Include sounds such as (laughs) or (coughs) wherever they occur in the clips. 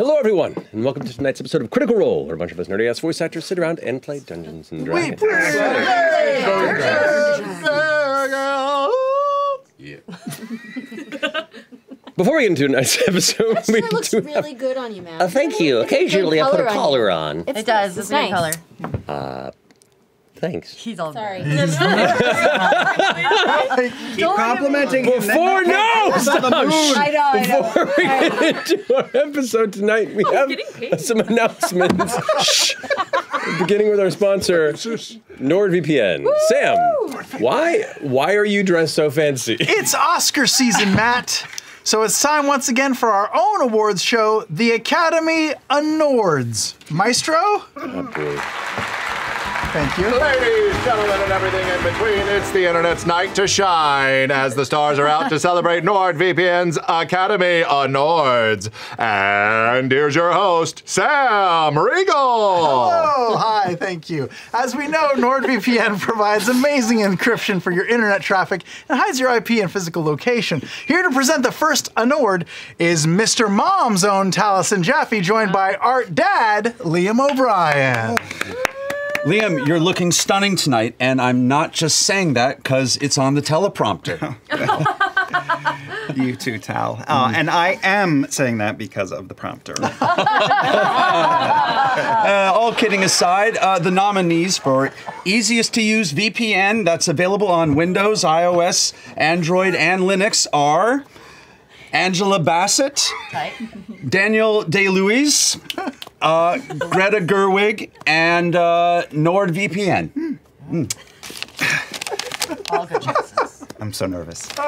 Hello, everyone, and welcome to tonight's episode of Critical Role, where a bunch of us nerdy ass voice actors sit around and play Dungeons and Dragons. (laughs) Before we get into tonight's (laughs) episode, we It looks do really good on you, man. Uh, thank you. Occasionally, I put a collar on. It's It does. It's It's a good nice. color. Thanks. He's all Sorry. Keep complimenting him. Before no, stop. I know. I know. Before we get into our episode tonight, we have some announcements. (laughs) Beginning with our sponsor, NordVPN. Sam, why why are you dressed so fancy? It's Oscar season, Matt. So it's time once again for our own awards show, the Academy Awards. Maestro? Oh, Thank you. Ladies, gentlemen, and everything in between, it's the internet's night to shine as the stars are out to (laughs) celebrate NordVPN's Academy Awards. And here's your host, Sam Riegel. Oh, hi, thank you. As we know, NordVPN (laughs) provides amazing encryption for your internet traffic and hides your IP and physical location. Here to present the first Anord is Mr. Mom's own Taliesin Jaffe, joined by Art Dad, Liam O'Brien. Liam, you're looking stunning tonight, and I'm not just saying that because it's on the teleprompter. (laughs) You too, Tal. Uh, and I am saying that because of the prompter. (laughs) Uh, all kidding aside, uh, the nominees for easiest to use VPN that's available on Windows, iOS, Android, and Linux are Angela Bassett, Daniel DeLuise, uh, Greta Gerwig, and uh, NordVPN. all good choices. I'm so nervous. (laughs)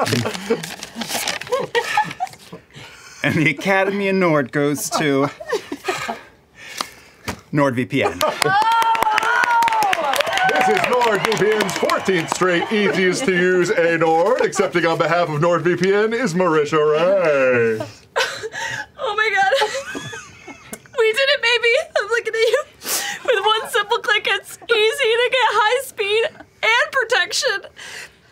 and the Academy of Nord goes to (laughs) NordVPN. This is NordVPN's 14th straight easiest to use a Nord. Accepting on behalf of NordVPN is Marisha Ray. (laughs) Oh my god. (laughs) we did it, baby. I'm looking at you. With one simple click, it's easy to get high speed and protection.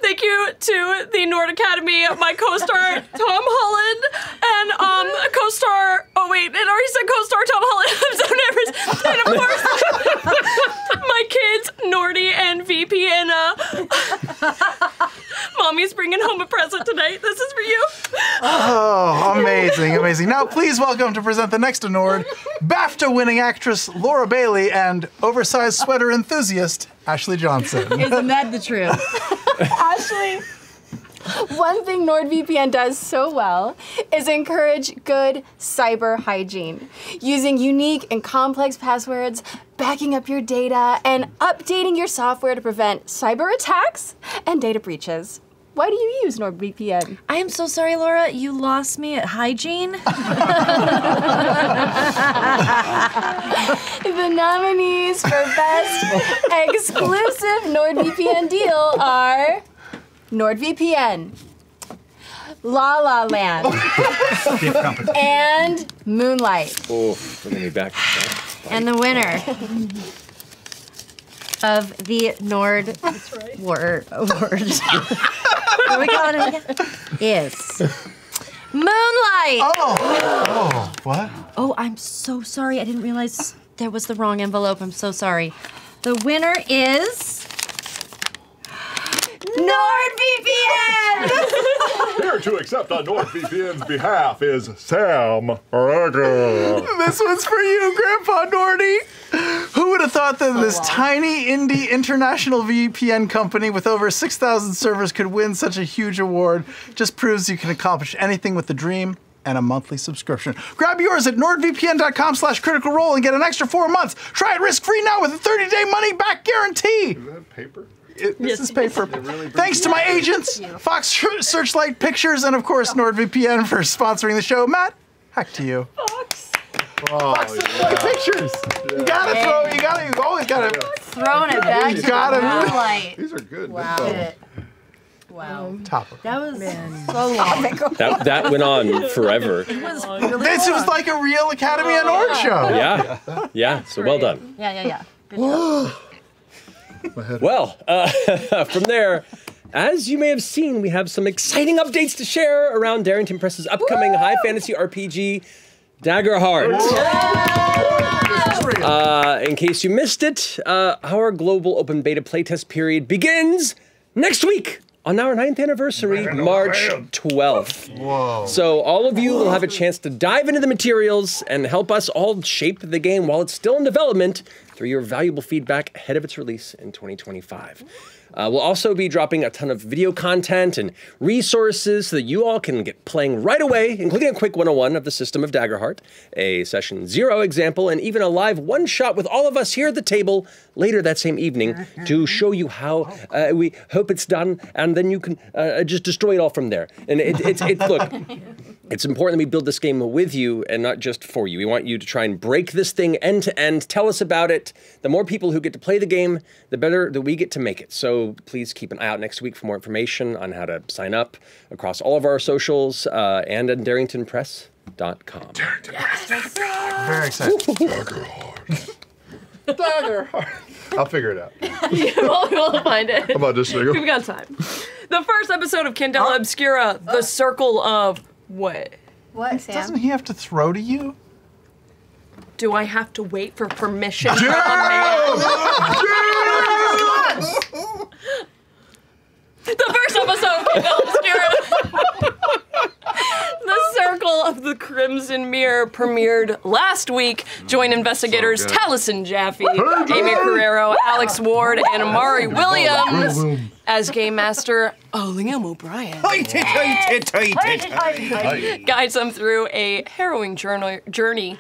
Thank you to the Nord Academy, my co-star Tom Holland, and um co-star. Oh wait, it already said co-star Tom Holland. (laughs) I'm so nervous. And of course, (laughs) my kids Nordy and VP and uh, (laughs) mommy's bringing home a present tonight. This is for you. Oh, amazing, amazing. Now, please welcome to present the next Anord, BAFTA winning actress Laura Bailey and oversized sweater enthusiast Ashley Johnson. (laughs) Isn't that the truth? (laughs) Ashley. One thing NordVPN does so well is encourage good cyber hygiene. Using unique and complex passwords, backing up your data, and updating your software to prevent cyber attacks and data breaches. Why do you use NordVPN? I am so sorry, Laura. You lost me at hygiene. (laughs) The nominees for Best Exclusive NordVPN Deal are NordVPN, La La Land, and Moonlight. Oh, we're gonna be back. and the winner of the Nord Word Award. what we calling it again? Is Moonlight. Oh, oh, what? Oh, I'm so sorry. I didn't realize there was the wrong envelope. I'm so sorry. The winner is NordVPN. (laughs) Here to accept on NordVPN's behalf is Sam Riegel. This one's for you, Grandpa Nordy. Who would have thought that oh, this tiny indie international VPN company with over 6,000 servers could win such a huge award? Just proves you can accomplish anything with a dream and a monthly subscription. Grab yours at nordvpn.com slash critical role and get an extra four months. Try it risk-free now with a 30-day money-back guarantee. Is that paper? It- this is paper. Thanks to my agents, Fox Searchlight Pictures, and of course NordVPN for sponsoring the show. Matt, back to you. Fox. Oh, Searchlight Pictures. You gotta throw. You gotta. You always gotta. Throwing it back to Gotta- the Moonlight. (laughs) These are good. Wow. Wow. Um, Top of. That was Man. so long. That that went on forever. This was like a real Academy oh, and Orange show. Yeah, yeah. So well done. Yeah, yeah, yeah. Good job. (gasps) (laughs) Well, uh, (laughs) from there, as you may have seen, we have some exciting updates to share around Darrington Press's upcoming high fantasy RPG, Daggerheart. Uh, in case you missed it, uh, our global open beta playtest period begins next week on our ninth anniversary, March 12th. Whoa. So all of you will have a chance to dive into the materials and help us all shape the game while it's still in development through your valuable feedback ahead of its release in 2025. Uh, we'll also be dropping a ton of video content and resources so that you all can get playing right away, including a quick 101 of the system of Daggerheart, a session zero example, and even a live one shot with all of us here at the table later that same evening to show you how uh, we hope it's done, and then you can uh, just destroy it all from there. And it, look. (laughs) It's important that we build this game with you and not just for you. We want you to try and break this thing end to end. Tell us about it. The more people who get to play the game, the better that we get to make it. So please keep an eye out next week for more information on how to sign up across all of our socials uh, and at darringtonpress.com. Very excited. (laughs) I'll figure it out. (laughs) we'll, we'll find it. How about this single? We've got time. The first episode of Candela Obscura, the circle of what? What, Sam? Doesn't he have to throw to you? Do I have to wait for permission from a man? The first episode of Obscura. the Circle of the Crimson Mirror premiered last week. Join investigators good. Taliesin Jaffe, Aimee Carrero, Alex Ward, and Amari Williams as Game Master Oh, Liam O'Brien. guides them through a harrowing journey, journey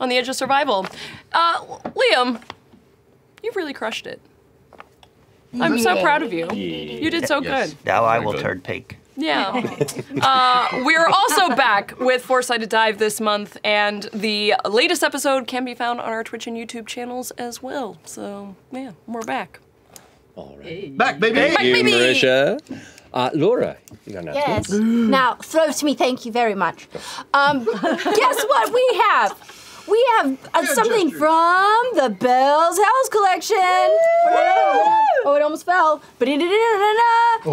on the edge of survival. Uh, Liam, you've really crushed it. I'm so proud of you. You did so good. Now I will turn pink. Yeah. (laughs) Uh, we're also back with 4-Sided Dive this month, and the latest episode can be found on our Twitch and YouTube channels as well. So, yeah, we're back. Alright. Back, baby. Thank you, baby. Marisha. Uh, Laura, you got an Yes. now, throw to me. Thank you very much. Um, guess what we have? We have uh, something from the Bells Hells collection. Oh, it almost fell. Ba-da-da-da-da-da.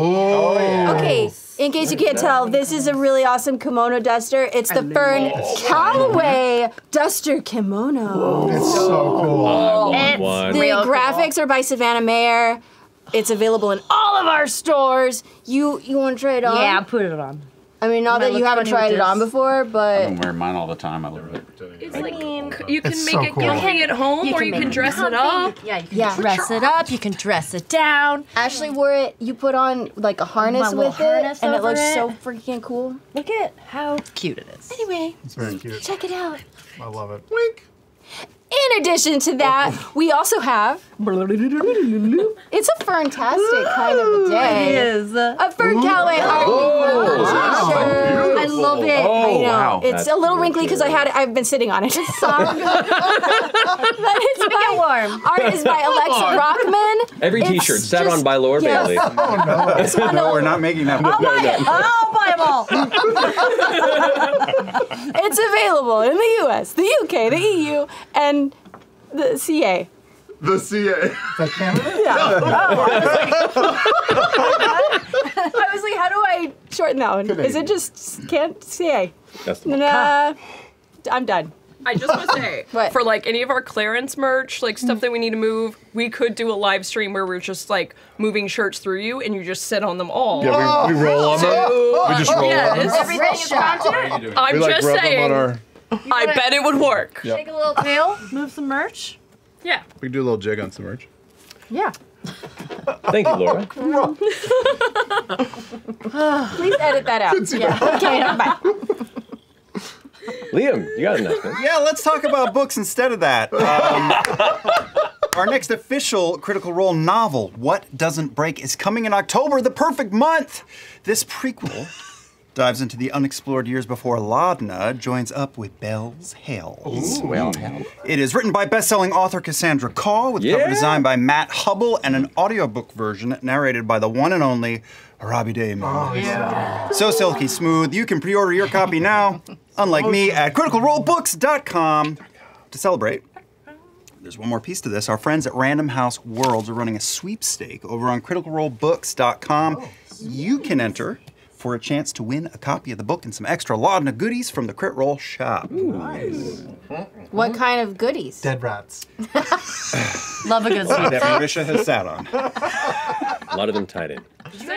Okay, in case you can't tell, this is a really awesome kimono duster. It's the Fearne Calloway Duster Kimono. It's so cool. It's The real cool. graphics are by Savannah Mayer. It's available in all of our stores. You you want to try it on? Yeah, put it on. I mean, not Might that you look haven't funny tried with it on this. before, I but wear mine all the time. I love it. It's like you can It's make so it cool. comfy at home, You or can you can dress it up. Yeah, you can Yeah. dress it up. You can dress it down. Ashley wore it. You put on like a harness little with harness it, and it over looks it. so freaking cool. Look at how cute it is. Anyway, It's very cute. check it out. I love it. Wink. In addition to that, oh. we also have. (laughs) It's a fantastic kind of a day. is. A Fearne Calloway oh. art. Wow. It's That's a little wrinkly because I had it, I've been sitting on it. (laughs) It's soft. (laughs) but it's by, warm. art is by Alexa Rockman. Every It's T-shirt sat on by Laura yes. Bailey. No, we're not making that. Oh I'll oh, buy it. I'll buy them all. (laughs) It's available in the US, the UK, the EU, and the CA. The CA. Canada? (laughs) Yeah. Oh, (laughs) I was like, how do I shorten that one? Is it just can't CA? That's. Nah, I'm done. I just want to say, (laughs) What? for like any of our clearance merch, like stuff mm. that we need to move, we could do a live stream where we're just like moving shirts through you, and you just sit on them all. Yeah, we, we roll on them. We just roll on them. Everything is content. I'm We like just rub saying. them on our. I bet it would work. Take a little tail, move some merch. Yeah. We can do a little jig on some merch. Yeah. Thank you, Laura. (laughs) Please edit that out. Yeah. Okay. Bye. Liam, you got an announcement. Yeah, let's talk about books instead of that. Um, (laughs) our next official Critical Role novel, What Doesn't Break, is coming in October, the perfect month. This prequel dives into the unexplored years before Laudna joins up with Bells Hells. It is written by best-selling author Cassandra Khaw, with cover Yeah. design by Matt Hubble and an audiobook version narrated by the one and only Robbie Daymond. Oh, so silky smooth. You can pre-order your copy now, unlike me, at criticalrolebooks.com. To celebrate, there's one more piece to this. Our friends at Random House Worlds are running a sweepstake over on criticalrolebooks.com. Oh, you can enter for a chance to win a copy of the book and some extra Laudna goodies from the Crit Role shop. Nice. Mm-hmm. What kind of goodies? Dead rats. (laughs) Love a good that sweep. Marisha has sat on. A lot of them tied in.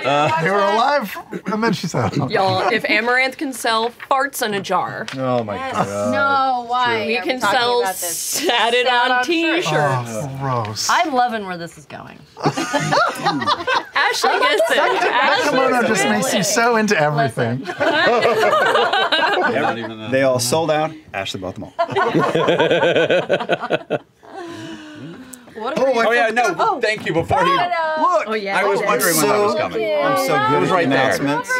Uh, they were alive, and then she said, oh. Y'all, if Amaranth can sell farts in a jar, Oh my god. No, why? we are can talking sell about this? satted Sat on on t-shirts. Oh, gross. I'm loving where this is going. Ashley gets it. that Ashley kimono just makes you it. So into (laughs) everything. They all sold out. Ashley bought them all. What oh, oh yeah, no. Thank you. Before he, Look, Oh yeah. I was wondering when that was coming. I'm so good was at right there. announcements.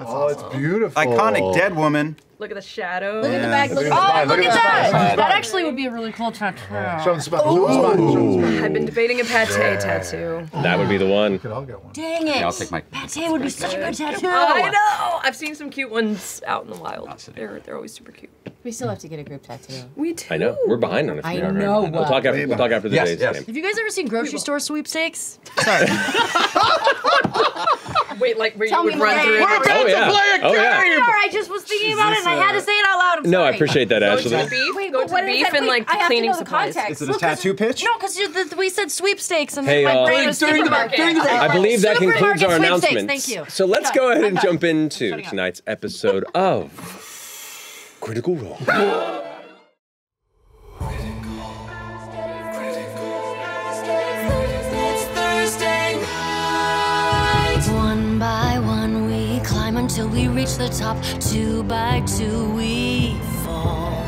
Oh, it's beautiful. Iconic dead woman. Look at the shadow. Look at the back. Look Look at at the the spine, look at the that. That actually would be a really cool tattoo. Show him the spine. Show him the spine. Show him the spine. I've been debating a pate tattoo. That would be the one. Could all get one. Dang it. I'll take my- Pate would be such a good tattoo. I know. I've seen some cute ones out in the wild. They're they're always super cute. We still have to get a group tattoo. We do. I know. We're behind on it. I Yeah, right. know. We'll talk after, we'll talk after the Yes, day's yes. game. Have you guys ever seen grocery store sweepstakes? Sorry. (laughs) Wait, like where Tell you would me run more. through. We're it. Oh, oh yeah. Oh yeah. I just was thinking about it and I had to say it out loud. I'm No, I sorry. appreciate that, Go to the beef. Wait, go but to what the beef that? and Wait, like I have to cleaning know the supplies. context. Is it a tattoo pitch? No, because we said sweepstakes and Hey, then my uh, brain was during the break, supermarket. during the break. I believe that concludes our Supermarket sweepstakes, announcements. Thank you. So let's go ahead and jump into tonight's episode of Critical Role. (laughs) climb until we reach the top. Two by two we fall.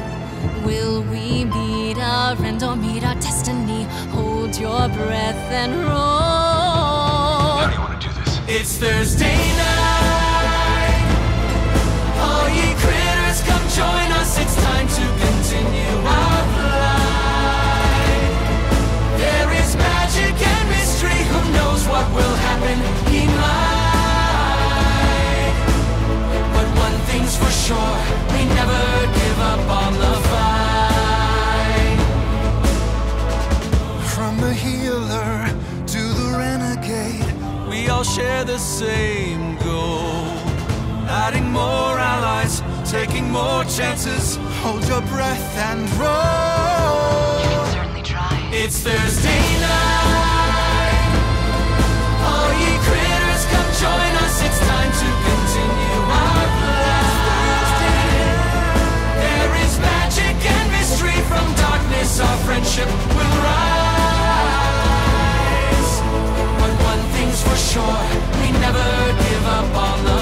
Will we meet our end or meet our destiny? Hold your breath and roll. How do you want to do this? It's Thursday night. All ye critters, come join us. It's time to continue our flight. There is magic and mystery. Who knows what will happen? For sure: we never give up on the fight. From the healer to the renegade, we all share the same goal. Adding more allies, taking more chances. Hold your breath and roll. You can certainly try. It's Thursday night. All ye critters, come join us. It's time to continue darkness. Our friendship will rise. But one thing's for sure: we never give up on the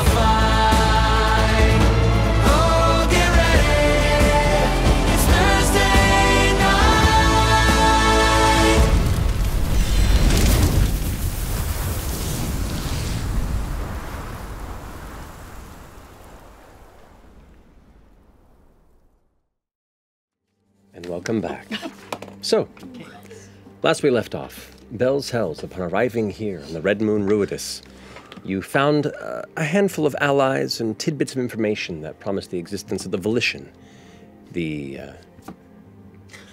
welcome back. So, last we left off, bells hells upon arriving here on the Red Moon Ruidus. You found uh, a handful of allies and tidbits of information that promised the existence of the Volition. The. Uh,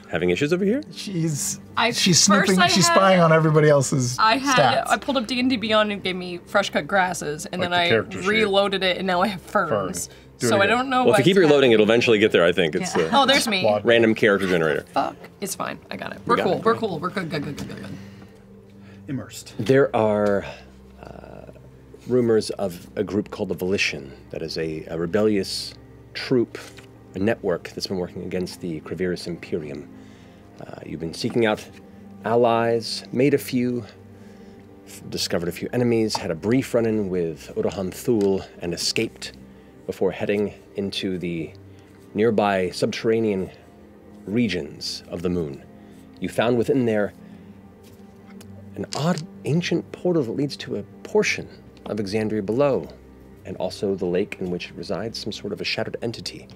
having issues over here? She's I- she's first snooping. I she's had- spying on everybody else's I had stats. I pulled up D and D Beyond and gave me fresh cut grasses, and Like then the I character sheet. reloaded it, and now I have ferns. Fern. Do So I don't know. Well, if you keep reloading, happening. it'll eventually get there, I think. It's the Oh, there's me. random character generator. Fuck, it's fine. I got it. We're got cool. it. We're cool. We're good. Good. Good. Good. Good. good. Immersed. There are uh, rumors of a group called the Volition that is a, a rebellious troop, a network that's been working against the Kreviris Imperium. Uh, you've been seeking out allies, made a few, discovered a few enemies, had a brief run in with Otohan Thull, and escaped before heading into the nearby subterranean regions of the moon. You found within there an odd ancient portal that leads to a portion of Exandria below, and also the lake in which it resides, some sort of a shattered entity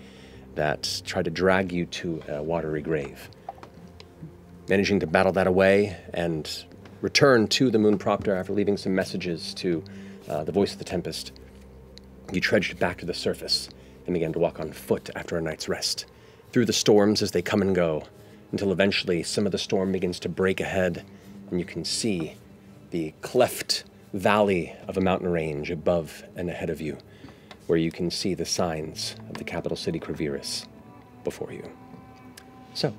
that tried to drag you to a watery grave. Managing to battle that away and return to the Moon Propter after leaving some messages to uh, the Voice of the Tempest, you trudged back to the surface and began to walk on foot after a night's rest, through the storms as they come and go, until eventually some of the storm begins to break ahead, and you can see the cleft valley of a mountain range above and ahead of you, where you can see the signs of the capital city Kreviris before you. So,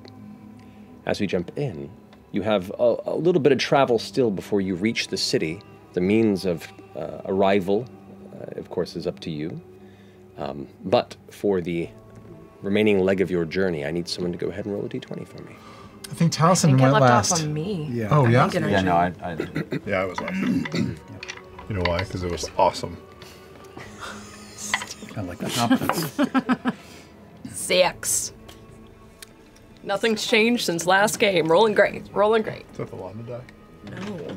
as we jump in, you have a, a little bit of travel still before you reach the city. The means of uh, arrival, of course, is up to you. Um, but for the remaining leg of your journey, I need someone to go ahead and roll a d20 for me. I think Taliesin think I went left last. off on me. Yeah. Oh, yeah? Thinking I Yeah, should- no, I, I did. (coughs) Yeah, I was last. (coughs) you know why? Because it was awesome. (laughs) kind of like the confidence. Six. Nothing's changed since last game. Rolling great. Rolling great. Is that the Lana die? No.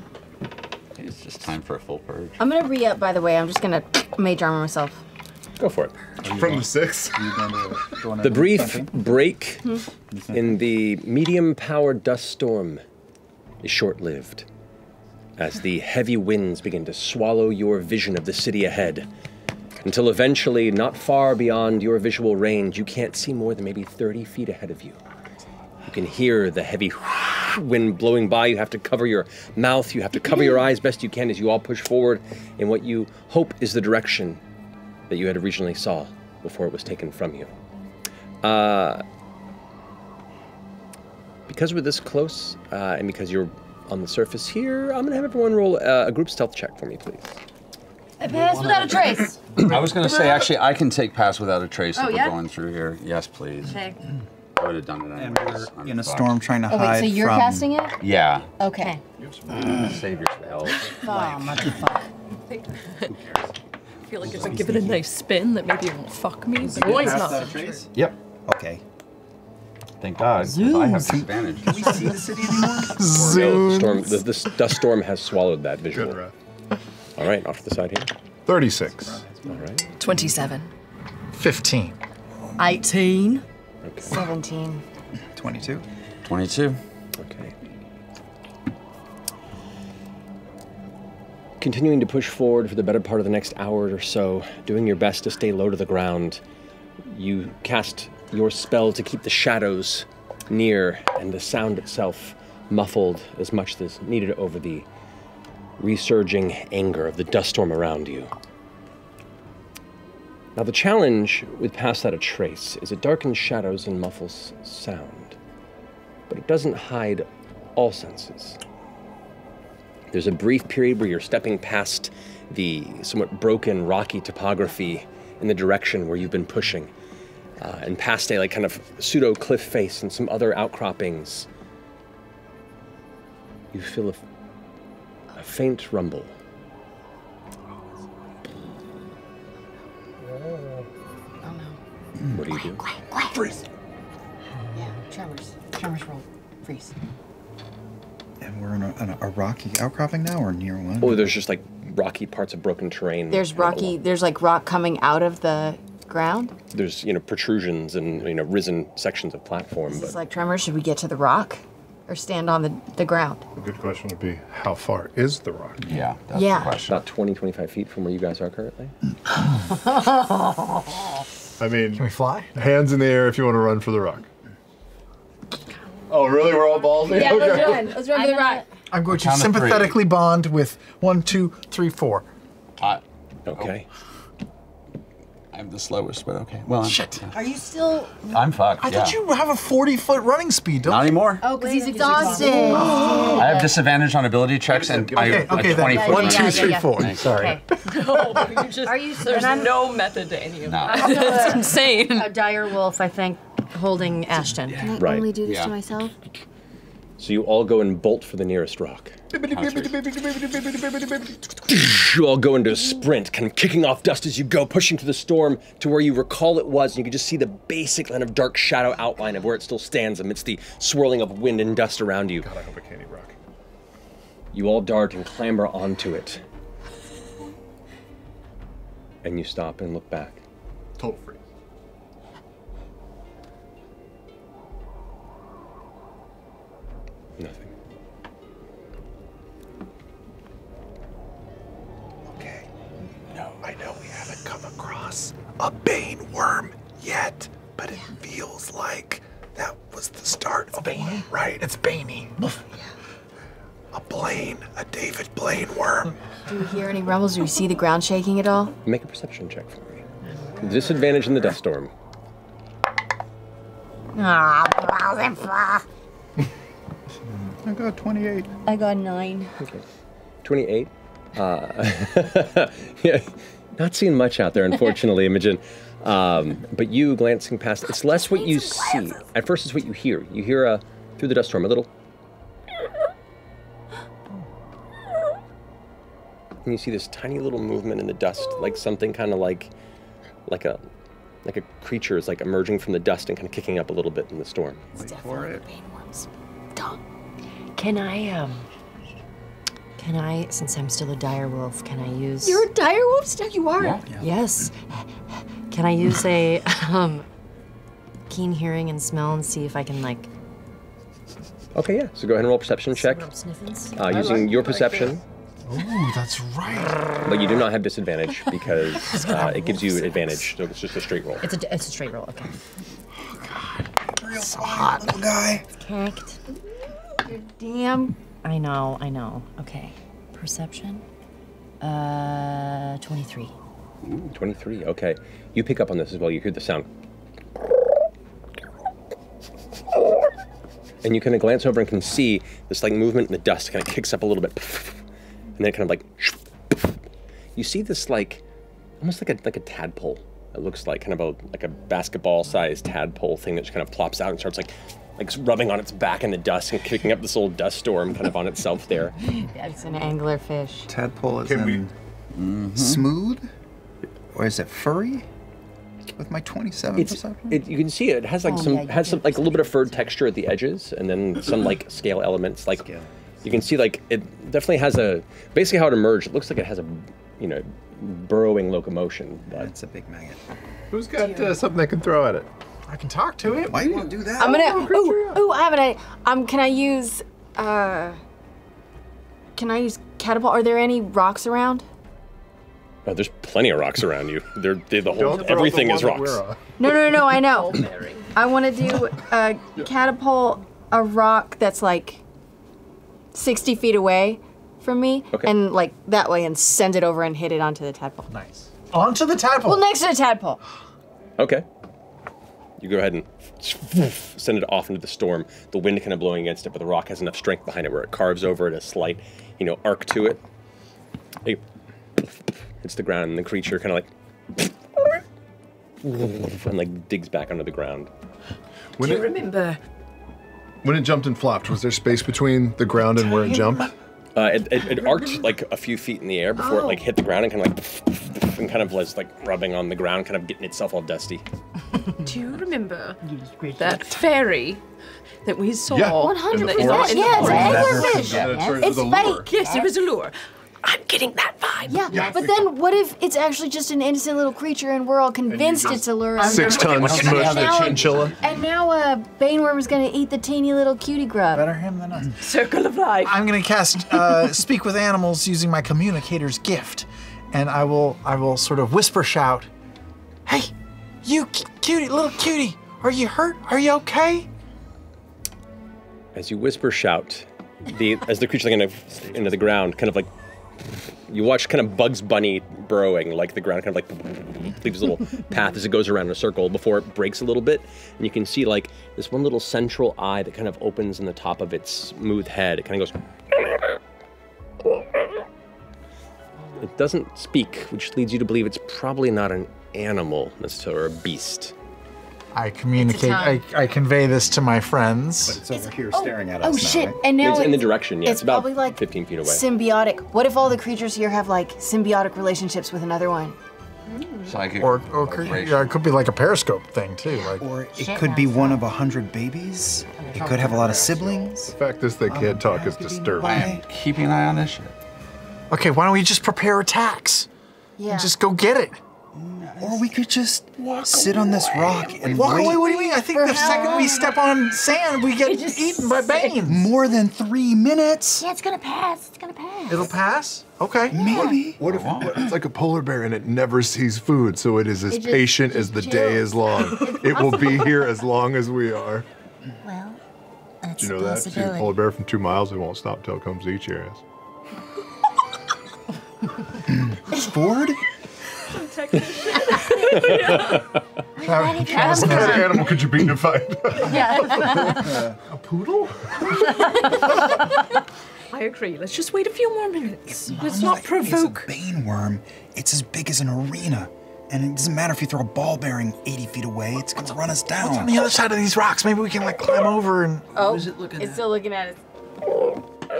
It's just time for a full purge. I'm gonna re up, by the way. I'm just gonna mage armor myself. Go for it. From the six? The brief break hmm? in the medium powered dust storm is short lived as the heavy winds begin to swallow your vision of the city ahead. Until eventually, not far beyond your visual range, you can't see more than maybe 30 feet ahead of you. You can hear the heavy wind blowing by. You have to cover your mouth, you have to cover your eyes best you can as you all push forward in what you hope is the direction that you had originally saw before it was taken from you. Uh, because we're this close, uh, and because you're on the surface here, I'm gonna have everyone roll uh, a group stealth check for me, please. I pass without a trace. I was going to say, actually, I can take pass without a trace Oh, if yeah? we're going through here. Yes, please. Okay. I would have done it anyways. I'm In a fucked. storm trying to Oh hide wait, so you're from. casting it? Yeah. Okay. Save your spells. Oh, motherfucker. I (laughs) feel like if I give it a nice spin, that maybe it won't fuck me. But it's not. Yep. Okay. Thank God. 'cause I have advantage. Can we see the city anymore? (laughs) No, the, storm, the, the dust storm has swallowed that visual. Good. All right, off to the side here. 36. All right. 27. 15. 18. Okay. 17. 22. 22. Okay. Continuing to push forward for the better part of the next hour or so, doing your best to stay low to the ground. You cast your spell to keep the shadows near and the sound itself muffled as much as needed over the resurging anger of the dust storm around you. Now, the challenge with Pass a Trace is it darkens shadows and muffles sound, but it doesn't hide all senses. There's a brief period where you're stepping past the somewhat broken, rocky topography in the direction where you've been pushing, uh, and past a like kind of pseudo cliff face and some other outcroppings. You feel a, a faint rumble. What do you do? Freeze. Yeah, tremors. Tremors roll. Freeze. And we're in a, in a rocky outcropping now, or near one? Oh, there's just like rocky parts of broken terrain. There's rocky. There's like rock coming out of the ground. There's you know protrusions and you know risen sections of platform, Is but like tremors? Should we get to the rock, or stand on the the ground? A good question would be how far is the rock? Yeah, that's Yeah. the question. about 20, 25 feet from where you guys are currently. (laughs) (laughs) I mean, Can we fly? hands in the air if you want to run for the rock. Oh, really? We're all ballsy? Yeah, let's run. Let's run for the rock. I'm going to Count three. sympathetically bond with one, two, three, four. I, oh. Okay. I'm the slowest, but okay. Well, I'm, Shit. Are you still? I'm fucked. I yeah. thought you have a 40 foot running speed, don't Not you? anymore. Oh, because he's exhausted. (gasps) I have disadvantage on ability checks and I Okay, a okay, 20 then. foot One, yeah, two, yeah, three, yeah. four. Sorry. (laughs) No, you just, Are you- There's and I'm- no method to any of No. that. (laughs) It's insane. A dire wolf, I think, holding Ashton. Can I Right. only do this Yeah. to myself? So you all go and bolt for the nearest rock. You all go into a sprint, kind of kicking off dust as you go, pushing through the storm to where you recall it was, and you can just see the basic kind of dark shadow outline of where it still stands amidst the swirling of wind and dust around you. God, I hope I can't eat rock. You all dart and clamber onto it. And you stop and look back. Total a Bane worm yet, but it feels like that was the start of one, right? It's Baney. A Blaine, a David Blaine worm. Do you hear any rumbles? Do you see the ground shaking at all? Make a perception check for me. Disadvantage in the dust storm. Ah, (laughs) I got 28. I got nine. Okay. 28. Uh, (laughs) yeah, not seeing much out there, (laughs) unfortunately, Imogen. Um, but you glancing past, it's less what you see. At first, it's what you hear. You hear a, through the dust storm, a little. And you see this tiny little movement in the dust, like something kind of like, like a, like a creature is like emerging from the dust and kind of kicking up a little bit in the storm. for it. Can I um? Can I, since I'm still a dire wolf, can I use? You're a dire wolf still? You are? Yes. Can I use a (laughs) um, keen hearing and smell and see if I can like Okay, yeah. So go ahead and roll a perception check. sniffins? Uh, using your perception. Ooh, that's right. But you do not have disadvantage (laughs) because uh, it gives you advantage. So it's just a straight roll. It's a it's a straight roll. Okay. Oh God, real hot little guy. Canked. Damn. I know. I know. Okay. Perception. Uh, twenty-three. 23, okay. You pick up on this as well. You hear the sound. And you kind of glance over and can see this like movement in the dust kind of kicks up a little bit. And then kind of like you see this like almost like a like a tadpole. It looks like kind of a like a basketball sized tadpole thing that just kind of plops out and starts like like rubbing on its back in the dust and kicking up this old dust storm kind of on itself there. (laughs) That's an anglerfish. Tadpole is Can we- Mm-hmm. smooth? Or is it furry? With my 27 It's it, you can see it has like Oh, some yeah, has some like a little bit of furred texture at the edges and then some like (laughs) scale elements like you can see like it definitely has a basically how it emerged it looks like it has a you know burrowing locomotion but It's a big maggot. Who's got uh, something they can throw at it? I can talk to it. Why you want to do that? I'm gonna. Ooh, ooh, I have an idea. Um, can I use? Uh, can I use catapult? Are there any rocks around? oh, there's plenty of rocks around you they're, they the whole everything the is rocks. No, no, no, no. I know. (laughs) I want to do a catapult a rock that's like sixty feet away from me, Okay. and like that way, and send it over and hit it onto the tadpole. Nice. Onto the tadpole. Well, next to the tadpole. okay you go ahead and send it off into the storm the wind kind of blowing against it but the rock has enough strength behind it where it carves over it a slight you know arc to it it hits the ground and the creature kind of like and like digs back under the ground When Do you it, remember? when it jumped and flopped, was there space between the ground and where it jumped? Uh, it, it, it arced like a few feet in the air before it like hit the ground and kind of like and kind of was like rubbing on the ground, kind of getting itself all dusty. (laughs) Do you remember that fairy that we saw? Yeah. One hundred in the- in the- percent. in the Yeah, it's forest? an And it anglerfish. turns It's to the lure. fake. Yes, it was a lure. I'm getting that vibe. Yeah, but then what if it's actually just an innocent little creature and we're all convinced it's a lure? Six ton smushed Now- chinchilla. And now uh, Baneworm is gonna eat the teeny little cutie grub. Better him than us. (laughs) Circle of life. I'm gonna cast uh, (laughs) speak with animals using my communicator's gift, and I will I will sort of whisper shout, "Hey, you cutie, little cutie, are you hurt? Are you okay?" As you whisper, shout, the as the creature kind of into the ground, kind of like you watch kind of Bugs Bunny burrowing, like the ground kind of like leaves a little (laughs) path as it goes around in a circle before it breaks a little bit, and you can see like this one little central eye that kind of opens in the top of its smooth head. It kind of goes. It doesn't speak, which leads you to believe it's probably not an animal necessarily or a beast. I communicate. I. I convey this to my friends. But It's over here oh, staring at us Oh now, shit! right? And now it's in the direction, yeah. It's, it's about probably like 15 feet away. symbiotic. What if all the creatures here have like symbiotic relationships with another one? Psychic. Or, or could, yeah, it could be like a periscope thing too. Like Or it could be one of a hundred babies. It could have a lot of siblings. The fact is they um, can't talk is disturbing. I am keeping an eye on this shit. okay, why don't we just prepare attacks? Yeah. Just go get it. Or we could just sit on this rock and Walk wait away. What do you mean? I think the second we step on sand, we get just eaten by Bane. more than three minutes. Yeah, it's gonna pass. It's gonna pass. It'll pass. Okay. Maybe. What if what- it's like a polar bear and it never sees food, so it is as It just- patient just as the day is long. (laughs) it will be here as long as we are. Well, that's Do you know that? See a polar bear from two miles, it won't stop till it comes to eat your ass. Bored? What kind of animal could you beat in a fight? Yeah. a poodle? (laughs) I agree. Let's just wait a few more minutes. Let's Mama, not provoke. It's a bane worm. It's as big as an arena. And it doesn't matter if you throw a ball bearing 80 feet away, it's gonna run us down. What's on the other side of these rocks? Maybe we can like climb over and. Oh, Who's it looking it's still looking at us.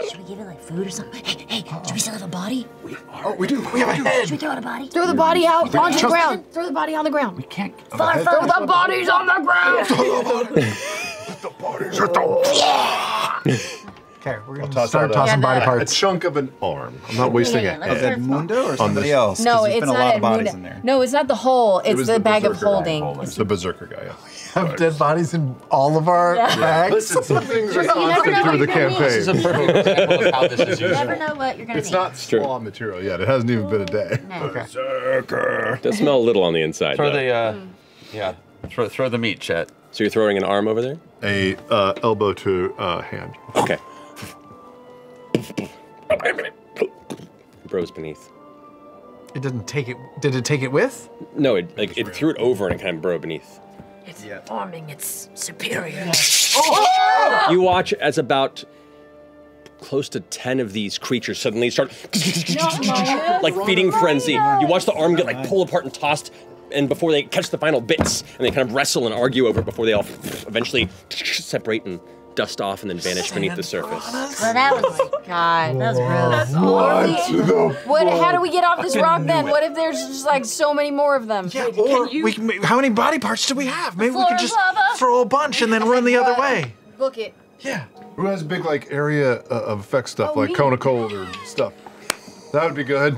Should we give it like food or something? Hey, hey, uh-uh. do we still have a body? We Oh, we do. We have a head. Should we throw it a body? Throw the body out onto the ground. Throw the body on the ground. We can't. Fire, Throw the bodies on the ground. (laughs) Okay, we're gonna Toss start out tossing a, body a parts. chunk of an arm. I'm not wasting yeah, a let's head. Edmundo or somebody this- else? 'Cause No, there's it's been a not lot of bodies Edmunda. in there. No, it's not the hole. It It's was the, bag of berserker holding. It's the berserker guy. Yeah. (laughs) Have dead bodies in all of our Yeah. bags. Listen, some (laughs) things are You never know constant what through the you're gonna need. campaign. This is a perfect example of how this is (laughs) You used. never know what you're gonna It's need. not slaw material yet. It hasn't even been a day. Berserker. Does smell a little on the inside. Throw though. the, uh, yeah, throw, throw the meat, Chet. So you're throwing an arm over there? A uh, elbow to uh, hand. Okay. Bros beneath. It didn't take it. Did it take it with? No, it like it threw it over and it kind of bro beneath. It's forming its superior. (laughs) Oh! You watch as about close to 10 of these creatures suddenly start like feeding frenzy. You watch the arm get like pulled apart and tossed and before they catch the final bits and they kind of wrestle and argue over it before they all eventually separate and dust off and then vanish beneath the surface. Well, that was God. That was gross. What? What? How do we get off this rock then? it. What if there's just like so many more of them? Yeah, or we can. How many body parts do we have? Maybe we could just lava. throw a bunch and then run the other way. Book it. Yeah. Who has big like area uh, of effect stuff Oh, like me. Cone of Cold or stuff? That would be good.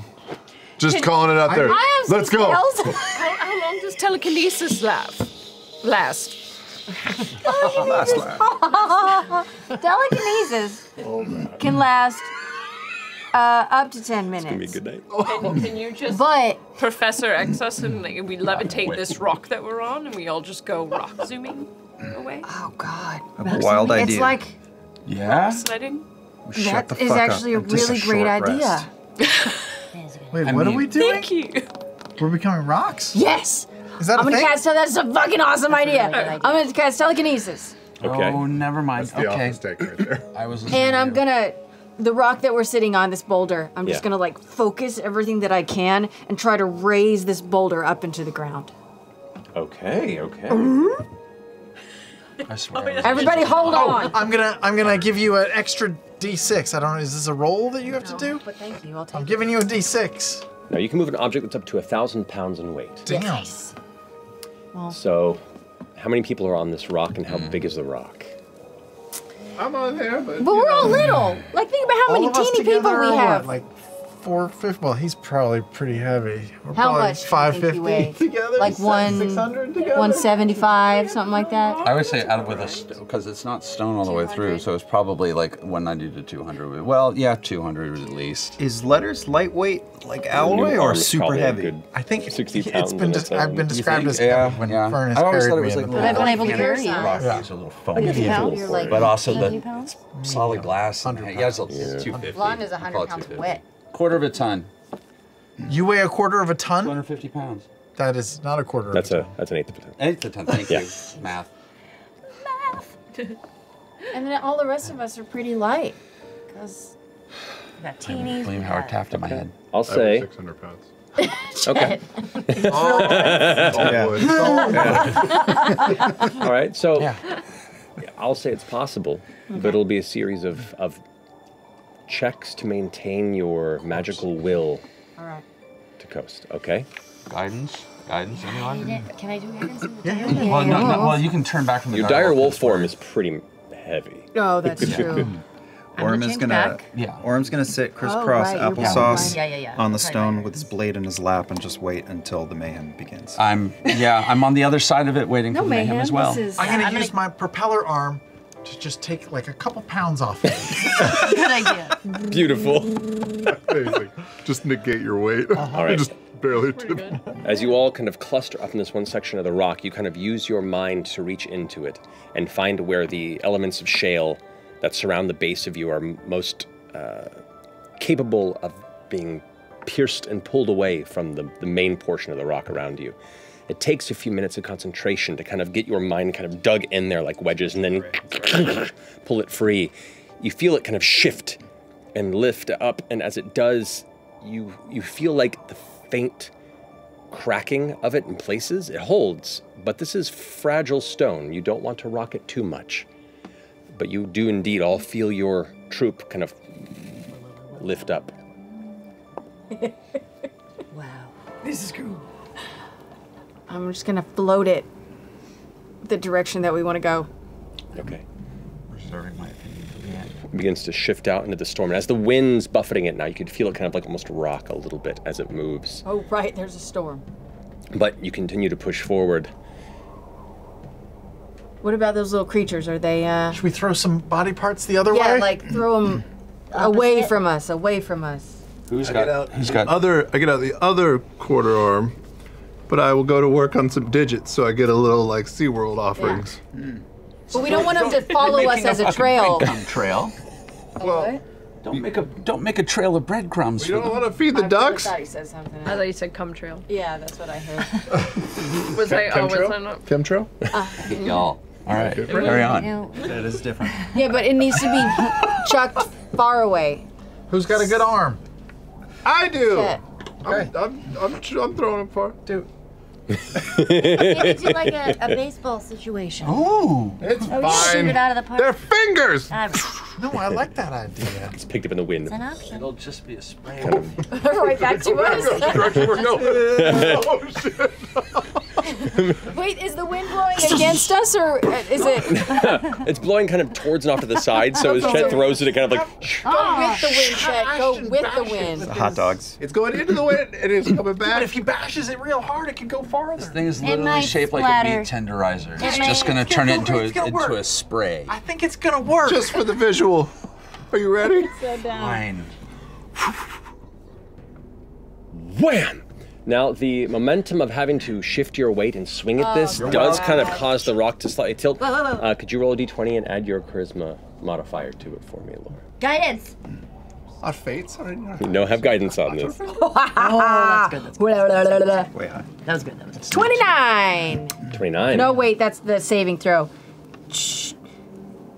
Just Can- calling it out there. I have Let's go. How, how long does telekinesis last? last? Last. Telekinesis can last uh, up to ten minutes. Gonna be a good night. Can, can you just But Professor X us and like, we levitate this rock that we're on and we all just go rock zooming away? oh god, a wild it's idea. like Yeah? Sledding? Shut that the is fuck up actually a and just really great idea. rest. (laughs) Wait, I what mean- are we doing? Thank you. We're becoming rocks. Yes, Is that I'm a gonna thing? cast. That's a fucking awesome idea. idea. I'm gonna cast telekinesis, Okay. Oh, never mind. That's the okay. office take right there. (laughs) I was. and I'm gonna. The rock that we're sitting on, this boulder, I'm just Yeah. gonna like focus everything that I can and try to raise this boulder up into the ground. Okay, okay. I swear. I was- (laughs) Everybody, hold oh, on. I'm gonna. I'm gonna give you an extra D6. I don't know. Is this a roll that you have to do? But thank you. I'll take I'm it. giving you a D6. Now you can move an object that's up to a thousand pounds in weight. Damn. So, how many people are on this rock and how big is the rock? I'm on there, but. But we're all little. Like, think about how All many teeny people are we what, have. like four fifty. Well, he's probably pretty heavy. We're How probably much do you Five think you weigh? fifty (laughs) together. like one, 600 together. 175, something like that. I would say out of with a because it's not stone all the way through, so it's probably like 190 to 200. Well, yeah, 200 at least. Is letters lightweight like alloy or super heavy? I think 60 it's pounds been. on Des- its I've been described as Yeah, heavy when yeah. Fearne has I always carried thought it was in like the I've been able to carry you. rock. Yeah. It's a little What foamy. is it pound? You're like But also the solid glass. and- 100 Yeah, it's, a- pounds. it's 250. Blonde is Call 100 pounds wet. Quarter of a ton. You weigh a quarter of a ton. 250 pounds. That is not a quarter. That's of a, a that's an eighth of a ton. Eighth of a ton. Thank Yeah. you. Math. Math. (laughs) and then all the rest of us are pretty light. Because we got teenies. William we Howard got- Taft in my head. I'll say 600 pounds. (laughs) okay. (laughs) All wood. All right. So Yeah. I'll say it's possible, but it'll be a series of of checks to maintain your magical will All right. to coast. Okay. Guidance. Guidance. Anyone? Can I do guidance? Yeah. Well, no, no, well, you can turn back from the Your dire dire wolf wolf form. form is pretty heavy. (laughs) Oh, that's (laughs) true. Hmm. Orym is change gonna back. Yeah. Orym's gonna sit Oh, crisscross right, you're applesauce right. Yeah, yeah, yeah. on the Right, stone right. with his blade in his lap and just wait until the mayhem begins. I'm yeah. I'm on the other side of it, waiting No for the mayhem mayhem. as well. This is I'm gonna I'm use gonna- my propeller arm to just take like a couple pounds off it. (laughs) Good idea. Beautiful. (laughs) Amazing. Just negate your weight. All right. (laughs) Just barely tipping. As you all kind of cluster up in this one section of the rock, you kind of use your mind to reach into it and find where the elements of shale that surround the base of you are m- most uh, capable of being pierced and pulled away from the, the main portion of the rock around you. It takes a few minutes of concentration to kind of get your mind kind of dug in there like wedges and then pull it free. You feel it kind of shift and lift up, and as it does, you you feel like the faint cracking of it in places. It holds, but this is fragile stone. You don't want to rock it too much. But you do indeed all feel your troop kind of lift up. (laughs) wow. This is cool. I'm just gonna float it the direction that we want to go. Okay. Reserving my opinion for the end. Begins to shift out into the storm, and as the wind's buffeting it now, you can feel it kind of like almost rock a little bit as it moves. Oh, right, there's a storm. But you continue to push forward. What about those little creatures? Are they, uh. Should we throw some body parts the other way? yeah, like throw them away from us, away from us. Who's I got? get out who's the got? other? I get out the other quarter arm, but I will go to work on some digits so I get a little like SeaWorld offerings. Hmm. But we don't want them to follow us as a trail. breadcrumb trail. (laughs) Well, Don't make a don't make a trail of breadcrumbs. you don't want to feed the ducks? I ducks. thought he said something. I thought you said cum trail. Yeah, that's what I heard. (laughs) Was I? Oh, was I not? Chemtrail? Uh, (laughs) y'all. All right, carry on. That is different. yeah, but it needs to be chucked far away. Who's got a good arm? I do. Yeah. I'm, I'm, I'm, I'm throwing it far. Dude. Maybe do like a, a baseball situation. Ooh. It's Oh, you shoot it fine. out of the park. They're fingers. No, I like that idea. (laughs) It's picked up in the wind. It's an option. It'll just be a spray. (laughs) right back to us. Direction (laughs) oh shit. (laughs) Wait, is the wind blowing (laughs) against us or is it (laughs) It's blowing kind of towards and off to the side, so as Chet throws it, it kind of like. go with the wind, ah, Chet? Go with the wind. Hot dogs. It's going into the wind and it's coming back. But if he bashes it real hard, it can go farther. This thing is It literally might shaped like a meat tenderizer. It's might- just gonna turn it into a into work. a spray. I think it's gonna work. Just for the visual. Are you ready? Fine. Wham! Now, the momentum of having to shift your weight and swing at this Oh, does God. kind of cause the rock to slightly tilt. Whoa, whoa, whoa. Uh, could you roll a d20 and add your charisma modifier to it for me, Laura? Guidance. Our fates. I didn't. You don't have guidance on this. (laughs) Oh, that's good. That's good. (laughs) Way high. That was good. That was good. 29. 29. No, wait, that's the saving throw.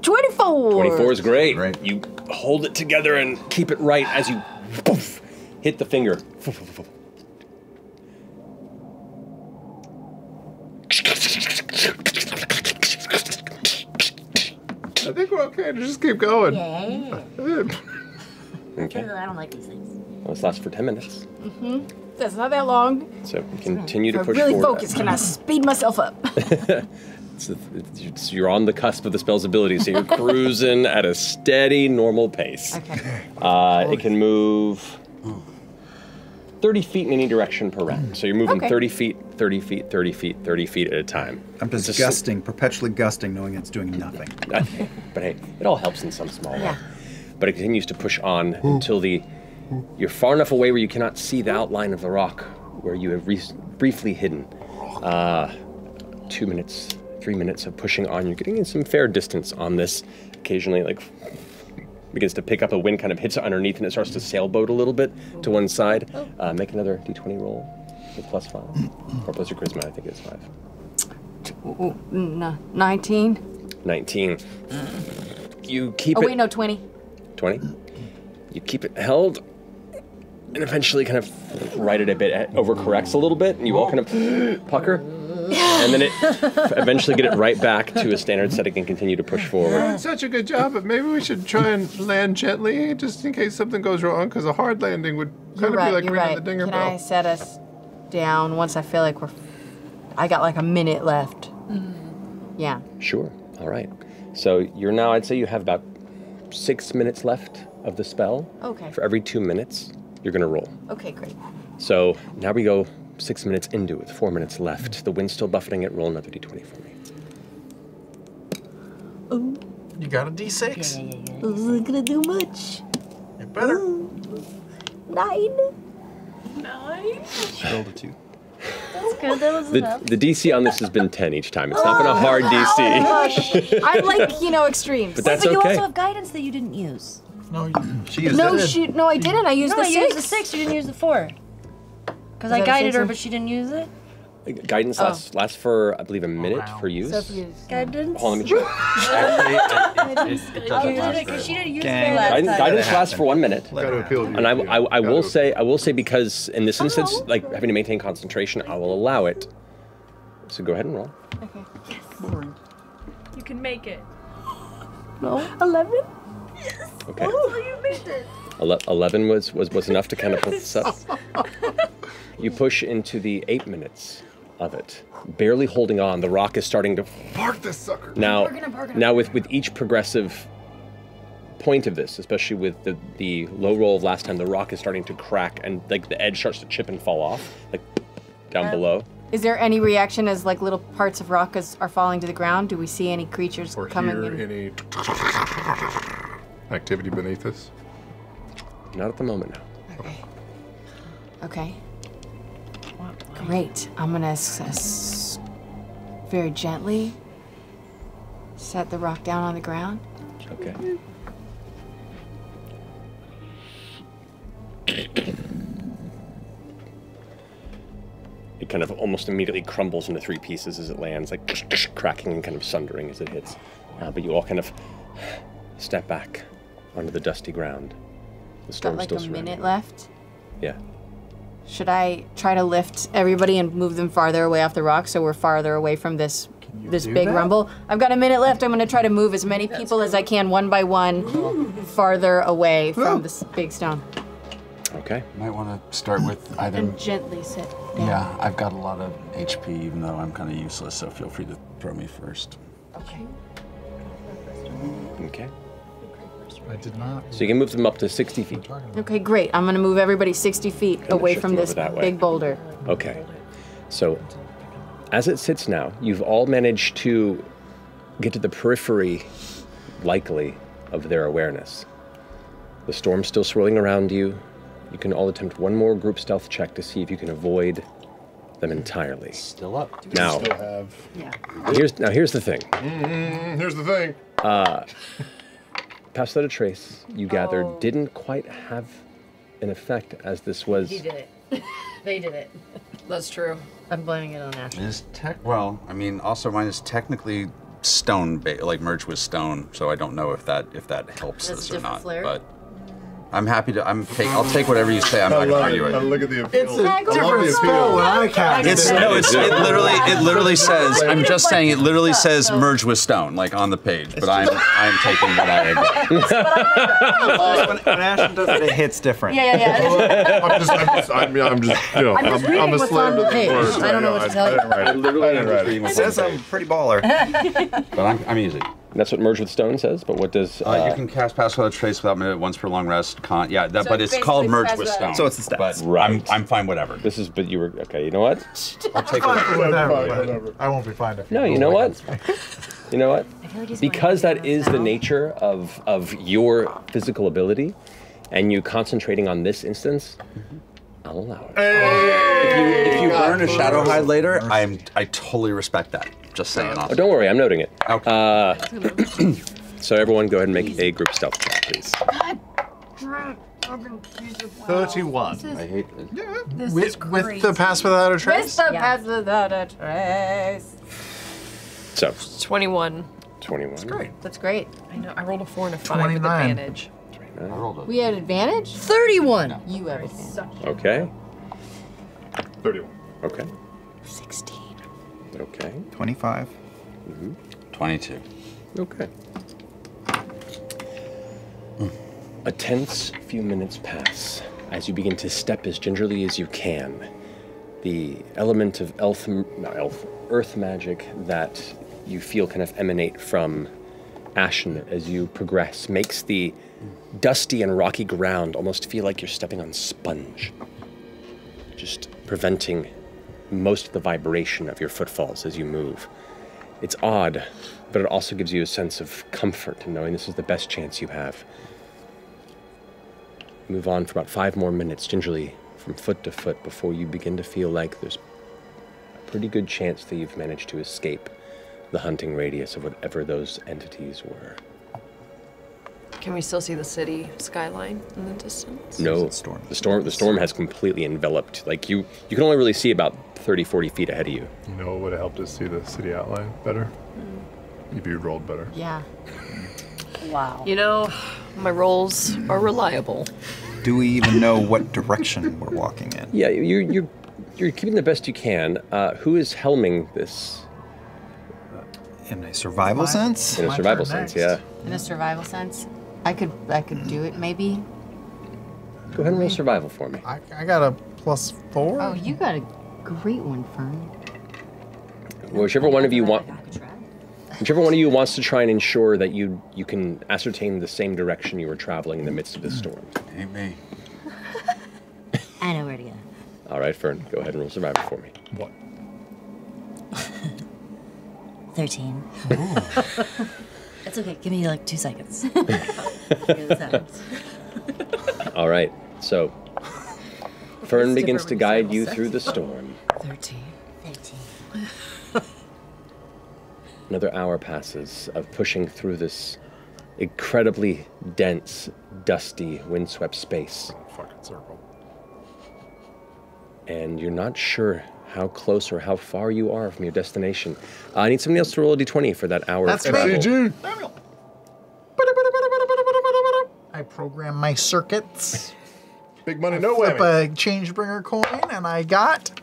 24. 24 is great. Great. You hold it together and keep it right as you poof, hit the finger. (laughs) I think we're okay to just keep going. Yeah, yeah, yeah. (laughs) Okay. I don't like these things. Well, this lasts for 10 minutes. Mm-hmm. That's not that long. So you continue to If I push really forward. focus, can I (laughs) speed myself up? (laughs) It's- it's- you're on the cusp of the spell's ability, so you're cruising at a steady, normal pace. Okay. Uh, it can move 30 feet in any direction per round. So you're moving Okay. 30 feet, 30 feet, 30 feet, 30 feet at a time. I'm It's just a s- gusting, perpetually gusting, knowing it's doing (laughs) nothing. but hey, it all helps in some small way. But it continues to push on until the you're far enough away where you cannot see the outline of the rock where you have re- briefly hidden. Uh, two minutes, three minutes of pushing on. You're getting in some fair distance on this. Occasionally, like begins to pick up a wind, kind of hits it underneath, and it starts to sailboat a little bit to one side. Uh, make another d20 roll with plus five, or plus your charisma. I think it's five. N- 19. 19. You keep it Oh, it. wait, no, 20. 20. You keep it held, and eventually kind of right it a bit, it overcorrects a little bit, and you all kind of (gasps) pucker, and then it eventually get it right back to a standard setting and continue to push forward. Doing such a good job, but maybe we should try and land gently just in case something goes wrong, because a hard landing would kind You're of right, be like you're ringing right. the dinger Can bell. I set us down once I feel like we're. I got like a minute left. Mm-hmm. Yeah. Sure. All right. So you're now, I'd say you have about six minutes left of the spell. Okay. For every two minutes, you're going to roll. Okay, great. So now we go six minutes into it, four minutes left. The wind's still buffeting it. Roll another d20 for me. Ooh. You got a D6? Yeah, yeah, yeah. This isn't gonna do much. You better. Nine. Nine. Rolled a two. That's good. That was The, enough. the DC on this has been 10 each time. It's not been a oh hard DC. (laughs) I'm like, you know, extremes. But that's but you okay. also have guidance that you didn't use. No, She used no, it. shoot, no, I didn't. I used no, the I six. used the six. You didn't use the four. Because I guided her, but she didn't use it. Guidance Oh. lasts, lasts for, I believe, a oh, minute for use. So if you- Guidance. Hold on, let me check. (laughs) Actually, it, it, it (laughs) Oh, doesn't last it she didn't use Gang. it last Guidance, time. guidance lasts for one minute. Got to appeal. And I, I, I will say, I will say because in this instance, like having to maintain concentration, I will allow it. So go ahead and roll. Okay. Yes. Boring. You can make it. No. Eleven. Yes. Okay. Oh, you made it. Ele- Eleven was, was was enough to kind of (laughs) pull this up. You push into the eight minutes of it, barely holding on. The rock is starting to Bark this sucker. now. Now with with each progressive point of this, especially with the the low roll of last time, the rock is starting to crack and like the edge starts to chip and fall off, like down um, below. Is there any reaction as like little parts of rock is, are falling to the ground? Do we see any creatures Or coming hear in? any activity beneath us? Not at the moment. No. Okay. Great. I'm gonna very gently set the rock down on the ground. Okay. (coughs) It kind of almost immediately crumbles into three pieces as it lands, like cracking and kind of sundering as it hits. Uh, but you all kind of step back onto the dusty ground. The Got like still a minute left. Yeah. Should I try to lift everybody and move them farther away off the rock so we're farther away from this this big that? rumble? I've got a minute left. I'm gonna try to move as many people as I can one by one farther away from this big stone. Okay. Might want to start with either. And gently sit down. Yeah, I've got a lot of HP, even though I'm kind of useless. So feel free to throw me first. Okay. Okay. I did not. So you can move them up to 60 feet. Okay, great. I'm gonna move everybody 60 feet away shift from you this over that way. big boulder. Okay. So, as it sits now, you've all managed to get to the periphery, likely, of their awareness. The storm's still swirling around you. You can all attempt one more group stealth check to see if you can avoid them entirely. Still up. Now, Still have. here's now here's the thing. Mm, mm, mm here's the thing. Pass without a trace, you gather, oh. didn't quite have an effect as this was. He did it. (laughs) they did it. That's true. I'm blaming it on Ashley. Is tech? Well, I mean, also mine is technically stone, ba- like merged with stone. So I don't know if that if that helps That's us a or not. flair? But I'm happy to. I'm take. I'll take whatever you say. I'm I not gonna love argue it. it. Look at the appeal. It's a I different the appeal. when I cast It's it. no, it's it literally it literally says. I'm just saying it literally says merge with stone, like on the page. But I'm I'm taking what I agree. (laughs) Oh. when, when Ashton does it, it hits different. Yeah, yeah, yeah. I'm just, I'm just, I'm, I'm just, you know, I'm just reading I'm a what's slave on to the the page. words. I don't know know, what to tell you. I didn't write it. I didn't write it. It says I'm pretty baller. (laughs) (laughs) But I'm, I'm easy. That's what merge with stone says. But what does? Uh, Uh, you can cast pass without trace without minute once per long rest. Con, yeah, that, So but it's it's called merge with stone. So it's the stats. But Right. I'm, I'm fine, whatever. this is. But you were okay. You know what? I'll take Fine it. whatever, Fine, whatever. I won't be fine if No, you know what? (laughs) You know what? like Because writing that is the nature of of your physical ability, and you concentrating on this instance, I'll allow it. If you burn a shadow hide later, I'm I totally respect that. Just saying. Oh, don't worry, I'm noting it. Okay. Uh, (clears throat) so everyone, go ahead and make a group stealth check, please. Thirty-one. I hate it. With, with the pass without a With trace? the Yeah. pass without a trace. So 21. 21. Great. That's great. I know. I rolled a 4 and a 5 with advantage. I rolled a We had advantage? 31. You have such Okay. Thirty-one. Okay. 16. Okay. 25. Mm -hmm. 22. Okay. A tense few minutes pass as you begin to step as gingerly as you can. The element of elf, not elf, earth magic that you feel kind of emanate from Ashton as you progress makes the dusty and rocky ground almost feel like you're stepping on sponge, just preventing most of the vibration of your footfalls as you move. It's odd, but it also gives you a sense of comfort in knowing this is the best chance you have. Move on for about five more minutes, gingerly from foot to foot before you begin to feel like there's a pretty good chance that you've managed to escape the hunting radius of whatever those entities were. Can we still see the city skyline in the distance? No, the storm. The storm has completely enveloped. Like you, you can only really see about 30, 40 feet ahead of you. You know what would have helped us see the city outline better? If you'd rolled better. Yeah. (laughs) Wow. You know, my rolls are reliable. Do we even know what direction we're walking in? Yeah, you're you're you're keeping the best you can. Uh, who is helming this? In a survival sense? In a survival sense, yeah. In a survival sense, I could I could do it maybe. Go ahead and roll survival for me. I, I got a plus four. Oh, you got a great one, Fearne. Whichever one of you want, whichever one of you wants to try and ensure that you you can ascertain the same direction you were traveling in the midst of the storm. Ain't me. I know where to go. All right, Fearne, go ahead and roll survival for me. What? (laughs) 13. (laughs) It's okay. Give me like two seconds. Figure this out. All right, so Fearne begins to guide you through the storm. 13. 15. (laughs) Another hour passes of pushing through this incredibly dense, dusty, windswept space. Fucking circle. And you're not sure how close or how far you are from your destination. Uh, I need somebody else to roll a d20 for that hour That's of me. travel. I program my circuits. Big money, no way. Flip whammy. a change bringer coin, and I got.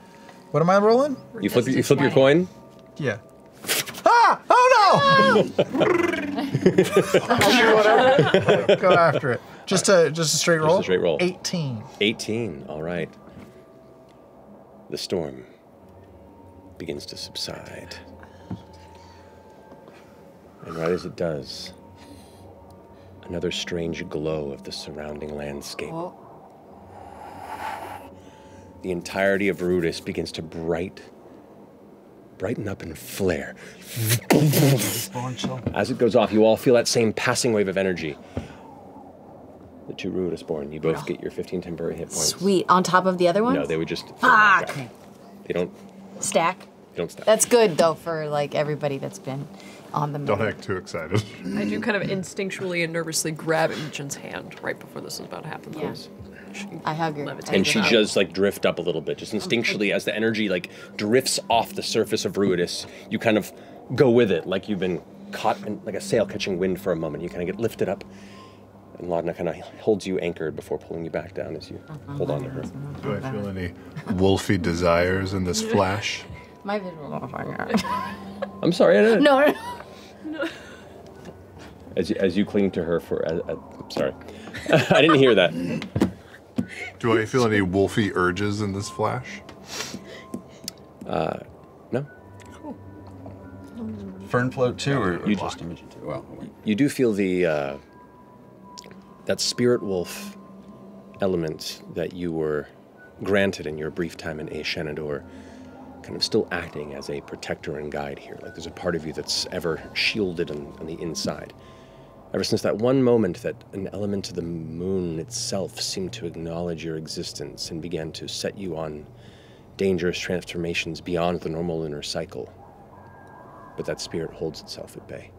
What am I rolling? You flip, you flip your coin? Yeah. Ah! Oh no! (laughs) Go after it. Just a just a straight roll? Just roll. a straight roll. 18. 18, all right. The storm begins to subside. And right as it does, another strange glow of the surrounding landscape. Oh. The entirety of Ruidus begins to bright, brighten up and flare. As it goes off, you all feel that same passing wave of energy. The two Ruidus born, you both get your 15 temporary hit points. Sweet. On top of the other ones? No, they would just Fuck. they don't Stack. don't stop. That's good though for like everybody that's been on the Don't act too excited. I do kind of instinctually and nervously grab Imogen's hand right before this is about to happen. Yeah. I hug her. and she does like drift up a little bit, just instinctually as the energy like drifts off the surface of Ruidus. You kind of go with it, like you've been caught in like a sail catching wind for a moment. You kind of get lifted up, and Laudna kind of holds you anchored before pulling you back down as you hold on to her. Do I feel any wolfy desires in this flash? (laughs) My visual I'm sorry, I didn't. No, no, no. As you, as you cling to her for, uh, uh, sorry, (laughs) I didn't hear that. Do I feel any wolfy urges in this flash? Uh, no. Fearne float too, or You just Imogen too? Well, You do feel the uh, that spirit wolf element that you were granted in your brief time in A. Shenandoah, kind of still acting as a protector and guide here. Like there's a part of you that's ever shielded on, on the inside. Ever since that one moment that an element of the moon itself seemed to acknowledge your existence and began to set you on dangerous transformations beyond the normal lunar cycle. But that spirit holds itself at bay.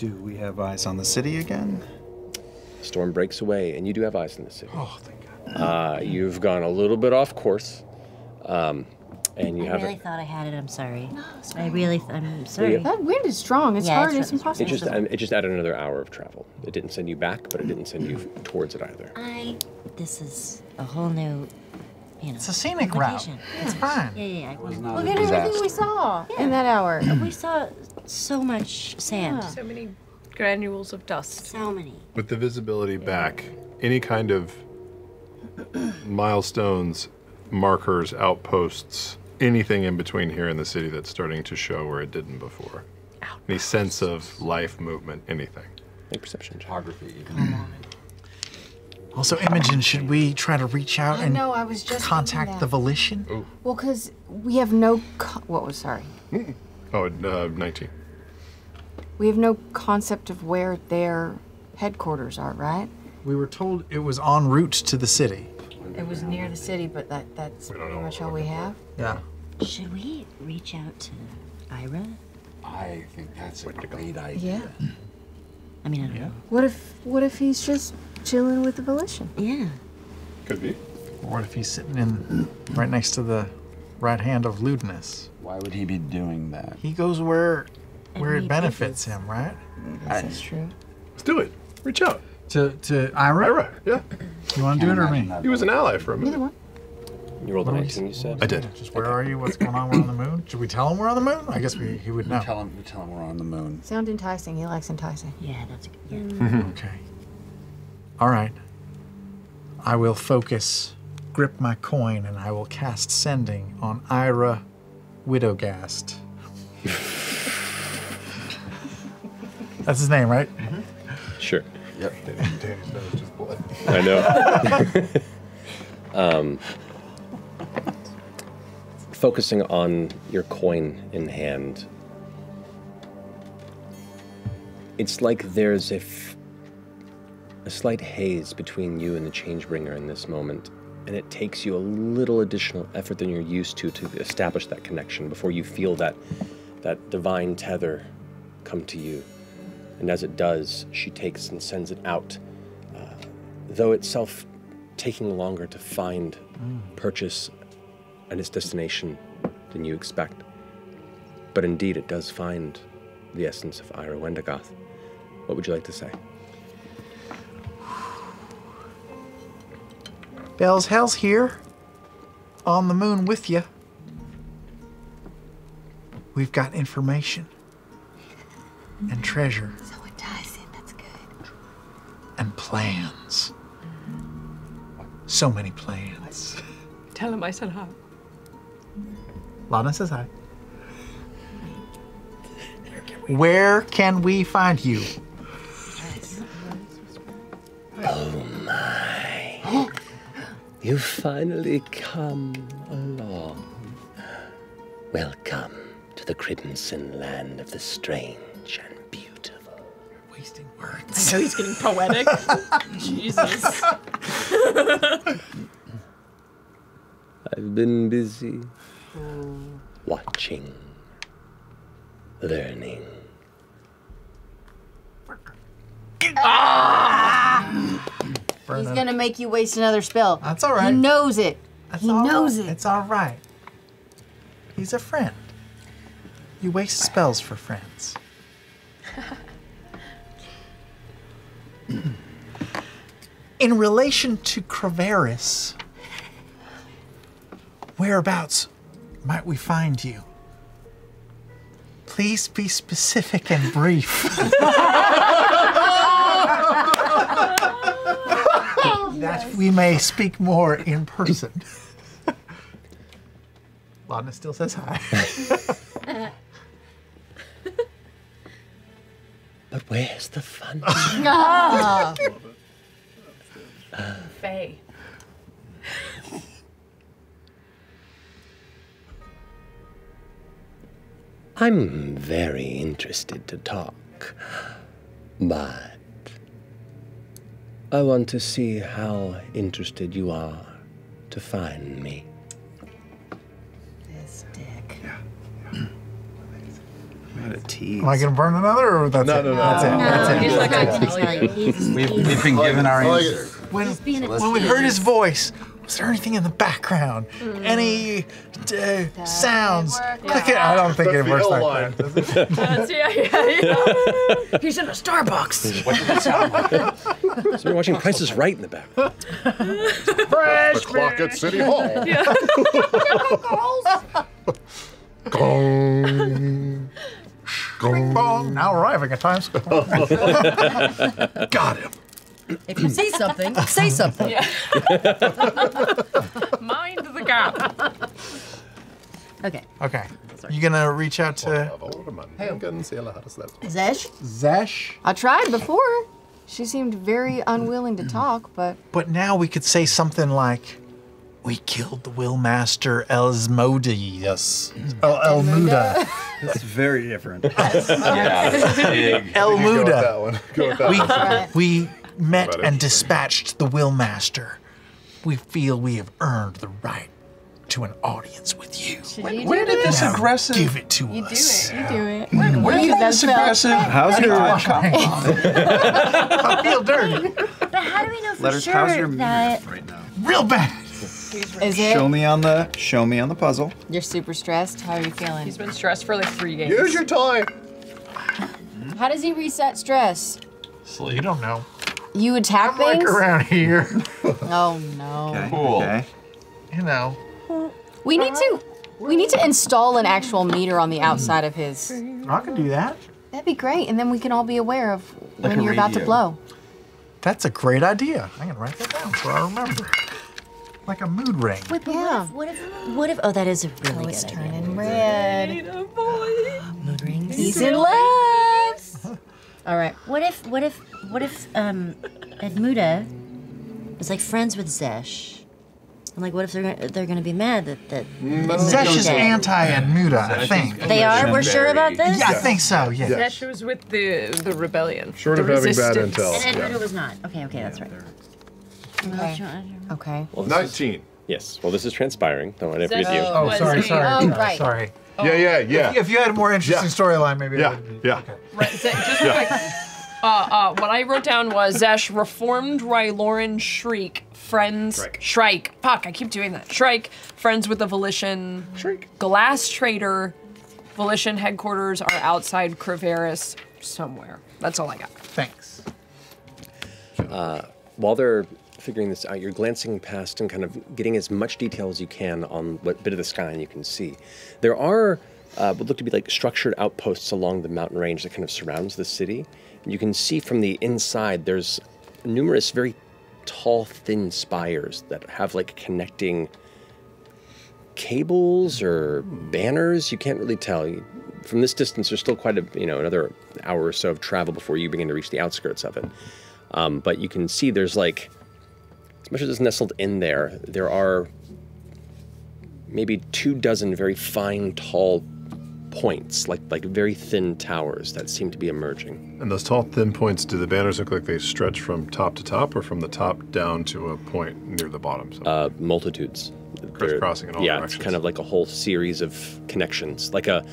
Do we have eyes on the city again? Storm breaks away, and you do have eyes in the city. Oh, thank God. Uh, you've gone a little bit off course, um, and you I haven't. really thought I had it. I'm sorry. I really, th- I'm sorry. That wind is strong. It's Yeah, hard. it's It's, impossible. It just um, it just added another hour of travel. It didn't send you back, but it didn't send you towards it either. I. This is a whole new. You know. It's a scenic route. vacation. It's fine. Yeah, yeah. yeah. Look at everything we saw in that hour. We saw so much sand. Ah. So many granules of dust. So many. With the visibility back, any kind of milestones, markers, outposts, anything in between here in the city that's starting to show where it didn't before? Any sense of life, movement, anything? Make perception check. Photography. Hmm. Also, Imogen, should we try to reach out I and know, I was just contact the that. Volition? Well, because we have no. Co- what was sorry? Hmm. Oh, uh, 19. We have no concept of where their headquarters are, right? We were told it was en route to the city. It was near the city, but that that's pretty much all we have. Yeah. Should we reach out to Ira? I think that's a great idea. Yeah. I mean, I don't know. What if what if he's just chilling with the volition? Yeah. Could be. Or what if he's sitting in right next to the right hand of Ludinus? Why would he be doing that? He goes where where it he benefits him, right? That's true. Let's do it. Reach out. To to Ira. Ira, yeah. You want to do it or me? He was an ally for a minute. Either one. You rolled a 19, you said? I did. Just where are you? What's going on? We're on the moon. Should we tell him we're on the moon? I guess we, he would We know. tell him. We tell him we're on the moon. Sound enticing. He likes enticing. Yeah, that's a good. Yeah. (laughs) Okay. All right. I will focus, grip my coin, and I will cast sending on Ira Widogast. (laughs) That's his name, right? Sure. Yep. Danny's nose just blood. I know. (laughs) um, focusing on your coin in hand, it's like there's a, f- a slight haze between you and the Changebringer in this moment, and it takes you a little additional effort than you're used to to establish that connection before you feel that that divine tether come to you. And as it does, she takes and sends it out uh, though itself taking longer to find, mm. purchase, and its destination than you expect. But indeed, it does find the essence of Ira Wendigoth. What would you like to say? Bells Hell's here, on the moon with you. We've got information and treasure So enticing. That's good. and plans. So many plans. Tell him I said hi. Laudna says hi. Where can we find you? Oh my. You've finally come along. Welcome to the crimson land of the strange and beautiful. Wasting I know he's getting poetic. (laughs) Jesus. (laughs) I've been busy watching, learning. Burn He's it. gonna make you waste another spell. That's all right. He knows it. That's he knows right. it. It's all right. He's a friend. You waste spells for friends. (laughs) (clears throat) In relation to Kreviris, whereabouts might we find you? Please be specific and brief. (laughs) that we may speak more in person. (laughs) Laudna still says hi. (laughs) But where's the fun? (laughs) Faye. I'm very interested to talk, but I want to see how interested you are to find me. What a tease. Am I gonna burn another, or that's No, it? no, no. That's it. That's it. He's like, I can He's tell you. like, he's, We've, we've been given our I like answers. When, he's when we heard his voice, was there anything in the background? Any uh, sounds? Click it. I don't think That's it the works like line. that. does it? That's, yeah, yeah, yeah. He's in a Starbucks. What does sound like? So we're watching Price is Right in the back. The clock at City Hall. Gong. (laughs) (laughs) Bing bong. Now arriving at Times Square. (laughs) Got him. If you see something, say something. (laughs) Mind the gap. Okay. Okay. You gonna reach out to Zesh? Zesh? I tried before. She seemed very unwilling to talk, but But now we could say something like, "We killed the will Willmaster Elsmodius, oh, El Elmuda, It's very different. (laughs) Yeah, big. Elmuda. That one. Go with that We (laughs) we met and dispatched the Willmaster, we feel we have earned the right to an audience with you. you Where do did this that? aggressive? Give it to You do us. it. You do it. Where, where Use did this aggressive? How's your- (laughs) I feel dirty. But how do we know for Letters, sure how's your mood that right now? Real bad. Is it? Show me on the show me on the puzzle. You're super stressed. How are you feeling? He's been stressed for like three days. Use your toy. How does he reset stress? So you don't know. You attack Like things? around here, (laughs) Oh no. Cool. Okay. you know. We need to. We need to install an actual meter on the hmm. outside of his. I can do that. That'd be great, and then we can all be aware of Like when a you're about to blow. That's a great idea. I'm gonna write that down so I remember. Like a mood ring. Wait, but Yeah. what if, what if, what if, oh, that is a really Oh, it's good idea. turning red. (gasps) Mood rings. He's in love. (laughs) All right. What if, what if, what if, um, Elmuda is like friends with Zesh? And like, what if they're gonna, they're gonna be mad that that Zesh is anti-Elmuda, I think. They are. We're sure about this. Yeah, I think so. Yeah. Zesh was with the the rebellion. Short the of having bad resistance. intel. And Elmuda Yeah. was not. Okay, okay, that's right. Okay. Okay. Well, this is- 19. yes. Well, this is transpiring. Don't want to forget you. Oh, sorry, sorry. Oh, sorry, right. Sorry. Yeah, yeah, yeah. If you had a more interesting Yeah. storyline, maybe. it Yeah, would be- yeah. Okay. Right, Ze- just real quick. Uh, uh, what I wrote down was Zesh reformed Ryloran Shriek, friends. Shrike. Shrike. Fuck, I keep doing that. Shrike, friends with the Volition. Shrike. Glass Trader. Volition headquarters are outside Kreviris somewhere. That's all I got. Thanks. While they're figuring this out, you're glancing past and kind of getting as much detail as you can on what bit of the skyline you can see. There are uh, what look to be like structured outposts along the mountain range that kind of surrounds the city. You can see from the inside there's numerous very tall, thin spires that have like connecting cables or banners. You can't really tell. From this distance, there's still quite a you know another hour or so of travel before you begin to reach the outskirts of it. Um, but you can see there's like, much as it's nestled in there, there are maybe two dozen very fine, tall points, like like very thin towers that seem to be emerging. And those tall, thin points, do the banners look like they stretch from top to top or from the top down to a point near the bottom? Uh, multitudes. Crisscrossing in all yeah, directions. it's kind of like a whole series of connections, like a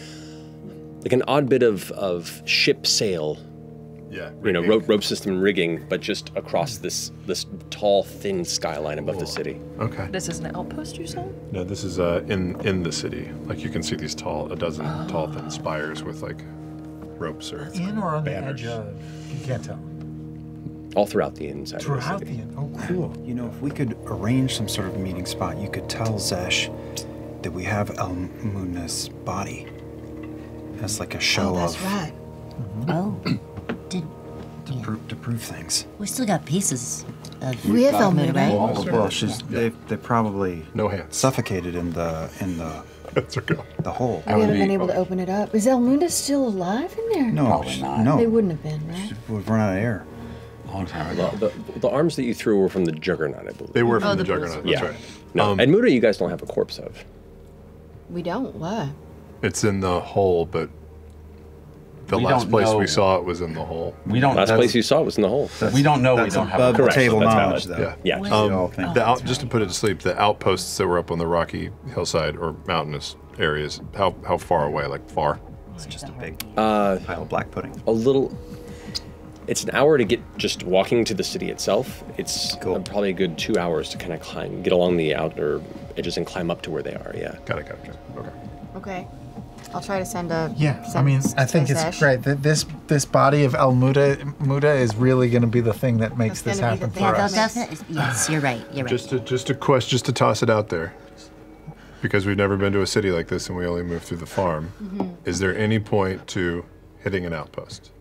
like an odd bit of of ship sail yeah, you know, rope, rope system rigging, but just across this this tall, thin skyline above the city. Okay. This is an outpost, you said? No, this is uh, in in the city. Like you can see these tall, a dozen tall, thin spires with like ropes or In or on banners. the edge of? You can't tell. All throughout the inside Throughout of the the city. Oh, cool. You know, if we could arrange some sort of meeting spot, you could tell Zesh that we have El Muna's body as like a show Oh, that's of right. Oh, (clears throat) did to, pro- to prove things. we still got pieces of We have Elmuna, Elmuna. right? Well, she's they they probably No hands. suffocated in the in the (laughs) That's okay. the hole. We haven't been able to open it up. Is El Elmunda still alive in there? No, Probably sh- not. no, They wouldn't have been, right? we've run out of air. Long time The, ago. the, the arms that you threw were from the Juggernaut, I believe. They were from Oh, the, the Juggernaut. That's yeah. right. No, Um, and Muda, you guys don't have a corpse of. We don't. What? It's in the hole, but the We last place know. we saw it was in the hole. We don't. Last place you saw it was in the hole. We don't know. We That's don't have. above a the Correct, table that's knowledge, valid. though. Yeah. Oh, Yeah. Um, think the out, that's just to put it to sleep, the outposts that were up on the rocky hillside or mountainous areas, how how far away? Like far? It's just a big Uh, pile of black pudding. a little. It's an hour to get just walking to the city itself. It's Cool. probably a good two hours to kind of climb, get along the outer edges and climb up to where they are. Yeah. Got it. Got it. Got it. Okay. Okay. I'll try to send a. Yeah, I mean, I think it's Zesh. great that this this body of El Muda Muda is really going to be the thing that makes That's this gonna be the happen for Yeah, us. Yes, (sighs) you're right. You're right. Just to just a quest, just to toss it out there, because we've never been to a city like this and we only moved through the farm. Mm-hmm. Is there any point to hitting an outpost?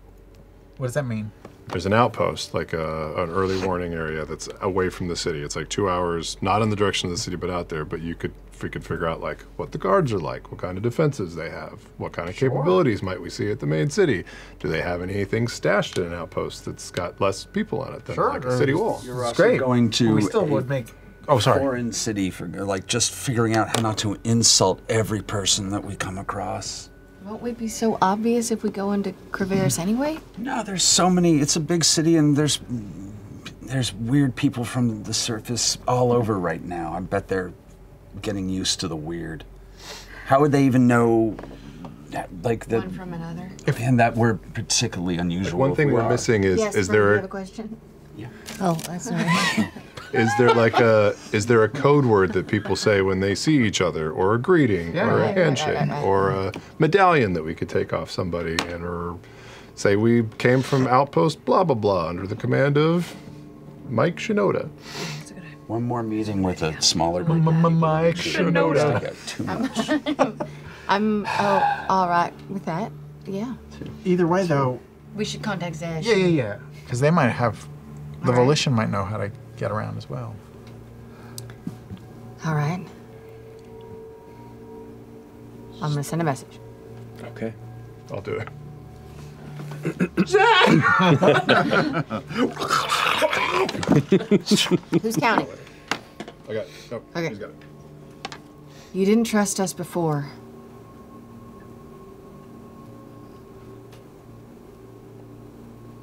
What does that mean? There's an outpost, like a, an early warning area that's away from the city. It's like two hours, not in the direction of the city, but out there. But you could, if we could figure out like what the guards are like, what kind of defenses they have, what kind of capabilities might we see at the main city? Do they have anything stashed in an outpost that's got less people on it than like a city wall? You're It's great. going to we still a would make. Oh, sorry. foreign city for like just figuring out how not to insult every person that we come across. Won't we be so obvious if we go into Kreviris hmm. anyway? No, there's so many. It's a big city, and there's there's weird people from the surface all over right now. I bet they're getting used to the weird. How would they even know, that, like that? One from another. If and that we're particularly unusual. One thing we we're are. missing is yes, is Brian, you there have a a, question? Oh, that's sorry. (laughs) is there like a is there a code word that people say when they see each other or a greeting Yeah. or a Right, right, right, handshake right, right. or a medallion that we could take off somebody and or say we came from outpost blah blah blah under the command of Mike Shinoda. One more meeting with a smaller. Mike Stick Shinoda. out too much. (laughs) I'm oh, all right with that. Yeah. Either way, though, We should contact Zesh. yeah, yeah, yeah. Because they might have, the All right. volition might know how to get around as well. All right. I'm gonna send a message. Okay. I'll do it. (laughs) Who's counting? I got it. Nope, Okay. he's got it. You didn't trust us before.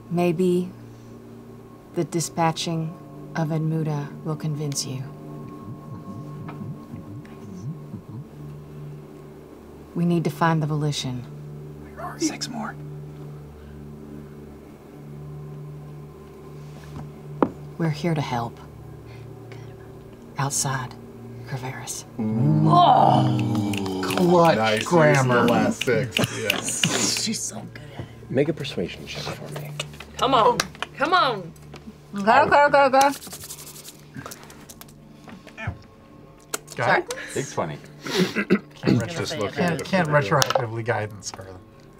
Maybe the dispatching of Enmuda will convince you. We need to find the volition. Six more. We're here to help. Outside, Kreviris. Clutch Nice. Grammar. The last six. Yeah. She's so good at it. Make a persuasion check for me. Come on. Come on. Go, go, go, go. Got it? Big twenty. Can't, retro- Just looking can't, at it can't retroactively guidance her.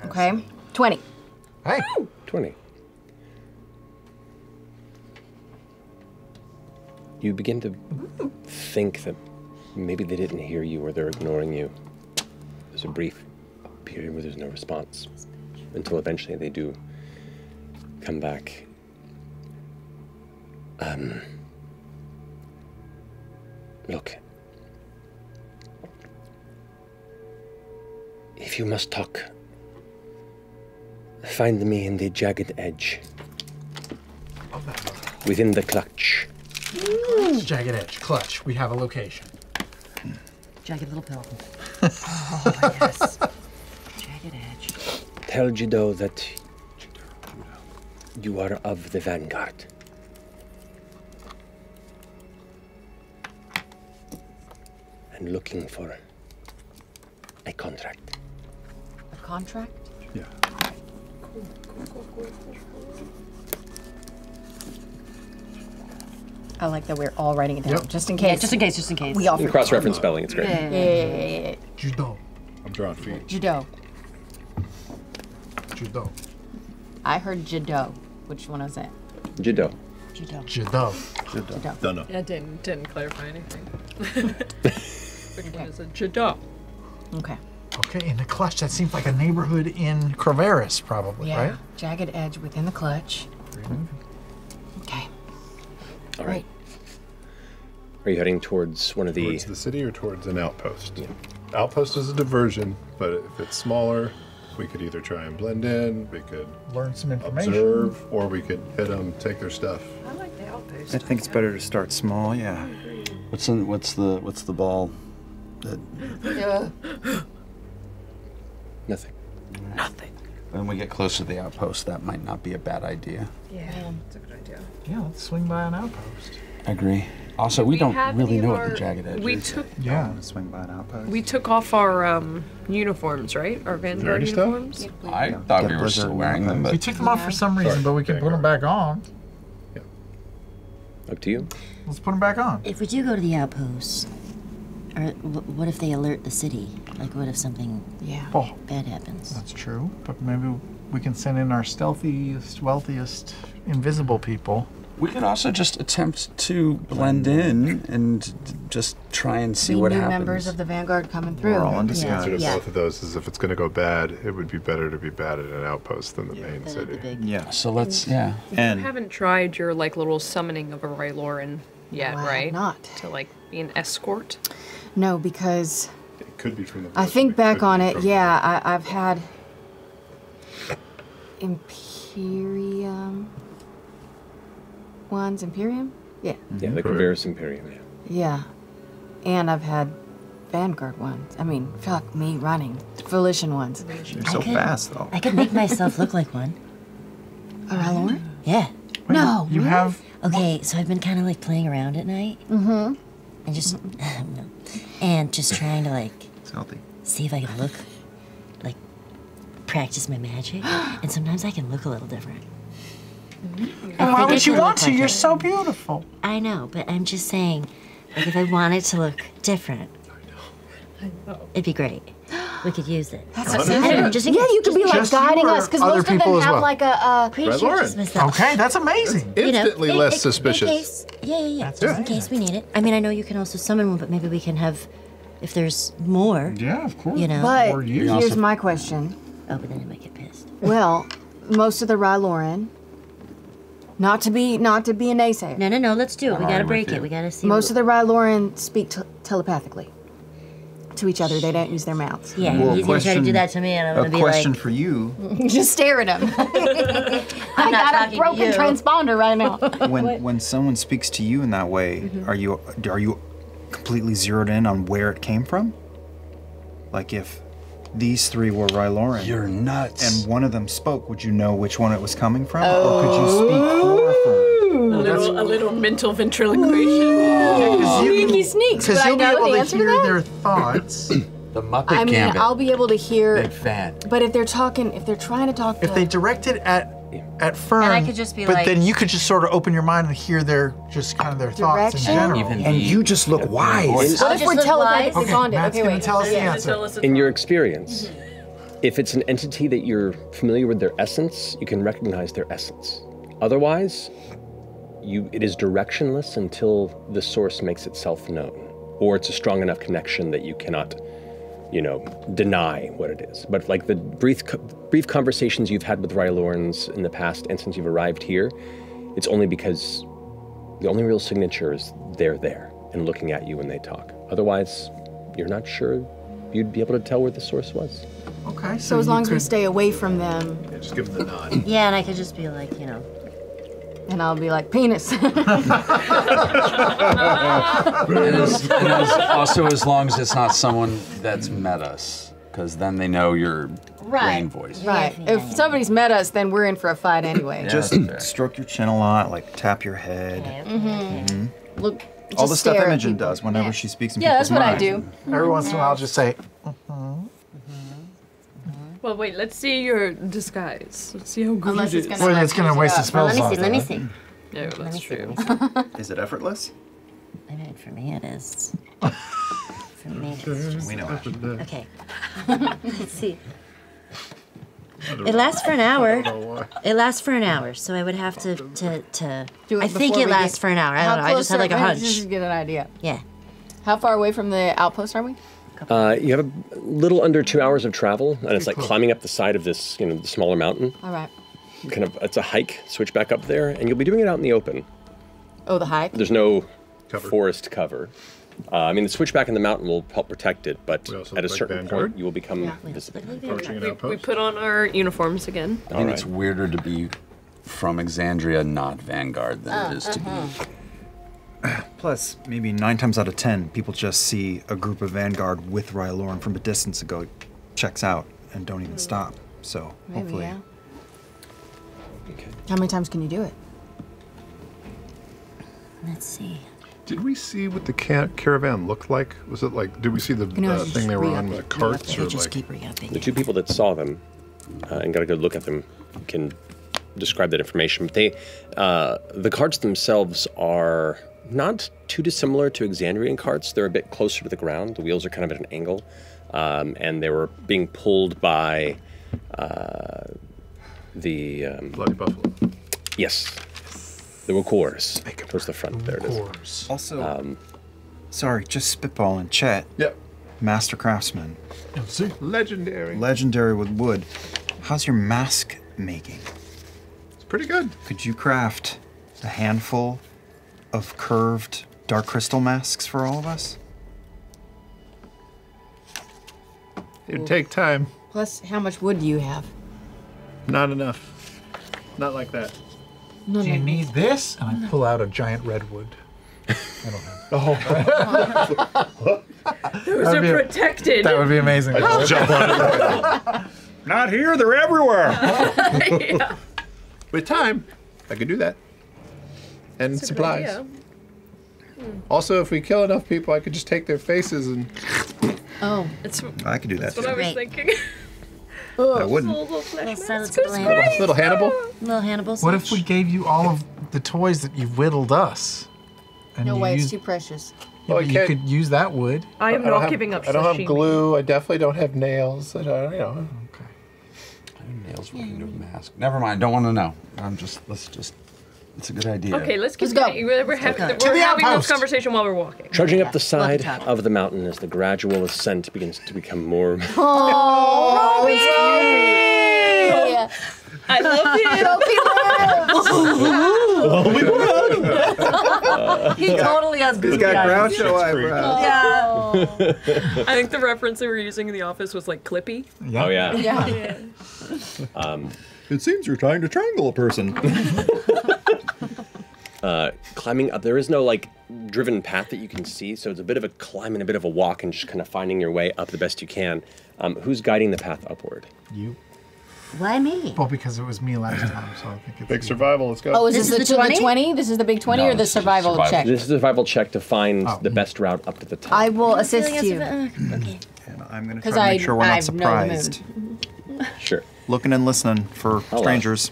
Okay. 20. Hey, 20. You begin to think that maybe they didn't hear you or they're ignoring you. There's a brief period where there's no response until eventually they do come back. Um, look. If you must talk, find me in the jagged edge. Within the clutch. jagged edge, clutch. We have a location. Jagged little pill. (laughs) Oh, yes. Jagged edge. Tell Jido that you are of the vanguard. And looking for a contract. A contract? Yeah. I like that we're all writing it down, Yep. just in case. Yeah, just in case, just in case. We all You can forget. cross reference spelling, it's great. Yeah, yeah, yeah, yeah, yeah. Judo. I'm drawing feet. Judo. Judo. I heard judo. Which one was it? Jido. Judo. Judo. Judo. Done. Yeah, it didn't didn't clarify anything. (laughs) Which one is it? Jada. Okay. Okay, in the clutch, that seems like a neighborhood in Kreviris, probably, Yeah. right? Jagged edge within the clutch. Mm-hmm. Okay. All right. Are you heading towards one of the. Towards the city or towards an outpost? Outpost is a diversion, but if it's smaller, we could either try and blend in, we could Learn some information. observe, or we could hit them, take their stuff. I like the outpost. I think it's better to start small, yeah. What's the what's the what's the ball? That Nothing. when we get close to the outpost, that might not be a bad idea. Yeah, it's a good idea. Yeah, let's swing by an outpost. I agree. Also, we, we don't really know of what the jagged edge We is. took Yeah. Want to swing by an outpost? we took off our um, uniforms, right? Our Vanguard Dirty stuff? uniforms. I thought Get we were still wearing them, We took them off for some reason, but we can put them back on. Up to you. Let's put them back on. If we do go to the outposts, or what if they alert the city? Like, what if something Yeah. Oh, bad happens? that's true. But maybe we can send in our stealthiest, wealthiest, invisible people. we could also just attempt to blend in and just try and see See what new happens. members of the Vanguard coming through. We're all in Yeah. disguise. Consider Yeah. both of those as if it's going to go bad, it would be better to be bad at an outpost than the main The, city. the. Yeah. so let's mm. yeah. I And haven't tried your like little summoning of a Ryloran yet, Why right? not? To like be an escort. No, because It could be from the. I think back on it. Yeah, I, I've had Imperium. ones, Imperium. Yeah. Yeah, the Kreviris Imperium. Yeah. Yeah. And I've had Vanguard ones. I mean, fuck me running. Volition ones. You're so could- fast, though. I could make myself look like one. A Rylor? Yeah. No. You have Okay, so I've been kind of like playing around at night. Mm-hmm. And just, (laughs) no. And just trying to like It's healthy. see if I can look, like, practice my magic. (gasps) and sometimes I can look a little different. Mm-hmm. And why would you want to? like You're it. so beautiful. I know, but I'm just saying, like, if I wanted to look different, I know. I know. it'd be great. We could use it. That's I don't just in yeah, you could be like guiding us because most of them have well? like a. uh Pretty Red sure Lauren. just myself. Okay, that's amazing. You know, Instantly in- less in- suspicious. In case, yeah, yeah, yeah. Just in case we need it. I mean, I know you can also summon one, but maybe we can have, if there's more. Yeah, of course. You know. But Or you. here's my question. Oh, but then I might get pissed. Well, most of the Ryloran. Not to be not to be a naysayer. No, no, no. Let's do it. We I'm gotta with break it. We gotta see. Most what- of the Ryloran speak t- telepathically to each other. They don't use their mouths. Yeah, Well, he's gonna try to do that to me, and I'm gonna be like, "A question for you. (laughs) Just stare at him. (laughs) (laughs) I got a broken transponder right now. When when someone speaks to you in that way, Mm-hmm. are you are you completely zeroed in on where it came from? Like if these three were Ryloran You're nuts. and one of them spoke, would you know which one it was coming from, or could you speak chloroform? A little, a little mental ventriloquation. Sneaky sneaks, but Because I you'll be know able the to answer to hear that. their thoughts. (clears throat) the Muppet I mean, Gambit. I'll be able to hear. Big fan. But if they're talking, if they're trying to talk, if to- they direct it at at Fearne, And I could just be but like- then you could just sort of open your mind and hear their just kind of their thoughts in Direction? general. Even And the- you just look wise. what I'll if just we're look telepathically wise. Okay, bonded? Matt's Okay, gonna wait. tell us the Yeah. answer. Tell us it's In your experience, mm-hmm. if it's an entity that you're familiar with their essence, you can recognize their essence. Otherwise, you it is directionless until the source makes itself known, or it's a strong enough connection that you cannot, you know, deny what it is. But like the brief brief conversations you've had with Rylorans in the past, and since you've arrived here, it's only because the only real signature is they're there and looking at you when they talk. Otherwise, you're not sure you'd be able to tell where the source was. Okay, So as you long as we stay away from them, Yeah, just give them the nod. yeah, and I could just be like, you know, and I'll be like penis. And as, and as, also, as long as it's not someone that's met us, because then they know your brain voice. right. If somebody's met us, then we're in for a fight anyway. Just stroke your chin a lot, like tap your head. Mm-hmm. Mm-hmm. Look. All the stuff stare at Imogen does whenever Yeah. she speaks in Yeah, that's people's what I do. Every once in a while, I'll just say, mm-hmm. Well, wait. Let's see your disguise. Let's see how good Unless it it's is. gonna- well, it's going to waste the well, spell let me see, let me see. Yeah, that's true. Let me see. (laughs) Is it effortless? I mean, for me it is. For me, it's just We know. Ash. okay. (laughs) (laughs) Let's see. It lasts for an hour. It lasts for an hour, so I would have to to to. Do it I think it lasts get- for an hour. I How don't know. I just close had like a are- hunch. Just get an idea. Yeah. How far away from the outpost are we? Uh, you have a little under two hours of travel, and it's like climbing up the side of this, you know, the smaller mountain. All right. Kind of, it's a hike. Switch back up there, and you'll be doing it out in the open. Oh, the hike. There's no Cover. forest cover. Uh, I mean, the switchback in the mountain will help protect it, but We also at a like certain Vanguard. point, you will become Yeah. visible. Approaching an We, we outpost. put on our uniforms again. I think it's weirder to be from Exandria, not Vanguard, than it is to be. Plus, maybe nine times out of ten, people just see a group of Vanguard with Ryloran from a distance and go, checks out, and don't even stop. So Maybe, hopefully, yeah. How many times can you do it? Let's see. Did we see what the ca- caravan looked like? Was it like? Did we see the know, uh, thing they were on? Was it, it carts or just like? keep. The two people that saw them uh, and got a good look at them can describe that information. But they, uh, the carts themselves are not too dissimilar to Exandrian carts. They're a bit closer to the ground. The wheels are kind of at an angle, um, and they were being pulled by uh, the um, Bloody buffalo. yes, the Wakors towards the front. There it is. course. also, sorry, just spitballing. Chet, Yep. master craftsman, See, Legendary. legendary with wood. How's your mask making? it's pretty good. Could you craft a handful of curved dark crystal masks for all of us? It'd take time. Plus, how much wood do you have? Not enough. Not like that. Do you need this? And I pull out a giant redwood. I don't have. (laughs) Oh, (laughs) Those That'd are be protected. that would be amazing. I jump on it. Not here, they're everywhere. (laughs) yeah. With time, I could do that. And That's supplies. idea. Hmm. Also, if we kill enough people, I could just take their faces and. Oh. It's, I could do that that's what I was Right. thinking. (laughs) Oh. I wouldn't. Little flesh Little silence masks. of It's the Little Hannibal. Little Hannibal. What if we gave you all of the toys that you've whittled us? And No you way, it's used- too precious. yeah, Oh, I but you can't- could use that wood. I am don't not have- giving up I don't have sashimi. glue. I definitely don't have nails. I don't, you know. Okay. Nails working into a mask. Never mind. Don't want to know. I'm just. Let's just. It's a good idea. Okay, let's keep Let's go. going. We're, we're, having, To we're having this conversation while we're walking. Trudging up the side the of the mountain as the gradual ascent begins to become more. (laughs) (laughs) Oh, it's I love you. (laughs) Oh, he totally has He's good got eyes. Groucho eyebrows. Yeah. I think the reference they were using in the office was like Clippy. Oh yeah. Yeah. Um, it seems you're trying to strangle a person. Uh, climbing up. There is no like driven path that you can see, so it's a bit of a climb and a bit of a walk, and just kind of finding your way up the best you can. Um, who's guiding the path upward? You. Why me? Well, because it was me last time, so I think it's Big you. survival. Let's go. Oh, is This this, is the, the 20? 20? This is the big 20 No, or the this is survival survival. check? This is a survival check to find Oh. the best route up to the top. I will Feeling assist you. uh, okay. And I'm going to 'Cause try to I- make sure we're I not know the surprised. Sure. Looking and listening for Hello. strangers.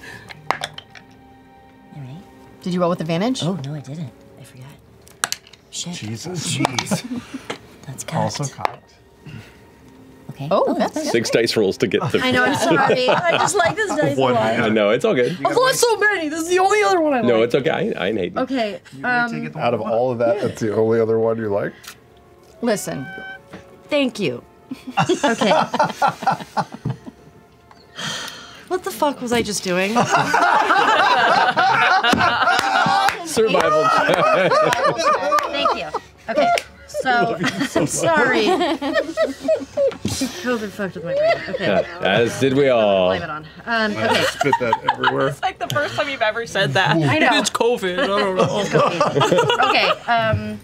All right. Did you roll with advantage? Oh no, I didn't. I forgot. Shit. Jesus. That's cocked. Also cocked. Okay. Oh, that's nice. Six dice rolls to get (laughs) the. I know, I'm sorry. (laughs) I just like this dice a One lot. I know it's all good. I've lost so many. This is the only other one I like. No, it's okay. I, I ain't hating. Okay. Um, Out of all of that, that's the only other one you like. Listen. thank you. (laughs) Okay. What the fuck was I just doing? (laughs) Survival. (laughs) Thank you. Okay. So I'm sorry. (laughs) COVID fucked with my brain. Okay. As did we all. Blame it on. Um, okay. Spit that everywhere. It's like the first time you've ever said that. I know. It's COVID. I don't know. okay. Um,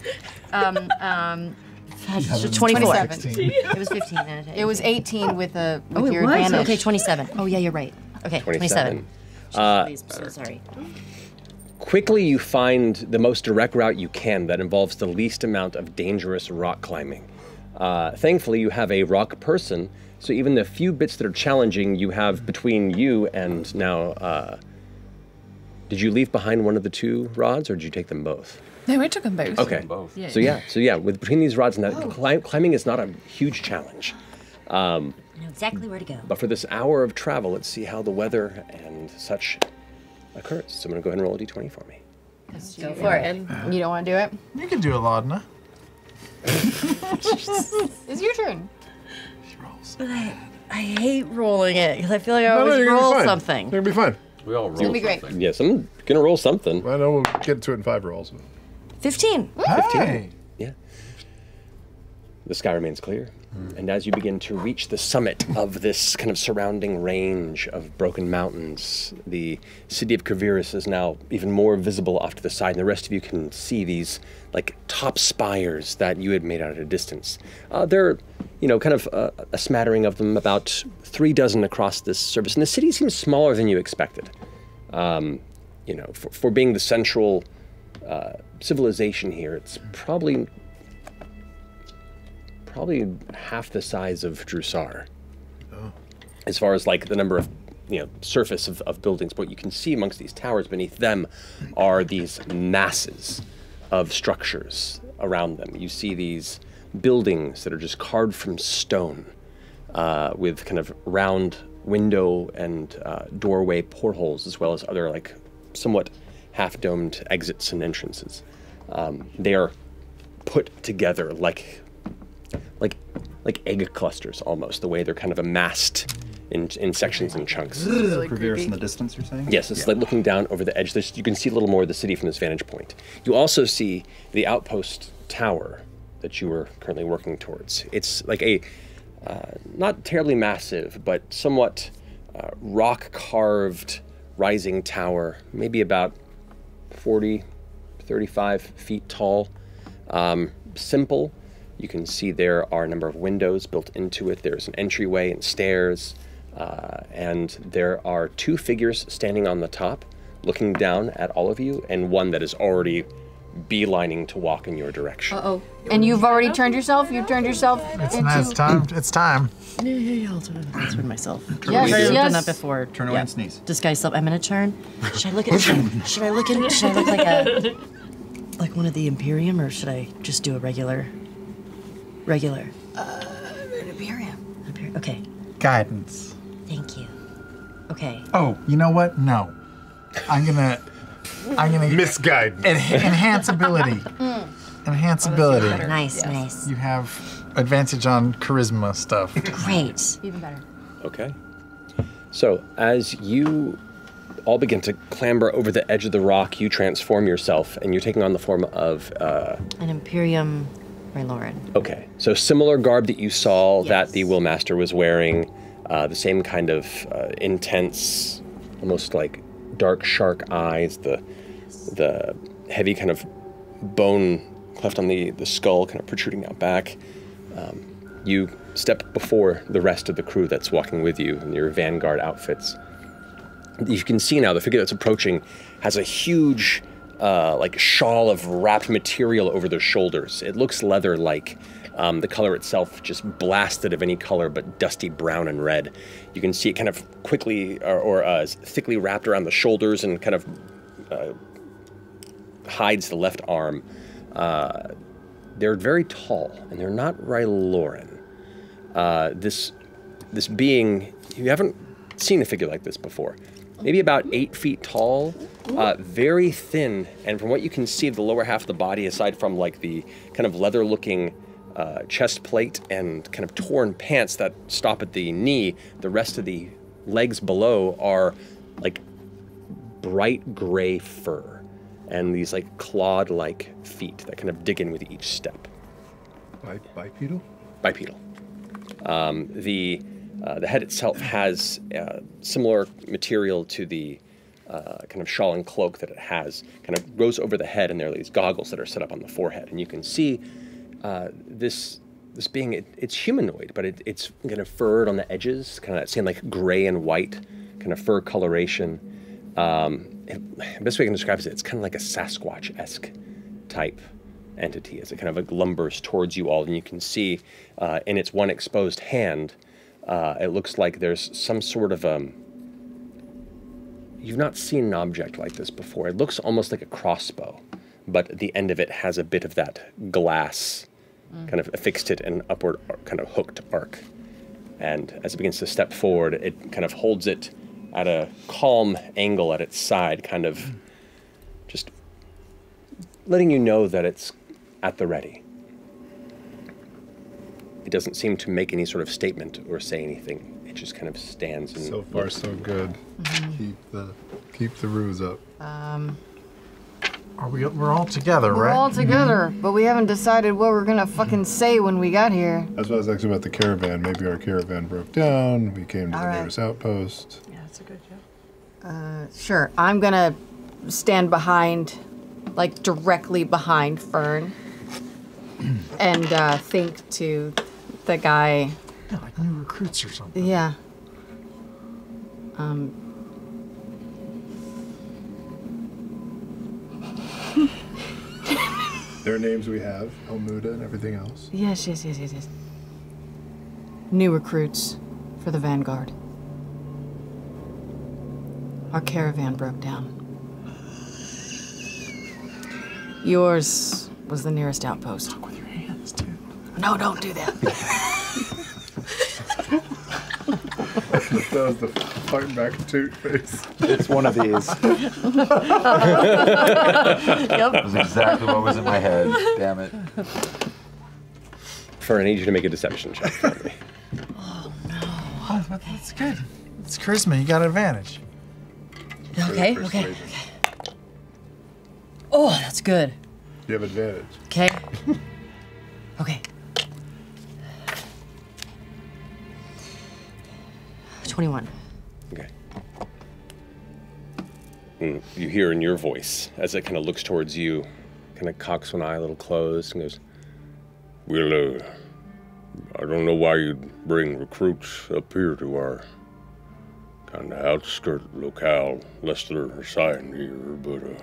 um, um, 24. 27. It was 15. uh, It was 18 with, a, with Oh, it your was? advantage. Okay, 27. Oh, yeah, you're right. Okay, 27. 27. Uh, Please, I'm so sorry. quickly, you find the most direct route you can that involves the least amount of dangerous rock climbing. Uh, thankfully, you have a rock person, so even the few bits that are challenging, you have between you and now. Uh, did you leave behind one of the two rods, or did you take them both? No, we took them both. Okay. Both. Yeah. So yeah, so yeah, with between these rods and that, climb, climbing is not a huge challenge. Um, I know exactly where to go. but for this hour of travel, let's see how the weather and such occurs. So I'm gonna go ahead and roll a d20 for me. Go for it. You don't want to do it? You can do a Laudna. (laughs) It's your turn. But I, I hate rolling it because I feel like I No, no, always you're roll something. You're gonna be fine. We all roll. It'll be great. Yes, I'm gonna roll something. I know we'll get to it in five rolls. 15. Hey. Yeah. The sky remains clear, and as you begin to reach the summit of this kind of surrounding range of broken mountains, the city of Kreviris is now even more visible off to the side, and the rest of you can see these like top spires that you had made out at a distance. Uh, there are, you know, kind of uh, a smattering of them, about three dozen across this surface, and the city seems smaller than you expected. Um, you know, for, for being the central uh, civilization here, it's probably probably half the size of Drusar. As far as like the number of you know surface of, of buildings, but what you can see amongst these towers beneath them are these masses of structures around them. You see these buildings that are just carved from stone, uh, with kind of round window and uh, doorway portholes, as well as other like somewhat half-domed exits and entrances. Um, they are put together like like like egg clusters almost. The way they're kind of amassed in in sections and chunks. Reverse in the distance, you're saying? Yes, it's like looking down over the edge. There's, you can see a little more of the city from this vantage point. You also see the outpost tower that you were currently working towards. It's like a uh, not terribly massive, but somewhat uh, rock carved rising tower, maybe about 40, 35 feet tall. Um, simple. You can see there are a number of windows built into it. There's an entryway and stairs. Uh, and there are two figures standing on the top, looking down at all of you, and one that is already beelining to walk in your direction. Uh oh. And you've already turned yourself? You've turned yourself It's into. nice time. It's time. Yeah, yeah, yeah. I'll turn, I'll turn myself. Yes, I've done that before. Turn away and sneeze. Disguise self. I'm gonna turn. Should I look at? Should (laughs) I, should I look in? Should I look like a like one of the Imperium, or should I just do a regular? Regular. Uh, Imperium. Imperium. Okay. Guidance. Thank you. Okay. Oh, you know what? No. I'm gonna. I'm gonna misguide. enhance ability. (laughs) Enhance ability. Nice, nice. You have advantage on charisma stuff. (laughs) Great. Even better. Okay. So, as you all begin to clamber over the edge of the rock, you transform yourself, and you're taking on the form of. Uh, An Imperium, Ryloran. okay. So, similar garb that you saw that the Willmaster was wearing, uh, the same kind of uh, intense, almost like dark shark eyes, the the heavy kind of bone cleft on the, the skull kind of protruding out back. Um, you step before the rest of the crew that's walking with you in your vanguard outfits. You can see now the figure that's approaching has a huge, uh, like shawl of wrapped material over their shoulders. It looks leather-like. Um, the color itself just blasted of any color, but dusty brown and red. You can see it kind of quickly or, or uh, thickly wrapped around the shoulders and kind of uh, hides the left arm. Uh, they're very tall, and they're not Ryloran. Uh, this this being, you haven't seen a figure like this before. Maybe about eight feet tall, uh, very thin, and from what you can see, the lower half of the body, aside from like the kind of leather-looking uh, chest plate and kind of torn pants that stop at the knee, the rest of the legs below are like bright gray fur and these like clawed like feet that kind of dig in with each step. Bi- bipedal? Bipedal. Um, the uh, the head itself has uh, similar material to the uh, kind of shawl and cloak that it has. Kind of goes over the head, and there are these goggles that are set up on the forehead, and you can see uh, this this being it, it's humanoid, but it, it's kind of furred on the edges, kind of that same like gray and white kind of fur coloration. Um, it, best way I can describe it is it's kind of like a Sasquatch-esque type entity as it kind of like lumbers towards you all, and you can see uh, in its one exposed hand, uh, it looks like there's some sort of um. You've not seen an object like this before. It looks almost like a crossbow, but the end of it has a bit of that glass, kind of affixed it in an upward, ar- kind of hooked arc. And as it begins to step forward, it kind of holds it at a calm angle at its side, kind of just letting you know that it's at the ready. It doesn't seem to make any sort of statement or say anything. It just kind of stands and So far, so good. Keep the keep the ruse up. Um, Are we? We're all together, right? we're right? all together, but we haven't decided what we're gonna fucking say when we got here. That's what I was asking about the caravan. Maybe our caravan broke down. We came to All the right. nearest outpost. Yeah, that's a good joke. Uh, sure. I'm gonna stand behind, like directly behind Fearne, (clears throat) and uh, think to the guy. Yeah, like new recruits or something. Yeah. Um. (laughs) Their names we have, Elmuda and everything else. Yes, yes, yes, yes, yes. New recruits for the Vanguard. Our caravan broke down. Yours was the nearest outpost. Talk with your hands, too. No, don't do that. (laughs) that was the fighting back toot face. It's one of these. (laughs) Yep. That was exactly what was in my head. Damn it. Fearne, I need you to make a deception check for me. Oh, that- that's good. It's charisma. You got an advantage. Okay, okay, okay. Oh, that's good. You have advantage. Okay. (laughs) okay. 21. Okay. And you hear in your voice as it kind of looks towards you, kind of cocks one eye a little closed and goes, Well, uh, I don't know why you'd bring recruits up here to our kind of outskirt locale, lest they're assigned here, but uh,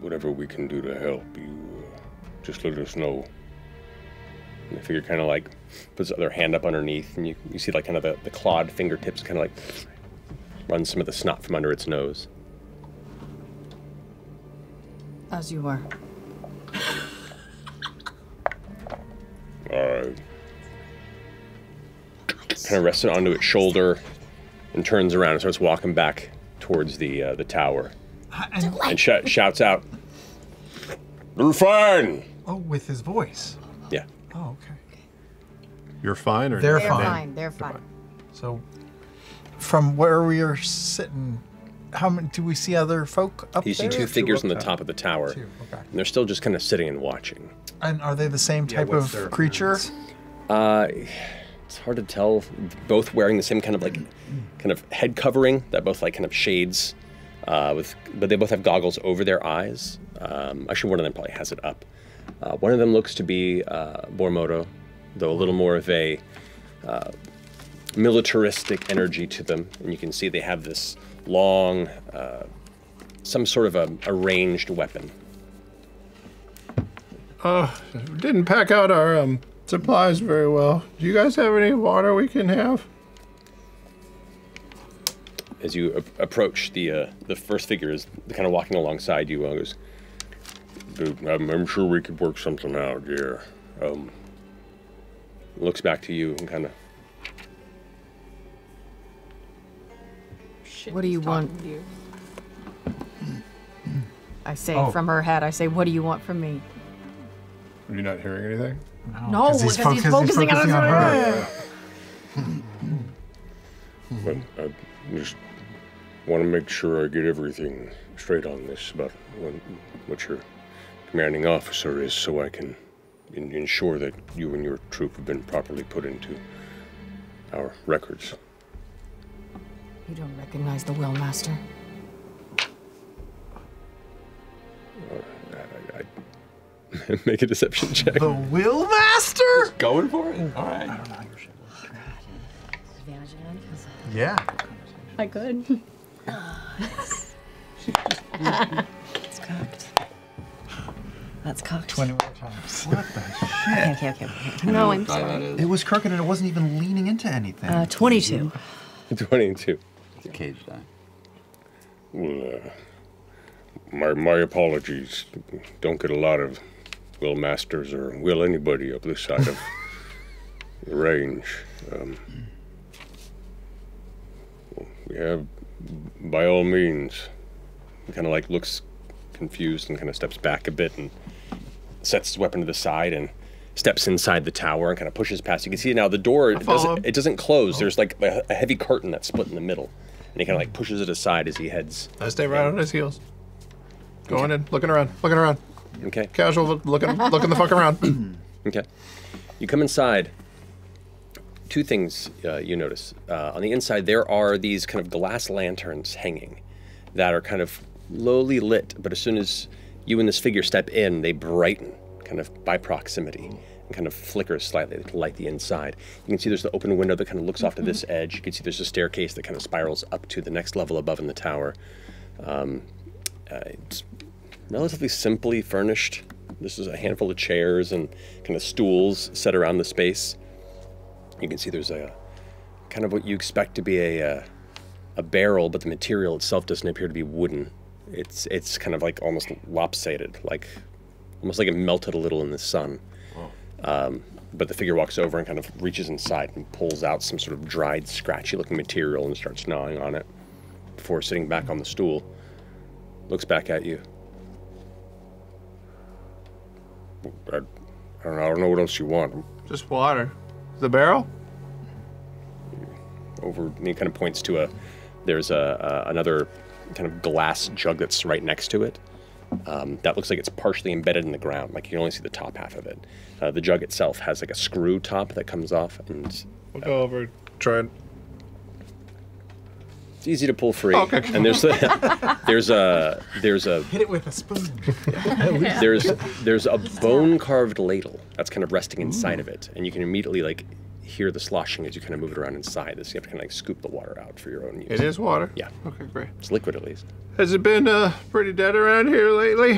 whatever we can do to help you, uh, just let us know. And the figure kind of like puts their hand up underneath, and you, you see like kind of the, the clawed fingertips kind of like run some of the snot from under its nose. As you were. All right. Kind of rests it onto its shoulder and turns around and starts walking back towards the uh, the tower. And sh- shouts out, "You're fine! Oh, with his voice. Yeah. Oh, okay. You're fine, or They're They're fine. fine. They're fine. So, from where we are sitting, how many do we see other folk up You see there? two figures on the top of the tower, Two, okay. and they're still just kind of sitting and watching. And are they the same type what's of their creature? Uh, it's hard to tell. Both wearing the same kind of like, kind of head covering that both like kind of shades, uh, with but they both have goggles over their eyes. Um, actually, one of them probably has it up. Uh, one of them looks to be uh, though a little more of a uh, militaristic energy to them, and you can see they have this long, uh, some sort of a, a ranged weapon. Uh, didn't pack out our um, supplies very well. Do you guys have any water we can have? as you a- approach the uh, the first figure is kind of walking alongside you. Uh, goes, Dude, I'm, I'm sure we could work something out, yeah. Um, looks back to you and kind of. What do you want? I say Oh. from her head, I say, what do you want from me? Are you not hearing anything? No, because he's, focusing, on, her. but I just want to make sure I get everything straight on this about what, what your commanding officer is so I can in, ensure that you and your troop have been properly put into our records. You don't recognize the Will Master. (laughs) Make a deception check. The Will Master? Going for it? All right. Yeah. I could. It's cocked. That's cocked. 20 more times. What the Okay, okay, okay. okay. No, I'm sorry. It was crooked and it wasn't even leaning into anything. Uh, 22. (laughs) 22. It's a cage die. Well, uh, my, my apologies. Don't get a lot of will masters or will anybody up this side of (laughs) the range. Um, we have, by all means, Kind of like looks confused and kind of steps back a bit and sets his weapon to the side and steps inside the tower and kind of pushes past. You can see now the door it doesn't it doesn't close. There's like a, a heavy curtain that's split in the middle, and he kind of like pushes it aside as he heads. I stay right on his heels. Going in, looking around, looking around. Okay. Casual, look- looking, looking the fuck around. (clears throat) Okay. You come inside. Two things uh, you notice. Uh, on the inside, there are these kind of glass lanterns hanging that are kind of lowly lit, but as soon as you and this figure step in, they brighten kind of by proximity and kind of flicker slightly to light the inside. You can see there's the open window that kind of looks off to this edge. You can see there's a staircase that kind of spirals up to the next level above in the tower. Um, uh, it's relatively simply furnished. This is a handful of chairs and kind of stools set around the space. You can see there's a kind of what you expect to be a uh, a barrel, but the material itself doesn't appear to be wooden. It's it's kind of like almost lopsided, like almost like it melted a little in the sun. Um, but the figure walks over and kind of reaches inside and pulls out some sort of dried, scratchy-looking material and starts gnawing on it before sitting back on the stool. Looks back at you. I, I, don't, know, I don't know what else you want. Just water. The barrel? over he kind of points to a there's a, a another kind of glass jug that's right next to it um, that looks like it's partially embedded in the ground like you can only see the top half of it uh, the jug itself has like a screw top that comes off and We'll go over, try and. It's easy to pull free. Okay. And there's a, there's a there's a Hit it with a spoon. (laughs) there's there's a bone carved ladle that's kind of resting inside of it, and you can immediately like hear the sloshing as you kind of move it around inside. This you have to kind of like scoop the water out for your own use. It is water. Yeah, Okay, great. it's liquid at least. Has it been uh, pretty dead around here lately?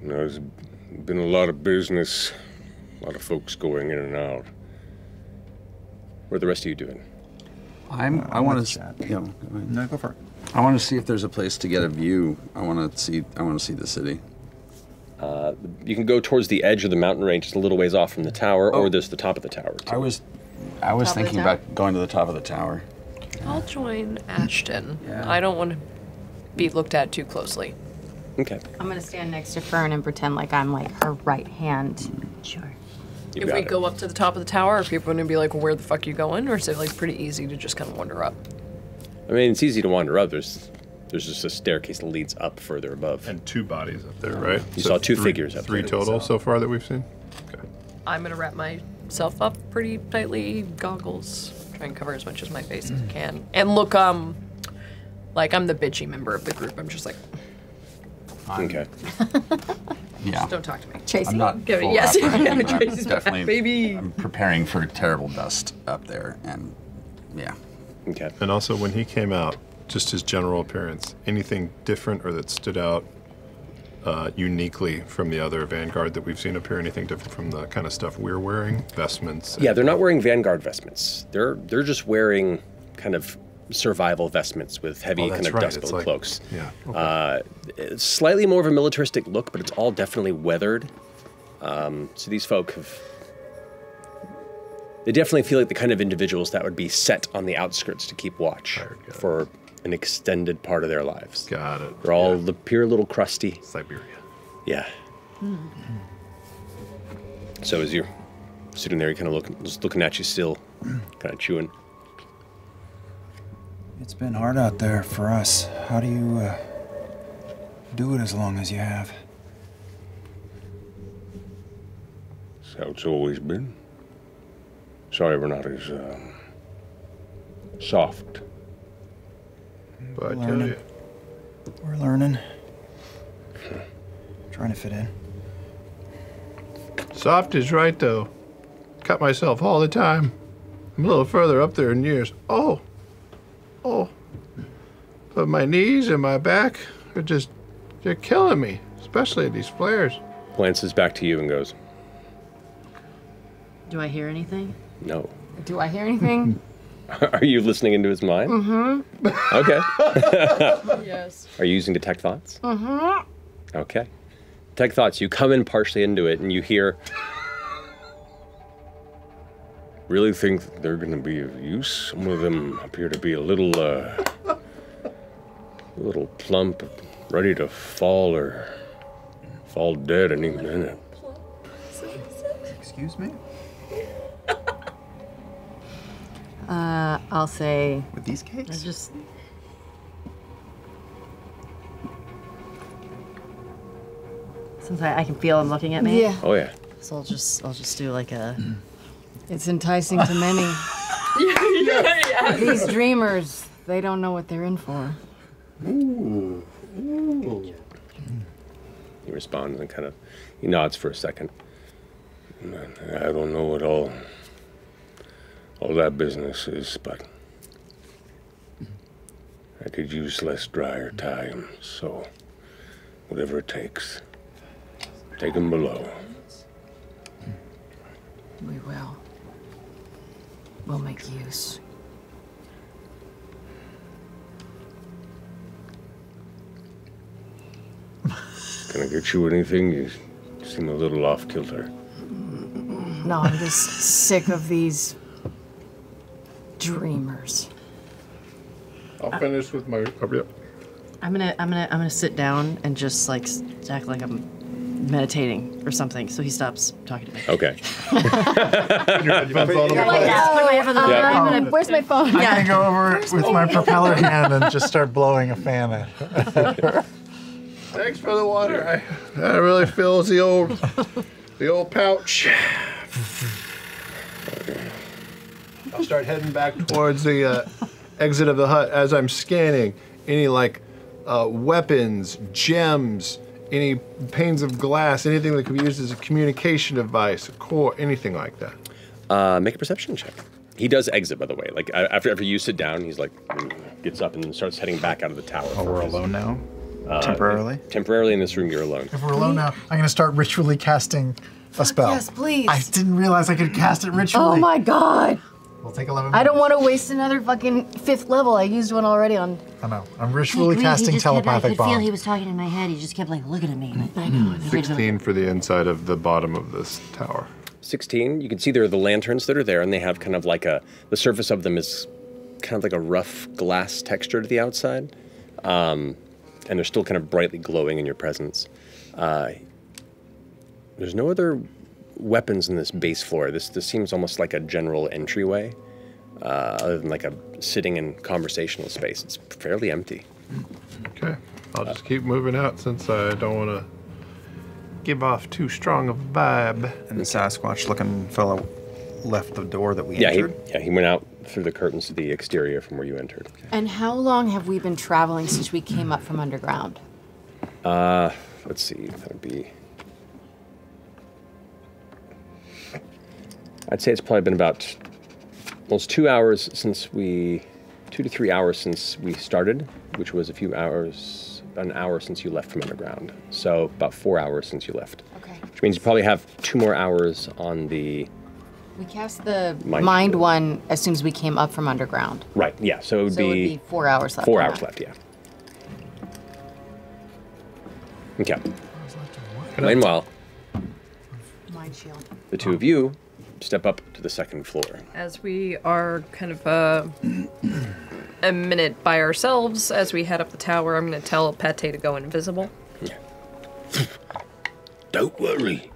You know, there's been a lot of business, a lot of folks going in and out. What are the rest of you doing? I'm. I want to. You know, no, go for it. I want to see if there's a place to get a view. I want to see. I want to see the city. Uh, you can go towards the edge of the mountain range, just a little ways off from the tower, or there's the top of the tower. I was. I was Top thinking about going to the top of the tower. I'll join Ashton. Yeah. I don't want to be looked at too closely. Okay. I'm gonna stand next to Fearne and pretend like I'm like her right hand. Sure. You if got we it. go up to the top of the tower, are people going to be like, where the fuck are you going? Or is it like pretty easy to just kind of wander up? I mean, it's easy to wander up. There's there's just a staircase that leads up further above. And two bodies up there, right? You saw two figures up Three there. total so far that we've seen. Okay. I'm going to wrap myself up pretty tightly, goggles, try and cover as much as my face as I can. And look, um, like I'm the bitchy member of the group. I'm just like, Okay. (laughs) Yeah. don't talk to me. Tracy. I'm not. Give full yes, (laughs) I'm Tracy's definitely. baby. I'm preparing for terrible dust up there, and yeah. Okay. And also, when he came out, just his general appearance, anything different or that stood out uh, uniquely from the other Vanguard that we've seen up here? Anything different from the kind of stuff we're wearing? Vestments? Yeah, they're not wearing Vanguard vestments. They're they're just wearing kind of survival vestments with heavy Oh, kind of right. dust bowl like- cloaks. yeah, okay. Uh, slightly more of a militaristic look, but it's all definitely weathered. Um, so these folk have. They definitely feel like the kind of individuals that would be set on the outskirts to keep watch for an extended part of their lives. Got it. They're all the pure little crusty. Siberia. Yeah. So as you're sitting there, you kind of looking, just looking at you still, kind of chewing. It's been hard out there for us. How do you uh, do it as long as you have? That's how it's always been. Sorry we're not as um, soft. But I tell Learning. you, We're learning. Trying to fit in. soft is right though. Cut myself all the time. I'm a little further up there in years. Oh, oh. But my knees and my back are just, they're killing me, especially these flares. Glances back to you and goes, Do I hear anything? "No." Do I hear anything? (laughs) Are you listening into his mind? mm-hmm. Okay. (laughs) yes. Are you using detect thoughts? Mm-hmm. Okay. Detect thoughts. You come in partially into it, and you hear. Really think they're going to be of use? Some of them appear to be a little, uh, a little plump, ready to fall or fall dead any minute. Excuse me? (laughs) Uh, I'll say. With these cakes? I just. Since I, I can feel him looking at me. Yeah. Oh yeah. So I'll just I'll just do like a. (clears throat) It's enticing to many. yeah, (laughs) yeah. These dreamers, they don't know what they're in for. Ooh. He responds and kind of he nods for a second. I don't know what all, all that business is, but I could use less drier time, so whatever it takes, take 'em below. We will. We'll make use. Can I get you anything? You seem a little off kilter. No, I'm just sick of these dreamers. I'll finish with my. Oh, yep. I'm gonna I'm gonna I'm gonna sit down and just like act like I'm meditating or something. So he stops talking to me. Okay. (laughs) You're like, uh, Yeah. I'm where's my phone? I'm gonna go over with my propeller (laughs) hand and just start blowing a fan at her. Thanks for the water. I, that really fills the old, the old pouch. I'll start heading back towards the uh, exit of the hut as I'm scanning any like uh, weapons, gems, any panes of glass, anything that could be used as a communication device, a core, anything like that. Uh, make a perception check. He does exit, by the way. Like after after you sit down, he's like gets up and starts heading back out of the tower. Oh, we're alone now? Uh, Temporarily? Temporarily in this room, you're alone. If we're alone now, I'm gonna start ritually casting a spell. yes, please. I didn't realize I could cast it ritually. Oh my god. We'll take 11 I don't want to waste another fucking fifth level. I used one already on. I know. I'm He ritually he casting just kept- telepathic I could feel he was talking in my head. He just kept like looking at me. and I, I know. I figured- 16 for the inside of the bottom of this tower. 16 you can see there are the lanterns that are there and they have kind of like a the surface of them is kind of like a rough glass texture to the outside um, and they're still kind of brightly glowing in your presence uh, there's no other weapons in this base floor this this seems almost like a general entryway uh, other than like a sitting and conversational space it's fairly empty Okay. I'll just keep moving out since I don't want to give off too strong of a vibe. And the Sasquatch looking fellow left the door that we yeah he, entered. yeah he went out through the curtains to the exterior from where you entered And how long have we been traveling since we came up from underground? Uh, let's see. That would be. I'd say it's probably been about almost two hours since we, two to three hours since we started, which was a few hours, an hour since you left from underground. So about four hours since you left. Okay. Which means you probably have two more hours on the. We cast the Mind- mind, one as soon as we came up from underground. Right. Yeah. So it would So it be. would be four hours left Four hours that. left. Yeah. Okay. Meanwhile, Mind shield. the two of you step up to the second floor. As we are kind of uh, a minute by ourselves as we head up the tower, I'm going to tell Pate to go invisible. Yeah. Don't worry.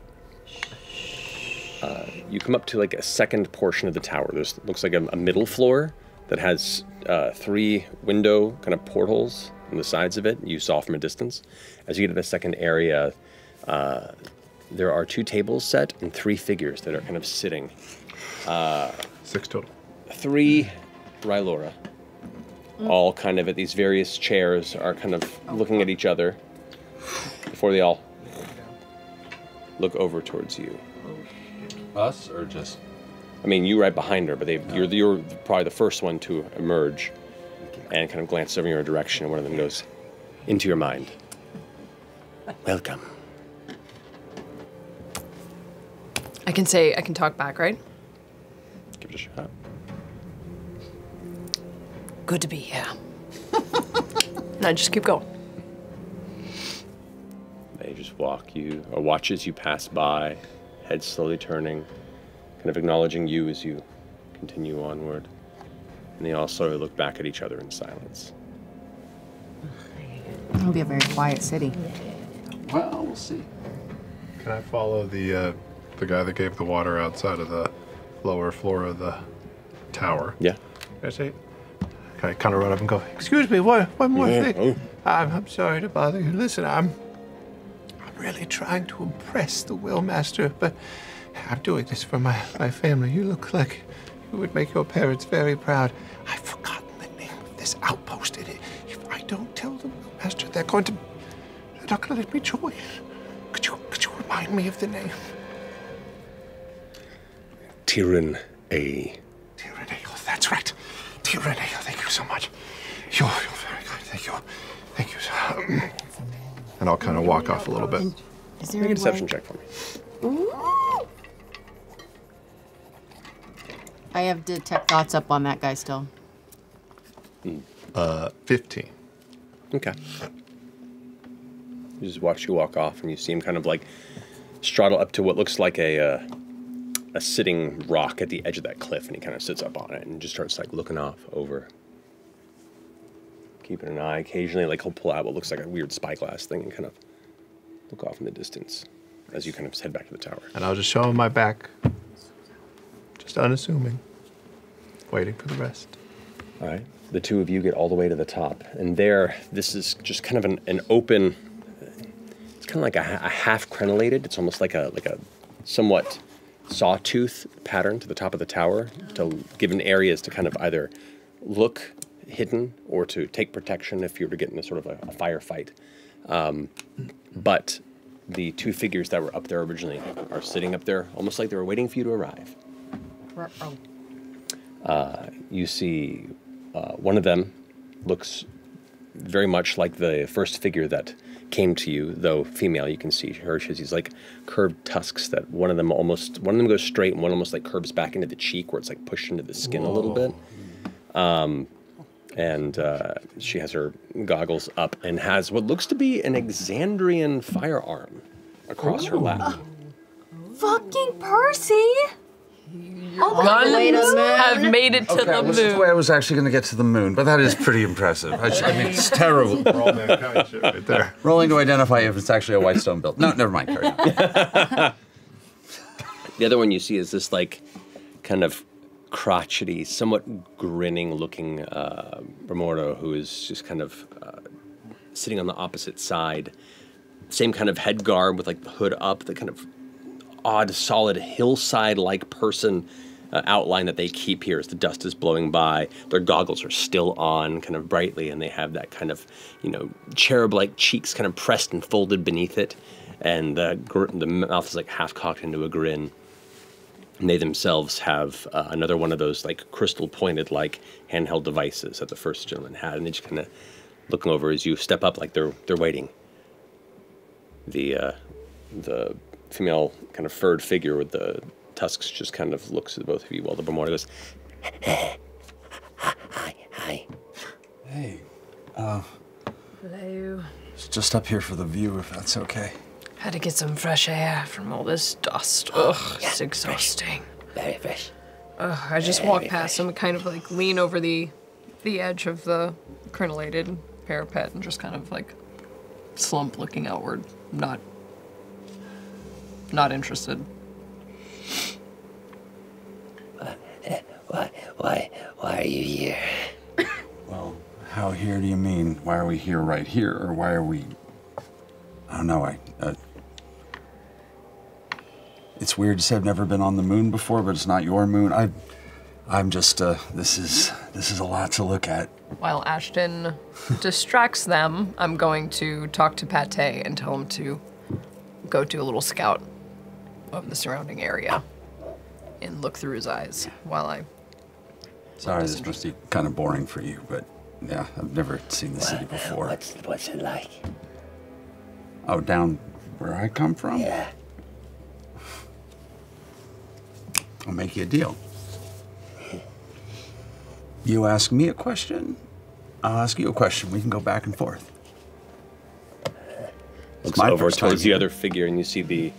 Uh, you come up to like a second portion of the tower. There's looks like a, a middle floor that has uh, three window kind of portholes on the sides of it. You saw from a distance. As you get to the second area, uh, there are two tables set and three figures that are kind of sitting. Uh, Six total. Three Rylora, all kind of at these various chairs, are kind of looking at each other before they all look over towards you. Us or just? I mean, you right behind her, but they you're you're probably the first one to emerge, and kind of glance over in your direction. And one of them goes, "Into your mind." Welcome. I can say, I can talk back, right? Give it a shot. Good to be here. (laughs) and I just keep going. They just walk you, or watch as you pass by, head slowly turning, kind of acknowledging you as you continue onward. And they all slowly look back at each other in silence. It'll be a very quiet city. Well, we'll see. Can I follow the uh, the guy that gave the water outside of the lower floor of the tower? Yeah. Can I say? I kind of run up and go? Excuse me, one one more Yeah, thing. Oh. I'm, I'm sorry to bother you. Listen, I'm I'm really trying to impress the Willmaster, but I'm doing this for my my family. You look like you would make your parents very proud. I've forgotten the name of this outpost. It, if I don't tell the Willmaster, they're going to they're not going to let me join. Could you could you remind me of the name? Tyrann A. Oh, that's right. Tyrannia, thank you so much. You're, you're very kind. Thank you. Thank you. sir. (clears throat) And I'll kind of walk off a little bit. Is there Make a any deception check for me. I have detect thoughts up on that guy still. Uh, 15. Okay. You just watch you walk off, and you see him kind of like straddle up to what looks like a uh, a sitting rock at the edge of that cliff, and he kind of sits up on it and just starts like looking off over, keeping an eye. Occasionally, like he'll pull out what looks like a weird spyglass thing and kind of look off in the distance as you kind of head back to the tower. And I'll just show him my back. Just unassuming. Waiting for the rest. All right. The two of you get all the way to the top, and there, this is just kind of an, an open. It's kind of like a, a half crenellated. It's almost like a like a somewhat sawtooth pattern to the top of the tower to give an areas to kind of either look hidden or to take protection if you were to get in a sort of a, a firefight. Um, but the two figures that were up there originally are sitting up there almost like they were waiting for you to arrive. Uh, you see uh, one of them looks very much like the first figure that came to you, though female. You can see her. She has these like curved tusks that one of them almost one of them goes straight and one almost like curves back into the cheek where it's like pushed into the skin a little bit. Um, and uh, she has her goggles up and has what looks to be an Exandrian firearm across her lap. Fucking Percy! Oh my Guns goodness. have made it to Okay, the wasn't moon. the way I was actually going to get to the moon, but that is pretty impressive. I, I mean, it's terrible. All mankind shit right there. Rolling to identify if it's actually a white stone build. No, never mind. Carry on. (laughs) The other one you see is this like kind of crotchety, somewhat grinning looking uh, Remordo who is just kind of uh, sitting on the opposite side. Same kind of head garb with like the hood up, the kind of odd, solid hillside like person uh, outline that they keep here as the dust is blowing by. Their goggles are still on, kind of brightly, and they have that kind of, you know, cherub like cheeks kind of pressed and folded beneath it. And the, gr- the mouth is like half cocked into a grin. And they themselves have uh, another one of those like crystal pointed like handheld devices that the first gentleman had, and they just kind of looking over as you step up, like they're they're waiting. The uh, the female kind of furred figure with the tusks just kind of looks at both of you while the Bermuda goes, Hi. Hey, uh, Hello. It's just up here for the view, if that's okay. Had to get some fresh air from all this dust. Ugh, it's exhausting. Very fresh. Ugh, I just Very walk past him and kind of like lean over the the edge of the crenellated parapet and just kind of like slump looking outward. Not not interested. Why, why, why are you here? well, how here do you mean? Why are we here right here, or why are we? I don't know. I. Uh, it's weird to say I've never been on the moon before, but it's not your moon. I, I'm just. Uh, this is this is a lot to look at. While Ashton distracts them, I'm going to talk to Pate and tell him to go do a little scout of the surrounding area and look through his eyes while I. Sorry, this must be kind of boring for you, but yeah, I've never seen the city before. What's, what's it like? Oh, down where I come from? Yeah. I'll make you a deal. You ask me a question, I'll ask you a question. We can go back and forth. looks my over towards the other figure, and you see the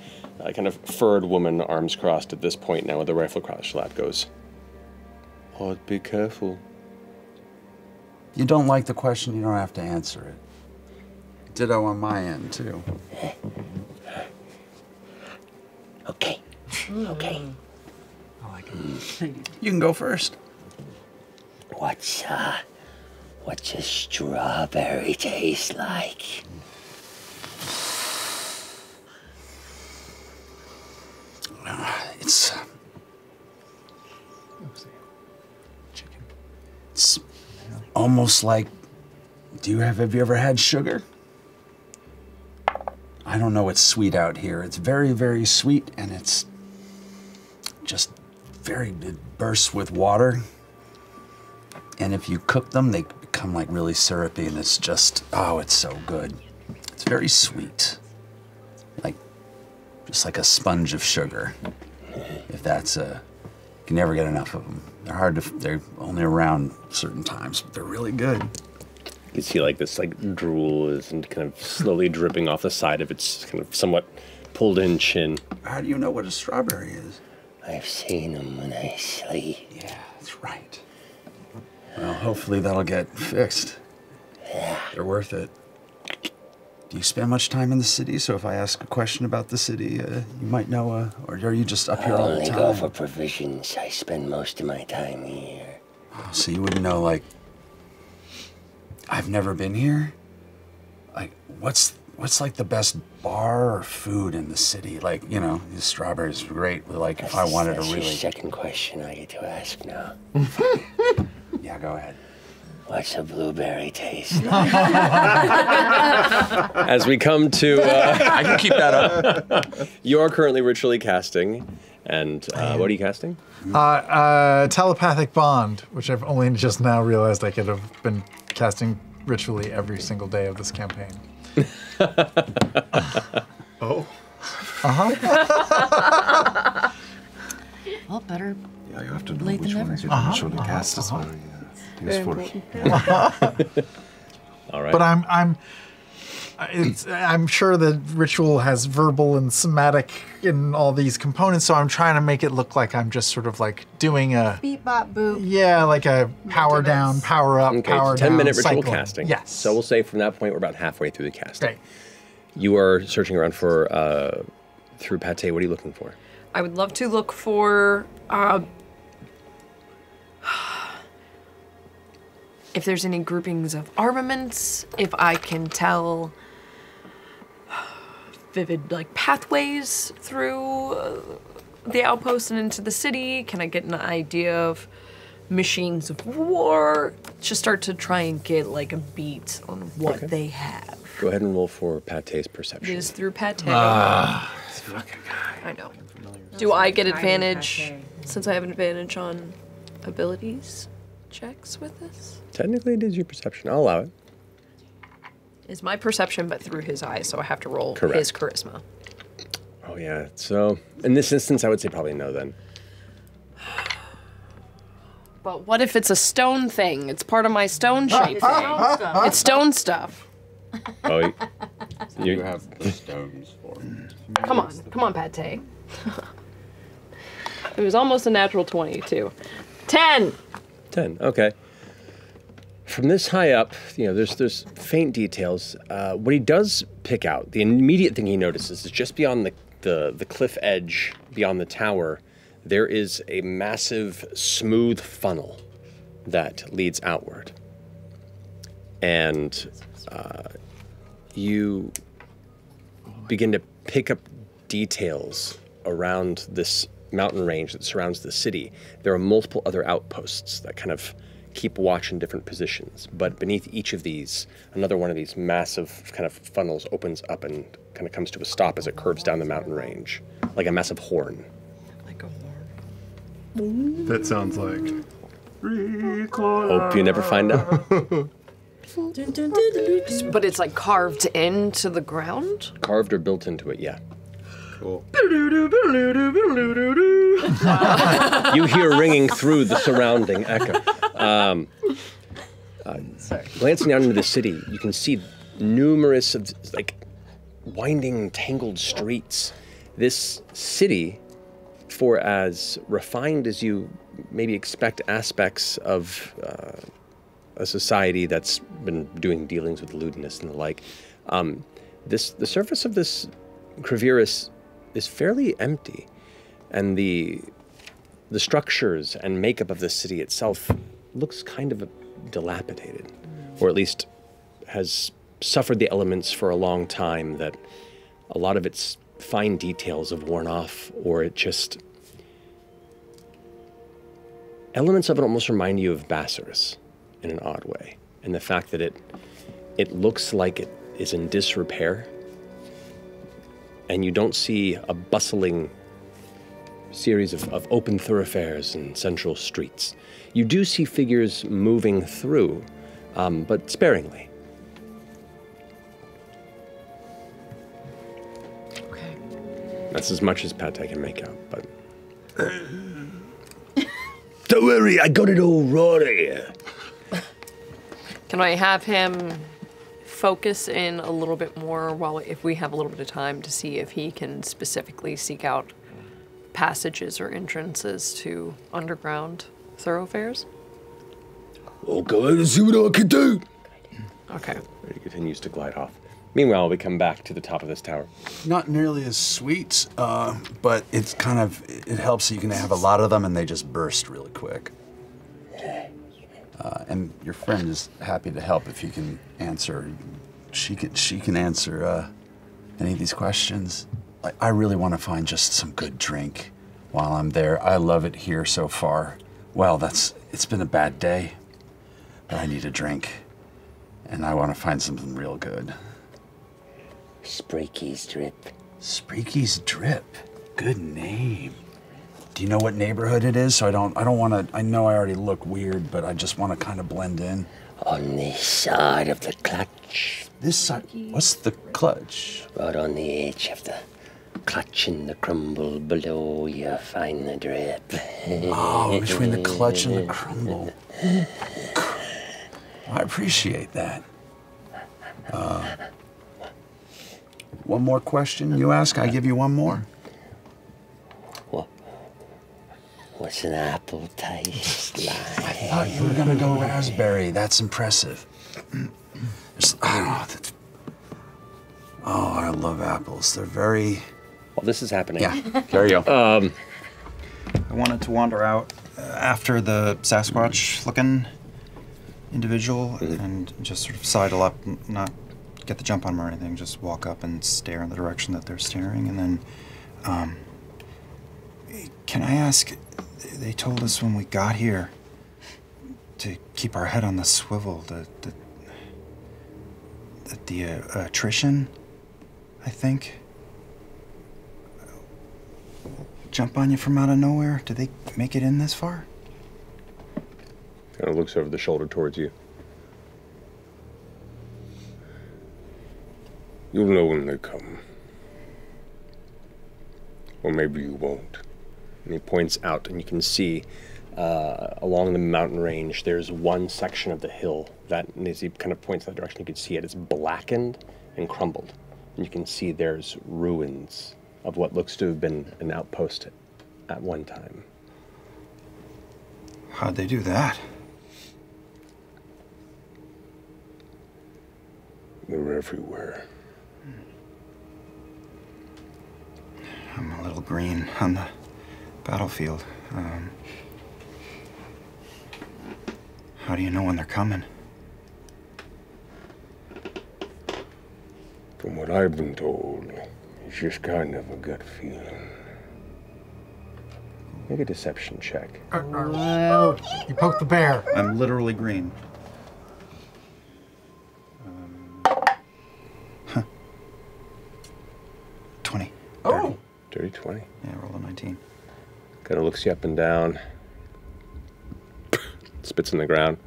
uh, kind of furred woman, arms crossed at this point now, with the rifle across her lap, goes, "Oh, be careful." You don't like the question, you don't have to answer it. Ditto on my end, too. Okay. Okay. You can go first. What's, uh, what's a strawberry taste like? It's. It's almost like. Do you have have you ever had sugar? I don't know. It's sweet out here. It's very very sweet, and it's just very it bursts with water. And if you cook them, they become like really syrupy, and it's just oh, it's so good. It's very sweet, just like a sponge of sugar. If that's a, you can never get enough of them. They're hard to. They're only around certain times, but they're really good. You see, like this, like drool is and kind of slowly dripping off the side of its kind of somewhat pulled in chin. How do you know what a strawberry is? I've seen them when I sleep. Yeah, that's right. Well, hopefully that'll get fixed. Yeah. They're worth it. Do you spend much time in the city? So if I ask a question about the city, uh, you might know, uh, or are you just up I here all the only time? go for provisions. I spend most of my time here. So you wouldn't know, like, I've never been here. Like, what's what's like the best bar or food in the city? Like, you know, these strawberries are great, but like, if I wanted to That's really, second question I get to ask now. (laughs) yeah, go ahead. What's a blueberry taste? (laughs) As we come to, uh, I can keep that up. you are currently ritually casting, and uh, what are you casting? Uh, uh, telepathic bond, which I've only just now realized I could have been casting ritually every single day of this campaign. (laughs) oh. Uh huh. well, better. Yeah, you have to know which than one never. is your Uh-huh, ritually uh-huh, cast as uh-huh. well. Yeah. Very Use for- important. (laughs) All right. But I'm I'm it's, I'm sure that ritual has verbal and somatic in all these components, so I'm trying to make it look like I'm just sort of like doing a Beep bop boop. yeah, like a power down, power up, Okay, power it's a 10 down. minute ritual cycling. casting. Yes. So we'll say from that point, we're about halfway through the casting. Great. You are searching around for, uh, through Pate, what are you looking for? I would love to look for uh, if there's any groupings of armaments, if I can tell vivid like pathways through uh, the outpost and into the city. Can I get an idea of machines of war? Just start to try and get like a beat on what Okay. they have. Go ahead and roll for Pate's perception. It is through pate. Ah, this fucking guy. I know. Do I get advantage since I have an advantage on abilities checks with this? Technically, it is your perception. I'll allow it. it. Is my perception, but through his eyes, so I have to roll Correct. his charisma. Oh, yeah. So, in this instance, I would say probably no then. But what if it's a stone thing? It's part of my stone (laughs) shape thing. stuff. It's stone stuff. Oh, you, (laughs) you have stones for Come on, come on, Pate. (laughs) it was almost a natural 20, too. 10! 10. Okay. From this high up, you know, there's there's faint details. Uh, what he does pick out, the immediate thing he notices is just beyond the, the, the cliff edge, beyond the tower, there is a massive, smooth funnel that leads outward. And uh, you begin to pick up details around this mountain range that surrounds the city. There are multiple other outposts that kind of keep watch in different positions. But beneath each of these, another one of these massive kind of funnels opens up and kind of comes to a stop as it curves down the mountain range, like a massive horn. That sounds like. Hope you never find out. (laughs) But it's like carved into the ground? Carved or built into it, yeah. Cool. (laughs) you hear ringing through the surrounding echo. Um, uh, glancing out into the city, you can see numerous of like winding, tangled streets. This city, for as refined as you maybe expect aspects of uh, a society that's been doing dealings with Ludinus and the like, um, this the surface of this Kreviris is fairly empty, and the the structures and makeup of the city itself looks kind of dilapidated, or at least has suffered the elements for a long time that a lot of its fine details have worn off, or it just. Elements of it almost remind you of Bassaris in an odd way, and the fact that it it looks like it is in disrepair, and you don't see a bustling series of, of open thoroughfares and central streets. You do see figures moving through, um, but sparingly. Okay. That's as much as Pate can make out, but. Don't worry, I got it all right. here. Can I have him focus in a little bit more while if we have a little bit of time to see if he can specifically seek out passages or entrances to underground thoroughfares? I'll go out and see what I can do. Okay. He continues to glide off. Meanwhile, we come back to the top of this tower. Not nearly as sweet, uh, but it's kind of it helps. So you can have a lot of them, and they just burst really quick. Uh, and your friend is happy to help if you can answer. She can she can answer uh, any of these questions. I, I really want to find just some good drink while I'm there. I love it here so far. Well, that's it's been a bad day. but I need a drink. And I want to find something real good. Spreaky's Drip. Spreaky's Drip. Good name. Do you know what neighborhood it is? So I don't I don't want to I know I already look weird, but I just want to kind of blend in. On this side of the clutch. This side? What's the clutch? Right on the edge of the clutch and the crumble below you find the drip. Oh, between the clutch and the crumble. I appreciate that. Uh, one more question you ask, I give you one more. What's an apple taste like? I thought you were gonna go raspberry. That's impressive. There's- I don't know. that's- Oh, I love apples. They're very. While this is happening, Yeah, (laughs) there you go. Um, I wanted to wander out uh, after the Sasquatch looking individual and just sort of sidle up, n- not get the jump on them or anything, just walk up and stare in the direction that they're staring. And then, um, can I ask? They told us when we got here to keep our head on the swivel, that the, that the uh, attrition, I think, jump on you from out of nowhere? Did they make it in this far? Kind of looks over the shoulder towards you. You'll know when they come. Or maybe you won't. And he points out, and you can see uh, along the mountain range, there's one section of the hill that, and as he kind of points that direction, you can see it. It's blackened and crumbled. And you can see there's ruins of what looks to have been an outpost at one time. How'd they do that? They're everywhere. I'm a little green on the battlefield. Um, how do you know when they're coming? From what I've been told, it's just kind of a gut feeling. Make a deception check. Well, you poked the bear. I'm literally green. Um, huh. 20. Oh! Dirty 20. Yeah, roll a 19. Kind of looks you up and down, spits in the ground.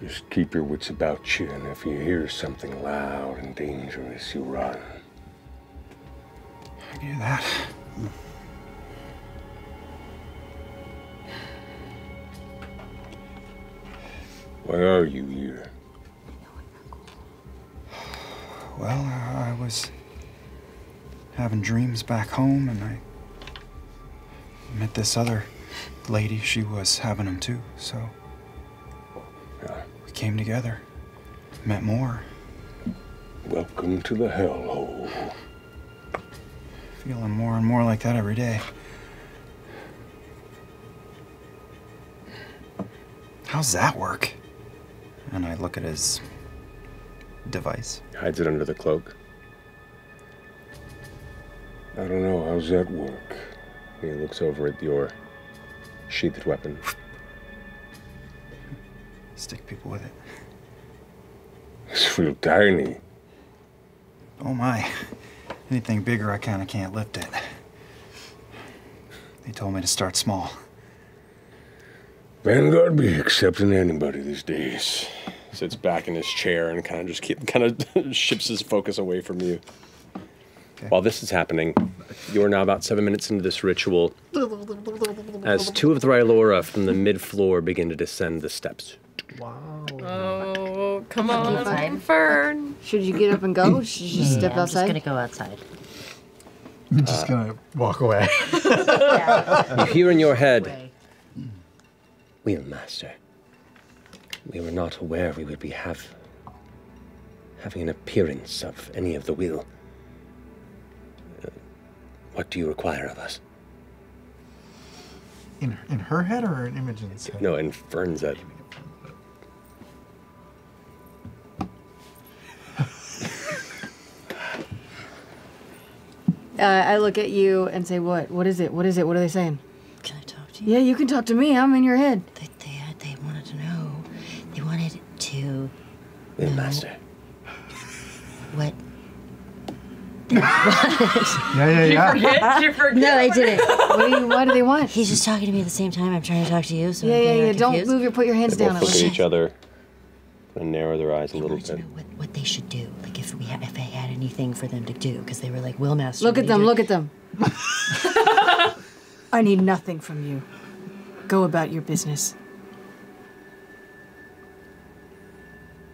Just keep your wits about you, and if you hear something loud and dangerous, you run. I can do that. Why are you here? Well, I was having dreams back home, and I met this other lady. She was having them too, so we came together, met more. Welcome to the hellhole. Feeling more and more like that every day. How's that work? And I look at his device. Hides it under the cloak. I don't know. How's that work? He looks over at your sheathed weapon. Stick people with it. It's real tiny. Oh my. Anything bigger, I kind of can't lift it. They told me to start small. Vanguard be accepting anybody these days. Sits back in his chair and kind of just keep, kind of (laughs) shifts his focus away from you. While this is happening, you are now about seven minutes into this ritual as two of the Ryloran from the mid floor begin to descend the steps. Wow. Oh, come on, Outside? confirm. Should you get up and go? Should you just step I'm just gonna go outside. I'm just gonna walk away. (laughs) You hear in your head, Wheel Master. We were not aware we would be have having an appearance of any of the will. What do you require of us? In, in her head or in Imogen's head? No, in Fearne's at. Uh, I look at you and say, "What? What is it? What is it? What are they saying?" Can I talk to you? Yeah, you can talk to me. I'm in your head. They, they, they wanted to know. they wanted to Wheelmaster. what? Yeah, yeah, (laughs) yeah. forget? You forget? No, I didn't. What do, you, what do they want? He's just talking to me at the same time. I'm trying to talk to you. So Yeah, I'm yeah, yeah. all Don't move your. Put your hands They down. both look at each other and narrow their eyes a little bit. What they should do? Like if we ha- if I had anything for them to do, because they were like, "Will master." Look at them. do?" Look at them. (laughs) I need nothing from you. Go about your business.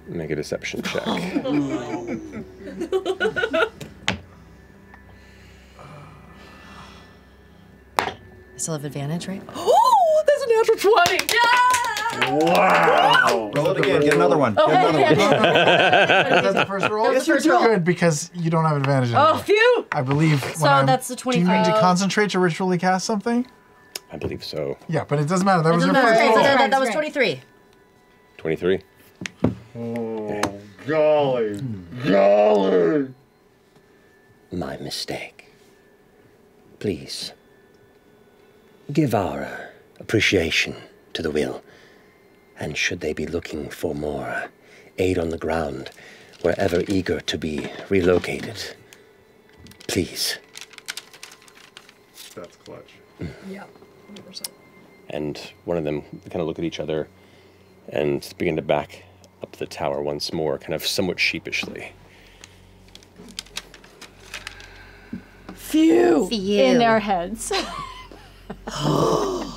Make a deception check. (laughs) Oh. Still have advantage, right? (gasps) Oh, that's a natural 20. Yeah! Wow. Roll it again. Get another one. Oh, Get another yeah, one. (laughs) yeah, Is the first roll? Yes, you're roll. Good because you don't have advantage. Oh, anymore. Oh, phew! I believe. So when I'm- that's the Do you need to 25. concentrate to ritually cast something? I believe so. Yeah, but it doesn't matter. That was your Doesn't first matter. roll. That, that- that was 23. 23. Oh, golly. Hmm. Golly. My mistake. Please, give our uh, appreciation to the will. And should they be looking for more uh, aid on the ground, we're ever eager to be relocated. Please. That's clutch. Yeah, 100%. And one of them kind of look at each other and begin to back up the tower once more, kind of somewhat sheepishly. Phew. Phew. In their heads. (laughs) (gasps)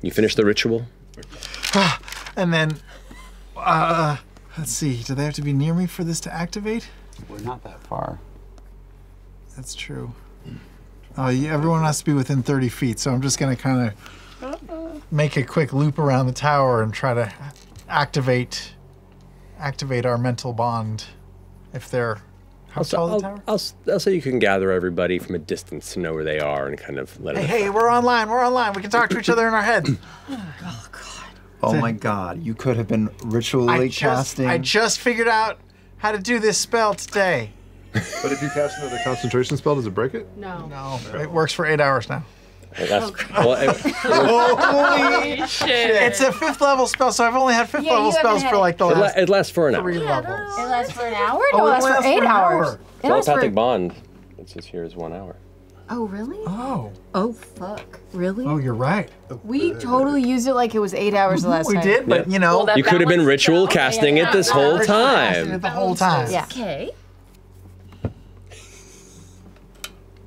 You finish the ritual? Ah, and then, uh, uh, let's see. Do they have to be near me for this to activate? We're not that far. That's true. Uh, oh, yeah, everyone has to be within 30 feet, so I'm just gonna kind of make a quick loop around the tower and try to activate activate our mental bond. If they're how I'll, tall I'll, the tower? I'll, s- I'll say you can gather everybody from a distance to know where they are and kind of let Hey, it. hey, we're online. We're online. We can talk to each other in our head. (coughs) Oh God. Oh my god, you could have been ritually I just, casting. I just figured out how to do this spell today. But if you cast another concentration spell, does it break it? No. No, it works for eight hours now. That's, oh, well, it- Holy (laughs) shit. It's a fifth level spell, so I've only had fifth Yeah, level you haven't spells had for it. like the it, la- last it lasts for an hour. three levels. It lasts for an hour? Oh, No, it it lasts for lasts for eight an hours. hour. It lasts Telepathic for... bond. It says here is one hour. Oh, really? Oh. Oh, fuck. Really? Oh, you're right. We totally used it like it was eight hours the mm-hmm, last time. We time. did, but you know, You could have been ritual casting it this whole casting it time. the whole time. Yeah. Okay.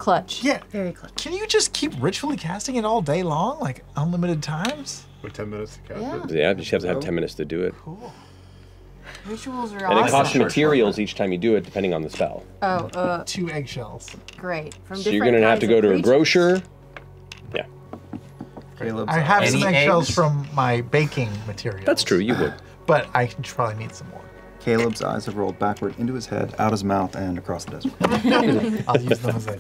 Clutch. Yeah. Very clutch. Can you just keep ritually casting it all day long, like unlimited times? With 10 minutes to cast Yeah. it? Yeah, you just have to have 10 minutes to do it. Cool. Rituals are And it costs materials each time you do it, depending on the spell. Oh, uh, Two eggshells. great. From So you're going to have to go to a grocer. Yeah, I have some eggshells eggs? from my baking material. that's true. You would. (sighs) But I can probably need some more. Caleb's eyes have rolled backward into his head, out of his mouth, and across the desert. (laughs) I'll use them as a.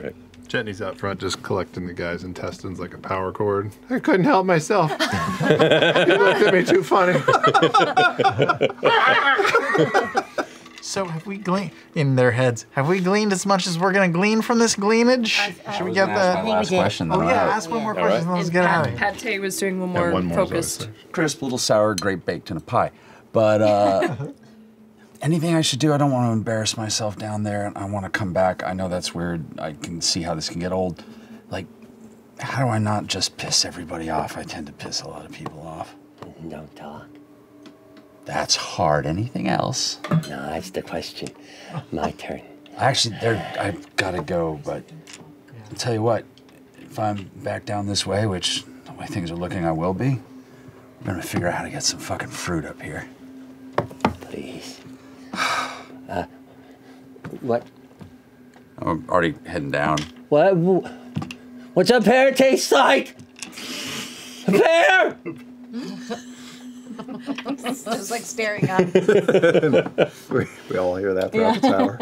Perfect. Jetney's out front just collecting the guy's intestines like a power cord. I couldn't help myself. (laughs) he looked at me too funny. (laughs) So have we gleaned in their heads? Have we gleaned as much as we're gonna glean from this gleanage? Should we get the? Ask last question. Oh yeah, ask one more All right. question. Let's And get out of here. Pat Tay was doing one And more one more is what I focused. crisp, little sour, grape baked in a pie. But uh, (laughs) anything I should do, I don't want to embarrass myself down there. and I want to come back. I know that's weird. I can see how this can get old. Like, how do I not just piss everybody off? I tend to piss a lot of people off. Don't talk. That's hard. Anything else? No, that's the question. My turn. Actually, there. I've got to go. But I'll tell you what. If I'm back down this way, which the way things are looking, I will be. I'm gonna figure out how to get some fucking fruit up here. Please. Uh, what? I'm already heading down. What? What's a pear taste like? A pear? (laughs) Just like staring at (laughs) we, we all hear that throughout the tower.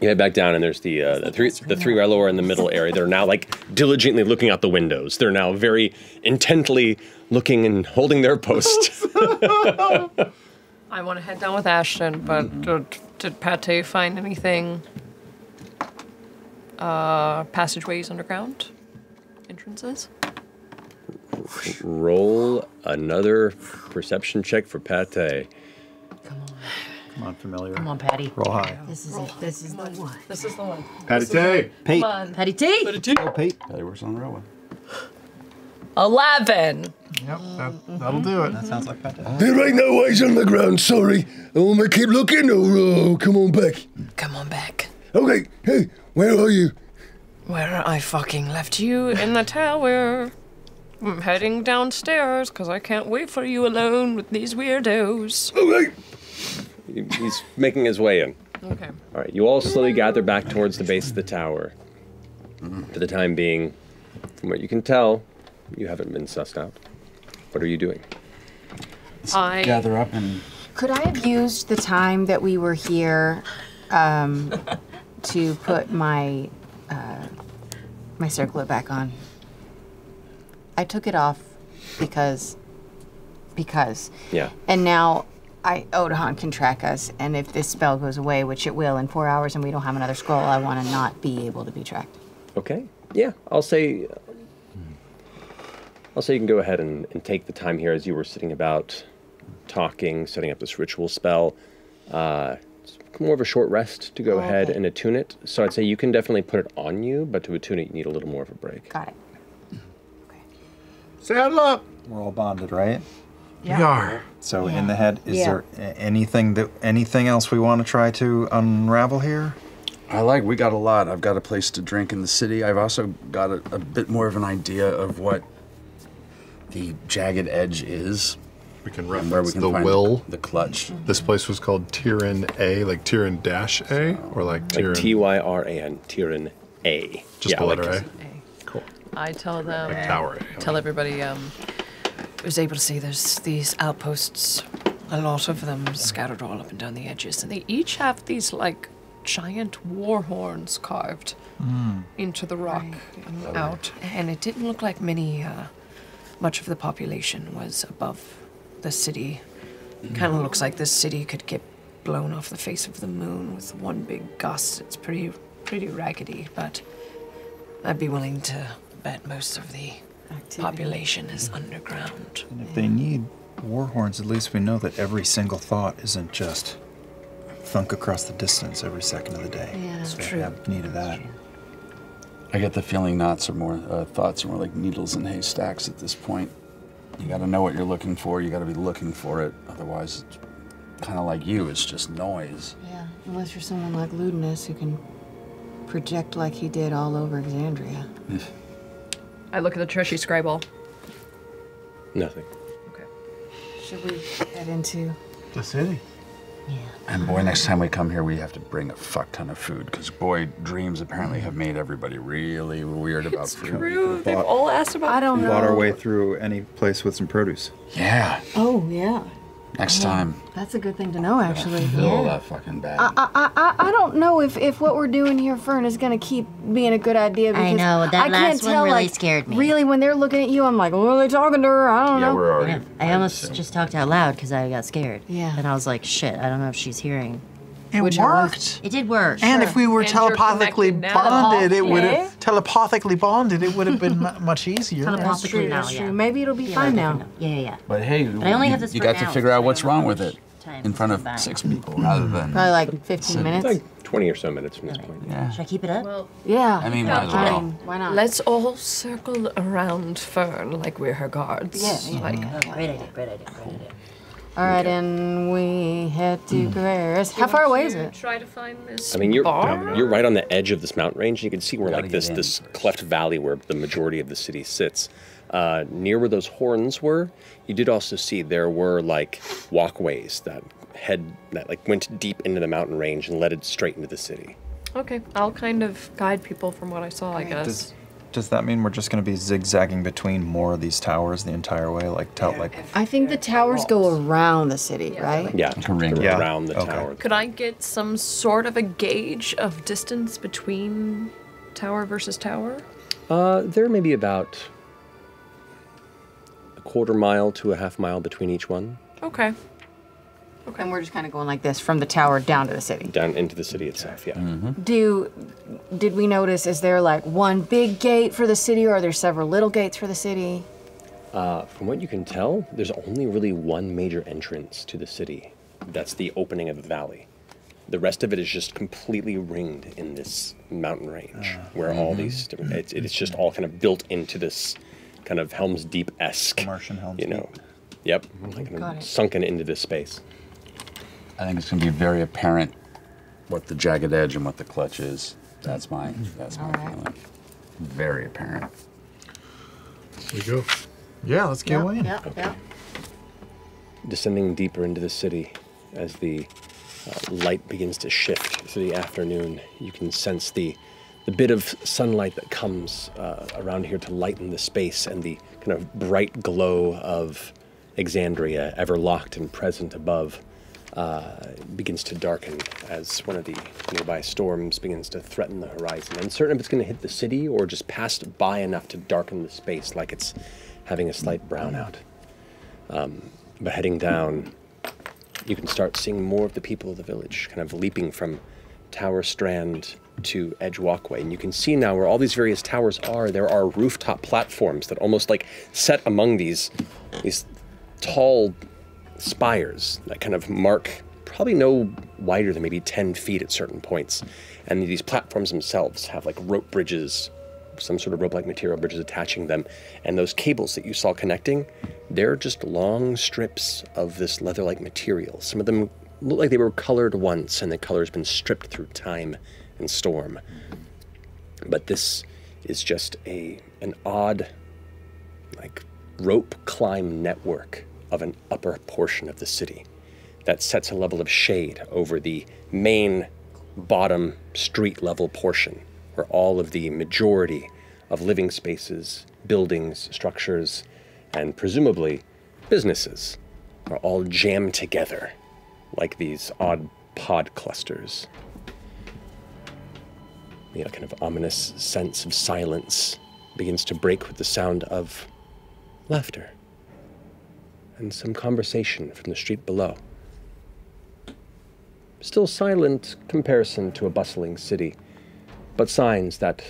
You head back down, and there's the uh, the three the three Ryloran in the middle area. They're now like diligently looking out the windows. They're now very intently looking and holding their post. (laughs) I want to head down with Ashton, but did, did Pate find anything? Uh, passageways underground? Entrances? roll another perception check for Pate. Come on, Come on, familiar. Come on, Patty. Roll high. This is it. This is the one. This is the one. Patty Tay. Pete. Come on. Patty T. Patty T. Oh, Pete. Patty works on the railway. Eleven. Yep, that, that'll do it. That sounds like Pate. There ain't no ways on the ground, sorry. I want to keep looking, or oh, come on back. Come on back. Okay, hey, where are you? Where I fucking left you in the tower. I'm heading downstairs because I can't wait for you alone with these weirdos. Okay. He's making his way in. Okay. All right, you all slowly gather back towards the base of the tower. For the time being, from what you can tell, you haven't been sussed out. What are you doing? I Gather up and Could I have used the time that we were here um, to put my uh, my circlet back on? I took it off because because Yeah. and now I Otohan can track us, and if this spell goes away, which it will in four hours, and we don't have another scroll, I want to not be able to be tracked. Okay. Yeah, I'll say. I'll say you can go ahead and, and take the time here as you were sitting about, talking, setting up this ritual spell. Uh, it's more of a short rest to go Oh, ahead okay. and attune it. So I'd say you can definitely put it on you, but to attune it, you need a little more of a break. Got it. Okay. Saddle up. We're all bonded, right? Yeah. We are. So in the head, is Yeah. there anything that anything else we want to try to unravel here? I like, we got a lot. I've got a place to drink in the city. I've also got a, a bit more of an idea of what the jagged edge is. We can and where we can the find will. the clutch. This place was called Tyran A, like Tyran dash A, or like Like Tyran. T Y R A N, A. Just the like- letter A. Cool. I tell them. Like tower A. Tell everybody. Um, I was able to see there's these outposts, a lot of them scattered all up and down the edges, and they each have these like giant war horns carved into the rock and out. And it didn't look like many, uh, much of the population was above the city. Mm-hmm. Kind of looks like this city could get blown off the face of the moon with one big gust. It's pretty, pretty raggedy, but I'd be willing to bet most of the population is mm-hmm. underground. And if they need war horns, at least we know that every single thought isn't just thunk across the distance every second of the day. Yeah, so true. They have need of that. I get the feeling knots are more, uh, thoughts are more like needles in haystacks at this point. You gotta know what you're looking for, you gotta be looking for it. Otherwise, it's kind of like you, it's just noise. Yeah, unless you're someone like Ludinus who can project like he did all over Exandria. I look at the trashy scribble. Nothing. Okay. Should we head into? The city. And boy, next time we come here, we have to bring a fuck ton of food, because boy, dreams apparently have made everybody really weird about food. True. They've all asked about. I don't We know. bought our way through any place with some produce. Yeah, Oh yeah, next time, that's a good thing to know actually. fill that fucking bag. I, I, I, I don't know if, if what we're doing here, Fearne, is gonna keep being a good idea. Because I know, that I can't last one tell, really like, scared me. Really, when they're looking at you, I'm like, oh, are they talking to her? I don't yeah, know. we're already. I almost just talked out loud because I got scared. Yeah. And I was like, shit, I don't know if she's hearing. It Which I love. worked. It did work. And if we were And telepathically bonded, it would have telepathically bonded. It would have been (laughs) much easier. Telepathy. That's true. now, yeah. true. Maybe it'll be Yeah, fine now. Yeah, yeah, yeah. But hey, I only you, have this you for got to figure out so I what's wrong with it in front of back. six people rather than. Probably like 15 minutes. Like 20 or so minutes from this point. Yeah. Should I keep it up? Well, Yeah. I mean, Yeah, might as well. why not? Let's all circle around Fearne like we're her guards. Yeah, yeah. Like, Oh, great idea, great idea, great idea. All right, and we head to Graris. How far away is it? Try to find this. I mean, you're bar? you're right on the edge of this mountain range. You can see where Gotta like this in this first. cleft valley where the majority of the city sits. Uh, near where those horns were, you did also see there were like walkways that head that like went deep into the mountain range and led it straight into the city. Okay, I'll kind of guide people from what I saw. I guess. Does, does that mean we're just going to be zigzagging between more of these towers the entire way? Like, tell, like, I think the towers go around the city, right? Yeah, To ring. Yeah. around the Okay. tower. Could I get some sort of a gauge of distance between tower versus tower? Uh, there may be about a quarter mile to a half mile between each one, Okay. And we're just kind of going like this from the tower down to the city. down into the city itself. Yeah. Do did we notice? Is there like one big gate for the city, or are there several little gates for the city? Uh, from what you can tell, there's only really one major entrance to the city. That's the opening of the valley. The rest of it is just completely ringed in this mountain range, where all Mhm. these different, it's, it's just all kind of built into this kind of Helm's Deep esque, Martian Helm's you know, yep, like kind Got of it. sunken into this space. I think it's going to be very apparent what the jagged edge and what the clutch is. That's my that's my feeling. Very apparent. We go. Yeah, let's go in. Yeah, yeah. descending deeper into the city as the uh, light begins to shift through the afternoon. You can sense the the bit of sunlight that comes uh, around here to lighten the space and the kind of bright glow of Exandria, ever locked and present above, uh, begins to darken as one of the nearby storms begins to threaten the horizon. Uncertain if it's going to hit the city or just pass by enough to darken the space, like it's having a slight brownout. Um, but heading down, you can start seeing more of the people of the village kind of leaping from Tower Strand to Edge Walkway. And you can see now where all these various towers are, there are rooftop platforms that almost like set among these, these tall spires that kind of mark probably no wider than maybe 10 feet at certain points. And these platforms themselves have like rope bridges, some sort of rope like material bridges attaching them. And those cables that you saw connecting, they're just long strips of this leather like material. Some of them look like they were colored once and the color's been stripped through time and storm. But this is just a an odd like rope climb network of an upper portion of the city that sets a level of shade over the main bottom street level portion where all of the majority of living spaces, buildings, structures, and presumably businesses are all jammed together like these odd pod clusters. The kind of ominous sense of silence begins to break with the sound of laughter and some conversation from the street below. Still silent comparison to a bustling city, but signs that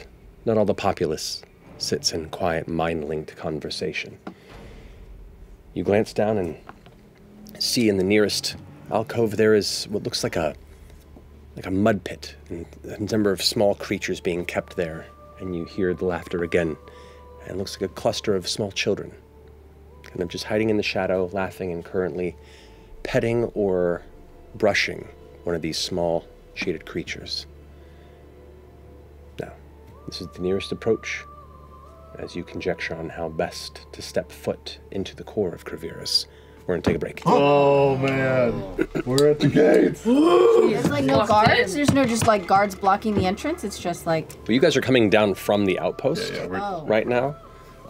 not all the populace sits in quiet, mind linked conversation. You glance down and see in the nearest alcove there is what looks like a like a mud pit and a number of small creatures being kept there and you hear the laughter again and it looks like a cluster of small children kind of just hiding in the shadow laughing and currently petting or brushing one of these small shaded creatures now this is the nearest approach as you conjecture on how best to step foot into the core of Kreviris. We're gonna take a break. Oh, oh man, we're at the gates. (gasps) There's like no guards. There's no just like guards blocking the entrance. It's just like Well, you guys are coming down from the outpost Oh. right now.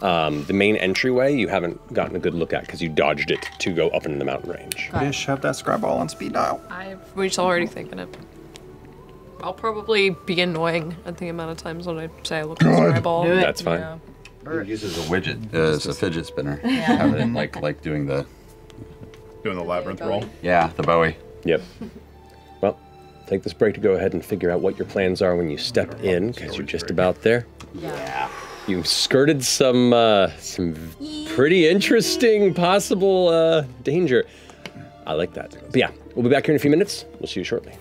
Um, the main entryway you haven't gotten a good look at because you dodged it to go up into the mountain range. I Bish, have that scrap ball on speed dial. I was already thinking it. I'll probably be annoying at the amount of times when I say I look at the eyeball. Do it. That's fine. Yeah. It uses a widget. Uh, it's a fidget spinner. Yeah. Have it like like doing the doing the labyrinth roll. Yeah, the Bowie. Yep. Well, take this break to go ahead and figure out what your plans are when you step in, because you're just about there. Yeah. You've skirted some uh, some pretty interesting possible uh, danger. I like that. But yeah, we'll be back here in a few minutes. We'll see you shortly.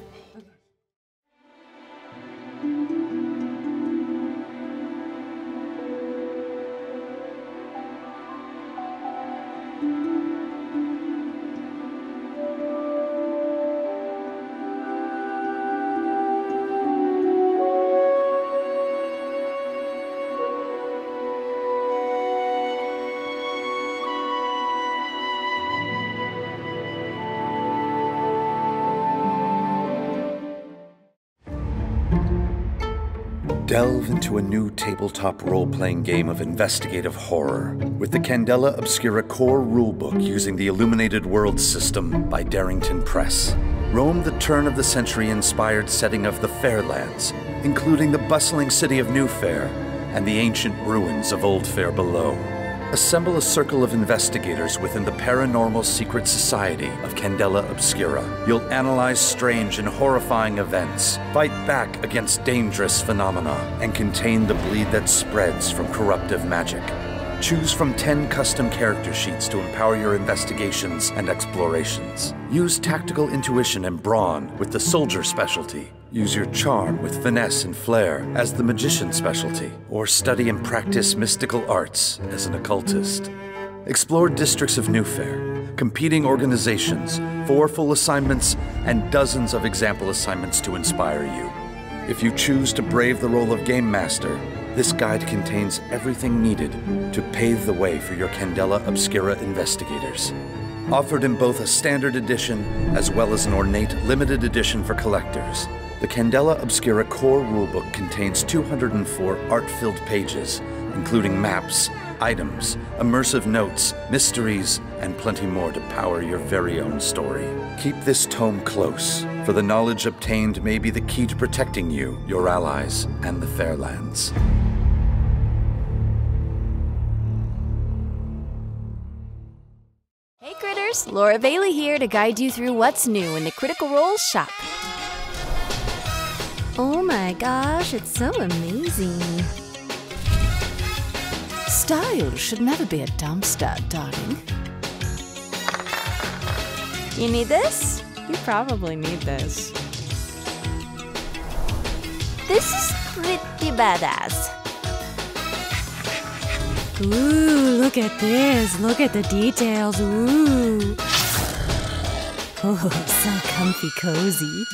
Into a new tabletop role playing game of investigative horror with the Candela Obscura core rulebook using the Illuminated World system by Darrington Press. Roam the turn of the century inspired setting of the Fairelands, including the bustling city of Newfaire and the ancient ruins of Oldfaire below. Assemble a circle of investigators within the Paranormal Secret Society of Candela Obscura. You'll analyze strange and horrifying events, fight back against dangerous phenomena, and contain the bleed that spreads from corruptive magic. Choose from 10 custom character sheets to empower your investigations and explorations. Use tactical intuition and brawn with the soldier specialty. Use your charm with finesse and flair as the magician specialty, or study and practice mystical arts as an occultist. Explore districts of Newfaire, competing organizations, four full assignments, and dozens of example assignments to inspire you. If you choose to brave the role of Game Master, this guide contains everything needed to pave the way for your Candela Obscura investigators. Offered in both a standard edition as well as an ornate limited edition for collectors, the Candela Obscura core rulebook contains 204 art filled pages, including maps, items, immersive notes, mysteries, and plenty more to power your very own story. Keep this tome close, for the knowledge obtained may be the key to protecting you, your allies, and the Fairelands. Hey critters, Laura Bailey here to guide you through what's new in the Critical Role shop. Oh my gosh, it's so amazing. Style should never be a dumpster, darling. You need this? You probably need this. This is pretty badass. Ooh, look at this. Look at the details. Ooh. Oh, (laughs) so comfy cozy.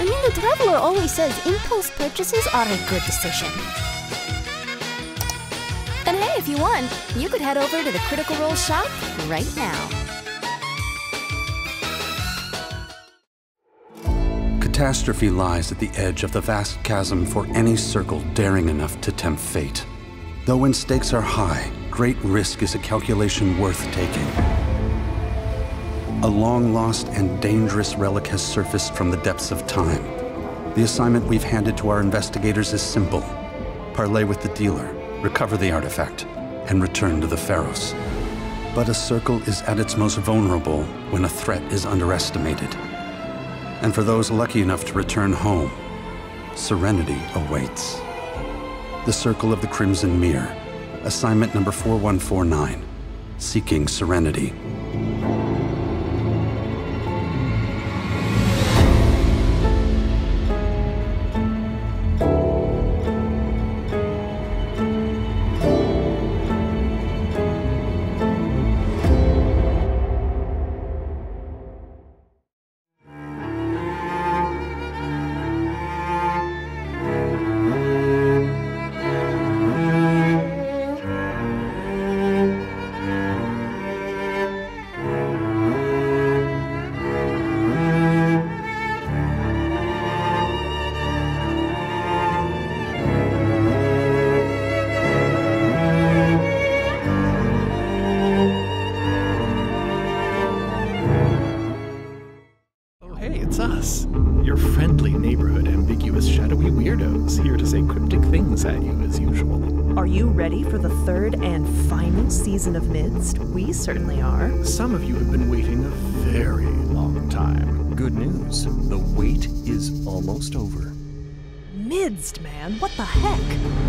I mean, the traveler always says impulse purchases are a good decision. And hey, if you want, you could head over to the Critical Role shop right now. Catastrophe lies at the edge of the vast chasm for any circle daring enough to tempt fate. Though when stakes are high, great risk is a calculation worth taking. A long lost and dangerous relic has surfaced from the depths of time. The assignment we've handed to our investigators is simple parley with the dealer, recover the artifact, and return to the Pharos. But a circle is at its most vulnerable when a threat is underestimated. And for those lucky enough to return home, serenity awaits. The Circle of the Crimson Mirror, assignment number 4149, Seeking Serenity. Ready for the third and final season of Midst? We certainly are. Some of you have been waiting a very long time. Good news. The wait is almost over. Midst, man, what the heck?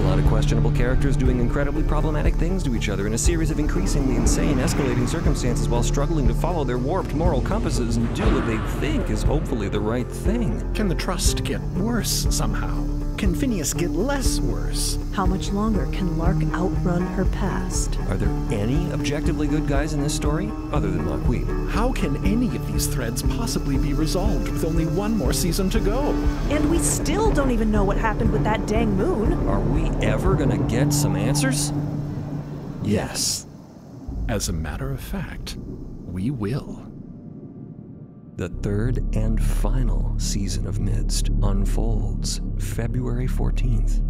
A lot of questionable characters doing incredibly problematic things to each other in a series of increasingly insane, escalating circumstances while struggling to follow their warped moral compasses and do what they think is hopefully the right thing. Can the trust get worse somehow? Can Phineas get less worse? How much longer can Lark outrun her past? Are there any objectively good guys in this story, other than Marquis? How can any of these threads possibly be resolved with only one more season to go? And we still don't even know what happened with that dang moon. Are we ever gonna get some answers? Yes. As a matter of fact, we will. The third and final season of Midst unfolds February 14th.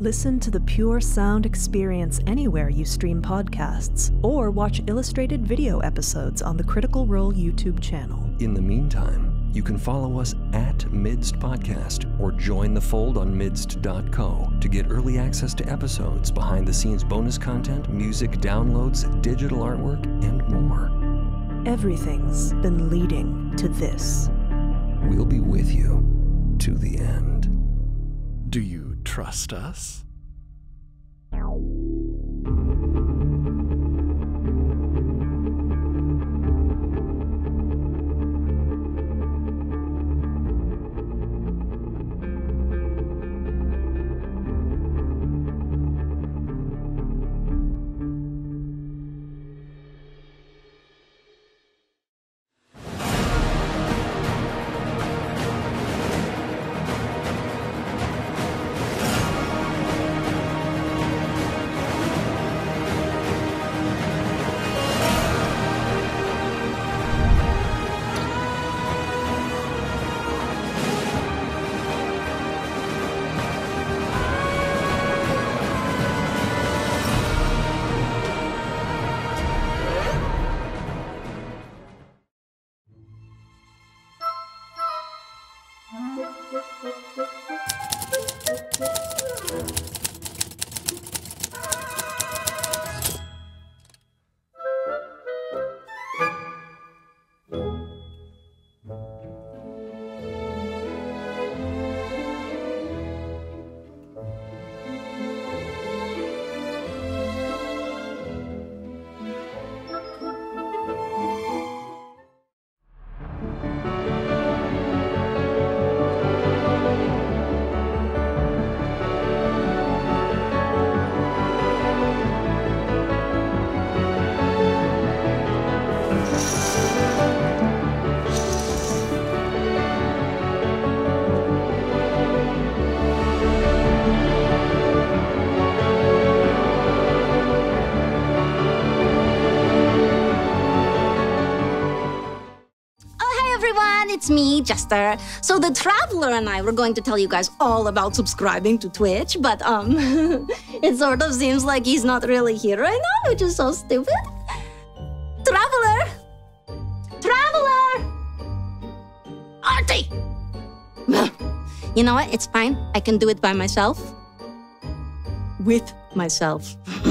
Listen to the pure sound experience anywhere you stream podcasts, or watch illustrated video episodes on the Critical Role YouTube channel. In the meantime, you can follow us at Midst Podcast or join the fold on midst.co to get early access to episodes, behind the scenes bonus content, music downloads, digital artwork, and more. Everything's been leading to this. We'll be with you to the end. Do you trust us? It's me, Jester. So the Traveler and I were going to tell you guys all about subscribing to Twitch, but um, (laughs) it sort of seems like he's not really here right now, which is so stupid. Traveler! Traveler! Artie! you know what? It's fine. I can do it by myself. With myself. (laughs)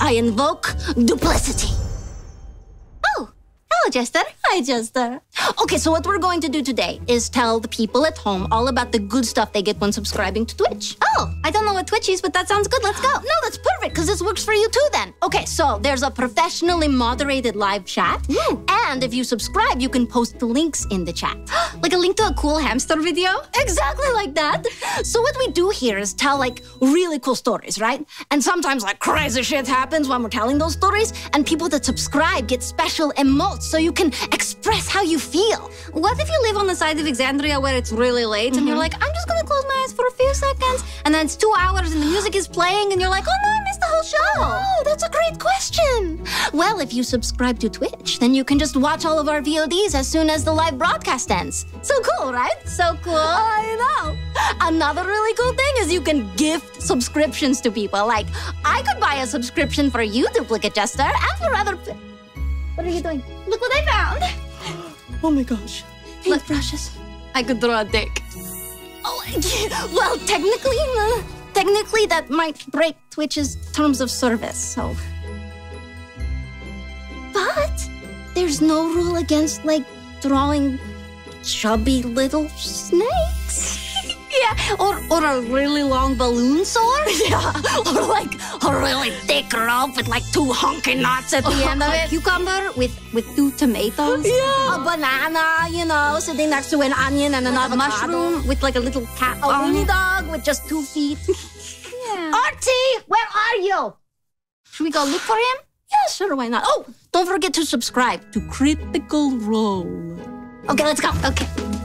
I invoke duplicity. Hello, Jester. Hi, Jester. Okay, so what we're going to do today is tell the people at home all about the good stuff they get when subscribing to Twitch. Oh, I don't know what Twitch is, but that sounds good. Let's go. (gasps) No, that's perfect, because this works for you too then. Okay, so there's a professionally moderated live chat. Hmm. And if you subscribe, you can post links in the chat. (gasps) like a link to a cool hamster video? (laughs) Exactly like that. So what we do here is tell like really cool stories, right? And sometimes like crazy shit happens when we're telling those stories, and people that subscribe get special emotes so you can express how you feel. What if you live on the side of Exandria where it's really late and you're mm-hmm. like, I'm just gonna close my eyes for a few seconds, and then it's two hours and the music is playing, and you're like, oh no, I missed the whole show. Oh, that's a great question. Well, if you subscribe to Twitch, then you can just watch all of our VODs as soon as the live broadcast ends. So cool, right? So cool. I know. Another really cool thing is you can gift subscriptions to people. Like, I could buy a subscription for you, Duplicate Jester, and for other. What are you doing? Look what I found. Oh my gosh. Paintbrushes. I could draw a dick. Oh, (laughs) well, technically, uh, technically that might break Twitch's terms of service, so. But there's no rule against, like, drawing chubby little snakes. Yeah, or, or a really long balloon sword. (laughs) Yeah, or like a really thick rope with like two honky knots at the (laughs) end of it. Cucumber with with two tomatoes. Yeah. A banana, you know, sitting next to an onion and another mushroom with like a little cat. A loony dog with just two feet. (laughs) yeah. Artie, where are you? Should we go look for him? Yeah, sure, why not? Oh, don't forget to subscribe to Critical Role. Okay, let's go. Okay.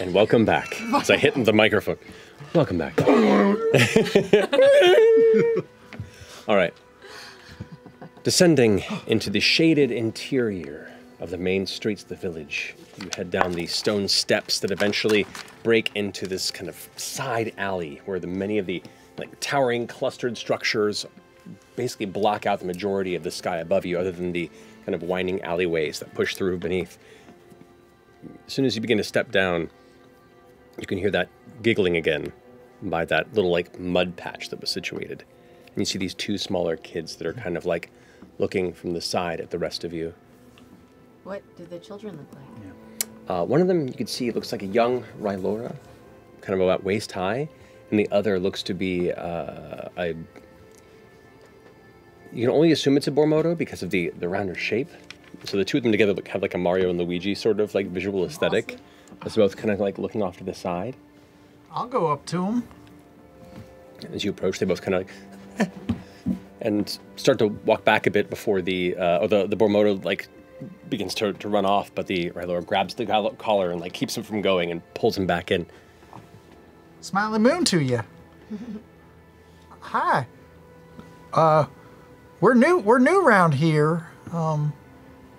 And welcome back. So I hit the microphone. Welcome back. (laughs) All right. Descending into the shaded interior of the main streets of the village, you head down these stone steps that eventually break into this kind of side alley where the many of the like towering clustered structures basically block out the majority of the sky above you other than the kind of winding alleyways that push through beneath. As soon as you begin to step down, you can hear that giggling again by that little like mud patch that was situated. And you see these two smaller kids that are kind of like looking from the side at the rest of you. What do the children look like? Uh, one of them you can see looks like a young Ryloran, kind of about waist high, and the other looks to be uh, a. You can only assume it's a Bormodo because of the the rounder shape. So the two of them together look, have like a Mario and Luigi sort of like visual aesthetic. As both kind of like looking off to the side. I'll go up to him. As you approach, they both kind of like (laughs) and start to walk back a bit before the uh, or the the Bormodo like begins to, to run off, but the Ryloran grabs the collar and like keeps him from going and pulls him back in. Smiley moon to you. (laughs) Hi. Uh, we're new. We're new around here. Um,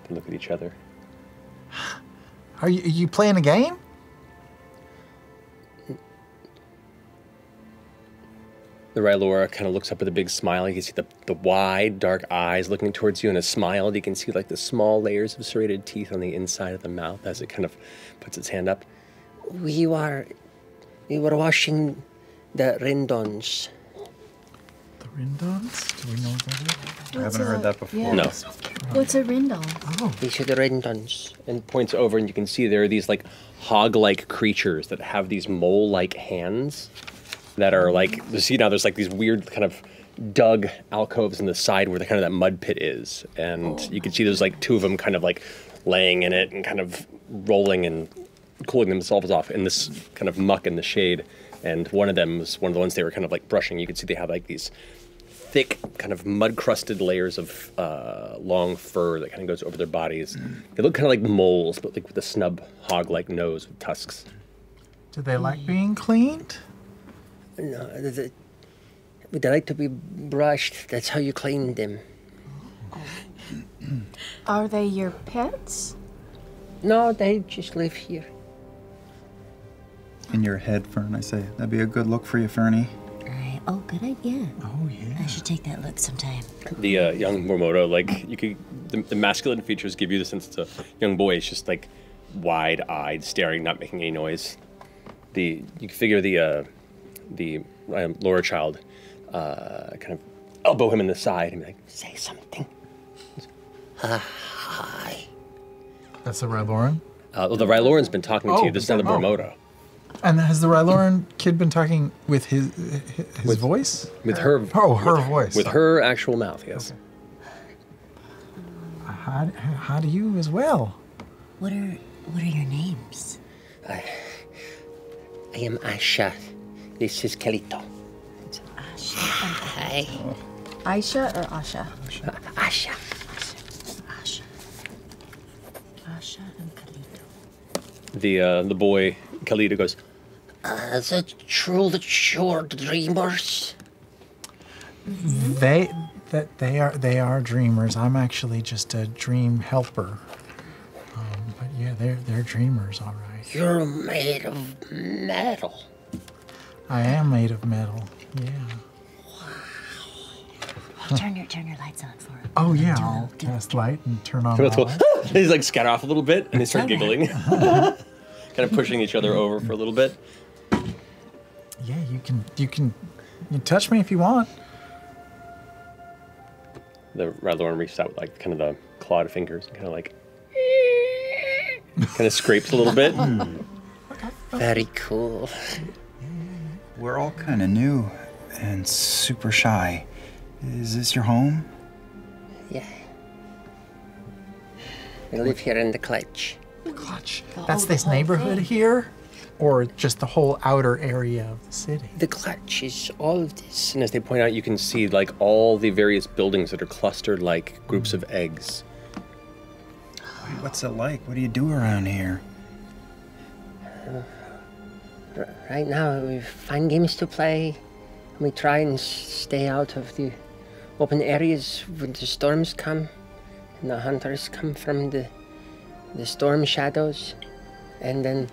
look at each other. (sighs) (laughs) are you, are you playing a game? The Ryloran kind of looks up with a big smile. You can see the, the wide, dark eyes looking towards you, and a smile. You can see like the small layers of serrated teeth on the inside of the mouth as it kind of puts its hand up. We were, we were washing the rindons. The Rindons? Do we know what that is? I haven't heard that before. No. What's a rindon? Oh. These are the rindons. And points over, and you can see there are these like hog-like creatures that have these mole-like hands that are like you see now. There's like these weird kind of dug alcoves in the side where the kind of that mud pit is, and oh. you can see there's like two of them kind of like laying in it and kind of rolling and cooling themselves off in this kind of muck in the shade. And one of them was one of the ones they were kind of like brushing. You could see they have like these thick, kind of mud crusted layers of uh, long fur that kind of goes over their bodies. They look kind of like moles, but like with a snub hog like nose with tusks. Do they like being cleaned? No, the, the, they like to be brushed. That's how you clean them. (clears throat) Are they your pets? No, they just live here. In your head, Fearne, I say. That'd be a good look for you, Fernie. Right. Oh, good idea. Oh, yeah. I should take that look sometime. The uh, young Mormoto, like you could, the, the masculine features give you the sense it's a young boy. It's just like wide-eyed, staring, not making any noise. The you can figure the uh, the um, Laura child uh, kind of elbow him in the side and be like, "Say something." hi. That's the Ryloran? Uh, well, the Ryloran's been talking to Oh, you. This is not the oh. Bormodo. And has the Ryloran kid been talking with his his voice? With her. Oh, her with- voice. With her actual mouth, yes. How, how do you as well? What are what are your names? I, I am Asha. This is Kalito. Hi. Aisha or Asha? Asha. Asha. Asha and Kalito. The uh, the boy Khalida goes, Uh, is it true that you're dreamers? They that they are they are dreamers. I'm actually just a dream helper. Um, but yeah, they're they're dreamers, all right. You're made of metal. I am made of metal. Yeah. Hey, turn your turn your lights on for him. Oh yeah, I'll cast light and turn on. Come the on. (laughs) He's like scatter off a little bit and they start giggling. (laughs) (laughs) kind of pushing each other over for a little bit. Yeah, you can you can you touch me if you want. The Radlorn reaches out with like kind of the clawed fingers and kind of like (laughs) kind of scrapes a little bit. Hmm. Very cool. We're all kind of new and super shy. Is this your home? Yeah. We live here in the clutch. The Clutch. That's this neighborhood here, or just the whole outer area of the city. The clutch is all of this. And as they point out, you can see like all the various buildings that are clustered like groups of eggs. What's it like? What do you do around here? R- Right now, we find games to play. and We try and stay out of the open areas when the storms come, and the hunters come from the the storm shadows, and then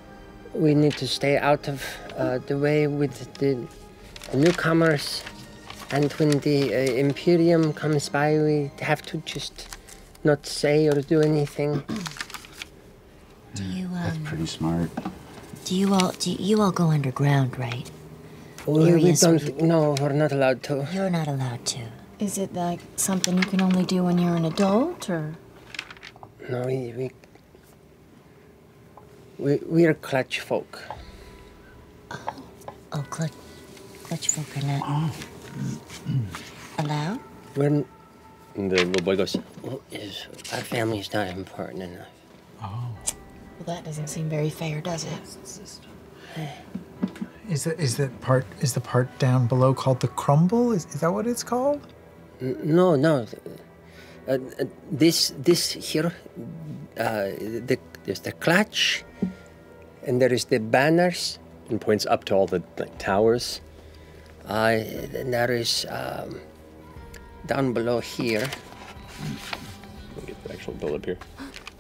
we need to stay out of uh, the way with the, the newcomers. And when the uh, Imperium comes by, we have to just not say or do anything. (clears throat) Do you That's um pretty smart. Do you all do you all go underground, right? We, we Areas where don't. No, we're not allowed to. You're not allowed to. Is it like something you can only do when you're an adult, or? No, we we. We we're clutch folk. Oh, clutch, clutch folk are not allowed. We're. n- And the little boy goes, Well, is our family's not important enough. Oh. Well, that doesn't seem very fair, does it? Is that is that part is the part down below called the crumble? Is, is that what it's called? No, no. Uh, uh, this this here, uh, the there's the clutch, and there is the banners. and points up to all the like, towers. Uh, and there is um, down below here. Let me get the actual build up here.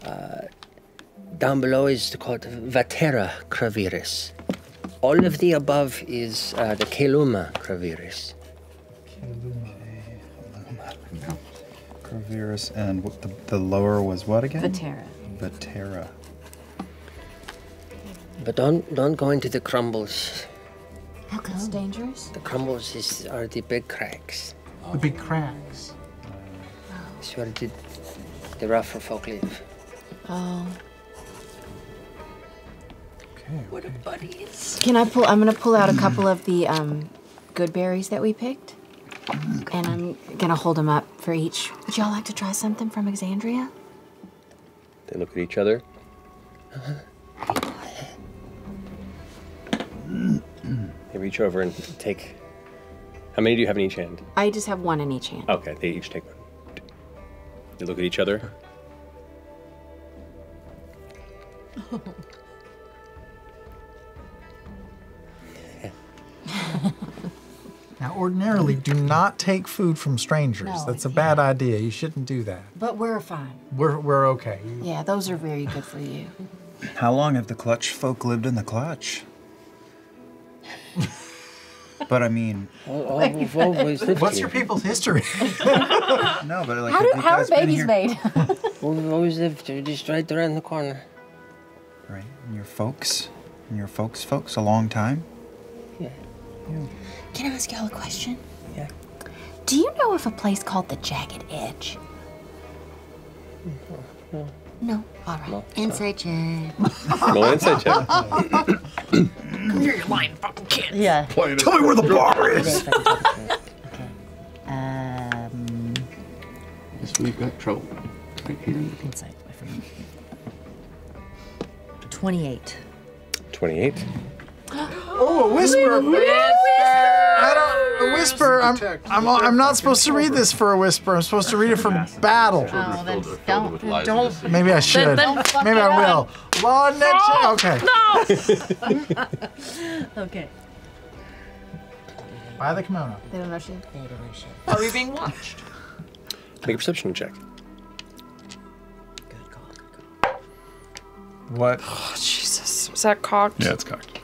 Uh, down below is the called Vatera Kreviris. All of the above is uh, the Keluma Kreviris. Gravirus and what the, the lower was what again? Vatera. Vatera. But don't don't go into the crumbles. How come? It's dangerous. The crumbles is, are the big cracks. The big cracks. It's where the, the rougher folk live. Oh. Okay. What a buddies. Can I pull? I'm gonna pull out a couple of the um, good berries that we picked, and I'm gonna hold them up for each. Would y'all like to try something from Exandria? They look at each other. They reach over and take. How many do you have in each hand? I just have one in each hand. Okay, they each take one. They look at each other. (laughs) Now, ordinarily, do not take food from strangers. No, That's a bad idea. You shouldn't do that. But we're fine. We're we're okay. Yeah, those are very good for you. How long have the clutch folk lived in the clutch? (laughs) but I mean, oh, oh, oh, What's your people's history? (laughs) no, but like, How, do, how are babies here- made? We've always lived just right around the corner. Right, and your folks, and your folks, folks, a long time. Yeah. Can I ask y'all a question? Yeah. Do you know of a place called the Jagged Edge? No. All right. Inside check. Roll an insight check. Come here, you lying fucking kid. Yeah. Tell me where the bar is. Okay. Um, Yes, we've got trouble. Right here. insight. I forgot. Twenty-eight. 28. Oh, a whisper! I don't. A whisper. I'm. I'm. I'm not supposed to read this for a whisper. I'm supposed to read it for (laughs) battle. Oh, then don't. don't. Maybe I should. then (laughs) fuck Maybe I will. Law and net. Okay. No! (laughs) Okay. Buy the kimono. They don't know shit. They don't know shit. Are we being watched? Make a perception check. What? Oh, Jesus. Was that cocked? Yeah, it's cocked.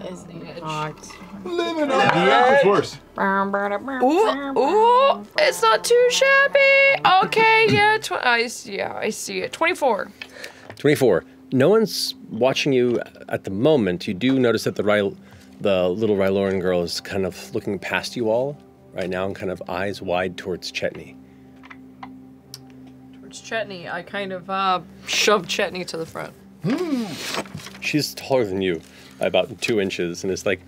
Oh, is it cocked? Living Yeah, it's worse. Ooh, ooh, it's not too shabby. Okay, (coughs) yeah, tw- I see, yeah, I see it. 24. 24. No one's watching you at the moment. You do notice that the Ry- the little Ryloran girl is kind of looking past you all right now and kind of eyes wide towards Chetney. Towards Chetney, I kind of uh, shoved Chetney to the front. She's taller than you by about two inches and is like,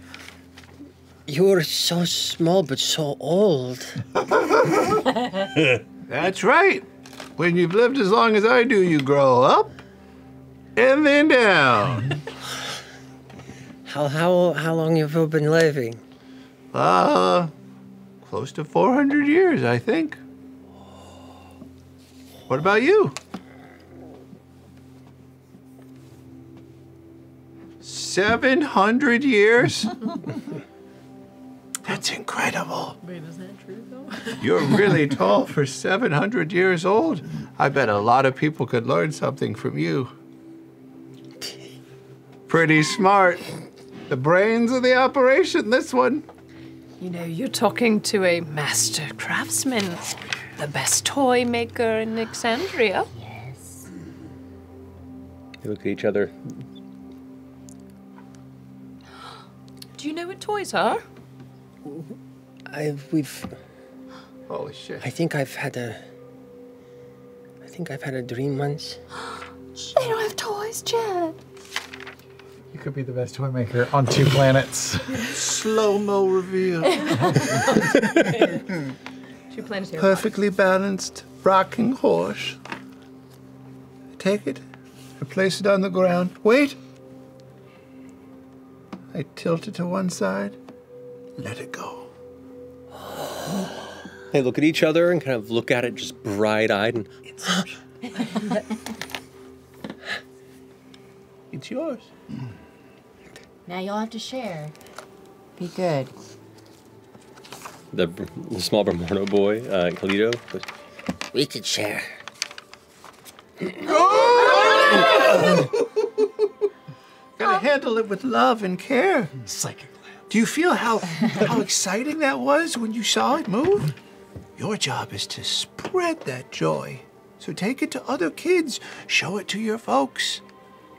You're so small but so old. (laughs) That's right. When you've lived as long as I do, you grow up and then down. How how how long have you been living? Uh, close to 400 years, I think. What about you? Seven hundred years? (laughs) That's incredible. Wait, is that true though? (laughs) You're really tall for 700 years old. I bet a lot of people could learn something from you. Pretty smart. The brains of the operation, this one. You know, you're talking to a master craftsman, the best toy maker in Exandria. Yes. They look at each other. Do you know what toys are? I we've. Holy shit! I think I've had a. I think I've had a dream once. (gasps) They don't have toys, Chad. You could be the best toy maker on two planets. (laughs) Slow mo reveal. (laughs) Two planetary Perfectly balanced rocking horse. I take it, I place it on the ground. Wait! I tilt it to one side, let it go. They look at each other and kind of look at it just bright eyed and. (gasps) (gasps) It's yours. Now you'll have to share. Be good. The, the small Bormodo boy, uh, Kalito, We could share. (gasps) Gotta handle it with love and care. Psychic Do you feel how how exciting that was when you saw it move? Your job is to spread that joy. So take it to other kids. Show it to your folks.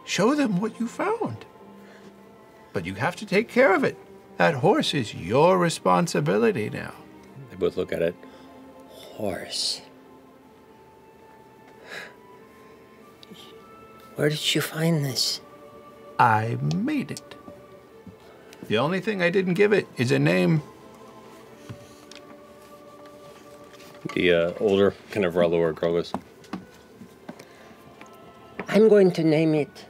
Show them what you found. But you have to take care of it. That horse is your responsibility now. They both look at it. Horse. Where did you find this? I made it. The only thing I didn't give it is a name. The uh, older kind of Ralor girl goes, I'm going to name it.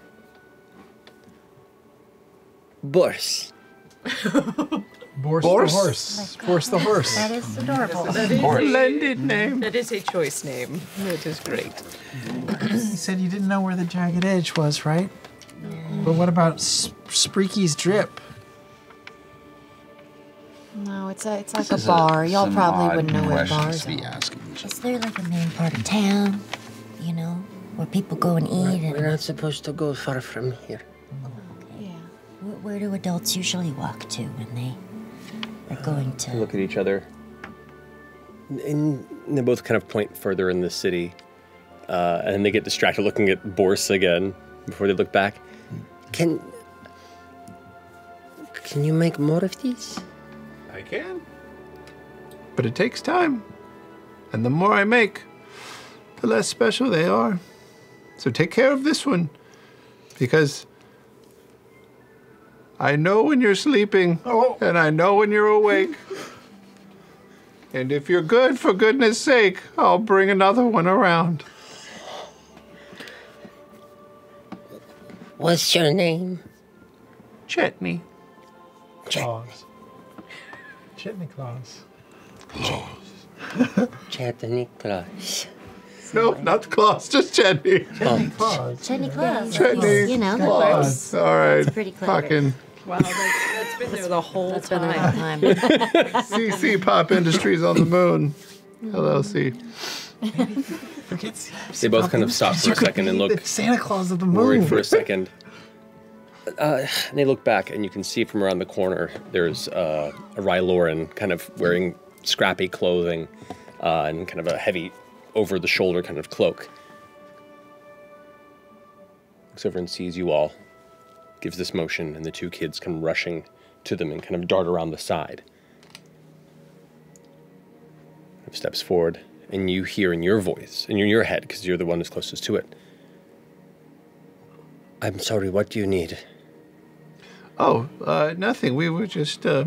Bors. Bors, Borse? the horse. Force the horse. That is adorable. That is, a Splendid name. that is a choice name. That is great. you said you didn't know where the jagged edge was, right? But what about Sp- Spreaky's drip? No, it's a it's like a bar. Y'all probably wouldn't know where bars are. Is there like a main part of town, you know, where people go and eat? And We're not supposed to go far from here. where, where do adults usually walk to when they are going They to? look at each other. And they both kind of point further in the city. Uh, and they get distracted looking at Boris again before they look back. Can. Can you make more of these? I can. But it takes time. And the more I make, the less special they are. So take care of this one. Because I know when you're sleeping, oh. and I know when you're awake. And if you're good, for goodness sake, I'll bring another one around. What's your name? Chetney. Claus. Chitney Claus. Chetney Claus. No, not Claus, just Chetney. Oh. Claus. Chetney Claus. Chetney. You know, that Claus. All right. It's pretty clever. Fucking Wow, that's, that's been there the whole That's been time. there the whole time. CC (laughs) Pop Industries on the moon. LLC. Forget They both kind of stop for a second and be look Santa Claus of the Moon. worried moon. for a second. Uh, and they look back, and you can see from around the corner there's uh, a Ryloran kind of wearing scrappy clothing uh, and kind of a heavy over the shoulder kind of cloak. Looks over and sees you all, gives this motion, and the two kids come rushing to them and kind of dart around the side. Steps forward, and you hear in your voice, and in your head, because you're the one who's closest to it. I'm sorry, what do you need? Oh, uh, nothing. We were just uh,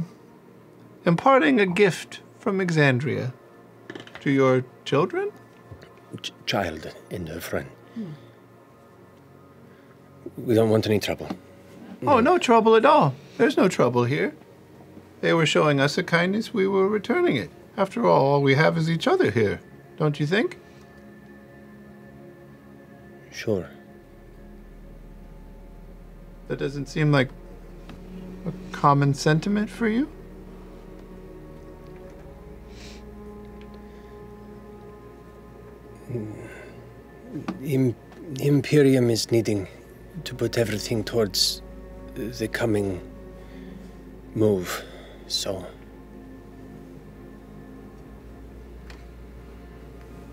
imparting a gift from Exandria to your children. Ch- child and her friend. We don't want any trouble. Oh, no trouble at all. There's no trouble here. They were showing us a kindness, we were returning it. After all, all we have is each other here, don't you think? Sure. That doesn't seem like a common sentiment for you? Im- Imperium is needing to put everything towards the coming move, so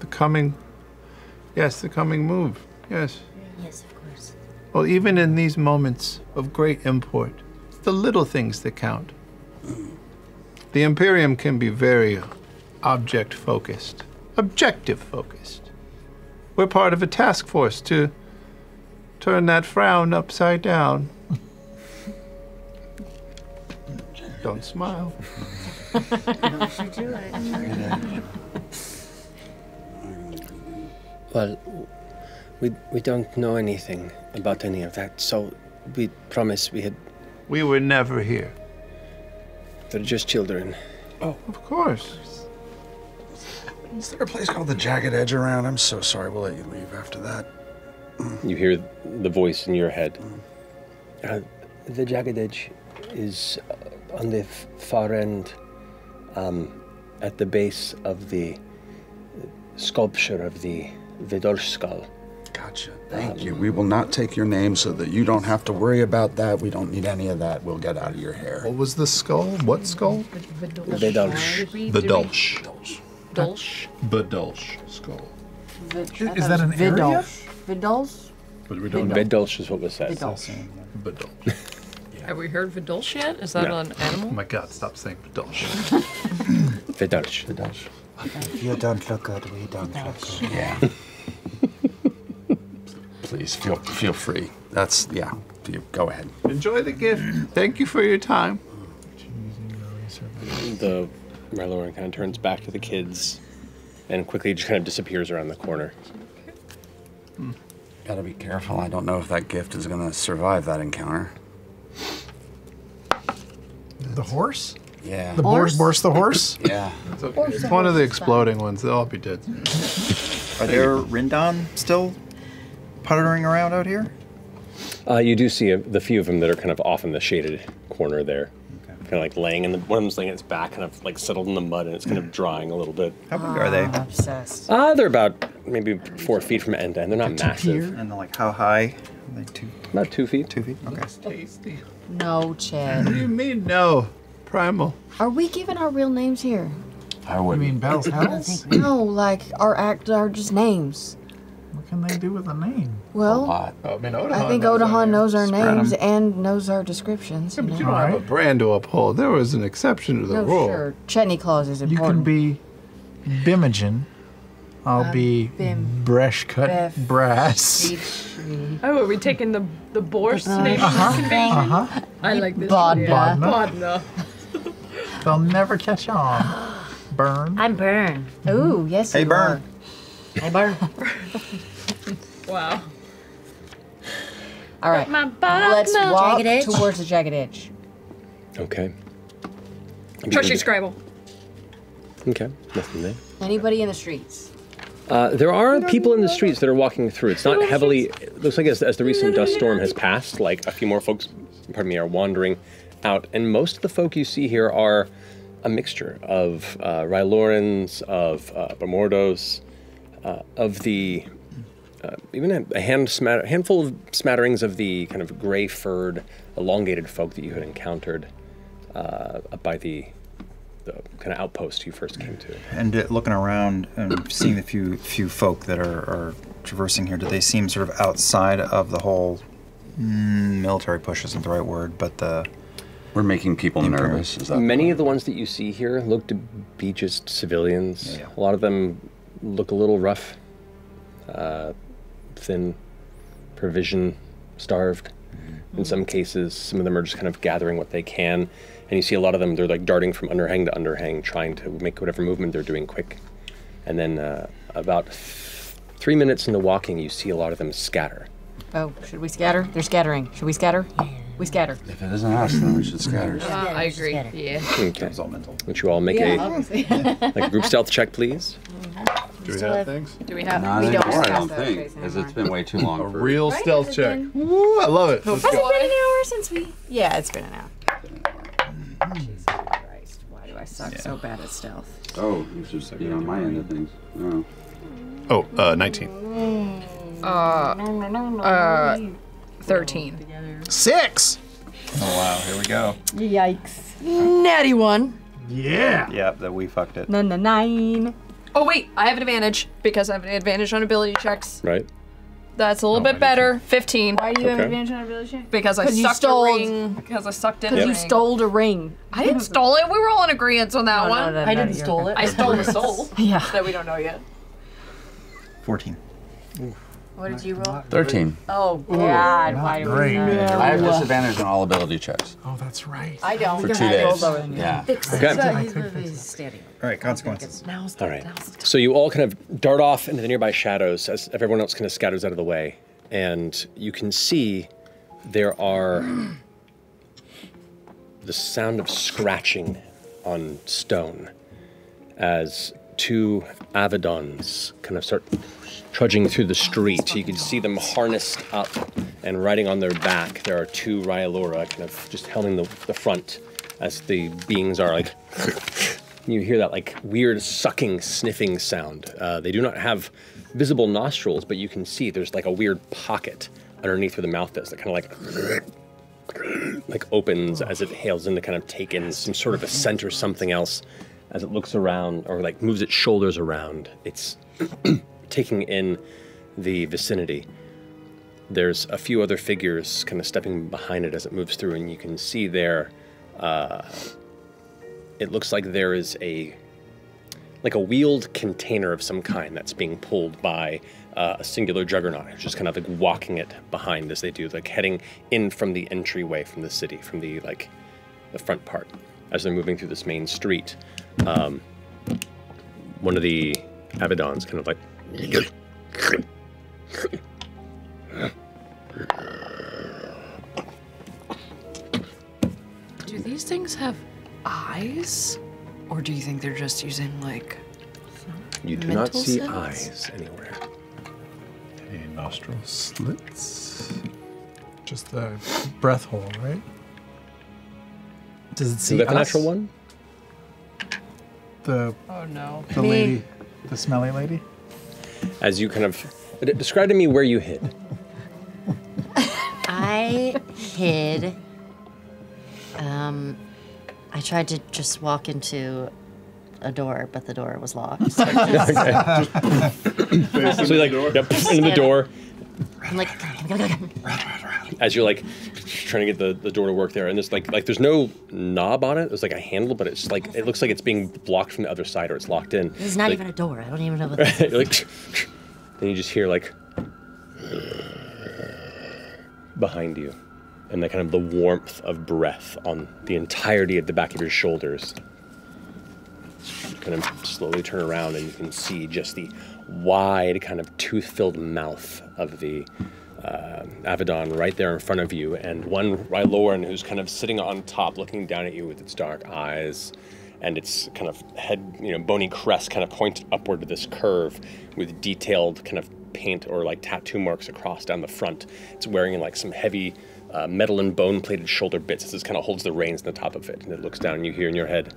The coming. Yes, the coming move. Yes. Yes, of course. Well, even in these moments of great import, the little things that count. The Imperium can be very object focused, objective focused. We're part of a task force to turn that frown upside down. Don't smile. Well, we we don't know anything about any of that, so we promised we had. We were never here. They're just children. Oh, of course. Is there a place called the Jagged Edge around? I'm so sorry. We'll let you leave after that. You hear the voice in your head. Uh, the jagged edge is uh, on the far end, um, at the base of the sculpture of the Vidor skull. Gotcha. Thank you. We will not take your name so that you don't have to worry about that. We don't need any of that. We'll get out of your hair. What was the skull? What skull? Vidolsh. Vidolsh. Dolsh. Bedulsh skull. Is that an area? Vidals? But we Bedolsh is what was said. Vidolsh. Bedolsh. (laughs) Have we heard Vidolsh yet? Is that No. an animal? Oh my god, stop saying Bedolsh. (laughs) Vidolsh. Vidolsh. You don't look good. We don't look good. Yeah. Please feel feel free. That's yeah. You go ahead. Enjoy the gift. Thank you for your time. The Ryloran kind of turns back to the kids and quickly just kind of disappears around the corner. Hmm. Gotta be careful. I don't know if that gift is gonna survive that encounter. The horse? Yeah. The Boris, Boris the horse? (laughs) Yeah. It's okay. One of the exploding ones. They'll all be dead. Are there Rindon still puttering around out here? Uh, you do see a, the few of them that are kind of off in the shaded corner there. Kind of like laying in the, one of them's laying its back, kind of like settled in the mud, and it's kind of drying a little bit. How big are they? Obsessed. Uh, they're about maybe four feet from end to end. They're not massive. And they're like how high? Like two. About two feet. Two feet. Okay. It's Tasty. No, Chad. What do you mean no? Primal. Are we giving our real names here? I would You would. mean Bells Hells? No, like our act are just names. What can they do with a name? Well, lot. I mean, I think Otohan knows our Spread 'em. names and knows our descriptions. But you you know? don't have a brand to uphold. There was an exception to the No, rule. sure. Chetney clause is You important. can be Bimogen. I'll Um, be Bim. Bresh Cut Bef. Brass. Oh, are we taking the the Borscht Nation Uh-huh. convention? Uh-huh. I like this. Bodna. Yeah. Bodna. Bodna. They'll never catch on. (gasps) Burn. I'm Burn. Ooh, yes, Hey, you Burn. Hey, Burn. (laughs) Wow. All right. My Let's walk Jagged edge? towards the jagged edge. Okay. Trusty Scribble. Okay, nothing there. Anybody in the streets? Uh, there are people in the streets that are walking through. It's not heavily. It looks like as, as the recent dust storm has passed, like a few more folks, pardon me, are wandering out, and most of the folk you see here are a mixture of uh, Rylorans, of uh, Bamordos, uh, of the uh, even a, a hand smatter, handful of smatterings of the kind of gray-furred, elongated folk that you had encountered uh, up by the the kind of outpost you first came to. And uh, looking around and seeing the few few folk that are, are traversing here, do they seem sort of outside of the whole mm, military push isn't the right word, but the We're making people nervous. Is that Many of the ones that you see here look to be just civilians. A lot of them look a little rough, uh, thin, provision starved. In some cases, some of them are just kind of gathering what they can. And you see a lot of them, they're like darting from underhang to underhang, trying to make whatever movement they're doing quick. And then uh, about th- three minutes into walking, you see a lot of them scatter. Oh, should we scatter? They're scattering. Should we scatter? We scatter. If it isn't us, then we should scatter. Uh, I agree. Yeah. Okay. Would you all make Yeah, a like group stealth check, please? Do we have things? Do we have? Not We don't anymore, I don't think, because it's been way too long. A for real Right? stealth Has check. been- Woo, I love it. Let's Has go. it been an hour since we? Yeah, it's been an hour. Jesus Christ, why do I suck so bad at stealth? Oh, you should be on my end of things. Oh. Oh, uh, 19. Uh, uh, 13. Six. oh wow, here we go. Yikes. Natty one. Yeah. Yep, that we fucked it. No, no, nine. Oh, wait. I have an advantage because I have an advantage on ability checks. Right? That's a little bit better. 15. Why do you have Okay. advantage on ability check? Because I 'Cause you sucked stole- a ring. Because I sucked in a Because you ring. stole a ring. I didn't (laughs) stole it. We were all in agreement on that No, no, one. no, I didn't you're stole it. I stole the soul. Yeah. That we don't know yet. 14. What did you roll? 13. Oh God! not Why do we great. know? I have disadvantage on all ability checks. Oh, that's right. I don't. For two days. Yeah. Okay. standing. All right, consequences. Now's All right. So you all kind of dart off into the nearby shadows as everyone else kind of scatters out of the way. And you can see there are the sound of scratching on stone as two Avedons kind of start trudging through the street. You can see them harnessed up and riding on their back. There are two Ryloran kind of just holding the, the front as the beings are like. (laughs) you hear that like weird sucking, sniffing sound. Uh, they do not have visible nostrils, but you can see there's like a weird pocket underneath where the mouth is that kind of like (clears throat) like opens as it hails in to kind of take in some sort of a scent or something else as it looks around or like moves its shoulders around. It's (clears throat) taking in the vicinity. There's a few other figures kind of stepping behind it as it moves through, and you can see there. Uh, it looks like there is a like a wheeled container of some kind that's being pulled by uh, a singular juggernaut who's just kind of like walking it behind as they do, like heading in from the entryway from the city, from the like the front part, as they're moving through this main street. Um, one of the Avedons kind of like Do these things have eyes? Or do you think they're just using, like. You do not mental see sense? eyes anywhere. Any nostril slits? Just the breath hole, right? Does it see Is that the us? natural one? The Oh no. the Me. lady, the smelly lady. As you kind of describe to me where you hid. I hid. Um, I tried to just walk into a door, but the door was locked. (laughs) So, I just- so you like yep, into the door I'm like, as you're like trying to get the, the door to work there, and there's like like there's no knob on it. There's like a handle, but it's like it looks like it's being blocked from the other side or it's locked in. it's not Like- even a door. I don't even know what. (laughs) This is. Like, and you just hear like behind you, and the kind of the warmth of breath on the entirety of the back of your shoulders. You kind of slowly turn around, and you can see just the wide, kind of tooth-filled mouth of the uh, Avedon right there in front of you, and one Ryloran who's kind of sitting on top, looking down at you with its dark eyes, and its kind of head, you know, bony crest kind of pointed upward to this curve with detailed kind of paint or like tattoo marks across down the front. It's wearing like some heavy uh, metal and bone plated shoulder bits. It kind of holds the reins on the top of it, and it looks down, and you hear in your head,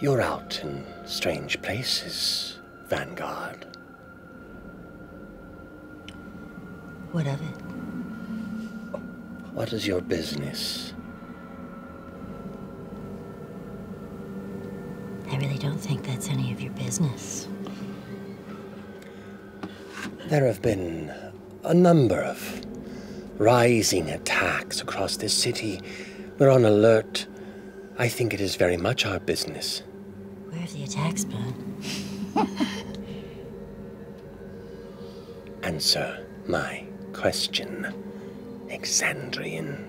You're out in strange places, Vanguard. What of it? What is your business? I really don't think that's any of your business. There have been a number of rising attacks across this city. We're on alert. I think it is very much our business. Where have the attacks been? (laughs) Answer my question, Exandrian.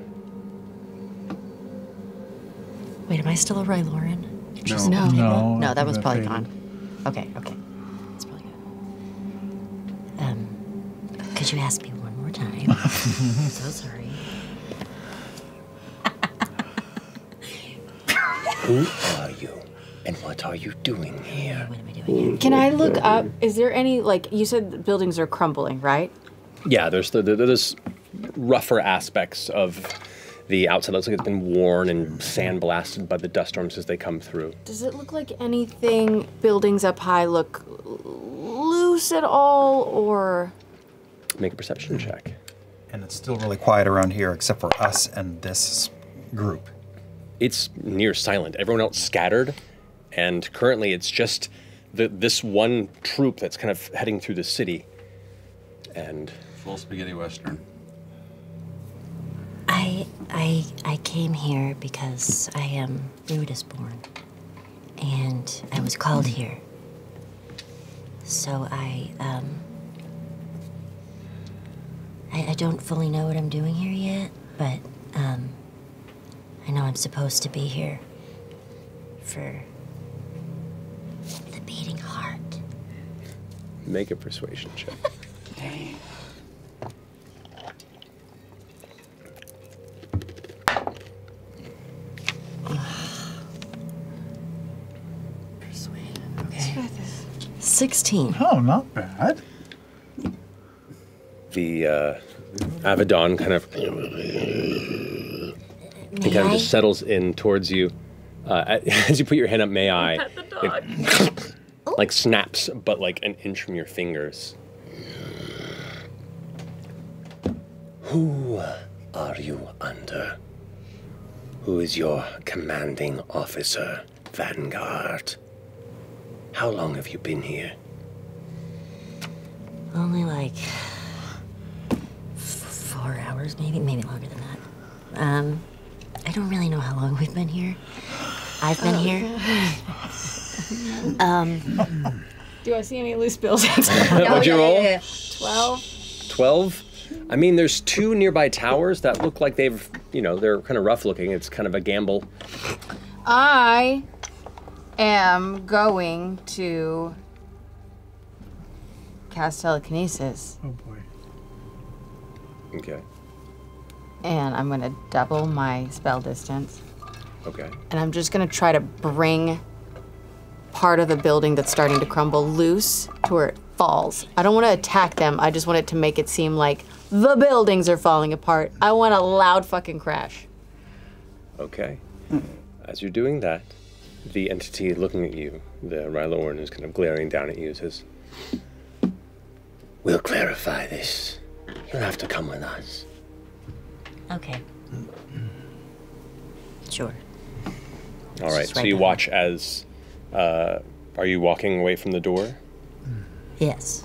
Wait, am I still a Ryloran? No. No. No, No, that was probably faded. gone. Okay, okay. That's probably good. Um, could you ask me one more time? I'm (laughs) so sorry. Who are you, and what are you doing here? Can I look up? Is there any like you said the buildings are crumbling, right? Yeah, there's the, the there's rougher aspects of the outside. Looks like it's been worn and sandblasted by the dust storms as they come through. Does it look like anything buildings up high look loose at all or Make a perception check. And it's still really quiet around here, except for us and this group. It's near silent. Everyone else scattered, and currently it's just the, this one troop that's kind of heading through the city. and Full spaghetti western. I I I came here because I am Ruidus born, and I was called here. So I um. I, I don't fully know what I'm doing here yet, but um. I know I'm supposed to be here. For the beating heart. make a persuasion check. (laughs) Sixteen. Oh, not bad. The uh, Avedon kind of May it kind of just settles in towards you. Uh, (laughs) as you put your hand up, may I? It (laughs) like snaps, but like an inch from your fingers. Who are you under? Who is your commanding officer, Vanguard? How long have you been here? Only like f- four hours, maybe, maybe longer than that. Um, I don't really know how long we've been here. I've been here. Um, Do I see any loose bills? (laughs) (laughs) What'd you roll? Twelve. 12 i mean there's two nearby towers that look like they've you know they're kind of rough looking it's kind of a gamble I am going to cast telekinesis, Oh boy. okay and I'm gonna double my spell distance, okay and I'm just gonna try to bring part of the building that's starting to crumble loose to where it falls. I don't want to attack them. I just want it to make it seem like the buildings are falling apart. I want a loud fucking crash. okay as you're doing that the entity looking at you the Ryloran is kind of glaring down at you says We'll clarify this. You'll have to come with us. okay. Sure. all right Just so you watch as uh, are you walking away from the door Yes.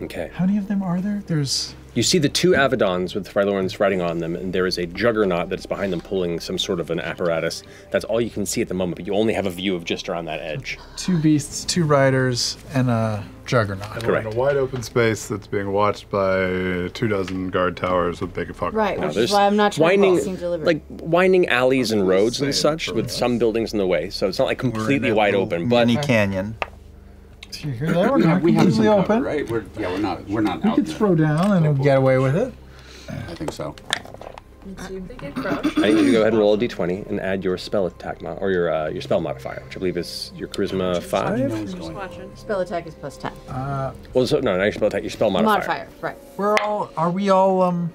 okay How many of them are there? There's You see the two Avedons with Rylorans riding on them, and there is a juggernaut that's behind them pulling some sort of an apparatus. That's all you can see at the moment, but you only have a view of just around that edge. two beasts, two riders, and a juggernaut. And we're in a wide open space that's being watched by two dozen guard towers with big fucking Right, Now, which is why I'm not trying winding, to seem deliberate. like winding alleys and roads and such, with some buildings in the way. So it's not like completely wide open, but mini canyon. You hear that? We're not completely open. right? We're yeah, we're not we're not We out could there. throw down and we'll get away with it. I think so. I need you to go ahead and roll a d20 and add your spell attack mod or your uh, your spell modifier, which I believe is your charisma five. Spell attack is plus ten. Uh, Well, so, no, not your spell attack, your spell modifier. Modifier, right. we're all. Are we all um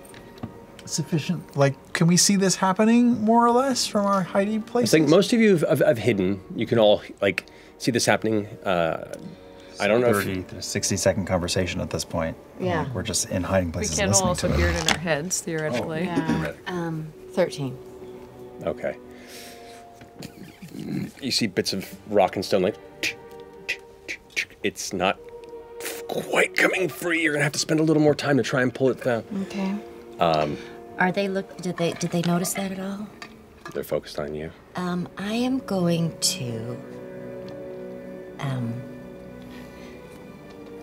sufficient? Like, can we see this happening more or less from our hiding place? I places? think most of you have, have, have hidden. You can all like see this happening. Uh, I don't know if 30 to 60 second conversation at this point. Yeah. Like, we're just in hiding places. We can listening also to hear it. it in our heads, theoretically. Yeah. Um, thirteen. Okay. You see bits of rock and stone like. It's not quite coming free. You're gonna have to spend a little more time to try and pull it down. Okay. Um, Are they look? Did they did they notice that at all? they're focused on you. Um, I am going to um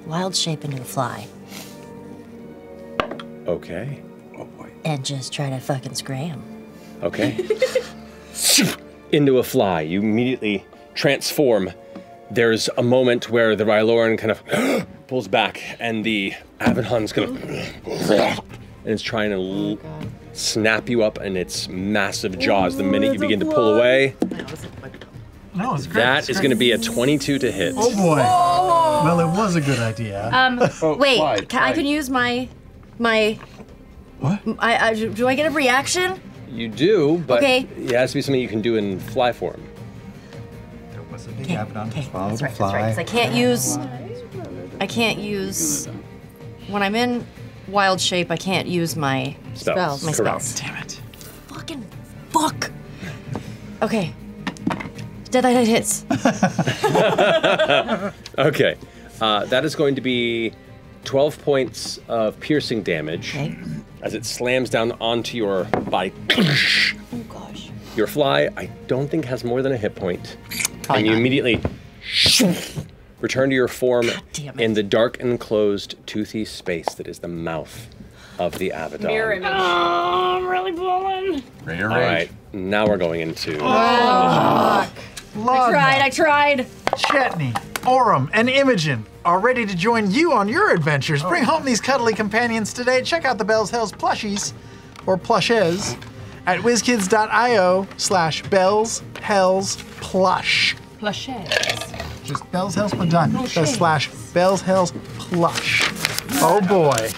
wild shape into a fly Okay. Oh boy. And just try to fucking scram. Okay. (laughs) (laughs) Into a fly. You immediately transform. There's a moment where the Ryloran kind of (gasps) pulls back, and the Avedon's gonna. (laughs) and it's trying to l- snap you up in its massive jaws. The minute you begin to pull away, No, it's great. that is going to be a 22 to hit. Oh boy. Well, it was a good idea. Um, (laughs) wait, why? ca- I can use my my. What? I, I do I get a reaction? You do, but Okay. it has to be something you can do in fly form. Okay, okay, that's right, that's right. 'cause I can't use. I can't use. When I'm in wild shape, I can't use my Spells, My correct. spells. Damn it. Fucking fuck. Okay. Dead Eye hits. (laughs) okay. Uh, that is going to be 12 points of piercing damage as it slams down onto your body. (coughs) Oh gosh. Your fly, I don't think has more than a hit point. Probably and you not. immediately return to your form damn in the dark enclosed toothy space that is the mouth of the Abaddon. Mirror image. Oh, I'm really blowing. All right, now we're going into. Oh, I tried, I tried. Chetney, Orym, and Imogen are ready to join you on your adventures. Oh. Bring home these cuddly companions today. Check out the Bells Hells plushies, or plushes, at whizkids.io slash bells hells plush. Plushes. Just Bells Hells but done. That's slash Bells Hells plush. Oh boy.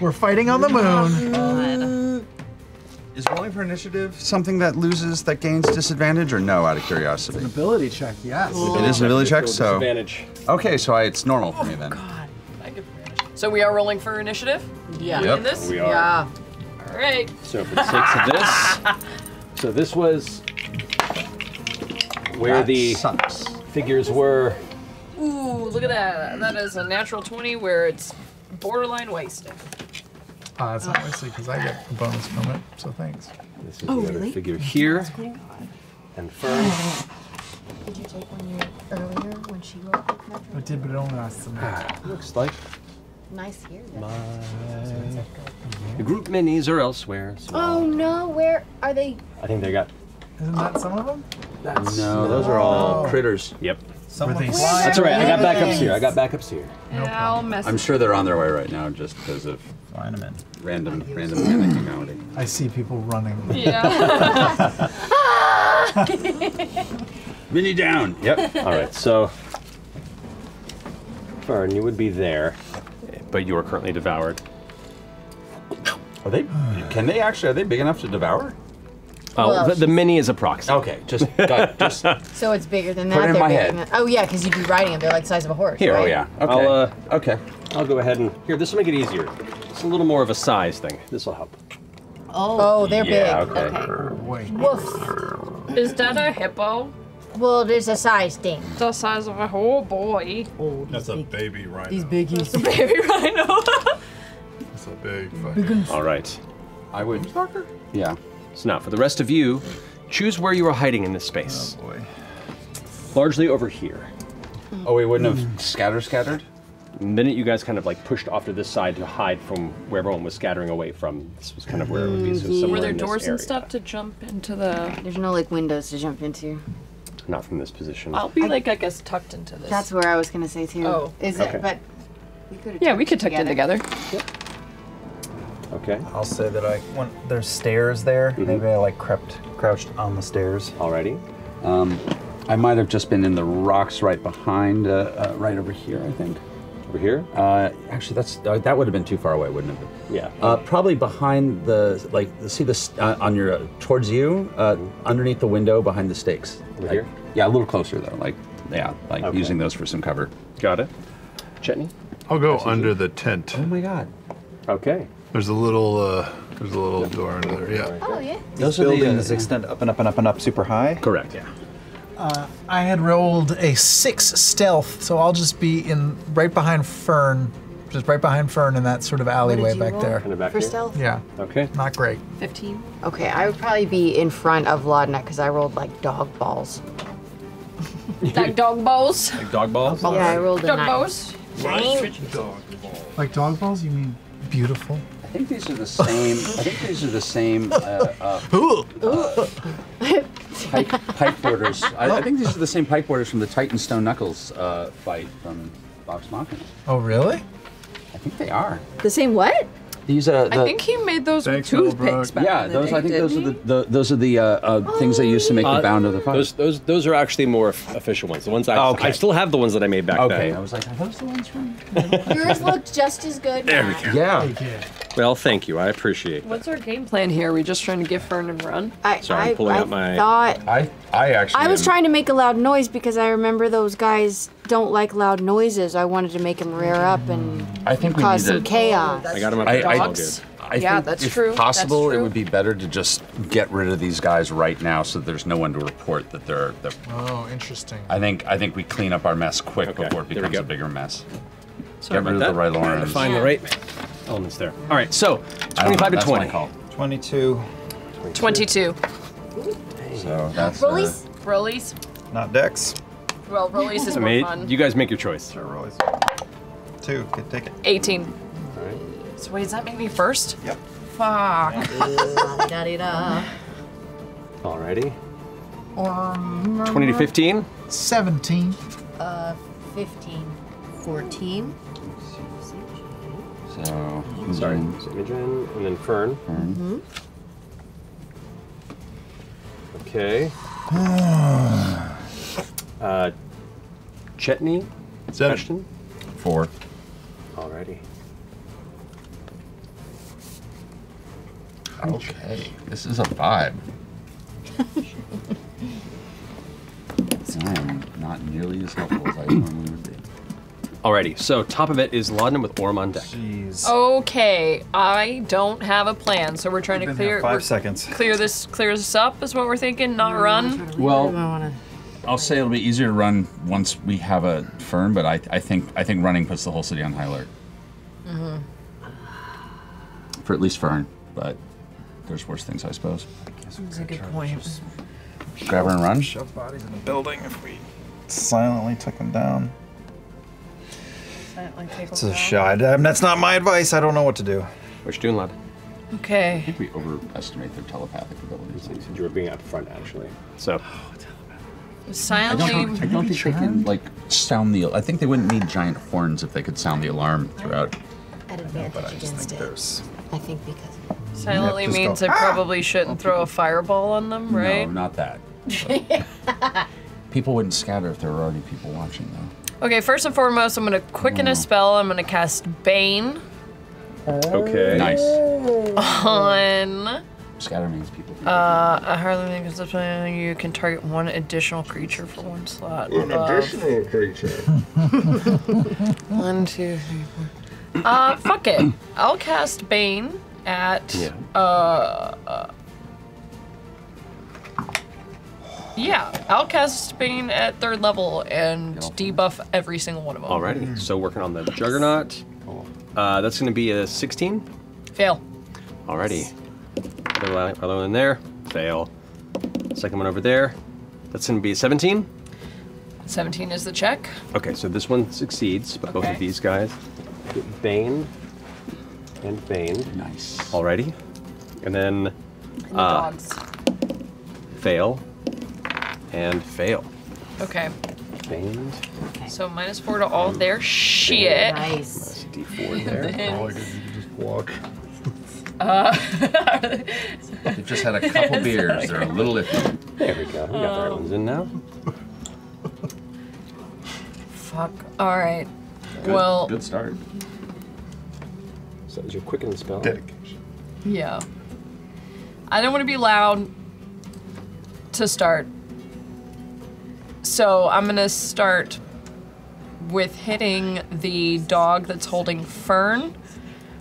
We're fighting on the moon. Oh, Is rolling for initiative something that loses, that gains disadvantage, or no? Out of curiosity. An Ability check, yes. It is an ability check, so. Disadvantage. Okay, so I, it's normal for me oh, then. God. So we are rolling for initiative? Yeah. In Yep. this? We are. Yeah. All right. So for the sakes of this, (laughs) so this was where That the sucks. figures were. Ooh, look at that. That is a natural 20 where it's borderline wasted. Uh, it's not wasted because I get a bonus from it, so thanks. This is the other figure here. And Fearne. Did you take one year earlier when she wrote the Metro? I did, but it only lasts a minute. Looks like Nice here. my. The group minis are elsewhere. So Oh no, where are they? I think they got. Isn't that some of them? That's... No, those are all Oh. critters. Yep. Were they That's all right. I got backups here. I got backups here. Yeah, I'll mess I'm sure they're on their way right now just because of Find 'em in. random, random panicking I see people running. Yeah. (laughs) Mini down. Yep. All right. So, Fearne, you would be there, but you are currently devoured. Are they? Can they actually? Are they big enough to devour? Oh, Well, the, the mini is a proxy. Okay, just got just. (laughs) So it's bigger than that. Put it in They're my bigger head. than. Oh yeah, because you'd be riding them. They're like the size of a horse. Here. right? Oh yeah. Okay. I'll, uh, okay. I'll go ahead and here. This will make it easier. It's a little more of a size thing. This will help. Oh, oh they're Yeah, big. okay. Wait. Woof. Is that a hippo? Well, there's a size thing. The size of a whole boy. Oh, That's a baby rhino. these biggies. Baby rhino. That's a big fucking. All right. I would. Yeah. So now, for the rest of you, choose where you are hiding in this space. Oh boy. Largely over here. Oh, we wouldn't have scatter scattered. The minute you guys kind of like pushed off to this side to hide from where everyone was scattering away from, this was kind of where it would be. So Mhm. somewhere Were there in this doors and area. stuff to jump into the. There's no like windows to jump into. Not from this position. I'll be like, I guess, tucked into this. That's where I was gonna say too. Oh, is okay. it? But we could. Yeah, we could tuck it together. Okay. I'll say that I when there's stairs there. Mm-hmm. Maybe I like crept crouched on the stairs. Alrighty. Um, I might have just been in the rocks right behind, uh, uh, right over here. I think. Over here? Uh, actually, that's uh, that would have been too far away, wouldn't it? Yeah. Uh, probably behind the like. See this uh, on your uh, towards you, uh, underneath the window, behind the stakes. Over Like- here? Yeah, a little closer though. Like, yeah, like Okay. using those for some cover. Got it. Chetney? I'll go under the tent. Oh my god. Okay. There's a little, uh, there's a little door under there. Yeah. Oh yeah. Those Those are the, buildings uh, extend up and up and up and up super high. Correct. Yeah. Uh, I had rolled a six stealth, so I'll just be in right behind Fearne, just right behind Fearne in that sort of alleyway you back roll? there. Kind of back For here? stealth? Yeah, Okay. not great. 15. Okay, I would probably be in front of Laudna because I rolled like dog balls. (laughs) Like dog balls. Like dog balls? Yeah, I rolled a Dog nine. balls. Like dog balls? You mean beautiful? I think these are the same. I think these are the same uh, uh, pipe, pipe borders. I, I think these are the same pipe borders from the Titan Stone Knuckles uh, fight from Vox Machina. Oh, really? I think they are. The same what? These uh, the, I think he made those with toothpicks back yeah, in the those day, I think those are the, the those are the uh, uh, things they used to make Uh, the bound of the fight. Those, those, those are actually more f- official ones. The ones I, Oh, okay. I still have the ones that I made back okay, I was like, are those the ones from? Yours looked just as good. There we go. Yeah. Well, thank you. I appreciate that. What's our game plan here? Are we just trying to get Fearne and run? I, Sorry, I'm I, pulling I out my- thought I I actually I was am- trying to make a loud noise because I remember those guys don't like loud noises. I wanted to make them rear up and I think we cause need some to- chaos. I got them up I, there. I, It's all Dogs. good. I Yeah, think that's if true. That's possible, it true. would be better to just get rid of these guys right now, so there's no one to report that they're. they're Oh, interesting. I think I think we clean up our mess quick Okay, before it there we becomes go. a bigger mess. Sorry Get rid about of the that. Rylorans. Trying to find the right elements there. All right, so 25 to know, that's my 20. call. 22. 22. So that's Rollies? Rollies? not Dex. Well, Rollies is I more mean, fun. you guys make your choice. Sure, Rollies. Two. Good, take it. 18. So wait, does that make me first? Yep. Fuck. (laughs) Da-di-da. Alrighty. Um, 20 to 15. 17. Uh, 15. 14. So, Sorry, so Imogen and then Fearne. Mm-hmm. Okay. (sighs) uh, Chetney? Sebastian? Four. Alrighty. Okay, this is a vibe. (laughs) I am not nearly as helpful as I normally would be. Alrighty, so top of it is Laudna with Orym on deck. Jeez. Okay, I don't have a plan, so we're trying to clear five seconds. Clear this, clear this up is what we're thinking. Not run. Well, I'll say it'll be easier to run once we have a Fearne, but I, I think I think running puts the whole city on high alert Mm-hmm. for at least Fearne. But there's worse things, I suppose. That's a good point. Grab her and run. Shove bodies in the building if we silently took them down. Silently take It's a down. shot. Um, that's not my advice. I don't know what to do. What you doing, lad? Okay. I think we overestimate their telepathic abilities. You said you were being up front, actually. So. I Silently. don't, I don't think they can like sound the. I think they wouldn't need giant horns if they could sound the alarm throughout. At advantage against it. I think because. Silently Yep, just means I probably shouldn't throw a fireball on them, right? No, not that. (laughs) People wouldn't scatter if there were already people watching, though. Okay, first and foremost, I'm gonna quicken a spell. I'm gonna cast Bane Okay. Nice. on. Scatter means people. Uh, a Harley Quinn you can target one additional creature for one slot. An above. additional creature. (laughs) One, two, three, four. Uh, fuck it. I'll cast Bane at. Yeah. Uh, Yeah, I'll cast Bane at third level and debuff every single one of them. Alrighty, so working on the Juggernaut. Uh, that's going to be a 16. Fail. Alrighty. Other other one in there. Fail. Second one over there. That's going to be a 17. 17 is the check. Okay, so this one succeeds, but both Okay. of these guys get Bane and Bane. Nice. Alrighty. And then And the uh, dogs. fail and fail. Okay. Bane. So minus four to all their shit. Nice. D4 (laughs) there. Then- All I could do is just walk. Uh, (laughs) They've just had a couple (laughs) beers. They're a little iffy. There we go. We got the right ones in now. Fuck. All right. Good, Well, good start. So that was your quicken spell. Dedication. yeah. I don't want to be loud to start. So I'm going to start with hitting the dog that's holding Fearne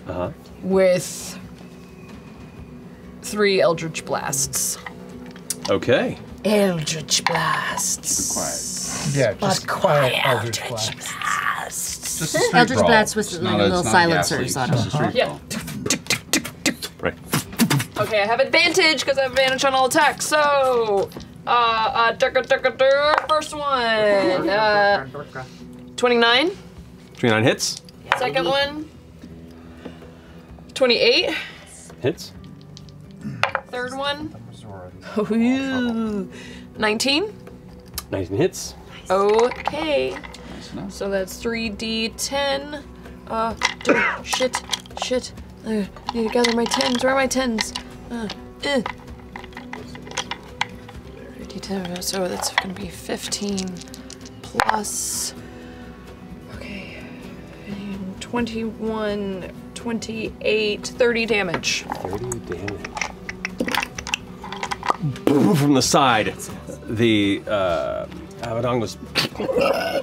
Uh huh. with three Eldritch Blasts. Okay. Eldritch Blasts. Yeah, just quiet quiet Eldritch Eldritch Blast. Just a street Eldritch brawl. Blast with It's like not a little not silencers ghastly, on it's them. Yeah. (laughs) Right. Okay, I have advantage because I have advantage on all attacks. So, uh, uh, durka, durka, dur, first one, (laughs) uh, 29. 29 hits. Second one, 28. Hits. Third one, (laughs) ooh, 19. 19 hits. Okay. So that's 3d10. Uh, shit, shit. I need to gather my tens. Where are my tens? Uh, eh. 3d10, so that's gonna be 15 plus. Okay. 21, 28, 30 damage. 30 damage. From the side, the uh, Abaddon goes,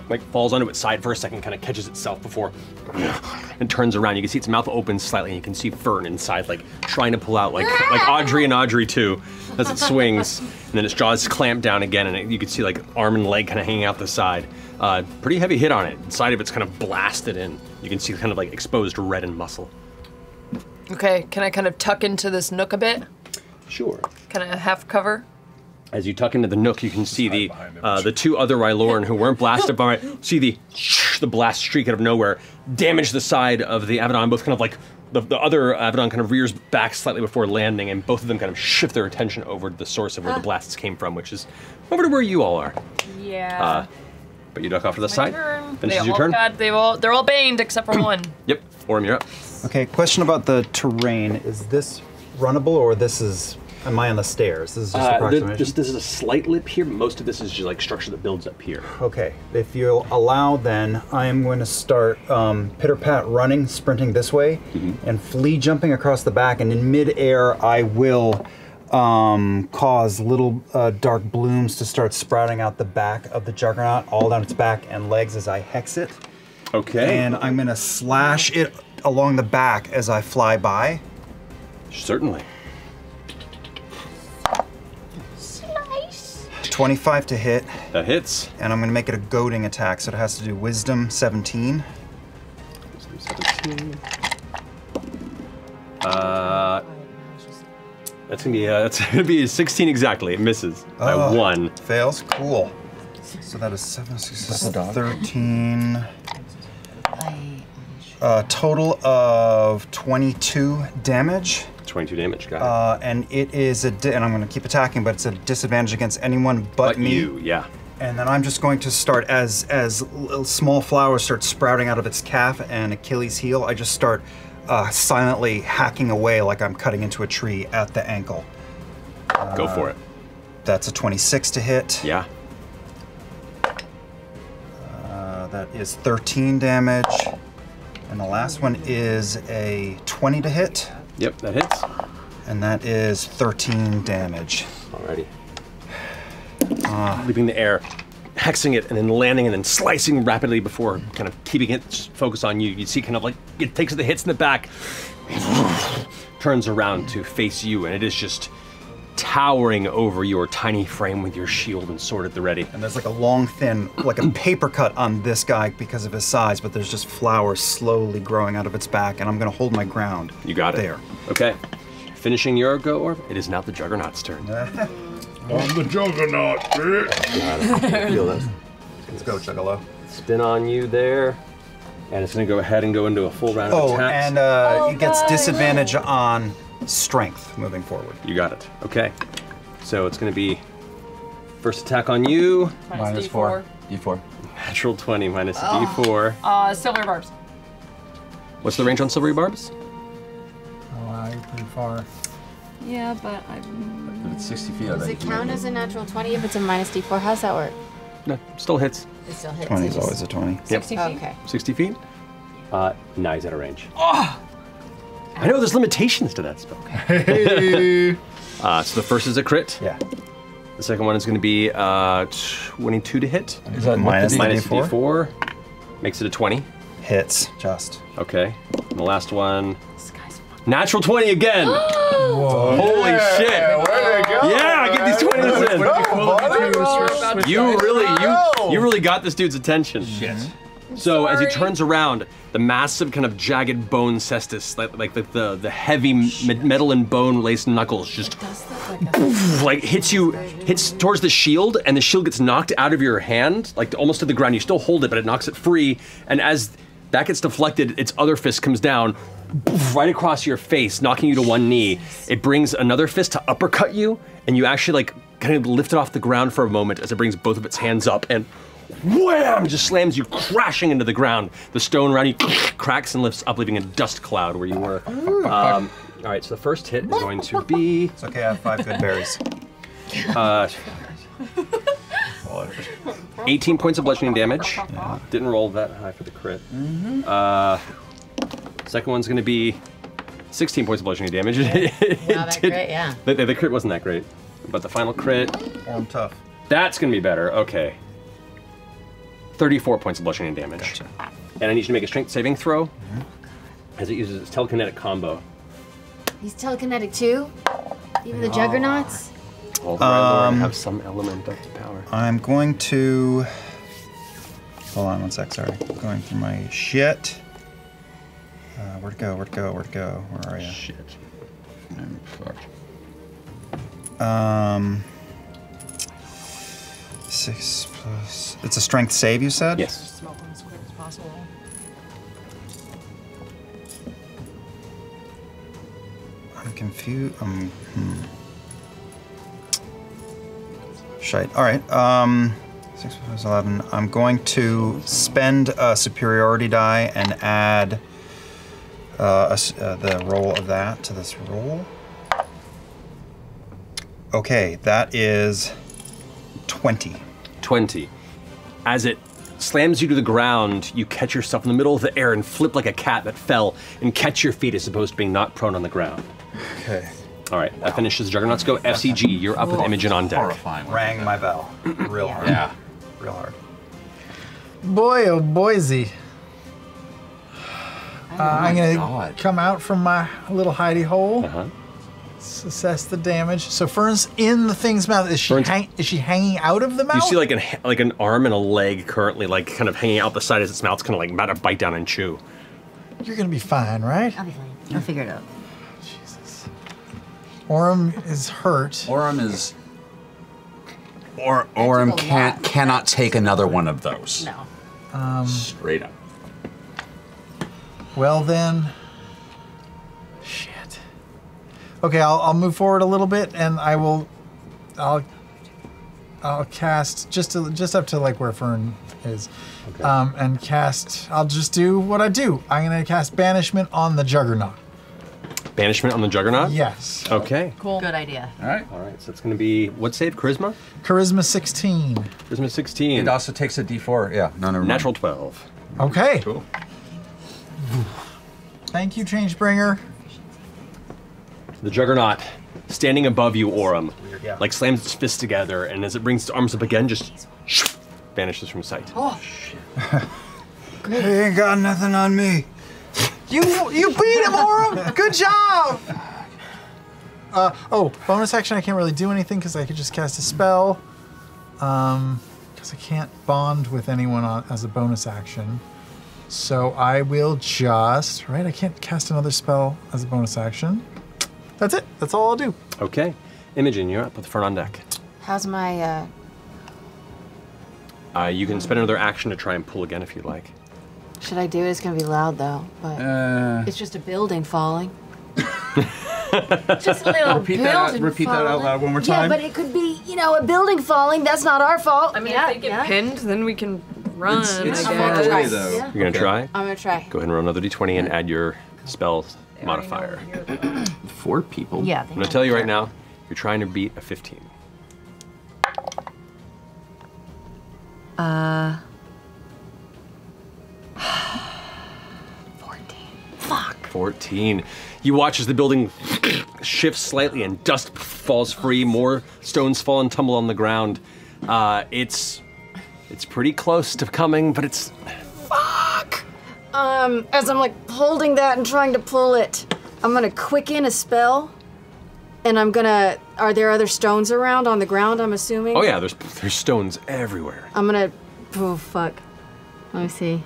like falls onto its side for a second, kind of catches itself before, and turns around. You can see its mouth opens slightly, and you can see Fearne inside, like trying to pull out, like like Audrey and Audrey II, as it swings, and then its jaws clamp down again, and it, you can see like arm and leg kind of hanging out the side. Uh, pretty heavy hit on it. The side of it's kind of blasted in. You can see kind of like exposed red and muscle. Okay, can I kind of tuck into this nook a bit? Sure. Kind of half cover? As you tuck into the nook, you can see the uh, the two other Ryloran who weren't blasted by it. (laughs) See the the blast streak out of nowhere damage the side of the Abaddon. Both kind of like the, the other Abaddon kind of rears back slightly before landing, and both of them kind of shift their attention over to the source of where the blasts came from, which is over to where you all are. Yeah. Uh, but you duck off to the side. Turn. Finishes They your all turn. got- they've all, they're all baned except for one. (clears throat) Yep. Orym, you're up. Okay, question about the terrain. Is this runnable or this is, am I on the stairs? This is just Uh, th- approximation? just, this is a slight lip here, but most of this is just like structure that builds up here. Okay, if you'll allow, then I am going to start um, pitter pat running, sprinting this way, and flea jumping across the back. And in midair, I will um, cause little uh, dark blooms to start sprouting out the back of the juggernaut, all down its back and legs as I hex it. Okay. And I'm going to slash it along the back as I fly by. Certainly. 25 to hit. That hits. And I'm going to make it a goading attack, so it has to do wisdom 17. Uh, that's gonna be uh, that's (laughs) gonna be 16 exactly. It misses by Oh, one. Fails. Cool. So that is seven, six, thirteen. Uh, total of 22 damage. 22 damage. It. Uh, and it is a, di- and I'm going to keep attacking, but it's a disadvantage against anyone but, But me. you, yeah. And then I'm just going to start as as little small flowers start sprouting out of its calf and Achilles heel. I just start uh, silently hacking away like I'm cutting into a tree at the ankle. Go for it. That's a 26 to hit. Yeah. Uh, that is 13 damage. And the last one is a 20 to hit. Yep, that hits. And that is 13 damage. Alrighty. Uh, Leaping the air, hexing it, and then landing, and then slicing rapidly before kind of keeping it focused on you. You see, kind of like it takes the hits in the back, turns around to face you, and it is just towering over your tiny frame with your shield and sword at the ready. And there's like a long, thin, like a paper cut on this guy because of his size, but there's just flowers slowly growing out of its back, and I'm gonna hold my ground. You got it. There. Okay. Finishing your go, Orb, it is now the Juggernaut's turn. (laughs) I'm the juggernaut, Feel this. Let's go, Juggalo. Spin on you there. And it's going to go ahead and go into a full round of Oh, attacks. and uh, he gets disadvantage on strength moving forward. You got it. Okay. So it's going to be first attack on you. Minus Minus four. D4. Natural 20 minus Oh. d4. Uh, silver barbs. What's the range on silvery barbs? Oh, wow, you're pretty far. Yeah, but I'm. It's 60 feet. Does it count as a natural 20 if it's a minus d4? How's that work? No, still hits. It still hits. 20 it is just- always a 20. Yep. 60 feet? Okay. 60 feet? Uh, now he's out of range. I know there's limitations to that spell. uh, so the first is a crit. Yeah. The second one is going to be uh, 22 to hit. Is that Minus D4? D4? Makes it a 20. Hits, just. Okay. And the last one. Natural 20 again. Whoa. Holy shit. Way to go, Yeah, I get these 20s in. You really, you, you really got this dude's attention. Shit. So as he turns around, the massive kind of jagged bone cestus, like, like the, the, the heavy me- metal and bone laced knuckles, just (laughs) like hits you, hits towards the shield, and the shield gets knocked out of your hand, like almost to the ground. You still hold it, but it knocks it free. And as that gets deflected, its other fist comes down, right across your face, knocking you to one knee. It brings another fist to uppercut you, and you actually like kind of lift it off the ground for a moment as it brings both of its hands up and wham! Just slams you crashing into the ground. The stone around you (clears throat) cracks and lifts up, leaving a dust cloud where you were. Um, all right, so the first hit is going to be. It's okay, I have five good berries. Uh, 18 points of bludgeoning damage. Didn't roll that high for the crit. Mm-hmm. Uh, second one's going to be 16 points of bludgeoning damage. (laughs) It Wow, that did- crit, yeah. The, the- the crit wasn't that great, but the final crit. I'm tough. That's going to be better. Okay. 34 points of bludgeoning damage. And I need you to make a strength saving throw as it uses its telekinetic combo. He's telekinetic too? Even the juggernauts? All the Ryloran Um, have some element of the power. I'm going to. Hold on one sec, sorry. Going through my shit. Uh, where'd it go? Where'd it go? Where'd it go? Where are you? Shit. I'm fucked. Um. Six plus. It's a strength save, you said? Yes. Smoke them as quick as possible. I'm confused. Um, hmm. Shite. All right. Um, six plus eleven. I'm going to spend a superiority die and add uh, a uh, the roll of that to this roll. Okay, that is twenty. 20. As it slams you to the ground, you catch yourself in the middle of the air and flip like a cat that fell and catch your feet as opposed to being knocked prone on the ground. Okay. All right, that finishes Juggernauts Go. FCG, you're up with Imogen on deck. Horrifying. Rang my bell, real hard. Yeah. real hard. Boy, oh Boise. Uh, I'm gonna God. come out from my little hidey hole. Uh-huh. S- Assess the damage. So Fearne's in the thing's mouth. Is she hang, is she hanging out of the mouth? You see like an like an arm and a leg currently like kind of hanging out the side as its mouth's kind of like about to bite down and chew. You're gonna be fine, right? I'll be fine. I'll figure it out. Jesus. Orym is hurt. Orym is. Or Orym can't cannot take another one of those. No. Um, Straight up. well then. Okay, I'll, I'll move forward a little bit, and I will. I'll. I'll cast just to, just up to like where Fearne is, um, and cast. I'll just do what I do. I'm gonna cast banishment on the Juggernaut. Banishment on the Juggernaut? Yes. Okay. Cool. Good idea. All right. All right, so it's going to be what save? Charisma? Charisma 16. Charisma 16. It also takes a D4. Yeah. No, never mind. Natural 12. Okay. Cool. Thank you, Changebringer. The Juggernaut, standing above you, Orym, Yeah. like slams its fists together, and as it brings its arms up again, just vanishes from sight. Oh. (laughs) Shit. He ain't got nothing on me. You you beat him, Orym. Good job. Uh, oh, bonus action. I can't really do anything because I could just cast a spell. Um, because I can't bond with anyone on, as a bonus action. So I will just right. I can't cast another spell as a bonus action. That's it. That's all I'll do. Okay. Imogen, you're up with Fearne on deck. How's my, uh, Uh, you can spend another action to try and pull again if you'd like. should I do it? It's gonna be loud though, but Uh, it's just a building falling. (laughs) just a little Repeat building that out- repeat that out loud one more time. Yeah, but it could be, you know, a building falling. That's not our fault. I mean, yeah, if they get yeah. pinned, then we can run. It's, it's far away though. Yeah. You're going to try? I'm gonna try. Go ahead and roll another d20 and add your spell modifier. (clears throat) Four people. Yeah. I'm going to tell you right now, you're trying to beat a 15. Uh. (sighs) 14. Fuck. 14. You watch as the building (coughs) shifts slightly and dust falls free. More stones fall and tumble on the ground. Uh, it's it's pretty close to coming, but it's Fuck! Um, as I'm like holding that and trying to pull it, I'm gonna quicken a spell. And I'm gonna. Are there other stones around on the ground? I'm assuming. oh yeah, there's there's stones everywhere. I'm gonna. Oh fuck. Let me see.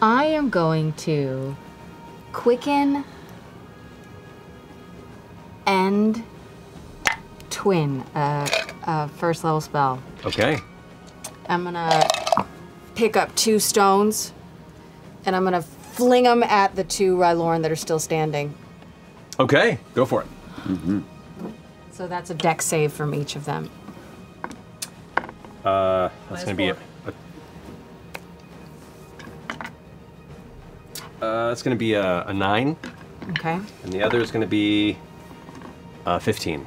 I am going to quicken and twin uh, uh, first level spell. Okay. I'm gonna pick up two stones and I'm gonna fling them at the two Ryloran that are still standing. Okay, go for it. So that's a dex save from each of them. Uh, that's going to be a, a uh, that's going to be a, a nine, Okay. and the other is going to be uh, 15.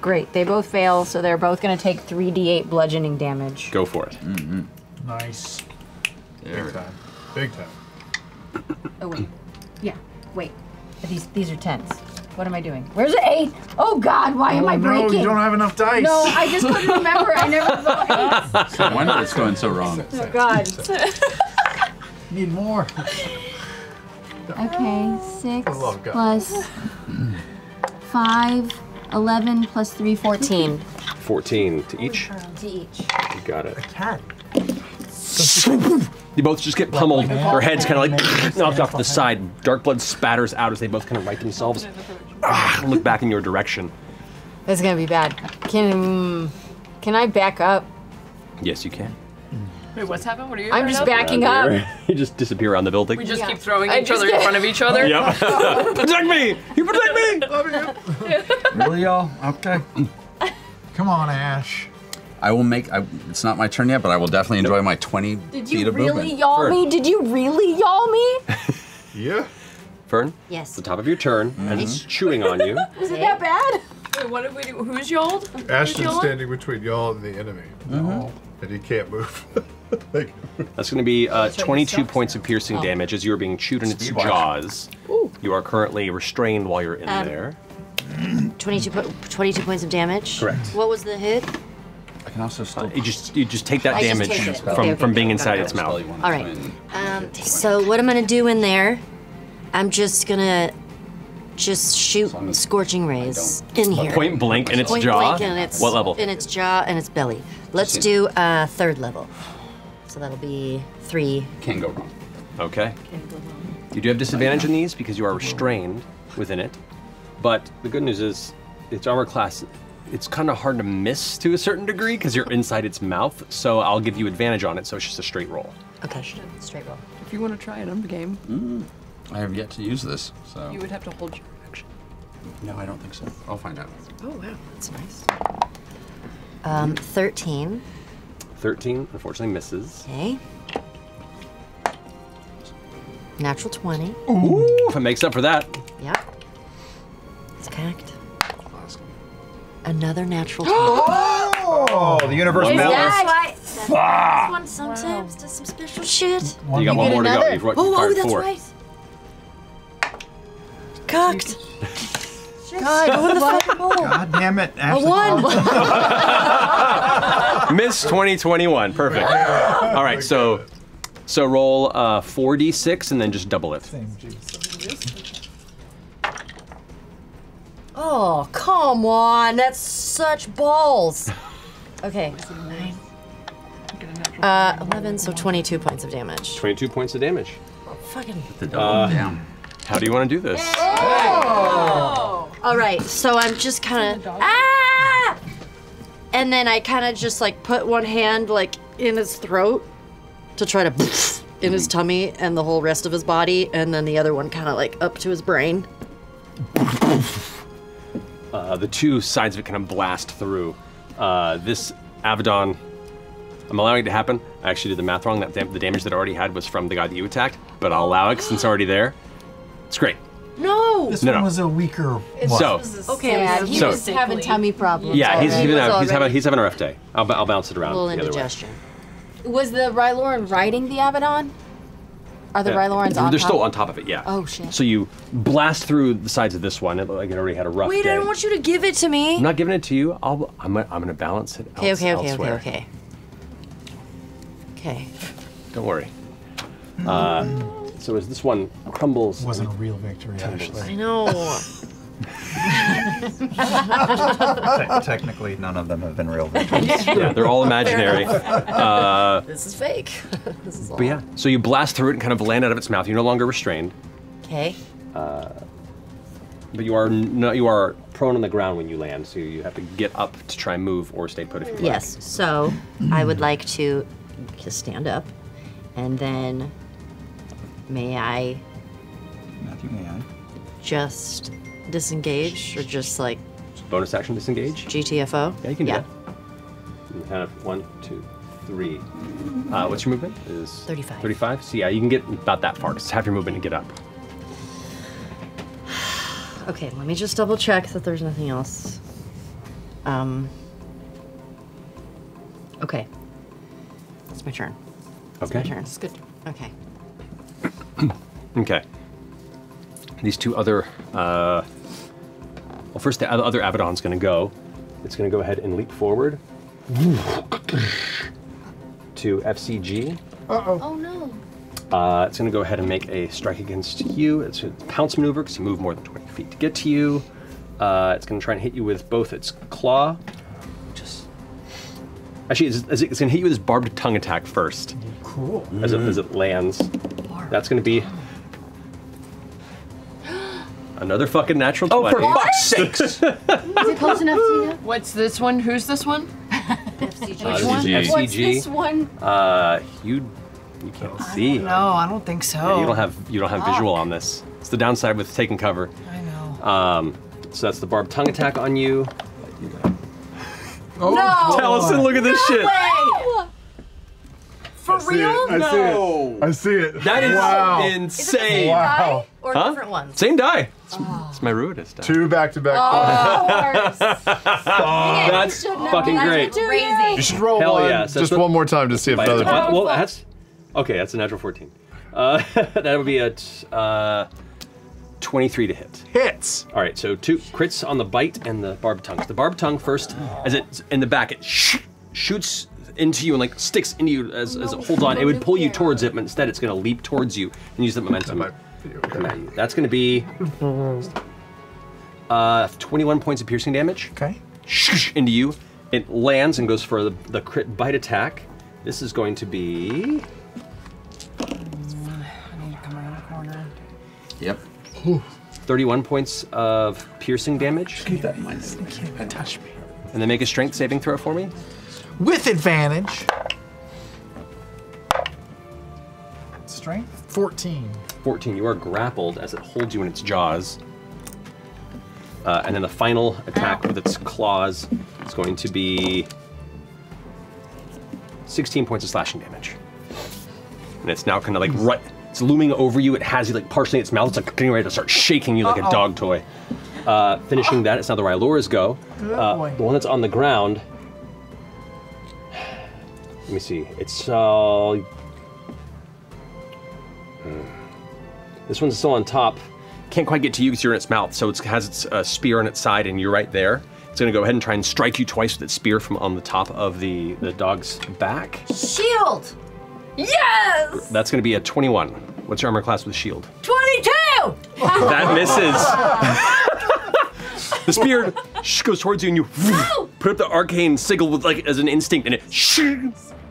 Great. They both fail, so they're both gonna take 3d8 bludgeoning damage. Go for it. Nice. Big time. Big time. Oh wait. Yeah. Wait. These these are tens. What am I doing? Where's the eight? Oh God, why am Oh, I no, breaking? you don't have enough dice. No, I just couldn't (laughs) remember. I never rolled No wonder it's going so wrong. Oh God. (laughs) Need more. Okay, six love God. plus five, 11 plus three, 14. 14 to each. To each. You got it. Cat. You both just get pummeled. Their heads kind of like (laughs) knocked off to the side. Dark blood spatters out as they both kind of right themselves. Ah, look back in your direction. This is gonna be bad. Can can I back up? Yes, you can. Wait, what's happened? What are you? I'm just doing backing up. (laughs) You just disappear around the building. We just keep throwing I each just other in get- front of each other. Yep. (laughs) protect me! You protect me! Really, y'all? Okay. Come on, Ash. I will make. I, it's not my turn yet, but I will definitely enjoy my 20 Did feet you of really movement. yawl me? Did you really yawl me? (laughs) Yeah. Fearne? Yes. The top of your turn, and it's chewing on you. (laughs) Was it that bad? Wait, what did we do? Who's y'alled? Who's Ashton's y'alled? standing between y'all and the enemy. And he can't move. (laughs) Like- That's going to be uh, 22 points of piercing damage as you are being chewed in its Speed watch. jaws. You are currently restrained while you're in Um, there. 22, po- 22 points of damage. Correct. What was the hit? I can also still. You just you just take that I just damage take it. from, Okay, okay, from being okay, inside got its mouth. All right. Um, so what I'm gonna do in there? I'm just gonna just shoot scorching rays in here. Point blank in its Point jaw. blank in its what level? In its jaw and its belly. Let's do uh, third level. So that'll be three. Can't go wrong. Okay. You do have disadvantage in these because you are restrained within it. But the good news is, its armor class, it's kind of hard to miss to a certain degree because you're inside its mouth. So I'll give you advantage on it. So it's just a straight roll. Okay, straight roll. If you want to try an umber game, Mm. I have yet to use this, so. you would have to hold your action. No, I don't think so. I'll find out. Oh wow, that's nice. Um, 13. 13 unfortunately misses. Okay. Natural 20. Ooh, if it makes up for that. Yep. It's connect. Another natural (gasps) Oh, the universe Is melts. that Fuck. This one sometimes does some special shit. You got one more to go. You've, you've oh, oh, that's four. right. Cocked. God, go to the fucking hole. God damn it. A Ashley. one. (laughs) Miss 2021. Perfect. All right, so so roll uh, 4d6 and then just double it. Oh, come on. That's such balls. (laughs) Okay. Nine. Uh, 11, so 22 points of damage. 22 points of damage. Fucking. Uh, How do you want to do this? Oh! All right, so I'm just kind of ah, and then I kind of just like put one hand like in his throat to try to in his tummy and the whole rest of his body, and then the other one kind of like up to his brain. (laughs) Uh, the two sides of it kind of blast through. Uh, this Abaddon, I'm allowing it to happen. I actually did the math wrong. That dam- the damage that I already had was from the guy that you attacked, but I'll allow it since it's already there. It's great. No. This No, one no. was a weaker one. So- Okay, yeah, he So- was having tummy problems. Yeah, he's, already. he's, He having, he's, having, he's having a rough day. I'll, b- I'll bounce it A around. little the other way. indigestion. Was the Ryloran riding the Abaddon? Are the Yeah. Rylorans They're on top? still on top of it, yeah. Oh, shit. So you blast through the sides of this one. It looked like it already had a rough Wait, day. I don't want you to give it to me. I'm not giving it to you. I'll, I'm, gonna- I'm going to balance it Okay, else- okay, okay, okay, elsewhere. okay. Okay. Don't worry. Uh, so as this one crumbles, wasn't a real victory, Ashley. I know. (laughs) Te- (laughs) technically, none of them have been real victories. (laughs) yeah, they're all imaginary. Uh, this is fake. (laughs) this is all. but yeah, so you blast through it and kind of land out of its mouth. You're no longer restrained, Okay. uh, but you are no, you are prone on the ground when you land. So you have to get up to try and move or stay put if you like. Yes. So I would like to just stand up, and then may I Matthew, may I? just disengage or just like Bonus action disengage. GTFO? Yeah, you can Yeah. do that. You kind of one, two, three. Uh, what's your movement? Is 35. 35. So yeah, you can get about that far. Just have your movement and get up. (sighs) Okay, let me just double check that there's nothing else. Um. Okay. It's my turn. It's Okay. my turn. It's good. Okay. (clears throat) Okay. These two other uh, Well, first the other Abaddon's going to go. It's going to go ahead and leap forward to FCG. Uh-oh. Oh no. Uh, it's going to go ahead and make a strike against you. It's a pounce maneuver because you move more than 20 feet to get to you. Uh, it's going to try and hit you with both its claw. Just actually, it's, it's going to hit you with its barbed tongue attack first. Cool. As it, as it lands, that's going to be another fucking natural Oh, 20. for fuck's (laughs) sakes! Is it close enough to you? What's this one? Who's this one? FCG. Uh, this is What's this one? Uh, you you can't see. No, I don't think so. Yeah, you don't have you don't have visual on this. It's the downside with taking cover. I know. Um, so that's the barbed tongue attack on you. Oh, no. Taliesin, look at this shit. For real? I see it. I see it. That is wow. insane. Wow. Or Huh? different ones? Same die. It's, it's my Ruidus die. Two back to back. That's fucking great. Crazy. You should roll Hell one, yeah. So just that's one more time to see if Bite- another. uh, well, that's okay. That's a natural 14. Uh, (laughs) that would be a t- uh, 23 to hit. Hits. All right, so two crits on the bite and the barbed tongue. The barbed tongue first, as it's in the back, it sh- shoots into you and like sticks into you as, as it holds on. It would pull you towards it, but instead it's going to leap towards you and use the momentum. to Come at you. That's going to be uh, 21 points of piercing damage. Okay. Into you. It lands and goes for the, the crit bite attack. This is going to be. I need to come around the corner. Yep. 31 points of piercing damage. Keep that in mind. You touch me. And then make a strength saving throw for me. With advantage. Strength 14. 14. You are grappled as it holds you in its jaws. Uh, and then the final attack with its claws is going to be 16 points of slashing damage. And it's now kind of like right. It's looming over you. It has you like partially in its mouth. It's like getting ready to start shaking you like a Uh-oh. dog toy. Uh, finishing that, it's now the Ryloran's go. Good Uh, boy. the one that's on the ground. Let me see. It's uh. hmm. This one's still on top. Can't quite get to you because you're in its mouth, so it has its uh, spear on its side, and you're right there. It's gonna go ahead and try and strike you twice with its spear from on the top of the the dog's back. Shield. Yes. That's gonna be a 21. What's your armor class with shield? Twenty-two. (laughs) That misses. the spear (laughs) goes towards you, and you put up the arcane sigil with like as an instinct, and it sh-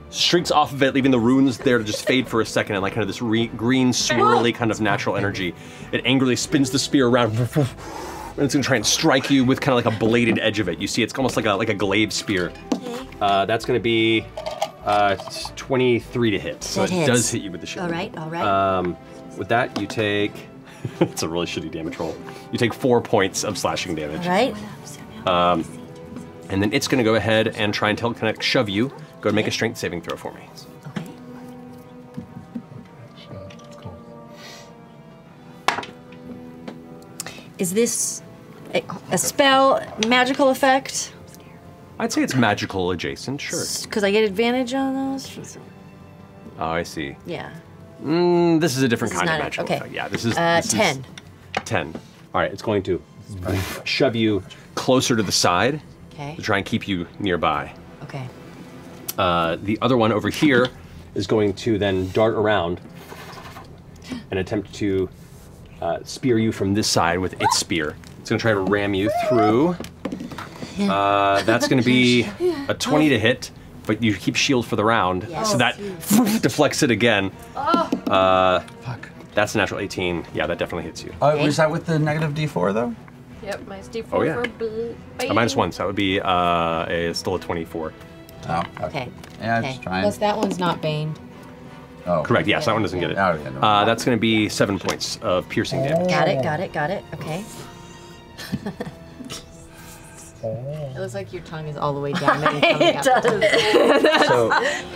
streaks off of it, leaving the runes there to just fade for a second, and like kind of this re- green swirly kind of natural energy. It angrily spins the spear around. And it's gonna try and strike you with kind of like a bladed edge of it. You see, it's almost like a like a glaive spear. Uh, that's gonna be uh, 23 to hit. So it does hit you with the shield. All right. All right. Um, with that, you take. (laughs) it's a really shitty damage roll. You take four points of slashing damage. all right. Um, and then it's going to go ahead and try and telekinetic shove you. Go ahead and make a strength saving throw for me. Is this a, a spell magical effect? I'd say it's magical adjacent, sure. Because I get advantage on those. Oh, I see. Yeah. Mm, this is a different This is kind of not it. magical Okay. effect. Yeah, this is Uh, this is 10. 10. All right, it's going to shove you closer to the side Okay. to try and keep you nearby. Okay. Uh, the other one over here is going to then dart around and attempt to uh, spear you from this side with its spear. It's going to try to ram you through. Uh, that's going to be (laughs) a 20 to hit, but you keep shield for the round, Yes. so that (laughs) deflects it again. Oh. Uh, Fuck. That's a natural 18. Yeah, that definitely hits you. Uh, was that with the negative D4 though? Yep, minus D4 Oh, yeah. for blue. A minus one, so that would be uh, a, still a 24. Oh, Okay. Yeah, okay. just trying. Plus that one's not baned. Oh. Correct, yes, that one doesn't get it. Oh, okay, no. Uh, that's going to be seven points of piercing damage. Got it. Got it. Got it. Okay. Oh. (laughs) It looks like your tongue is all the way down. and (laughs) coming It out. does. (laughs) So,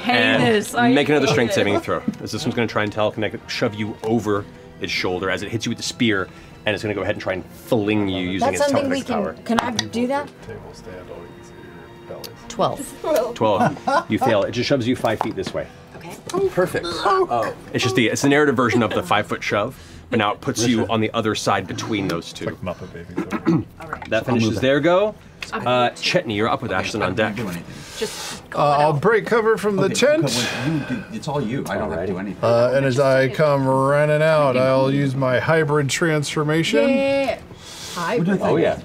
heinous. And make another strength saving throw. As this one's going to try and telekinetic, shove you over its shoulder as it hits you with the spear, and it's going to go ahead and try and fling you using That's its something we telekinetic can. power. Can I do that? Table stand, all you can see your bellies. Twelve. 12. You fail. It just shoves you five feet this way. Okay. Perfect. Oh. It's just the it's the narrative version of the five foot shove, but now it puts you on the other side between those two. Muppet Baby. (clears throat) that finishes move their go. Uh, Chetney, you're up with Ashton on deck. Just Uh, I'll break cover from the tent. It's all you. I don't have to do anything. Uh, and as I come running out, I'll use my hybrid transformation. Yeah. Hybrid. Oh, yeah.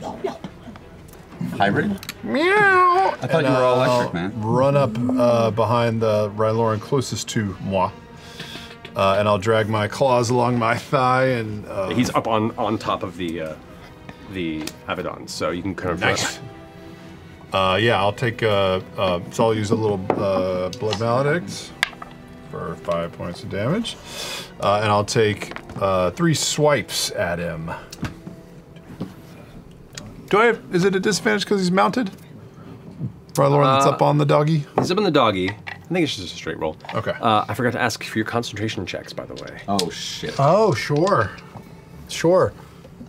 Hybrid? Meow. I thought you were all electric, man. Run up uh, behind the Ryloran closest to moi. Uh, and I'll drag my claws along my (laughs) thigh and. Uh, He's up on on top of the uh, the Abaddon, so you can kind of Nice. Uh, yeah, I'll take. Uh, uh, so I'll use a little uh, blood maledict for five points of damage, uh, and I'll take uh, three swipes at him. Do I have? Is it a disadvantage because he's mounted? Ryloran that's Uh, up on the doggy. He's up on the doggy. I think it's just a straight roll. Okay. Uh, I forgot to ask for your concentration checks, by the way. Oh shit. Oh, sure. Sure.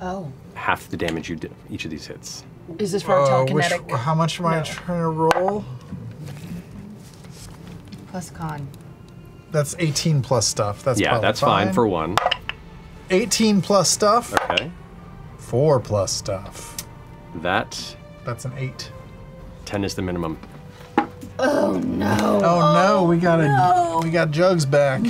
Oh. Half the damage you did each of these hits. Is this for our Uh, which- how much am I trying to roll? Plus con. That's 18 plus stuff. That's yeah, probably that's fine. for one. 18 plus stuff. Okay. Four plus stuff. That That's an eight. ten is the minimum. Oh no. Oh, no, we got a no. we got jugs back.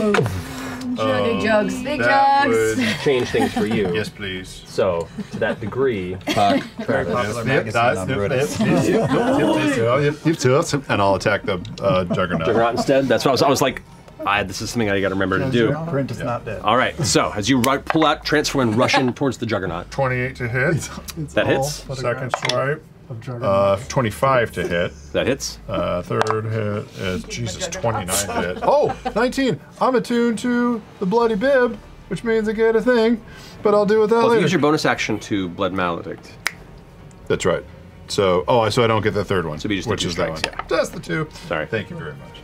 Big jugs. Big that jugs. would change things for you. yes, please. So, to that degree, Very popular magazine on Brutus. And I'll attack the uh, Juggernaut. Juggernaut instead. That's what I was. I was like, I, this is something I got to remember to do. Print is not dead. All right. So as you ru- pull out, transform, and rush in (laughs) towards the Juggernaut. 28 to hit. That hits. Second swipe. Uh, 25 to hit. That hits. Uh, third hit is Jesus 29 to hit. (laughs) Oh, 19. I'm attuned to the bloody bib, which means I get a thing, but I'll deal with that Well, later. use your bonus action to blood maledict. That's right. So, oh, so I don't get the third one, So you just which take is two that strikes, one. That's the two. Sorry. Thank you very much.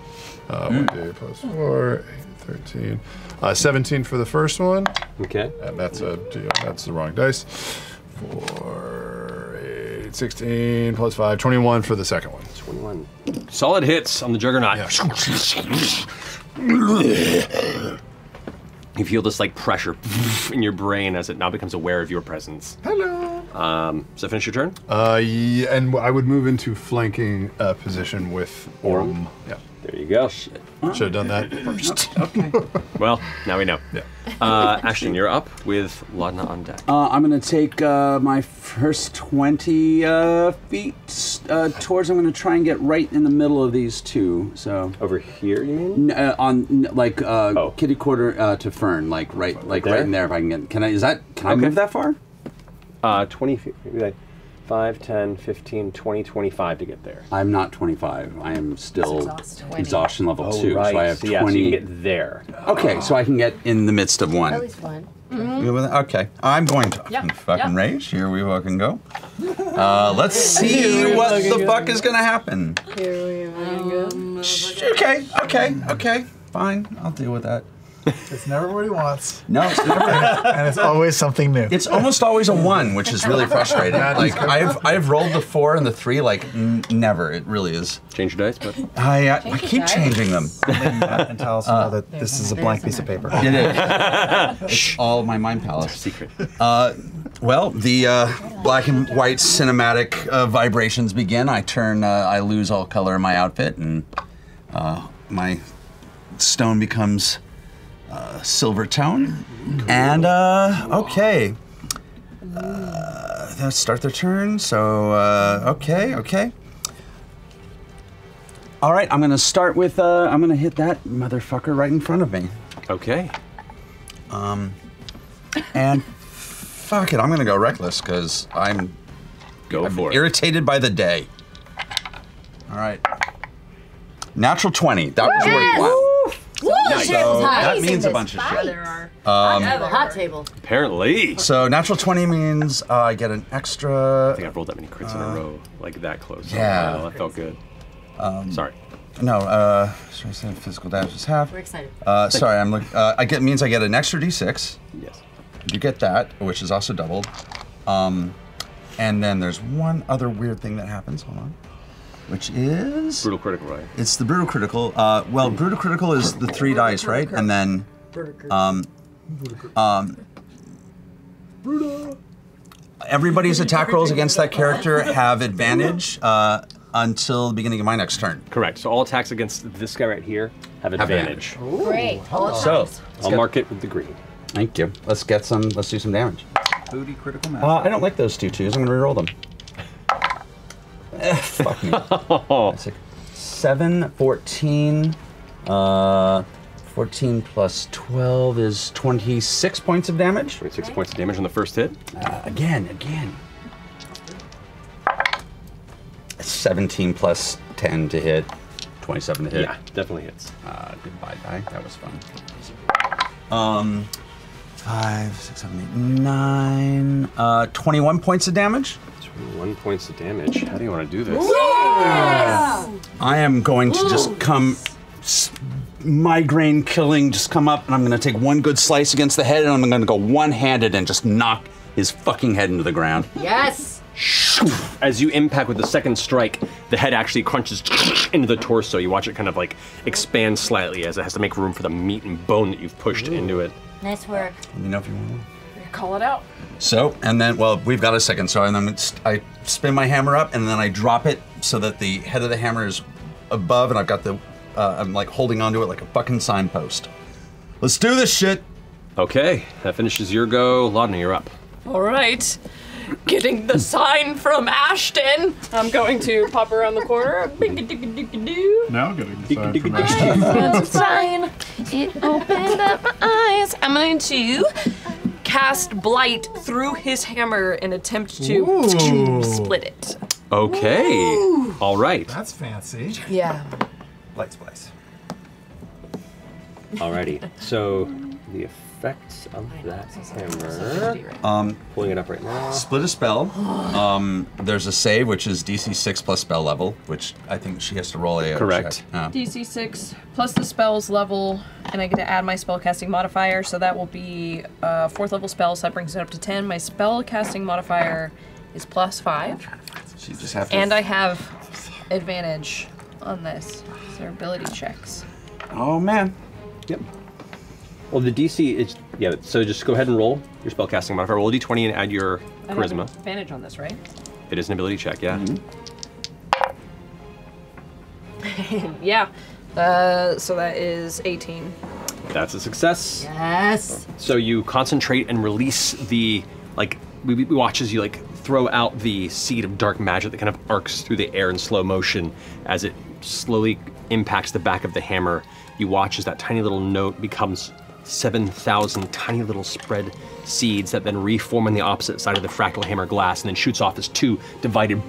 Uh, One day plus four, eight, 13. Uh, 17 for the first one. Okay. And that's a that's the wrong dice. Four, eight, 16 plus five, 21 for the second one. 21. Solid hits on the Juggernaut. You feel this like pressure in your brain as it now becomes aware of your presence. Hello. Um, does that finish your turn? Uh, yeah, and I would move into flanking uh, position with Orym. Yeah. There you go. Should have done that (laughs) first. okay. Well, now we know. Yeah. Uh, Ashton, you're up with Laudna on deck. Uh, I'm gonna take uh, my first 20 uh, feet uh, towards. I'm gonna try and get right in the middle of these two. So over here, you mean? N- uh, on n- like uh, kitty quarter uh, to Fearne, like right, like there? right in there. If I can get, can I? Is that? Can I move that far? Uh, 20 feet. like 5, 10, 15, 20, 25 to get there. I'm not 25. I am still exhaustion. exhaustion, level Oh, two. right. So I have So, yeah, 20. so you can get there. Okay, so I can get in the midst of one. At least one. You good with that? Okay, I'm going to Yeah, fucking yeah. rage. Here we fucking go. Uh, let's (laughs) see what the fuck is gonna happen. Here we um, go. Okay, okay, okay, fine. I'll deal with that. It's never what he wants. No, it's never. (laughs) and it's always something new. It's almost always a one, which is really frustrating. Like I've I've rolled the four and the three, like n- never. It really is. Change your dice, but I uh, I keep changing them. (laughs) and tell us know that this is a blank piece of paper. It is. (laughs) it's all my mind palace. Secret. Uh, well, the uh, black and white cinematic uh, vibrations begin. I turn. Uh, I lose all color in my outfit, and uh, my stone becomes uh, silver tone. And uh, okay. Uh, let's start their turn. So uh, okay, okay. All right, I'm gonna start with. Uh, I'm gonna hit that motherfucker right in front of me. Okay. Um, and fuck it, I'm gonna go reckless because I'm go I'm for it. irritated by the day. All right. Natural 20. That was worth wow. Woo, So that means a bunch of shit. There are. Um, I have a hot table. Apparently. So natural 20 means uh, I get an extra. I think I've rolled that many crits in a row, like that close. yeah. Oh, that felt good. Um, Sorry. No, uh, so I said physical damage is half. We're excited. Uh, sorry, I'm look. Uh, I get means I get an extra d6. Yes. You get that, which is also doubled. Um, and then there's one other weird thing that happens. Hold on. Which is brutal critical, right? It's the brutal critical. Uh, well, brutal critical is the three dice, right? And then, um, um, Everybody's attack rolls against that (laughs) character have advantage uh, until the beginning of my next turn. Correct. So all attacks against this guy right here have Have advantage. Great. So Let's I'll get- mark it with the green. Thank you. Let's get some. Let's do some damage. Booty critical mass. Uh, I don't like those two twos. I'm gonna reroll them. Fuck me. (laughs) That's like 7, 14. Uh, 14 plus 12 is 26 points of damage. 26 points of damage on the first hit. Uh, again, again. 17 plus 10 to hit. 27 to hit. Yeah, definitely hits. Uh, goodbye, die. That was fun. Um, five, six, seven, eight, nine. Uh, 21 points of damage. 21 points of damage. How do you want to do this? I am going to just come s- migraine killing, just come up and I'm going to take one good slice against the head and I'm going to go one handed and just knock his fucking head into the ground. Yes. As you impact with the second strike, the head actually crunches (sniffs) into the torso. You watch it kind of like expand slightly as it has to make room for the meat and bone that you've pushed into it. Nice work. Let me know if you want Call it out. So, and then, well, we've got a second. So, and then I spin my hammer up and then I drop it so that the head of the hammer is above and I've got the, uh, I'm like holding onto it like a fucking signpost. Let's do this shit. Okay, that finishes your go. Laudna, you're up. All right. Getting the sign from Ashton. I'm going to pop around the corner. Bing-a-dig-a-dig-a-doo. Now getting the sign from That's a sign. It opened up my eyes. I'm going to cast Blight through his hammer and attempt to Ooh. split it. Okay. All right. That's fancy. Yeah. Light splice. Alrighty. So the effects of that hammer. Um, Pulling it up right now. Split a spell. (gasps) Um, there's a save, which is DC 6 plus spell level, which I think she has to roll a uh, Correct. check. Yeah. DC 6 plus the spell's level, and I get to add my spellcasting modifier, so that will be a fourth level spell, so that brings it up to 10. My spellcasting modifier is plus 5, So you just have to. and I have advantage on this. So ability checks. Oh man. Yep. Well, the DC is yeah. So just go ahead and roll your spellcasting modifier. Roll a d20 and add your I have charisma. advantage on this, right? It is an ability check. Yeah. (laughs) yeah. Uh, so that is 18. That's a success. Yes. So you concentrate and release the like. We, we watch as you like throw out the seed of dark magic that kind of arcs through the air in slow motion as it slowly impacts the back of the hammer. You watch as that tiny little note becomes 7,000 tiny little spread seeds that then reform on the opposite side of the fractal hammer glass and then shoots off as two divided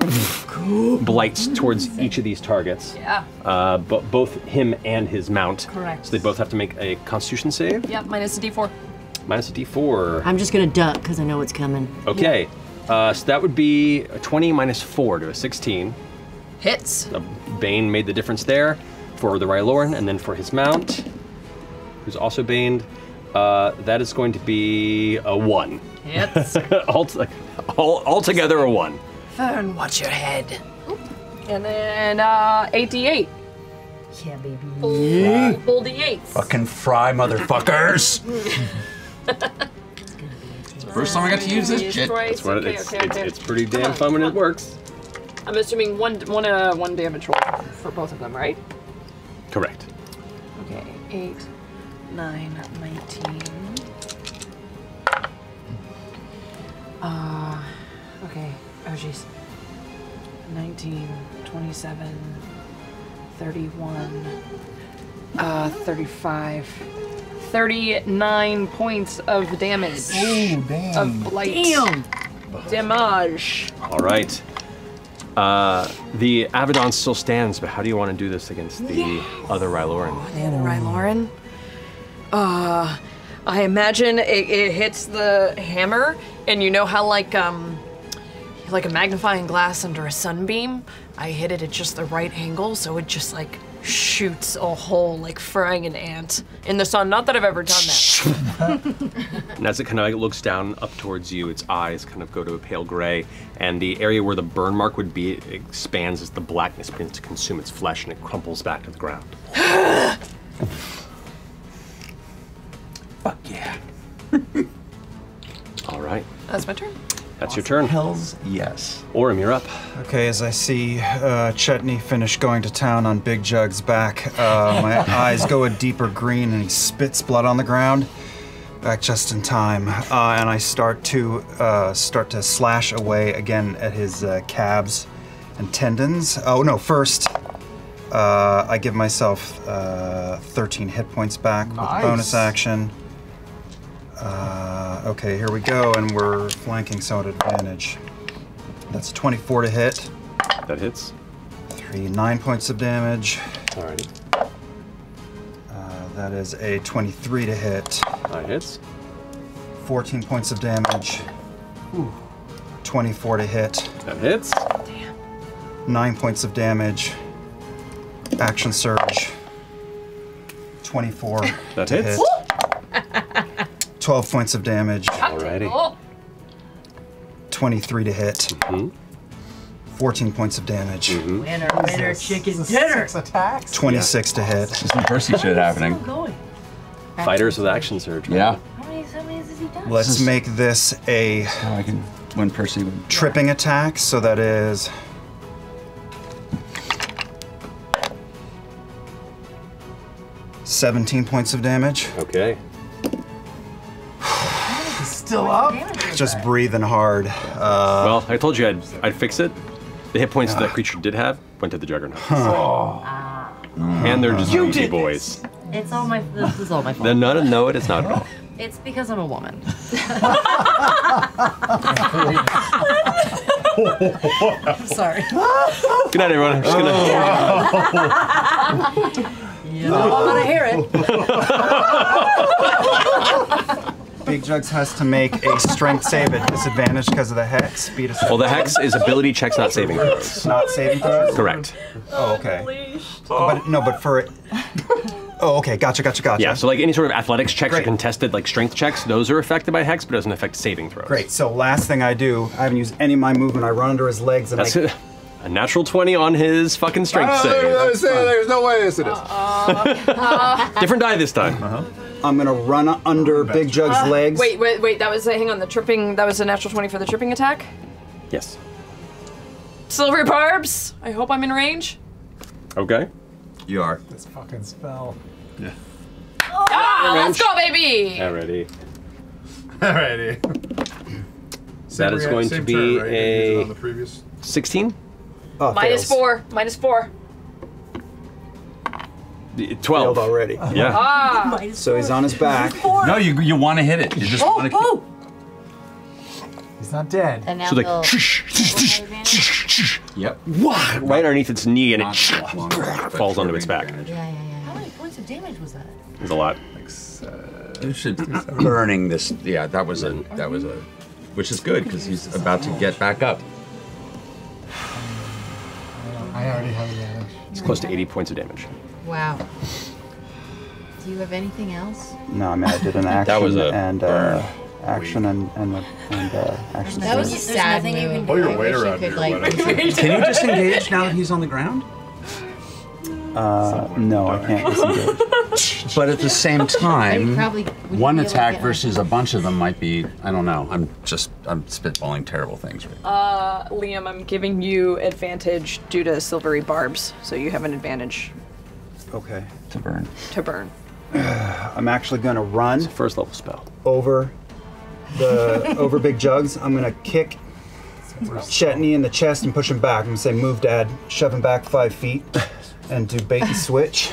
blights towards each of these targets. Yeah. Uh, but both him and his mount. Correct. So they both have to make a constitution save. Yep, minus a d4. Minus a d4. I'm just gonna duck because I know it's coming. Okay. Uh, so that would be a 20 minus 4 to a 16. Hits. Uh, Bane made the difference there for the Ryloran, and then for his mount, who's also baned, uh, that is going to be a 1. Hits. (laughs) Alt- all, altogether a 1. Fearne, watch your head. And then uh, 88. Yeah, baby. Full, full d8s. Fucking fry, motherfuckers. (laughs) First time I got to use this shit. Twice. It's, what- Okay, it's, okay, it's, okay. it's pretty damn fun when it works. I'm assuming one one uh, one damage roll for both of them, right? Correct. Okay, 8, 9, 19. Uh, okay. Oh, jeez. 19, 27, 31, uh, 35, 39 points of damage. Oh, damn. Of blight. Damn. Damage. All right. Uh, the Abaddon still stands, but how do you want to do this against the other Ryloran? And Ryloran. Uh, I imagine it, it hits the hammer, and you know how like um, like a magnifying glass under a sunbeam. I hit it at just the right angle, so it just like shoots a hole like frying an ant in the sun. Not that I've ever done that. (laughs) And as it kind of like looks down up towards you, its eyes kind of go to a pale gray, and the area where the burn mark would be it expands as the blackness begins to consume its flesh, and it crumples back to the ground. (gasps) (laughs) Fuck yeah. (laughs) All right. That's my turn. That's your turn. Hells yes. Orym, you're up. Okay, as I see uh, Chetney finish going to town on Big Jug's back, uh, my (laughs) eyes go a deeper green and he spits blood on the ground. Back just in time, uh, and I start to uh, start to slash away again at his uh, calves and tendons. Oh no! First, uh, I give myself uh, 13 hit points back with a Nice. bonus action. Uh, okay, here we go, and we're flanking, so at advantage. That's 24 to hit. That hits. Three, nine points of damage. Alrighty. Uh, that is a 23 to hit. That hits. 14 points of damage. Ooh. 24 to hit. That hits. Damn. Nine points of damage. Action surge. 24 That to hits. hit. (laughs) 12 points of damage. Alrighty. 23 to hit. Mm-hmm. 14 points of damage. Mm-hmm. Winner, winner, chicken dinner. Six attacks. 26 to hit. Some Percy shit happening. Going. Fighters with action surge. Yeah. How many, how many has he done? Let's make this a I can when Percy would. tripping attack, so that is seventeen points of damage. Okay. He's still up. Just breathing hard. Uh, well, I told you I'd, I'd fix it. The hit points that creature did have went to the Juggernaut. And they're just You easy did boys. It's all my. This is all my fault. Then no, no, it is not at all. (laughs) It's because I'm a woman. (laughs) I'm Sorry. Good night, everyone. I'm just gonna. You don't want to hear it. (laughs) Big Jugs has to make a strength save at disadvantage because of the hex. Beat us. Well, the hex is ability checks, not saving throws. Not saving throws. Correct. Oh, okay. But no, but for it. (laughs) Oh, okay. Gotcha. Gotcha. Gotcha. Yeah, so like any sort of athletics checks or contested like strength checks, those are affected by hex, but it doesn't affect saving throws. Great. So last thing I do, I haven't used any of my movement. I run under his legs and That's I. it. A natural 20 on his fucking strength Oh, save. there's, there's no way this it is. Different die this time. I'm gonna run under Big Jug's Uh, legs. Wait, wait, wait. That was hang on. The tripping. That was a natural twenty for the tripping attack. Yes. Silvery barbs. I hope I'm in range. Okay. You are. This fucking spell. Yeah. Ah, let's go, baby. Alrighty. Alrighty. So that is going to be a on the previous. 16? Oh, Minus four. Minus four. 12. Failed already. (laughs) Yeah. Ah. So he's on his back. No, you you want to hit it. You just Oh, want to. oh. (laughs) He's not dead. And now So like, he'll- (laughs) Yep. Wah! right underneath its knee and it Not long, but falls onto its back. Yeah, yeah, yeah. How many points of damage was that? It's a lot. You should burning this. Yeah, that was a that was a, which is good because he's about to get back up. I already have advantage. It's close to 80 points of damage. Wow. Do you have anything else? No, I mean I did an (laughs) action That was a and uh, action and and, and uh, action. That was surge. there's nothing you can do. Oh, you're I way wish you around could, here, like. (laughs) Can you disengage now that he's on the ground? Uh, no, I can't disengage. (laughs) But at the same time, probably- one be able to attack versus a bunch of them might be. I don't know. I'm just I'm spitballing terrible things. Right Uh, Liam, I'm giving you advantage due to silvery barbs, so you have an advantage Okay. to burn. to burn. (sighs) I'm actually gonna run First level spell. over the over Big Jugs. I'm gonna kick Chetney in the chest and push him back. I'm gonna say, "Move, Dad." Shove him back five feet, (laughs) and do bait and switch.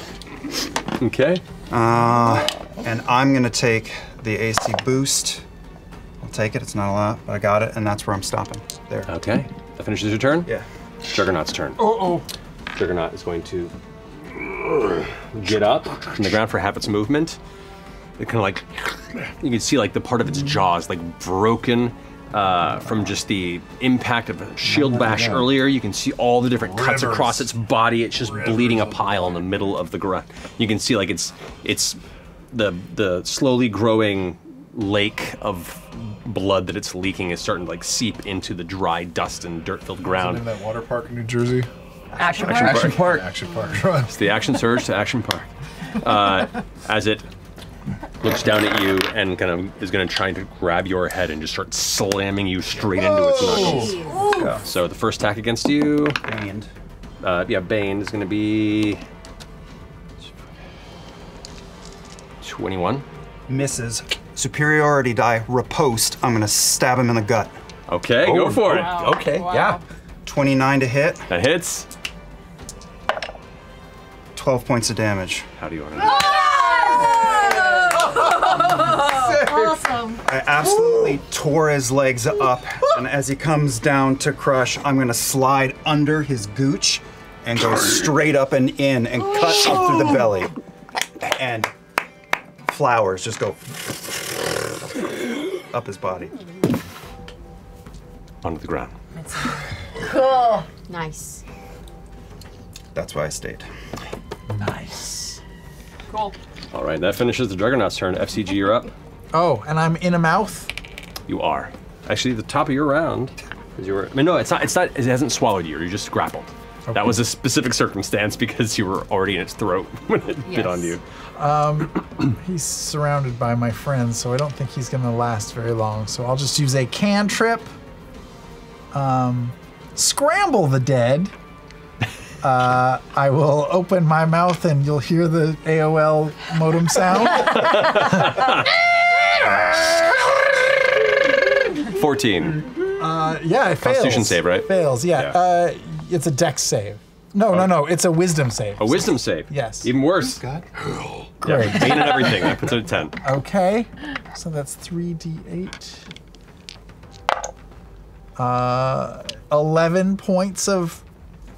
Okay. Uh, and I'm gonna take the AC boost. I'll take it. It's not a lot, but I got it, and that's where I'm stopping. There. Okay. That finishes your turn? Yeah. Juggernaut's turn. Uh oh. Juggernaut is going to get up from the ground for half its movement. It kind of like you can see like the part of its jaws like broken uh, from just the impact of a shield bash earlier. You can see all the different cuts Rivers. across its body. It's just bleeding a pile in the middle of the ground. You can see like it's it's the the slowly growing lake of blood that it's leaking is starting to like seep into the dry dust and dirt-filled ground. in that water park in New Jersey. Action Action park. Park. Action Park (laughs) It's the action surge to action park. Uh, as it looks down at you and kind of is going to try to grab your head and just start slamming you straight into its knuckles. Ooh. So the first attack against you. Bane. Uh, yeah, Bane is going to be 21. Misses. Superiority die, riposte. I'm gonna stab him in the gut. Okay, go for it. Okay, yeah. 29 to hit. That hits. 12 points of damage. How do you want to Oh, awesome. I absolutely tore his legs up, and as he comes down to crush, I'm gonna slide under his gooch and go straight up and in and cut up through the belly. And flowers just go up his body. Onto the ground. Cool. Nice. That's why I stayed. Nice. Cool. All right, that finishes the Juggernaut's turn. FCG, you're up. Oh, and I'm in a mouth. You are. Actually, the top of your round, because you were. I mean, no, it's not. It's not. It hasn't swallowed you. You're just grappled. That was a specific circumstance because you were already in its throat (laughs) when it bit on you. Um, (clears throat) he's surrounded by my friends, so I don't think he's going to last very long. So I'll just use a cantrip. Um, scramble the dead. Uh, I will open my mouth and you'll hear the AOL modem sound. (laughs) 14. Uh, yeah, it fails. Constitution save, right? Fails, yeah. Yeah. Uh, it's a dex save. No, no, no. It's a wisdom save. A wisdom save. Yes. Even worse. God. (gasps) Yeah, Great. Bane and everything. That puts it at 10. Okay. So that's 3d8. Uh, 11 points of.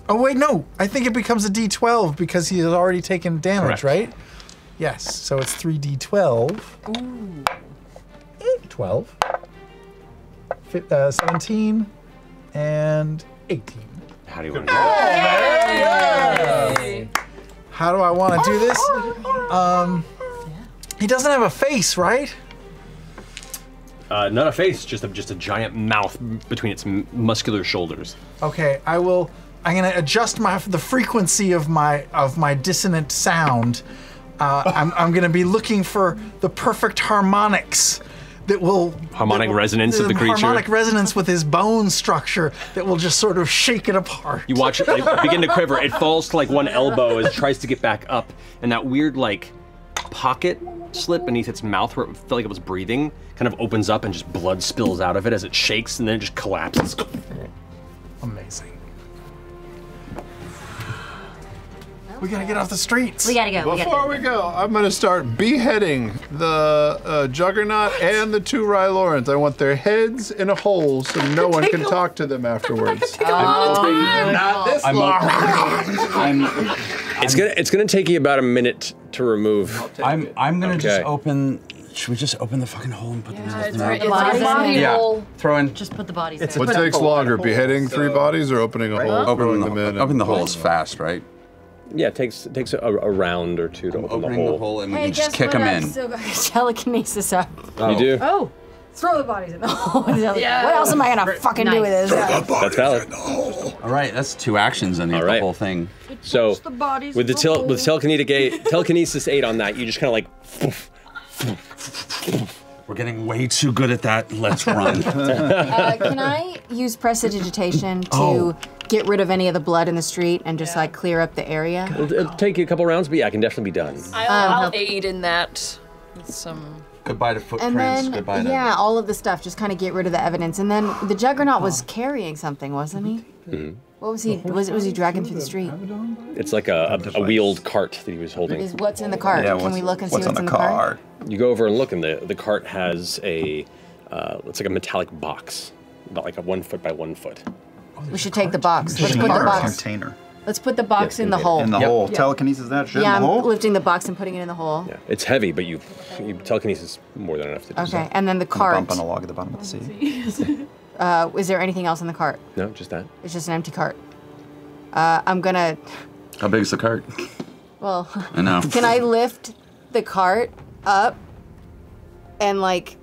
Oh, wait, no. I think it becomes a d12 because he has already taken damage, Correct. right? Yes. So it's 3d12. Ooh. 12. Uh, 17. And 18. How do you want to do it? How do I want to do this? Um, he doesn't have a face, right? Uh, not a face, just a, just a giant mouth between its muscular shoulders. Okay, I will. I'm gonna adjust my the frequency of my of my dissonant sound. Uh, I'm I'm gonna be looking for the perfect harmonics that will Harmonic resonance of the creature. Harmonic resonance with his bone structure that will just sort of shake it apart. You watch it like, begin to quiver. It falls to like one elbow as it tries to get back up, and that weird like pocket slit beneath its mouth where it felt like it was breathing kind of opens up and just blood spills out of it as it shakes and then it just collapses. Amazing. We gotta get off the streets. We gotta go. We Before gotta we go, I'm going to start beheading the uh, Juggernaut and the two Rylorans. I want their heads in a hole so (laughs) no one can talk to them afterwards. (laughs) Not this I'm long. (laughs) I'm, It's gonna it's gonna take you about a minute to remove. I'm I'm gonna just open. Should we just open the fucking hole and put the them in it's there? right- it's right body yeah. hole. Throw in. Just put the bodies It's there. What takes longer, beheading three bodies or opening a hole, Opening throwing the, them in? open the hole is fast, right? Yeah, it takes it takes a, a round or two to open the Opening hole. the hole and we Hey, can just guess kick what? them I've in. still (laughs) got telekinesis up. You do? Oh, throw the bodies in the (laughs) hole. Yeah. What else am I gonna fucking do with this? That's valid. All right, that's two actions in the, All right. the whole thing. So the bodies with the in the tel- hole. with telekinetic (laughs) telekinesis eight on that, you just kind of like. We're getting way too good at that. Let's run. Uh, can I use prestidigitation to Oh. Get rid of any of the blood in the street and just like clear up the area? It'll, it'll take you a couple rounds, but yeah, I can definitely be done. I'll, Um, I'll aid in that with some. Goodbye to And footprints. then, Goodbye to. yeah, all of the stuff, just kind of get rid of the evidence. And then the Juggernaut was carrying something, wasn't he? Mhm. What was he? Was was he dragging through the street? It's like a, a, a wheeled cart that he was holding. Is what's in the cart? Yeah, Can we look and see what's what's on in the the cart? You go over and look, and the the cart has a uh, it's like a metallic box, about like a one foot by one foot. We should take the box. Let's put the box. container. Let's put the box Yes, in the in- hole. In the Yep. hole. Yeah. Telekinesis that shit yeah, in the I'm hole? lifting the box and putting it in the hole. Yeah, it's heavy, but you, you telekinesis is more than enough to do Okay, so. and then the cart. Bump on a log at the bottom of the sea. (laughs) Uh, is there anything else in the cart? No, just that. It's just an empty cart. Uh, I'm gonna. How big is the cart? Well, I know. (laughs) can I lift the cart up and like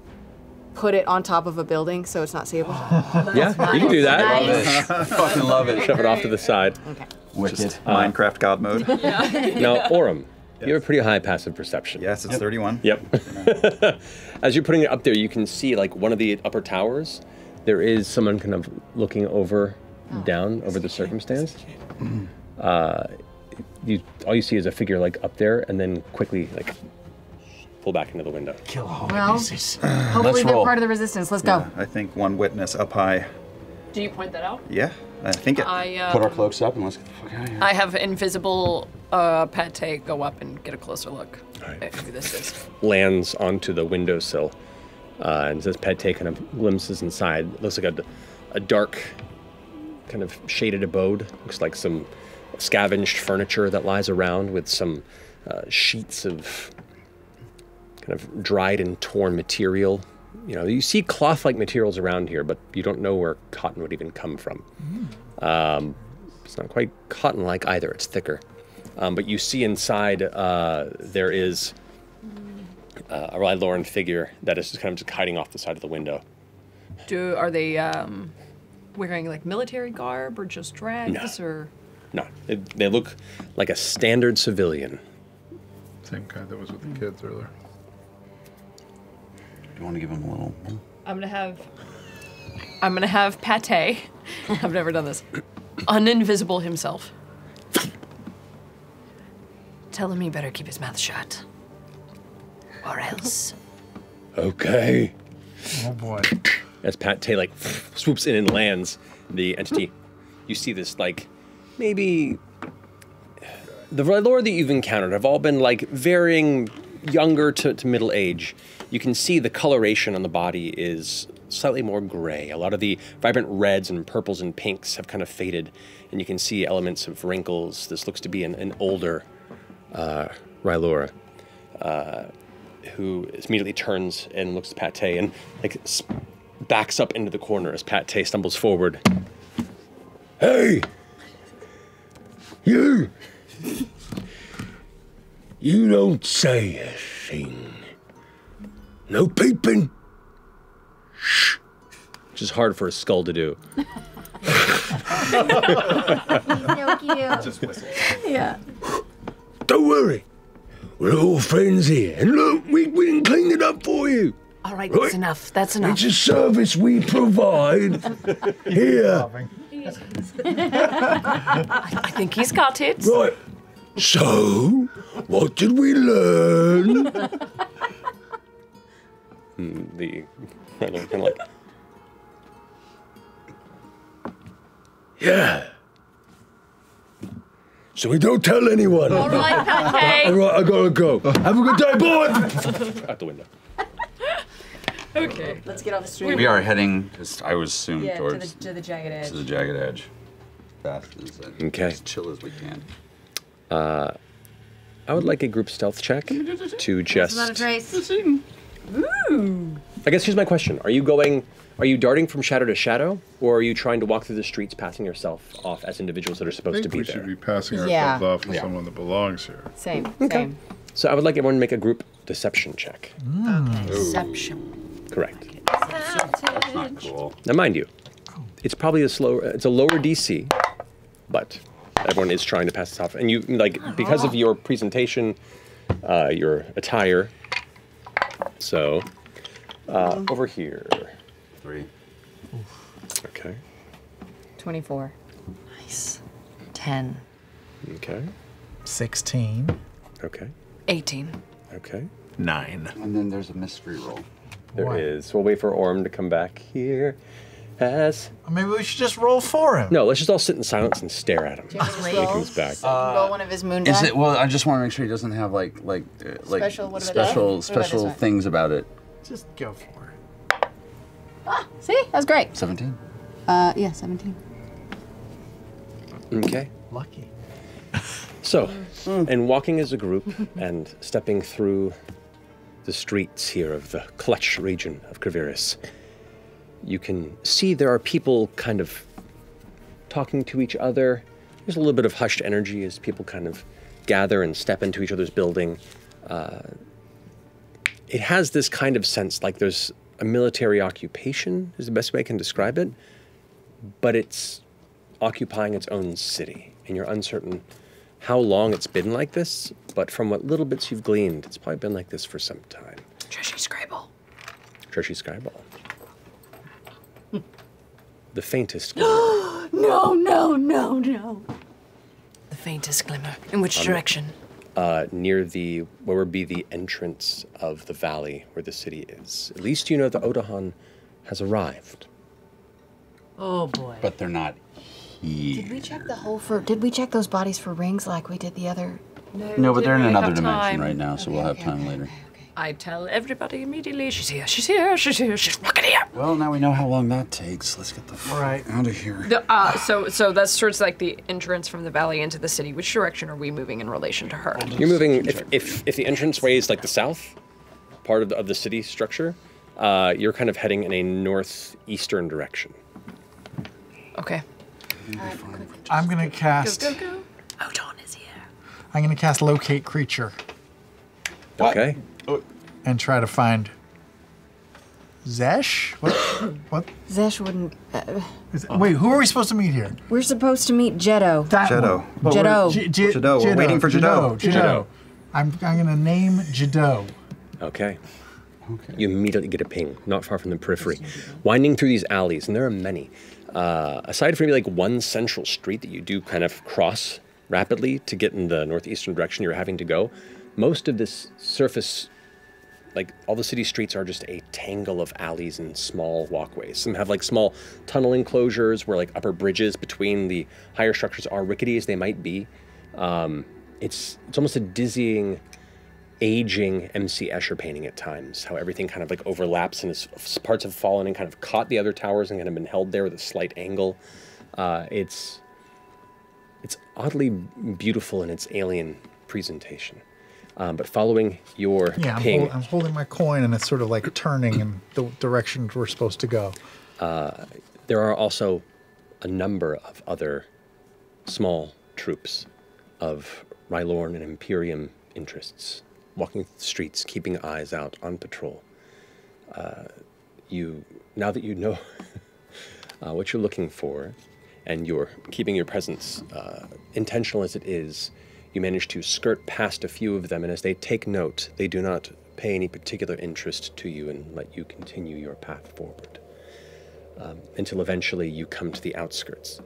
put it on top of a building so it's not seeable? (laughs) Yeah, you can do that. Nice. (laughs) Fucking love it. Shove it off to the side. Okay. Wicked. Uh, Minecraft God mode. (laughs) Now, Orym, You have a pretty high passive perception. Yes, it's 31. Yep. As you're putting it up there, you can see like one of the upper towers. There is someone kind of looking over, down over the circumstance. Uh, you all you see is a figure like up there, and then quickly like pull back into the window. Kill all Well, (sighs) hopefully they're part of the resistance. Let's go. I think one witness up high. Do you point that out? Yeah, I think it. I, uh, Put our cloaks up and let's get the fuck out of here. I have invisible uh, Pate go up and get a closer look at who this is. lands onto the windowsill. Uh, and as Pete kind of glimpses inside, it looks like a, a dark, kind of shaded abode. Looks like some scavenged furniture that lies around with some uh, sheets of kind of dried and torn material. You know, you see cloth-like materials around here, but you don't know where cotton would even come from. Um, it's not quite cotton-like either. It's thicker. Um, but you see inside uh, there is uh, a Ryloran figure that is just kind of just hiding off the side of the window. Do are they um, wearing like military garb or just drags or? No, they, they look like a standard civilian. Same kind that was with the kids earlier. Do you want to give him a little? I'm gonna have. I'm gonna have Pate. (laughs) I've never done this. (coughs) Uninvisible himself. Tell him he better keep his mouth shut, or else. Okay. Oh boy. As Pate like (sniffs) swoops in and lands the entity, you see this like maybe the Rylor that you've encountered have all been like varying younger to, to middle age. You can see the coloration on the body is slightly more gray. A lot of the vibrant reds and purples and pinks have kind of faded, and you can see elements of wrinkles. This looks to be an, an older uh, Ryloran, uh, who immediately turns and looks at Pate and like backs up into the corner as Pate stumbles forward. Hey! You! You don't say a thing. No peeping. Shh. Which is hard for a skull to do. (laughs) (laughs) so cute. Just whistle. Yeah. Don't worry. We're all friends here. And look, we, we can clean it up for you. All right, Right. that's enough. That's enough. It's a service we provide (laughs) here. I, I think he's got it. Right. So, what did we learn? The Rylor kind of like Yeah. So we don't tell anyone. All right, Pate. All right, I gotta go. Have a good day, boy. out the window. Okay. Let's get off the street. We are heading, because I was assumed Yeah, to towards the, to the jagged edge. to the jagged edge. Fast as uh, Okay. as chill as we can. Uh, I would like a group stealth check to just. Not a trace. Ooh. I guess here's my question: Are you going? Are you darting from shadow to shadow, or are you trying to walk through the streets, passing yourself off as individuals that are I supposed think to be we there? should be passing Yeah. ourselves off to Yeah. someone that belongs here. Same. Okay. Same. So I would like everyone to make a group deception check. Deception. Correct. That's not cool. Now, mind you, it's probably a slower, it's a lower DC, but everyone is trying to pass this off. And you, like, because of your presentation, uh, your attire. So, uh, over here. Three. Okay. 24. Nice. Ten. Okay. 16. Okay. Eighteen. Okay. Nine. And then there's a mystery roll. There is. We'll wait for Orym to come back here. As Maybe we should just roll for him. no, let's just all sit in silence and stare at him Just when he comes back. roll one of his moon Is it? Well, I just want to make sure he doesn't have like like uh, like Special- what about special What about special things about it. Just go for it. Ah, see? That was great. Seventeen. Uh, yeah, 17. Okay. Lucky. So, and walking as a group and stepping through the streets here of the clutch region of Kreviris, you can see there are people kind of talking to each other. There's a little bit of hushed energy as people kind of gather and step into each other's building. Uh, it has this kind of sense like there's a military occupation, is the best way I can describe it, but it's occupying its own city, and you're uncertain how long it's been like this, but from what little bits you've gleaned, it's probably been like this for some time. Trishy Scribble. Trishy Skyball. The faintest (gasps) glimmer. no, no, no, no. The faintest glimmer. In which Um, direction? uh, near the where would be the entrance of the valley where the city is. At least you know the Otohan has arrived. Oh boy. But they're not here. Did we check the hole for? Did we check those bodies for rings like we did the other? No, but they're in another dimension time? right now, so we'll have time later. I tell everybody immediately, she's here, she's here, she's here, she's fucking here. Well, now we know how long that takes. Let's get the fuck out of here. The, uh, so, so that's sort of like the entrance from the valley into the city. Which direction are we moving in relation to her? You're moving if if, if the entranceway is like the south part of the, of the city structure, uh, you're kind of heading in a northeastern direction. Okay. I'm gonna cast. Go, go, go. Odon is here. I'm gonna cast locate creature Okay. And try to find Zesh. What? what? Zesh wouldn't. Uh, Is, wait, who are we supposed to meet here? we're supposed to meet Jeddo. That Jeddo. But we're- Jeddo. J- J- Jeddo. We're waiting for Jeddo. Jeddo. I'm, I'm gonna name Jeddo. Okay. You immediately get a ping, not far from the periphery, winding through these alleys, and there are many. Uh, aside from maybe like one central street that you do kind of cross rapidly to get in the northeastern direction you're having to go, most of this surface, like all the city streets, are just a tangle of alleys and small walkways. Some have like small tunnel enclosures where like upper bridges between the higher structures are rickety as they might be. Um, it's it's almost a dizzying aging MC Escher painting at times, how everything kind of like overlaps and is, parts have fallen and kind of caught the other towers and kind of been held there with a slight angle. Uh, it's it's oddly beautiful in its alien presentation. Um, but following your Yeah, I'm, hol- I'm holding my coin and it's sort of like turning in the direction we're supposed to go. uh, there are also a number of other small troops of Ryloran and Imperium interests walking the streets, keeping eyes out on patrol. Uh, you now that you know (laughs) uh, what you're looking for, and you're keeping your presence uh, intentional as it is, you manage to skirt past a few of them, and as they take note, they do not pay any particular interest to you and let you continue your path forward um, until eventually you come to the outskirts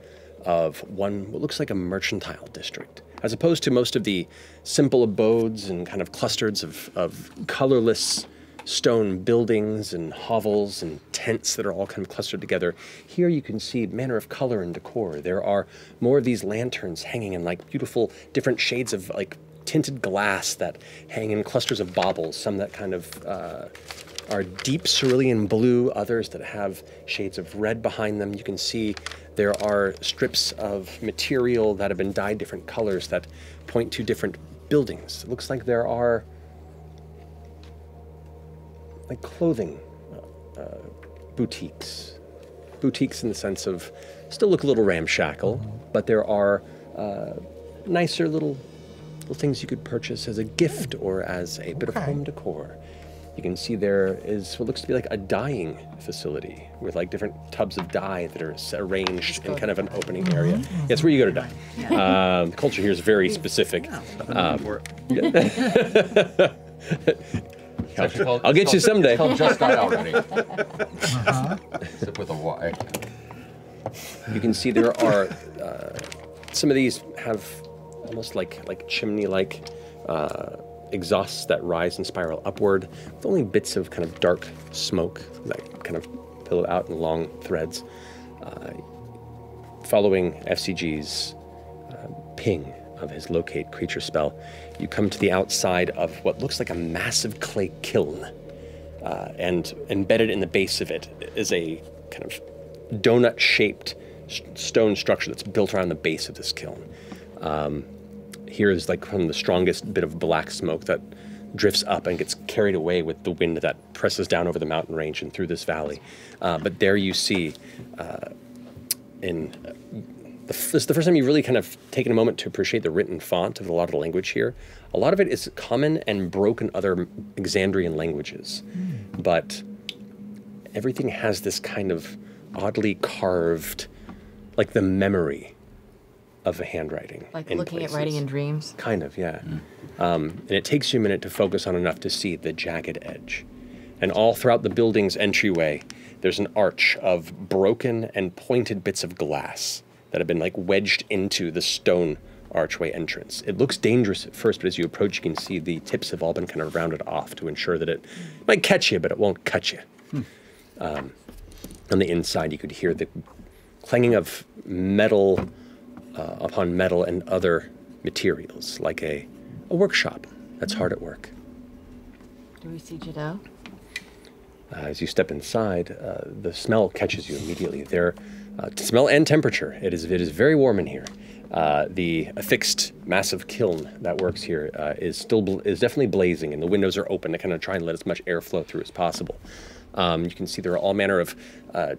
of one what looks like a mercantile district. As opposed to most of the simple abodes and kind of clusters of, of colorless stone buildings and hovels and tents that are all kind of clustered together, here you can see manner of color and decor. There are more of these lanterns hanging in like beautiful different shades of like tinted glass that hang in clusters of baubles, some that kind of uh, are deep cerulean blue, others that have shades of red behind them. You can see there are strips of material that have been dyed different colors that point to different buildings. It looks like there are like clothing uh, uh, boutiques. Boutiques in the sense of still look a little ramshackle, but there are uh, nicer little little things you could purchase as a gift or as a bit of home decor. You can see there is what looks to be like a dyeing facility with like different tubs of dye that are arranged in kind of an opening area. Yeah, it's where you go to dye. Um, the culture here is very specific. Um, (laughs) (laughs) actually called- I'll get you it's called- someday. it's called Just Dye Already. Uh-huh. Sip with a Y. You can see there are uh, some of these have almost like like chimney-like uh, exhausts that rise and spiral upward, with only bits of kind of dark smoke that kind of billow out in long threads. Uh, following FCG's uh, ping of his locate creature spell, you come to the outside of what looks like a massive clay kiln. Uh, and embedded in the base of it is a kind of donut shaped stone structure that's built around the base of this kiln. Um, here is like from the strongest bit of black smoke that drifts up and gets carried away with the wind that presses down over the mountain range and through this valley. Uh, but there you see, uh, in the, this is the first time you've really kind of taken a moment to appreciate the written font of a lot of the language here. A lot of it is common and broken other Exandrian languages, but everything has this kind of oddly carved, like the memory of a handwriting. Like in looking places. at writing in dreams. Kind of, yeah. Um, and it takes you a minute to focus on enough to see the jagged edge. And all throughout the building's entryway, there's an arch of broken and pointed bits of glass that have been like wedged into the stone archway entrance. It looks dangerous at first, but as you approach, you can see the tips have all been kind of rounded off to ensure that it might catch you, but it won't cut you. Um, on the inside, you could hear the clanging of metal uh, upon metal and other materials, like a, a workshop that's hard at work. Do we see Jado? Uh, as you step inside, uh, the smell catches you immediately. There, uh, smell and temperature. It is it is very warm in here. Uh, the affixed massive kiln that works here uh, is still is definitely blazing, and the windows are open to kind of try and let as much air flow through as possible. Um, you can see there are all manner of uh,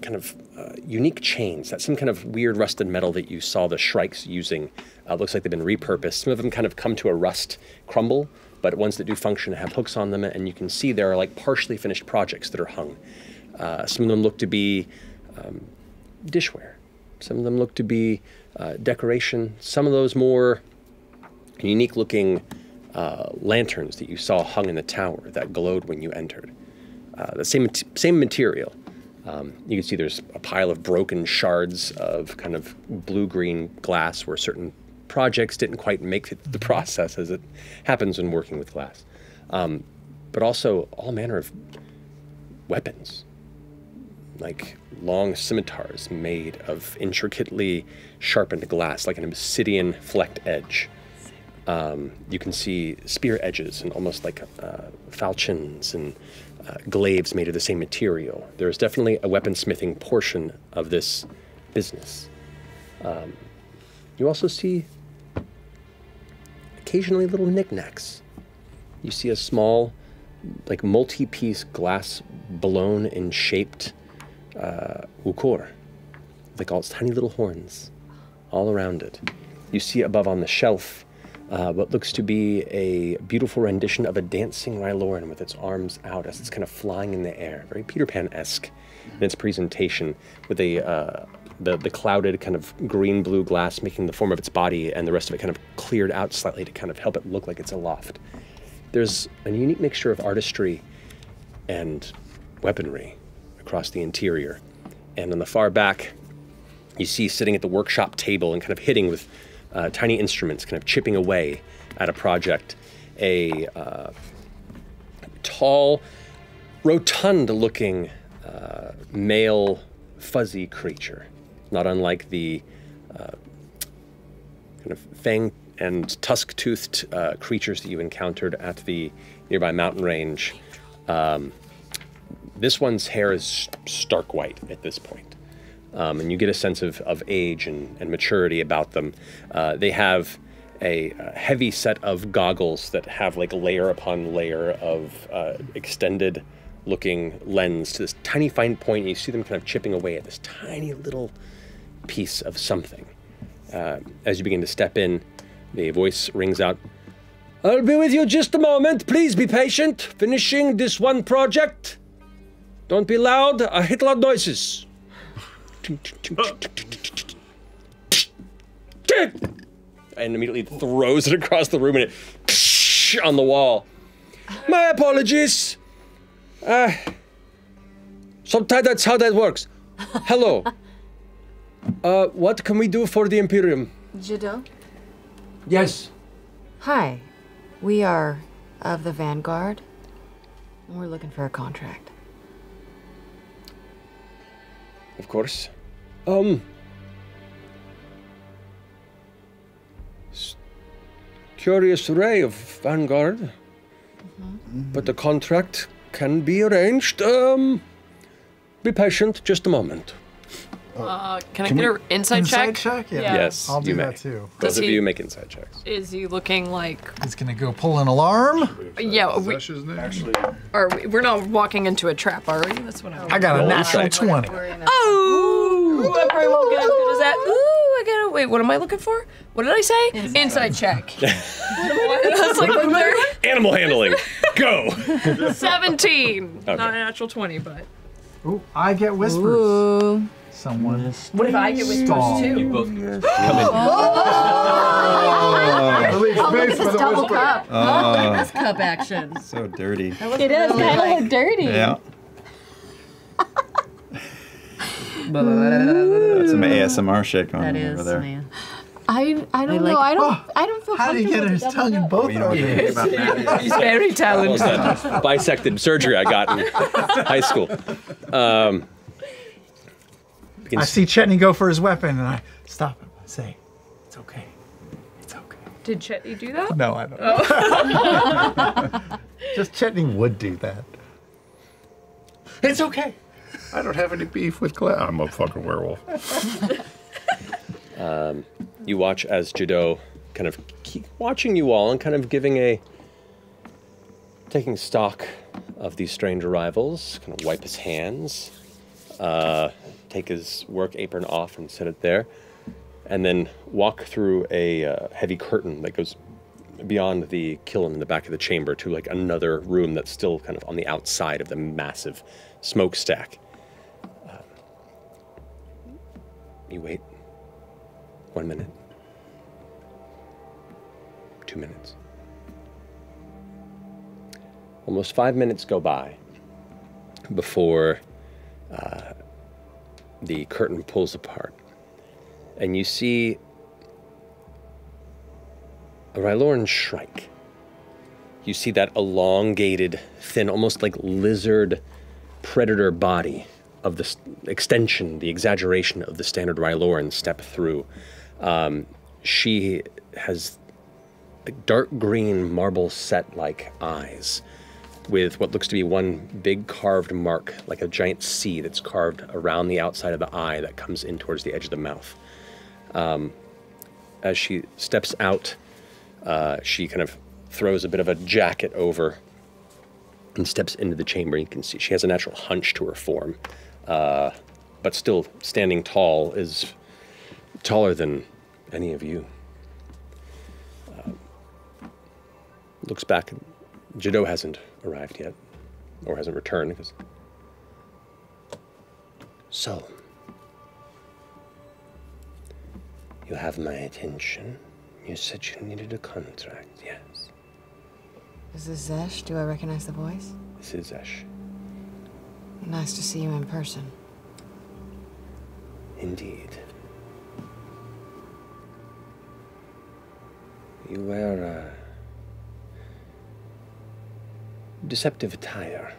kind of uh, unique chains. Some kind of weird rusted metal that you saw the Shrikes using. Uh, looks like they've been repurposed. Some of them kind of come to a rust crumble, but ones that do function have hooks on them, and you can see there are like partially finished projects that are hung. Some of them look to be um, dishware. Some of them look to be uh, decoration. Some of those more unique looking uh, lanterns that you saw hung in the tower that glowed when you entered. Uh, the same, same material. Um, you can see there's a pile of broken shards of kind of blue green glass where certain projects didn't quite make the (laughs) process as it happens when working with glass. Um, but also all manner of weapons, like long scimitars made of intricately sharpened glass, like an obsidian flecked edge. Um, you can see spear edges and almost like uh, falchions and uh, glaives made of the same material. There's definitely a weaponsmithing portion of this business. Um, you also see occasionally little knickknacks. You see a small, like multi-piece glass blown and shaped uh, ukor, like all its tiny little horns, all around it. You see above on the shelf uh, what looks to be a beautiful rendition of a dancing Ryloran with its arms out as it's kind of flying in the air, very Peter Pan-esque in its presentation, with a uh, the the clouded kind of green blue glass making the form of its body, and the rest of it kind of cleared out slightly to kind of help it look like it's aloft. There's a unique mixture of artistry and weaponry across the interior, and on the far back, you see sitting at the workshop table and kind of hitting with uh, tiny instruments, kind of chipping away at a project, a uh, tall, rotund-looking uh, male fuzzy creature, not unlike the uh, kind of fang and tusk-toothed uh, creatures that you encountered at the nearby mountain range. Um, this one's hair is stark white at this point. Um, and you get a sense of, of age and, and maturity about them. Uh, they have a, uh heavy set of goggles that have like layer upon layer of uh, extended looking lens to this tiny fine point, and you see them kind of chipping away at this tiny little piece of something. Uh, as you begin to step in, the voice rings out I'll be with you just a moment. Please be patient. Finishing this one project. Don't be loud. I hate loud noises. And immediately throws it across the room and it on the wall. My apologies. Uh, sometimes that's how that works. Hello. (laughs) Uh, what can we do for the Imperium? Jado? Yes. Hi. We are of the Vanguard. We're looking for a contract. Of course. Um. Curious array of Vanguard. But the contract can be arranged. Um. Be patient, just a moment. Uh, can I Can get we- an insight, Inside check? check? Yeah. Yes, I'll do you may. that too. Both Does of he- you make insight checks. Is he looking like? He's gonna go pull an alarm. Yeah, we, actually, are we, we're not walking into a trap, are we? That's what I'm. I got a Roll natural insight. twenty. Oh, I probably won't get as good as that. Ooh, I got to Wait, what am I looking for? What did I say? Inside, check. (laughs) That's like the third. Animal handling. Go. (laughs) 17. Okay. Not a natural 20, but. Ooh, I get whispers someone. What if I get whispers too? You both get Come in. Oh, oh, oh look at this double cup. Oh, look at this cup action. So dirty. It is kind of dirty. Yeah. (laughs) That's some ASMR shit going that on over there. Man. I, I don't like, know. I don't. Oh, I don't feel. How did he get his tongue in both? Well, you know, about that. (laughs) He's very talented. Bisected surgery I got in high school. Um, I see Chetney go for his weapon, and I stop him. I say, "It's okay." It's okay." Did Chetney do that? No, I don't. Oh. (laughs) Just Chetney would do that. It's okay. I don't have any beef with Glenn. I'm a fucking werewolf. (laughs) um, you watch as Jado kind of keep watching you all and kind of giving a taking stock of these strange arrivals. Kind of wipe his hands, uh, take his work apron off and set it there, and then walk through a uh, heavy curtain that goes beyond the kiln in the back of the chamber to like another room that's still kind of on the outside of the massive smokestack. Uh, you wait one minute, two minutes. Almost five minutes go by before uh, the curtain pulls apart, and you see a Ryloran shrike. You see that elongated, thin, almost like lizard predator body of the extension, the exaggeration of the standard Ryloran step through. Um, she has dark green marble set like eyes with what looks to be one big carved mark, like a giant C that's carved around the outside of the eye that comes in towards the edge of the mouth. Um, as she steps out, uh, she kind of throws a bit of a jacket over and steps into the chamber. You can see she has a natural hunch to her form, uh, but still standing tall is taller than any of you. Uh, looks back. Jado hasn't arrived yet, or hasn't returned because. So, you have my attention. You said you needed a contract, yes. Is this Zesh? Do I recognize the voice? This is Zesh. Nice to see you in person. Indeed. You wear a uh, deceptive attire.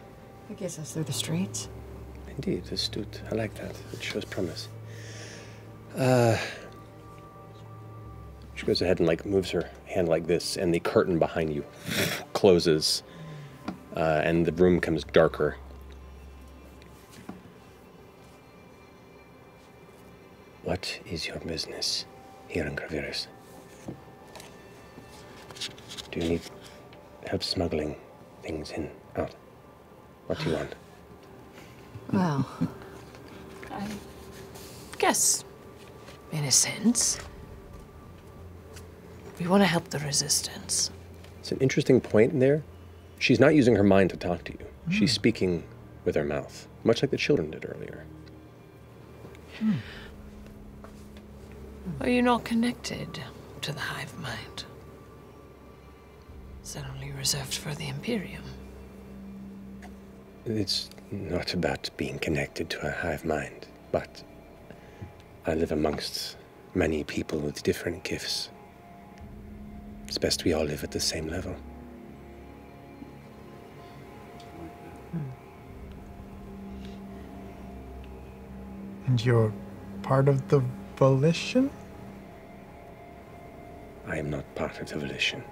It gets us through the streets. Indeed, astute. I like that. It shows promise. Uh, she goes ahead and like moves her hand like this, and the curtain behind you (laughs) closes, uh, and the room becomes darker. What is your business here in Kreviris? Do you need help smuggling things in, out? What do you want? Well, (laughs) I guess, in a sense, we want to help the resistance. It's an interesting point in there. She's not using her mind to talk to you. Hmm. She's speaking with her mouth, much like the children did earlier. Hmm. Are you not connected to the hive mind? Is that only reserved for the Imperium? It's not about being connected to a hive mind, but I live amongst many people with different gifts. It's best we all live at the same level. Hmm. And you're part of the volition? I am not part of the volition.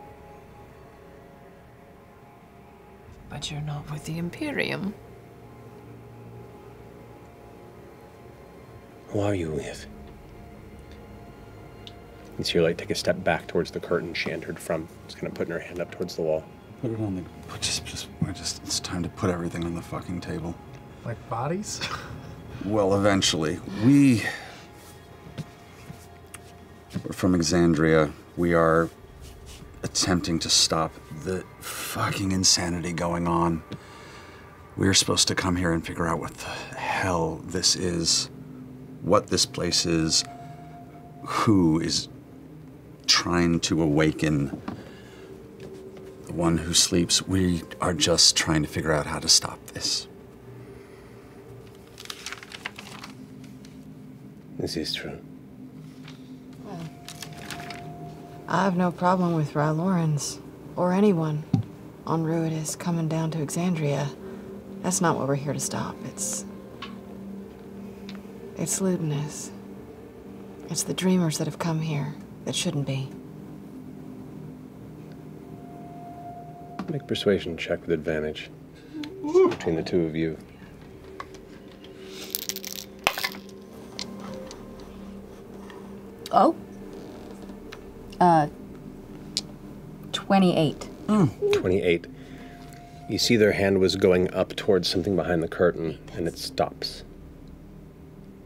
But you're not with the Imperium. Who are you with? You see her like take a step back towards the curtain she entered from. Just kind of putting her hand up towards the wall. Put it on the. Put just, just, we're just. It's time to put everything on the fucking table. Like bodies? (laughs) Well, eventually, we. We're from Exandria. We are attempting to stop the fucking insanity going on. We're supposed to come here and figure out what the hell this is, what this place is, who is trying to awaken the one who sleeps. We are just trying to figure out how to stop this. This is true. I have no problem with Rylorans or anyone on Ruidus coming down to Exandria. That's not what we're here to stop. It's. It's Ludinus. It's the dreamers that have come here that shouldn't be. Make persuasion check with advantage between the two of you. Oh. Uh. 28. 28. You see their hand was going up towards something behind the curtain, and it stops.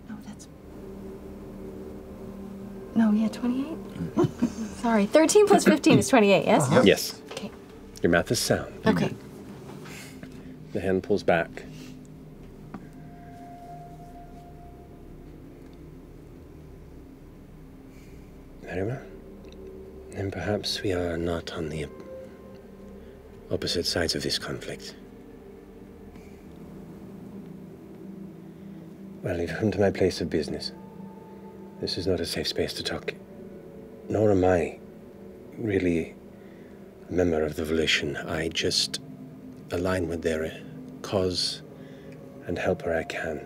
No, that's. No, yeah, 28? (laughs) Sorry. 13 plus 15 is 28, yes? Yes. Okay. Your math is sound. Okay. The hand pulls back. Well. Then perhaps we are not on the opposite sides of this conflict. Well, you've come to my place of business. This is not a safe space to talk. Nor am I really a member of the Volition. I just align with their cause and help where I can.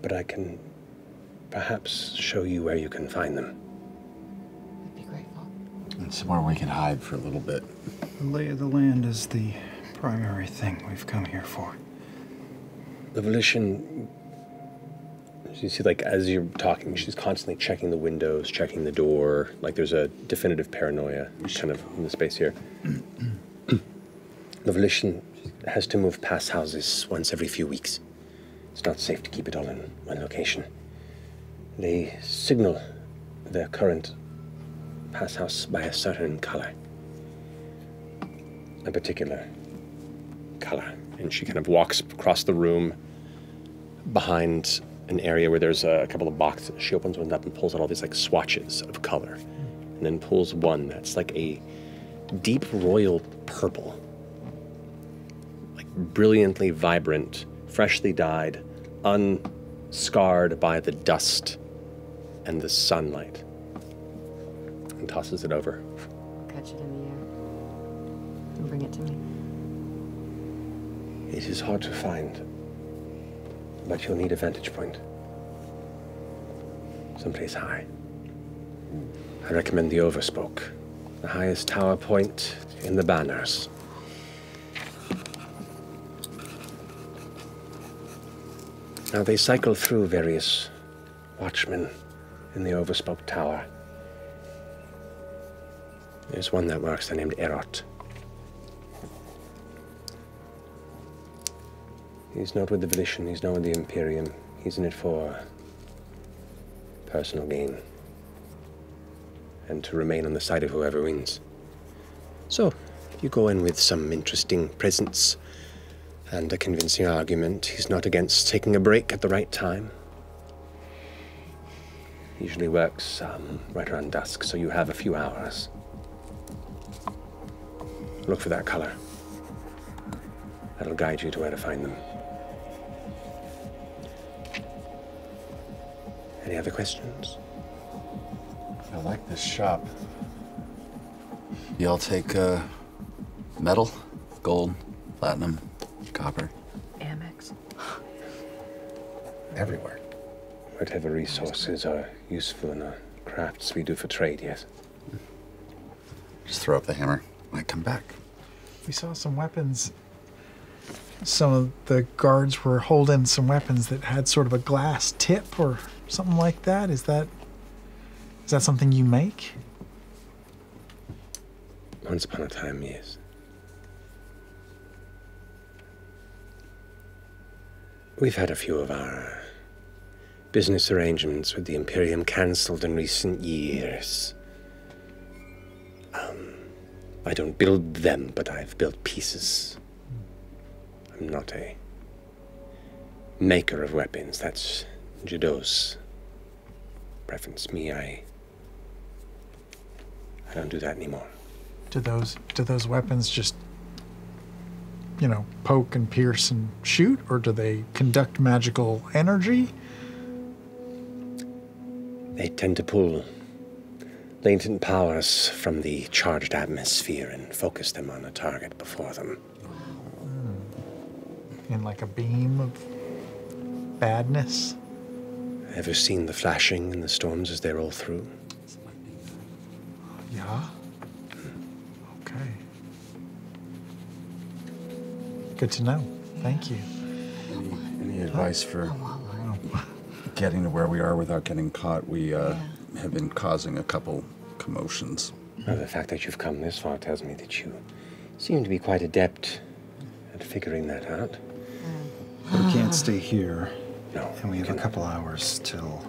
But I can perhaps show you where you can find them. It's where we can hide for a little bit. The lay of the land is the primary thing we've come here for. The Volition. You see, like, as you're talking, she's constantly checking the windows, checking the door. Like, there's a definitive paranoia kind of in the space here. the Volition has to move past houses once every few weeks. It's not safe to keep it all in one location. They signal their current pass house by a certain color. A particular color. And she kind of walks across the room behind an area where there's a couple of boxes. She opens one up and pulls out all these like swatches of color. And then pulls one that's like a deep royal purple. Like brilliantly vibrant, freshly dyed, unscarred by the dust and the sunlight. And tosses it over. Catch it in the air. And bring it to me. It is hard to find, but you'll need a vantage point. Someplace high. I recommend the Overspoke, the highest tower point in the banners. Now, they cycle through various watchmen in the Overspoke Tower. There's one that works there named Erot. He's not with the Volition, he's not with the Imperium. He's in it for personal gain. And to remain on the side of whoever wins. So, you go in with some interesting presence and a convincing argument. He's not against taking a break at the right time. Usually works um, right around dusk, so you have a few hours. Look for that color. That'll guide you to where to find them. Any other questions? I like this shop. Y'all take uh, metal, gold, platinum, copper. Amex. (gasps) Everywhere. Whatever resources are useful in our crafts we do for trade, yes. Just throw up the hammer. Might come back. We saw some weapons. Some of the guards were holding some weapons that had sort of a glass tip or something like that. Is that is that something you make? Once upon a time, yes. We've had a few of our business arrangements with the Imperium cancelled in recent years. Um, I don't build them, but I've built pieces. I'm not a maker of weapons. That's Judo's preference. Me, I. I don't do that anymore. Do those do those weapons just you know poke and pierce and shoot, or do they conduct magical energy? They tend to pull latent powers from the charged atmosphere and focus them on a target before them. In like a beam of badness. Ever seen the flashing in the storms as they roll through? Yeah. Okay. Good to know. Thank you. Any advice for getting to where we are without getting caught? We uh, have been causing a couple commotions. Well, the fact that you've come this far tells me that you seem to be quite adept at figuring that out. We can't stay here. No. And we have a couple hours till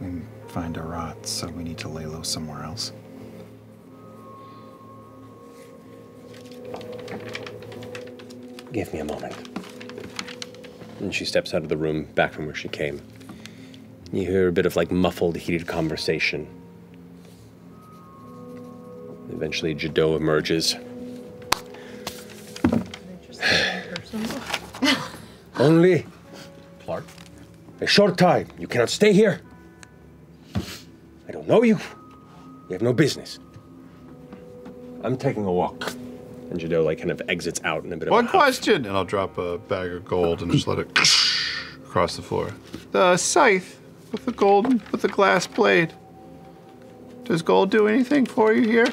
we find Erot, so we need to lay low somewhere else. Give me a moment. And she steps out of the room, back from where she came. You hear a bit of like muffled, heated conversation. Eventually, Jadot emerges. (sighs) Only Clark. a short time. You cannot stay here. I don't know you. You have no business. I'm taking a walk. And Jadot like kind of exits out in a bit of One question, and I'll drop a bag of gold and just let it (sniffs) across the floor. The scythe with the gold, with the glass blade. Does gold do anything for you here?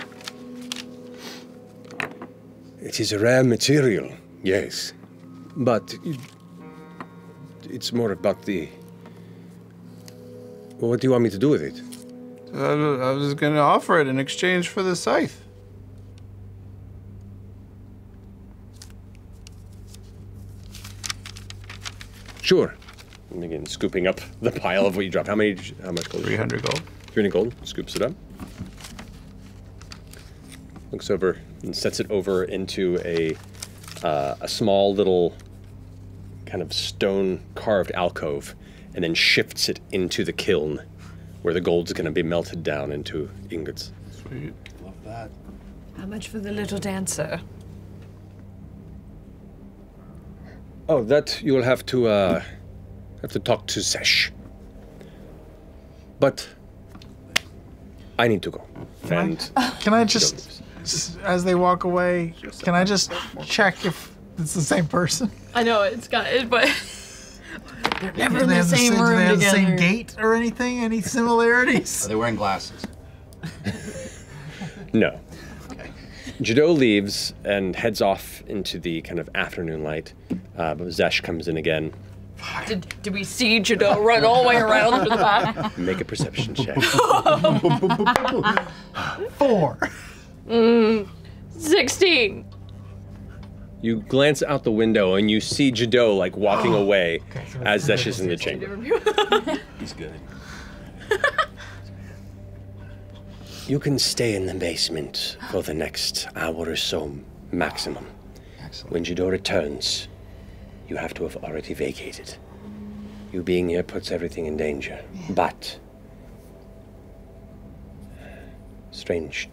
It is a rare material, yes. But it's more about the. Well, what do you want me to do with it? I was going to offer it in exchange for the scythe. Sure. And again, scooping up the pile of what you dropped. How many? How much gold? 300 gold. 300 gold. Scoops it up. Looks over and sets it over into a uh, a small little kind of stone carved alcove, and then shifts it into the kiln, where the gold's going to be melted down into ingots. Sweet. Love that. How much for the little dancer? Oh, that you will have to uh, have to talk to Zesh. But I need to go. And Can I just, s- as they walk away, can I just check if it's the same person? I know it's got it, but they're never in they the have same do room they have together. the same gait or anything? Any similarities? Are they wearing glasses? (laughs) No. Jadot leaves and heads off into the kind of afternoon light. Uh, but Zesh comes in again. Did, did we see Jadot run all the way around to the (laughs) back? Make a perception check. (laughs) Four. Mm, 16. You glance out the window and you see Jadot like walking away as Zesh is in the chamber. (laughs) He's good. You can stay in the basement for the next hour or so maximum. When Jadot returns, you have to have already vacated. You being here puts everything in danger. But strange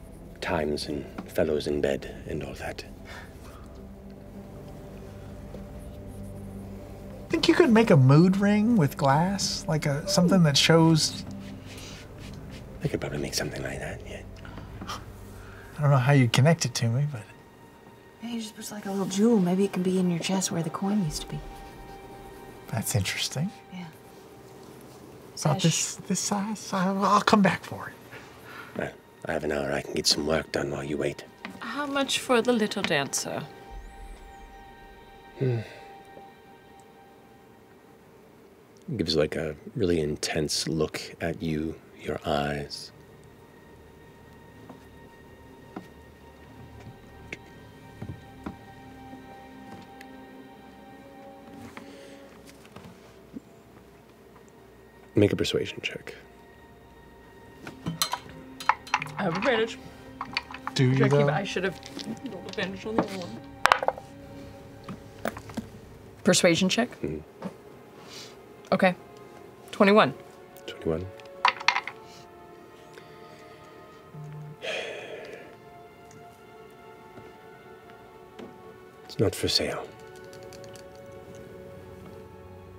times and fellows in bed and all that. Think you could make a mood ring with glass, like a something that shows. I could probably make something like that. Yeah. I don't know how you connect it to me, but Maybe just puts like a little jewel. Maybe it can be in your chest where the coin used to be. that's interesting. Yeah. About this this size, I'll I'll come back for it. I have an hour. I can get some work done while you wait. How much for the little dancer? Hmm. Gives like a really intense look at you, your eyes. Make a persuasion check. I have advantage. Do you I should have rolled advantage on the other one. Persuasion check? Mm. Okay. 21. 21. It's not for sale.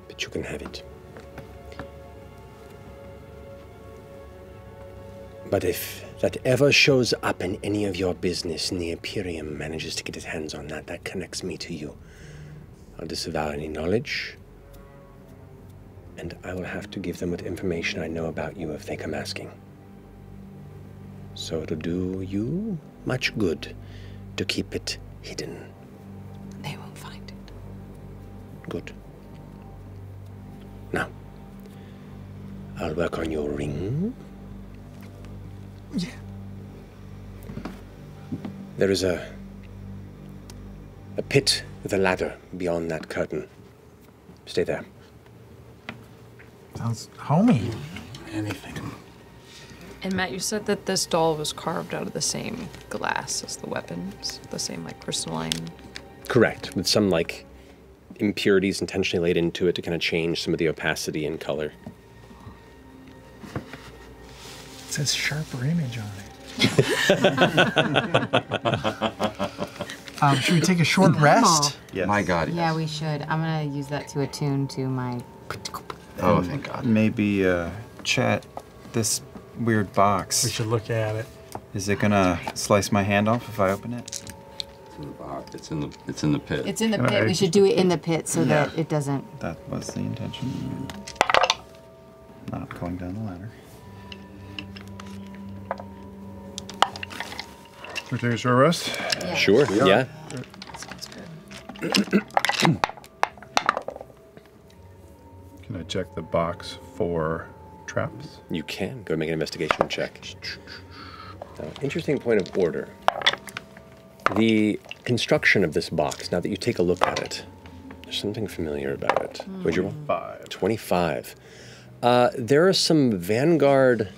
But you can have it. But if that ever shows up in any of your business and the Imperium manages to get its hands on that, that connects me to you. I'll disavow any knowledge, and I will have to give them what information I know about you if they come asking. So it'll do you much good to keep it hidden. They won't find it. Good. Now, I'll work on your ring. Yeah. There is a a pit with a ladder beyond that curtain. Stay there. Sounds homey. Anything. And Matt, you said that this doll was carved out of the same glass as the weapons, the same like crystalline. Correct, with some like impurities intentionally laid into it to kind of change some of the opacity and color. Says sharper image on it. (laughs) um, should we take a short rest? Yes. My God. Yeah, we should. I'm gonna use that to attune to my. Oh, thank God. Maybe, uh, chat this weird box. We should look at it. Is it gonna slice my hand off if I open it? It's in the box. It's in the. It's in the pit. It's in the pit. We should do it in the pit so that it doesn't. That was the intention. Not going down the ladder. We take a short rest? Yeah. Sure, yeah. (coughs) Can I check the box for traps? You can go make an investigation check. Now, interesting point of order. The construction of this box, now that you take a look at it, there's something familiar about it. Would you roll? Five. 25. Uh, there are some Vanguard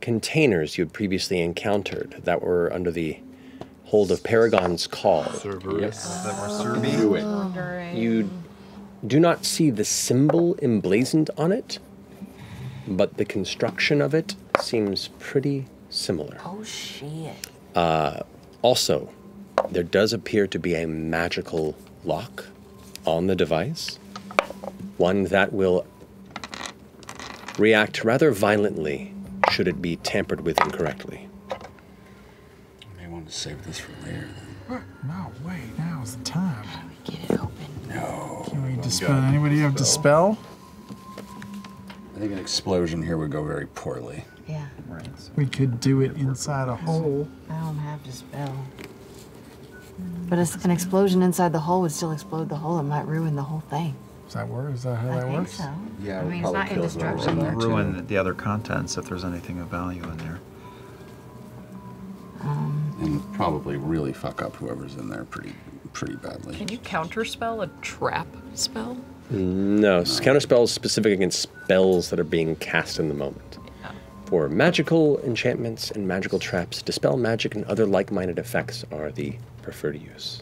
containers you had previously encountered that were under the hold of Paragon's call. Cerberus. That were Serbi? You do not see the symbol emblazoned on it, but the construction of it seems pretty similar. Oh shit. Uh, also, there does appear to be a magical lock on the device, one that will react rather violently should it be tampered with incorrectly. I may want to save this for later. What? No, wait. now is the time. Get it open. No. Can we dispel? Anybody have dispel? I think an explosion here would go very poorly. Yeah. Right. We could do it inside a hole. I don't have dispel. But an explosion inside the hole would still explode the hole. It might ruin the whole thing. Does that work? Is that how I that think works? so. Yeah, I mean, it's not kill whoever's indestructible. in there, too. Ruin the other contents if there's anything of value in there. Um, and probably really fuck up whoever's in there pretty, pretty badly. Can you counterspell a trap spell? Mm, no, counterspell is specific against spells that are being cast in the moment. For magical enchantments and magical traps, dispel magic and other like-minded effects are the preferred use.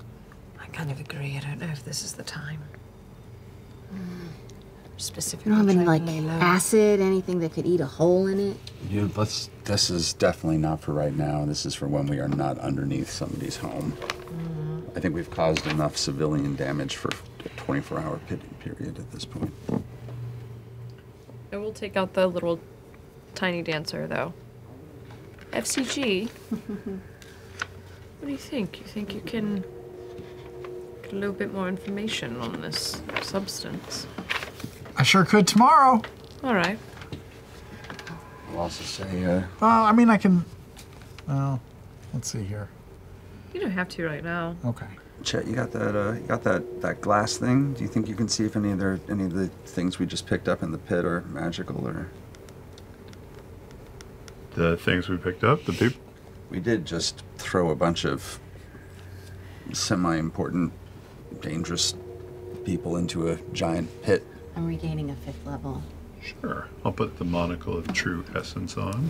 I kind of agree. I don't know if this is the time. Specifically, You don't have any like to lay low. acid, anything that could eat a hole in it. Yeah, let's. This is definitely not for right now. This is for when we are not underneath somebody's home. Mm-hmm. I think we've caused enough civilian damage for a 24-hour period at this point. I will take out the little tiny dancer though. FCG. (laughs) what do you think? You think you can get a little bit more information on this substance? I sure could tomorrow. All right. I'll also say, uh, Well, I mean, I can. Well, let's see here. You don't have to right now. Okay. Chet, you got that? Uh, you got that that glass thing? Do you think you can see if any of their any of the things we just picked up in the pit are magical or? The things we picked up, the poop. We did just throw a bunch of semi-important, dangerous people into a giant pit. I'm regaining a fifth level. Sure. I'll put the monocle of true essence on.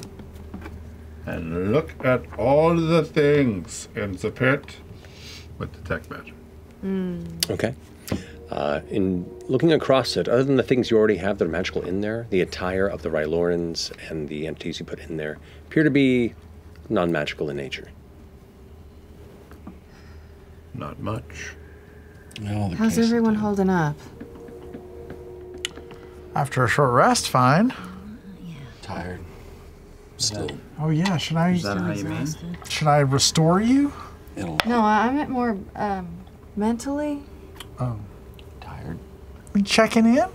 And look at all the things in the pit with the tech magic. Okay. Uh, in looking across it, other than the things you already have that are magical in there, the attire of the Rylorans and the entities you put in there appear to be non-magical in nature. Not much. No, How's everyone holding up? After a short rest, fine. Yeah. Tired. Still. Oh yeah, should I? Is that how you mean? Should I restore you? It'll. No, I meant more um, mentally. Oh. Tired. We checking in? Yeah.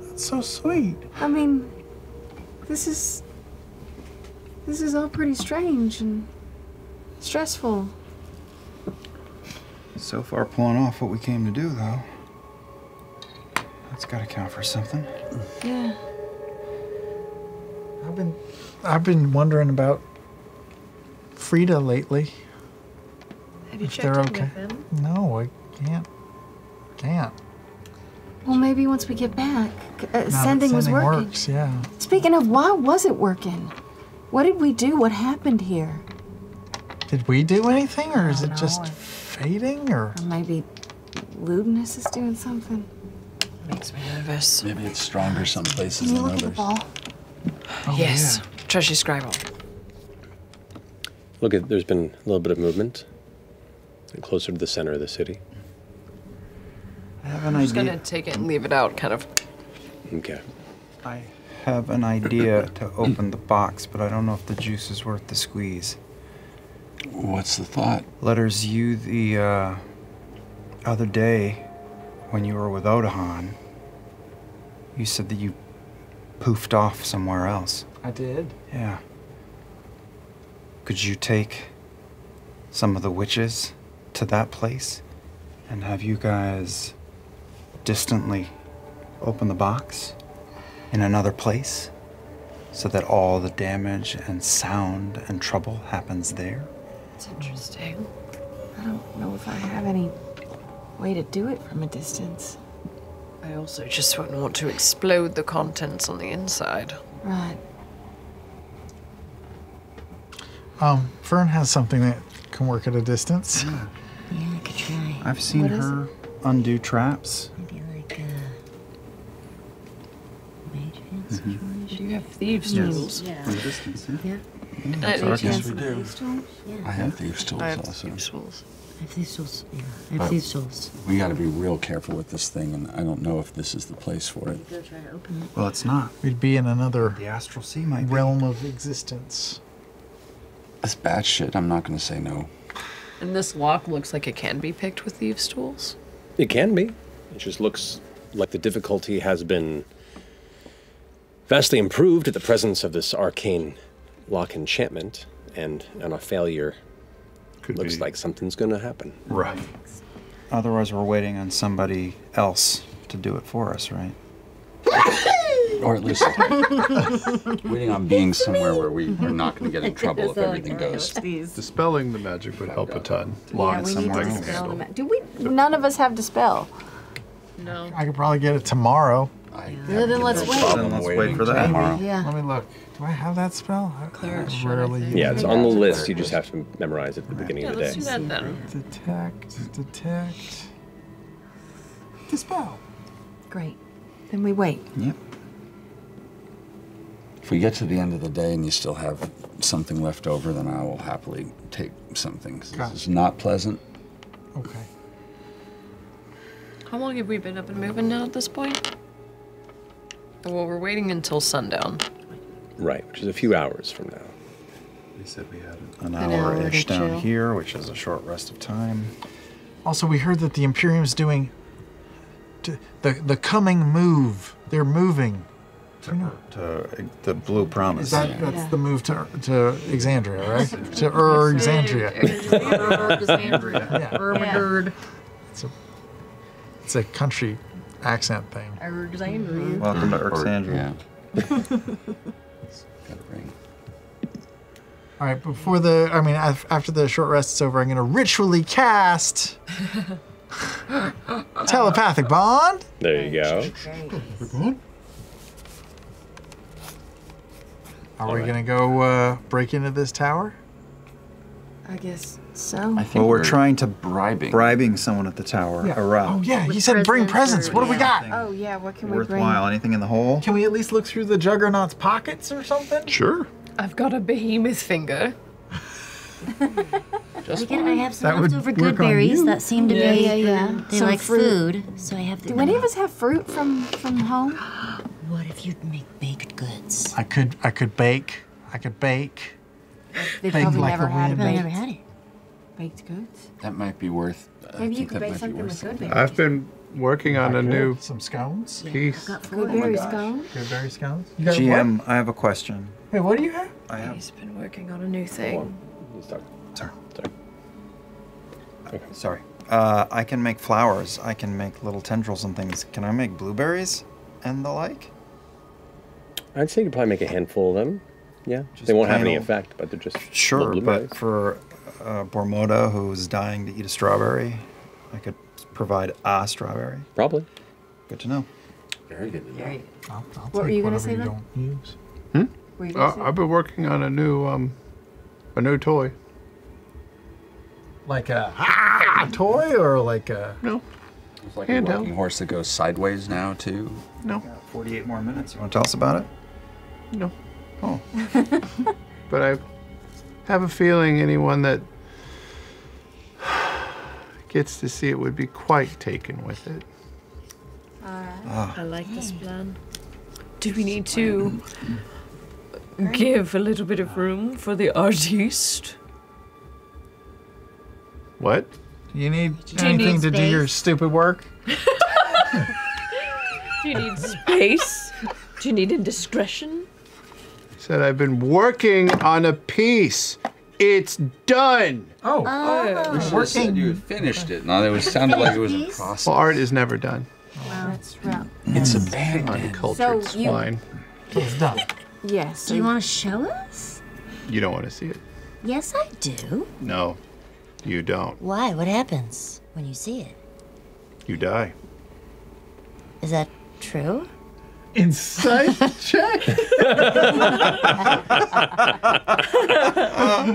That's so sweet. I mean, this is this is all pretty strange and stressful. So far, pulling off what we came to do, though. That's got to count for something. Yeah. I've been I've been wondering about Frida lately. Have you if checked they're in okay. with them? No, I can't. Can't. Well, maybe once we get back, uh, Now sending was sending working. Works, yeah. Speaking of, why was it working? What did we do? What happened here? Did we do anything, or is it just fading, or? Or maybe Ludinus is doing something. Makes me nervous. Maybe it's stronger some places Can you than look at the others. ball? Oh, yes. Treasure Scribble. Look at there's been a little bit of movement closer to the center of the city. I have an I'm just idea. gonna take it and leave it out, kind of. Okay. I have an idea to open the box, but I don't know if the juice is worth the squeeze. What's the thought? Letters, you the uh, other day when you were with Otohan, you said that you poofed off somewhere else. I did. Yeah. Could you take some of the witches to that place and have you guys distantly open the box in another place so that all the damage and sound and trouble happens there? It's interesting. I don't know if I have any way to do it from a distance. I also just wouldn't want to explode the contents on the inside. Right. Um, Fearne has something that can work at a distance. Yeah, I could try. I've seen What is her undo traps. Maybe like uh, mage hands. Do you have thieves' Yes. tools? Yeah. From a distance, yeah. Yeah. That's I guess we do. Yeah. I have thieves' tools I have also. thieves' tools. I have thieves' tools. Yeah. I have But tools. We got to be real careful with this thing, and I don't know if this is the place for it. Go try to open it. Well, it's not. We'd be in another The astral sea might be. realm of existence. That's bad shit. I'm not going to say no. And this lock looks like it can be picked with thieves' tools. It can be. It just looks like the difficulty has been vastly improved at the presence of this arcane lock enchantment, and on a failure, looks like something's going to happen. Right. Otherwise, we're waiting on somebody else to do it for us, right? Or at least (laughs) (laughs) waiting on being somewhere where we are not going to get in (laughs) trouble if everything goes. Dispelling the magic would help a ton. Yeah, we need to dispel the ma- Do we? None of us have dispel. No. I could probably get it tomorrow. Well, then let's wait. Then let's wait for that tomorrow. Yeah. Let me look. Do I have that spell? I, I rarely use Yeah, it's on the list. You just have to memorize it at the beginning Yeah, of the let's day. do that then. Detect, detect, dispel. Great. Then we wait. Yep. If we get to the end of the day and you still have something left over, then I will happily take something. 'cause This is not pleasant. Okay. How long have we been up and moving now at this point? Well, we're waiting until sundown. Right, which is a few hours from now. We said we had An an hour hour ish to down chill. here, which is a short rest of time. Also, we heard that the Imperium's doing t- the the coming move. They're moving. Do you know? To uh, the Blue Promise. Is that that's the move to to Exandria, right? (laughs) to Ur Exandria. (laughs) Yeah. Ermagerd. It's a it's a country accent thing. Alexandria. Welcome to Urxandria. (laughs) Got. All right, before the I mean af- after the short rest is over, I'm gonna ritually cast (laughs) telepathic bond. There you go. Are we gonna go uh, break into this tower? I guess so. I think Well, we're trying to bribing bribing someone at the tower. Yeah. A route. Oh yeah, he said bring presents. What do we got? Oh yeah, what can we bring? Worthwhile. Anything in the hole? Can we at least look through the Juggernaut's pockets or something? Sure. I've got a behemoth finger. Again, I have some That leftover good berries that seem to uh, Yeah, be. yeah, yeah. They Some like fruit. food, so I have the. Do any of us have fruit from from home? (gasps) What if you make baked goods? I could I could bake. I could bake. They Bake probably like never the had wind. baked, never had it. baked goods. That might be worth. I Maybe you could bake might something with good berries. I've been working on I a could. new some scones. piece. Good berry oh scone. Good berry scones. You got GM, what? I have a question. Wait, what do you have? I have. He's been working on a new thing. Sorry. Sorry. Uh, I can make flowers. I can make little tendrils and things. Can I make blueberries and the like? I'd say you could probably make a handful of them. Yeah, Just they won't have any plain effect, but they're just Sure, but for uh, Bormodo, who's dying to eat a strawberry, I could provide a strawberry. Probably. Good to know. Very good to know. I'll, I'll What were you gonna say, you don't use. Were Uh, I've been working on a new um, a new toy. Like a ah, toy or like a No, It's like a Handheld. rocking horse that goes sideways now too. no, 48 more minutes. You want to tell us about it? no. Oh. (laughs) But I have a feeling anyone that (sighs) gets to see it would be quite taken with it. Ah. I like this plan. Do we need to give a little bit of room for the artiste? What? You need Do you anything need to do your stupid work? (laughs) Do you need space? Do you need indiscretion? Said I've been working on a piece. It's done. Oh. oh. We should have said you had finished it. No, it was sounded like it was a process. Well, art is never done. Wow, That's right. It's hmm. abandoned. Uncultured So you- swine. It's done. Yes. Do you want to show us? You don't want to see it. Yes, I do. No, you don't. Why? What happens when you see it? You die. Is that true? Insight (laughs) check.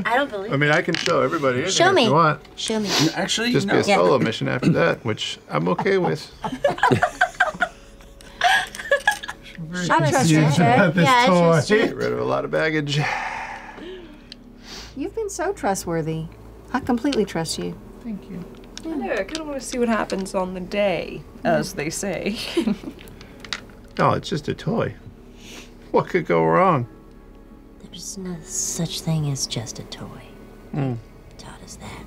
I don't believe. I mean, I can show everybody Show here me. if you want. Show me. Actually, Just no. be a Yeah. solo mission after that, which I'm okay with. (laughs) Very I trust you, confused about this Yeah, I trust toy. you. Get rid of a lot of baggage. You've been so trustworthy. I completely trust you. Thank you. I know, I kind of want to see what happens on the day, as they say. No, (laughs) it's just a toy. What could go wrong? There's no such thing as just a toy. Hmm. Taught us that.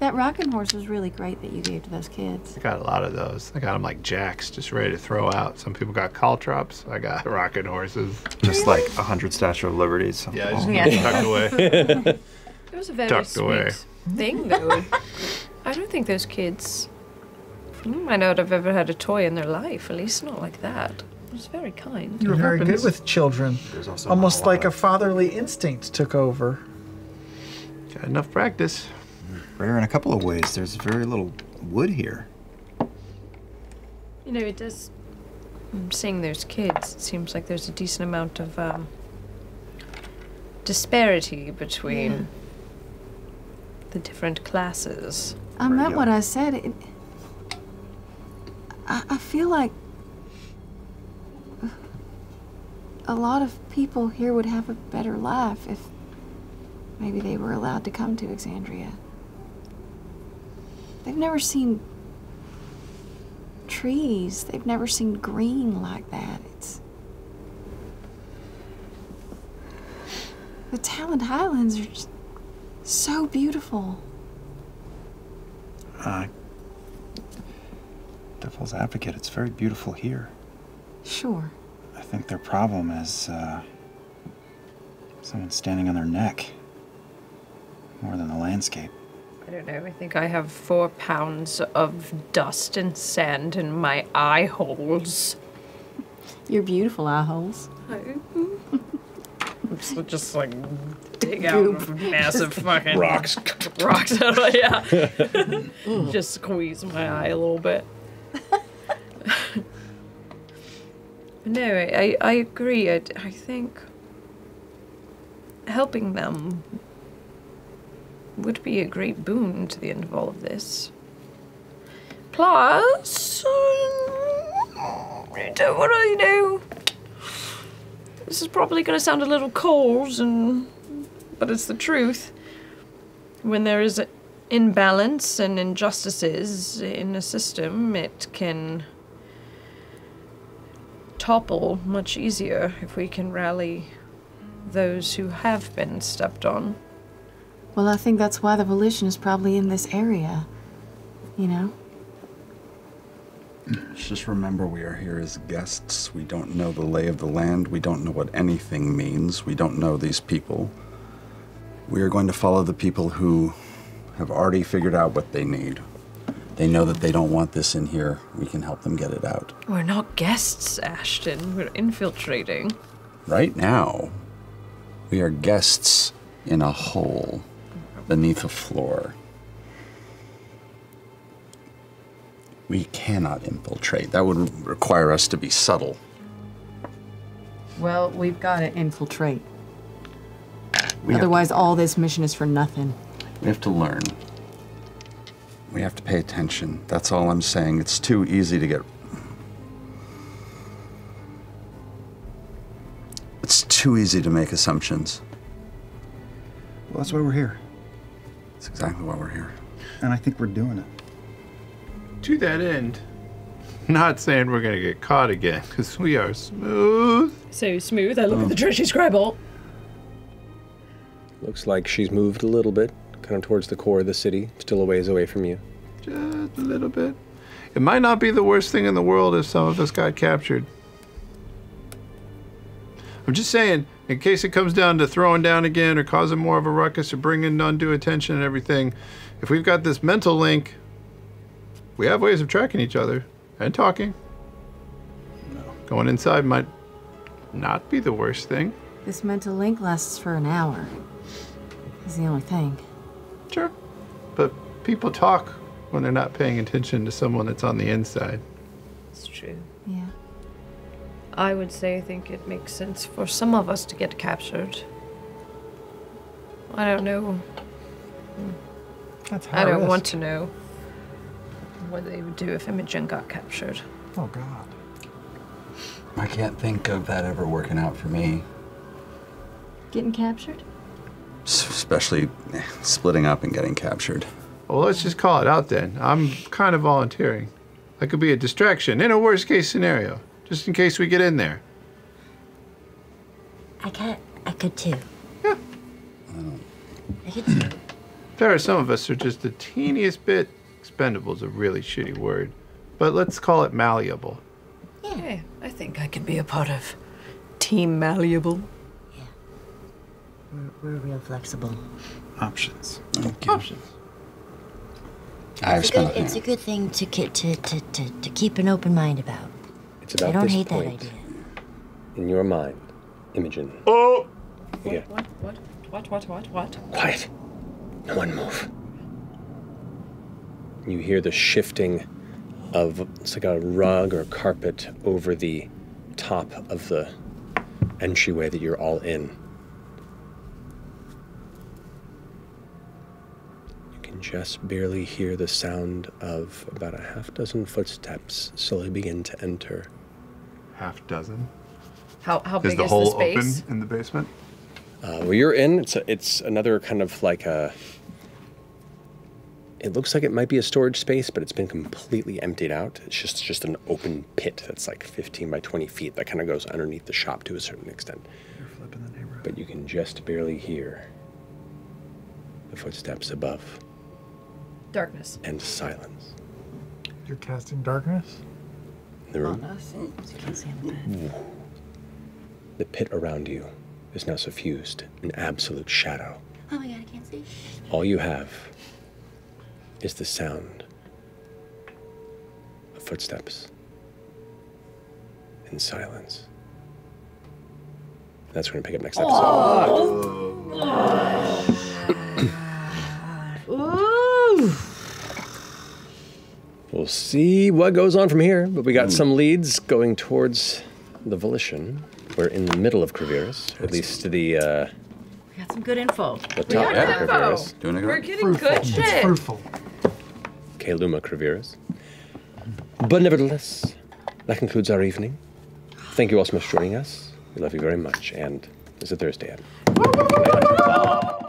That rocking horse was really great that you gave to those kids. I got a lot of those. I got them like jacks, just ready to throw out. Some people got caltrops. I got (laughs) rocking horses. Just like a hundred Statue of Liberties. Yeah, just oh, Yeah. tucked away. (laughs) It was a very Tucked sweet away. thing, though. I don't think those kids might not have ever had a toy in their life, at least not like that. It was very kind. You were very good with children. Also Almost a lot like a fatherly instinct took over. Got enough practice. Rare in a couple of ways. There's very little wood here. You know, it does. Seeing those kids, it seems like there's a decent amount of um, disparity between the different classes. I meant what I said. It, I, I feel like a lot of people here would have a better life if maybe they were allowed to come to Exandria. They've never seen trees. They've never seen green like that. It's the Talent Highlands are just so beautiful. Uh, Devil's Advocate, it's very beautiful here. Sure. I think their problem is uh, someone standing on their neck more than the landscape. I don't know. I think I have four pounds of dust and sand in my eye holes. Your beautiful eye holes. (laughs) just, just like dig out massive fucking Rocks. rocks out of yeah. (laughs) (laughs) just squeeze my eye a little bit. no, I, I, I agree. I, I think helping them would be a great boon to the end of all of this. Plus, I don't want to, you know, this is probably going to sound a little cold, and but it's the truth. when there is an imbalance and injustices in a system, it can topple much easier if we can rally those who have been stepped on. Well, I think that's why the volition is probably in this area. You know? Just remember, we are here as guests. We don't know the lay of the land. We don't know what anything means. We don't know these people. We are going to follow the people who have already figured out what they need. They know that they don't want this in here. We can help them get it out. We're not guests, Ashton. We're infiltrating. Right now, we are guests in a hole beneath a floor. We cannot infiltrate. That would require us to be subtle. Well, we've got to infiltrate. We have Otherwise, all this mission is for nothing. We have to learn. We have to pay attention. That's all I'm saying. It's too easy to get. It's too easy to make assumptions. Well, that's why we're here. That's exactly why we're here. And I think we're doing it. To that end, not saying we're gonna get caught again, because we are smooth. So smooth. I look at the oh. treasure scribble. Looks like she's moved a little bit, kind of towards the core of the city, still a ways away from you. Just a little bit. It might not be the worst thing in the world if some of us got captured. I'm just saying, in case it comes down to throwing down again or causing more of a ruckus or bringing undue attention and everything, if we've got this mental link, we have ways of tracking each other and talking. Going inside might not be the worst thing. This mental link lasts for an hour. Is the only thing. Sure. But people talk when they're not paying attention to someone that's on the inside. It's true. Yeah. I would say I think it makes sense for some of us to get captured. I don't know. That's I don't high want to know what they would do if Imogen got captured. Oh God. I can't think of that ever working out for me, Getting captured? S- especially eh, splitting up and getting captured. Well, let's just call it out then. I'm kind of volunteering. That could be a distraction in a worst case scenario, just in case we get in there. I could, I could too. Yeah. I could too. There are some of us who are just the teeniest bit. Expendable is a really shitty word, but let's call it malleable. Yeah, I think I could be a part of Team Malleable. Yeah. We're, we're real flexible. Options. Options. I've It's a, good, it's a good thing to, ki- to, to, to, to keep an open mind about. It's about I don't this hate that idea. in your mind, Imogen. Oh! Yeah. What? What? What? What? What? What? Quiet. No one move. You hear the shifting of it's like a rug or carpet over the top of the entryway that you're all in. You can just barely hear the sound of about a half dozen footsteps slowly begin to enter. Half dozen. How how Is big the is hole the space? open in the basement? Uh, well, you're in. It's a, it's another kind of like a. It looks like it might be a storage space, but it's been completely emptied out. It's just just an open pit that's like 15 by 20 feet that kind of goes underneath the shop to a certain extent. You're flipping the neighborhood. But you can just barely hear the footsteps above Darkness. and silence. You're casting darkness? In the room. Oh, us. You can't see on the bed. The pit around you is now suffused in absolute shadow. Oh my god, I can't see. All you have is the sound of footsteps in silence. That's where we're going to pick up next episode. Oh, oh, (coughs) Ooh. We'll see what goes on from here, but we got some leads going towards the Volition. We're in the middle of Kreviris, at least to the uh, We got some good info. the top of Kreviris. Doing it We're getting good shit. Kaluma Kreviris. But nevertheless, that concludes our evening. Thank you all so much for joining us. We love you very much, and it's a Thursday. Ed.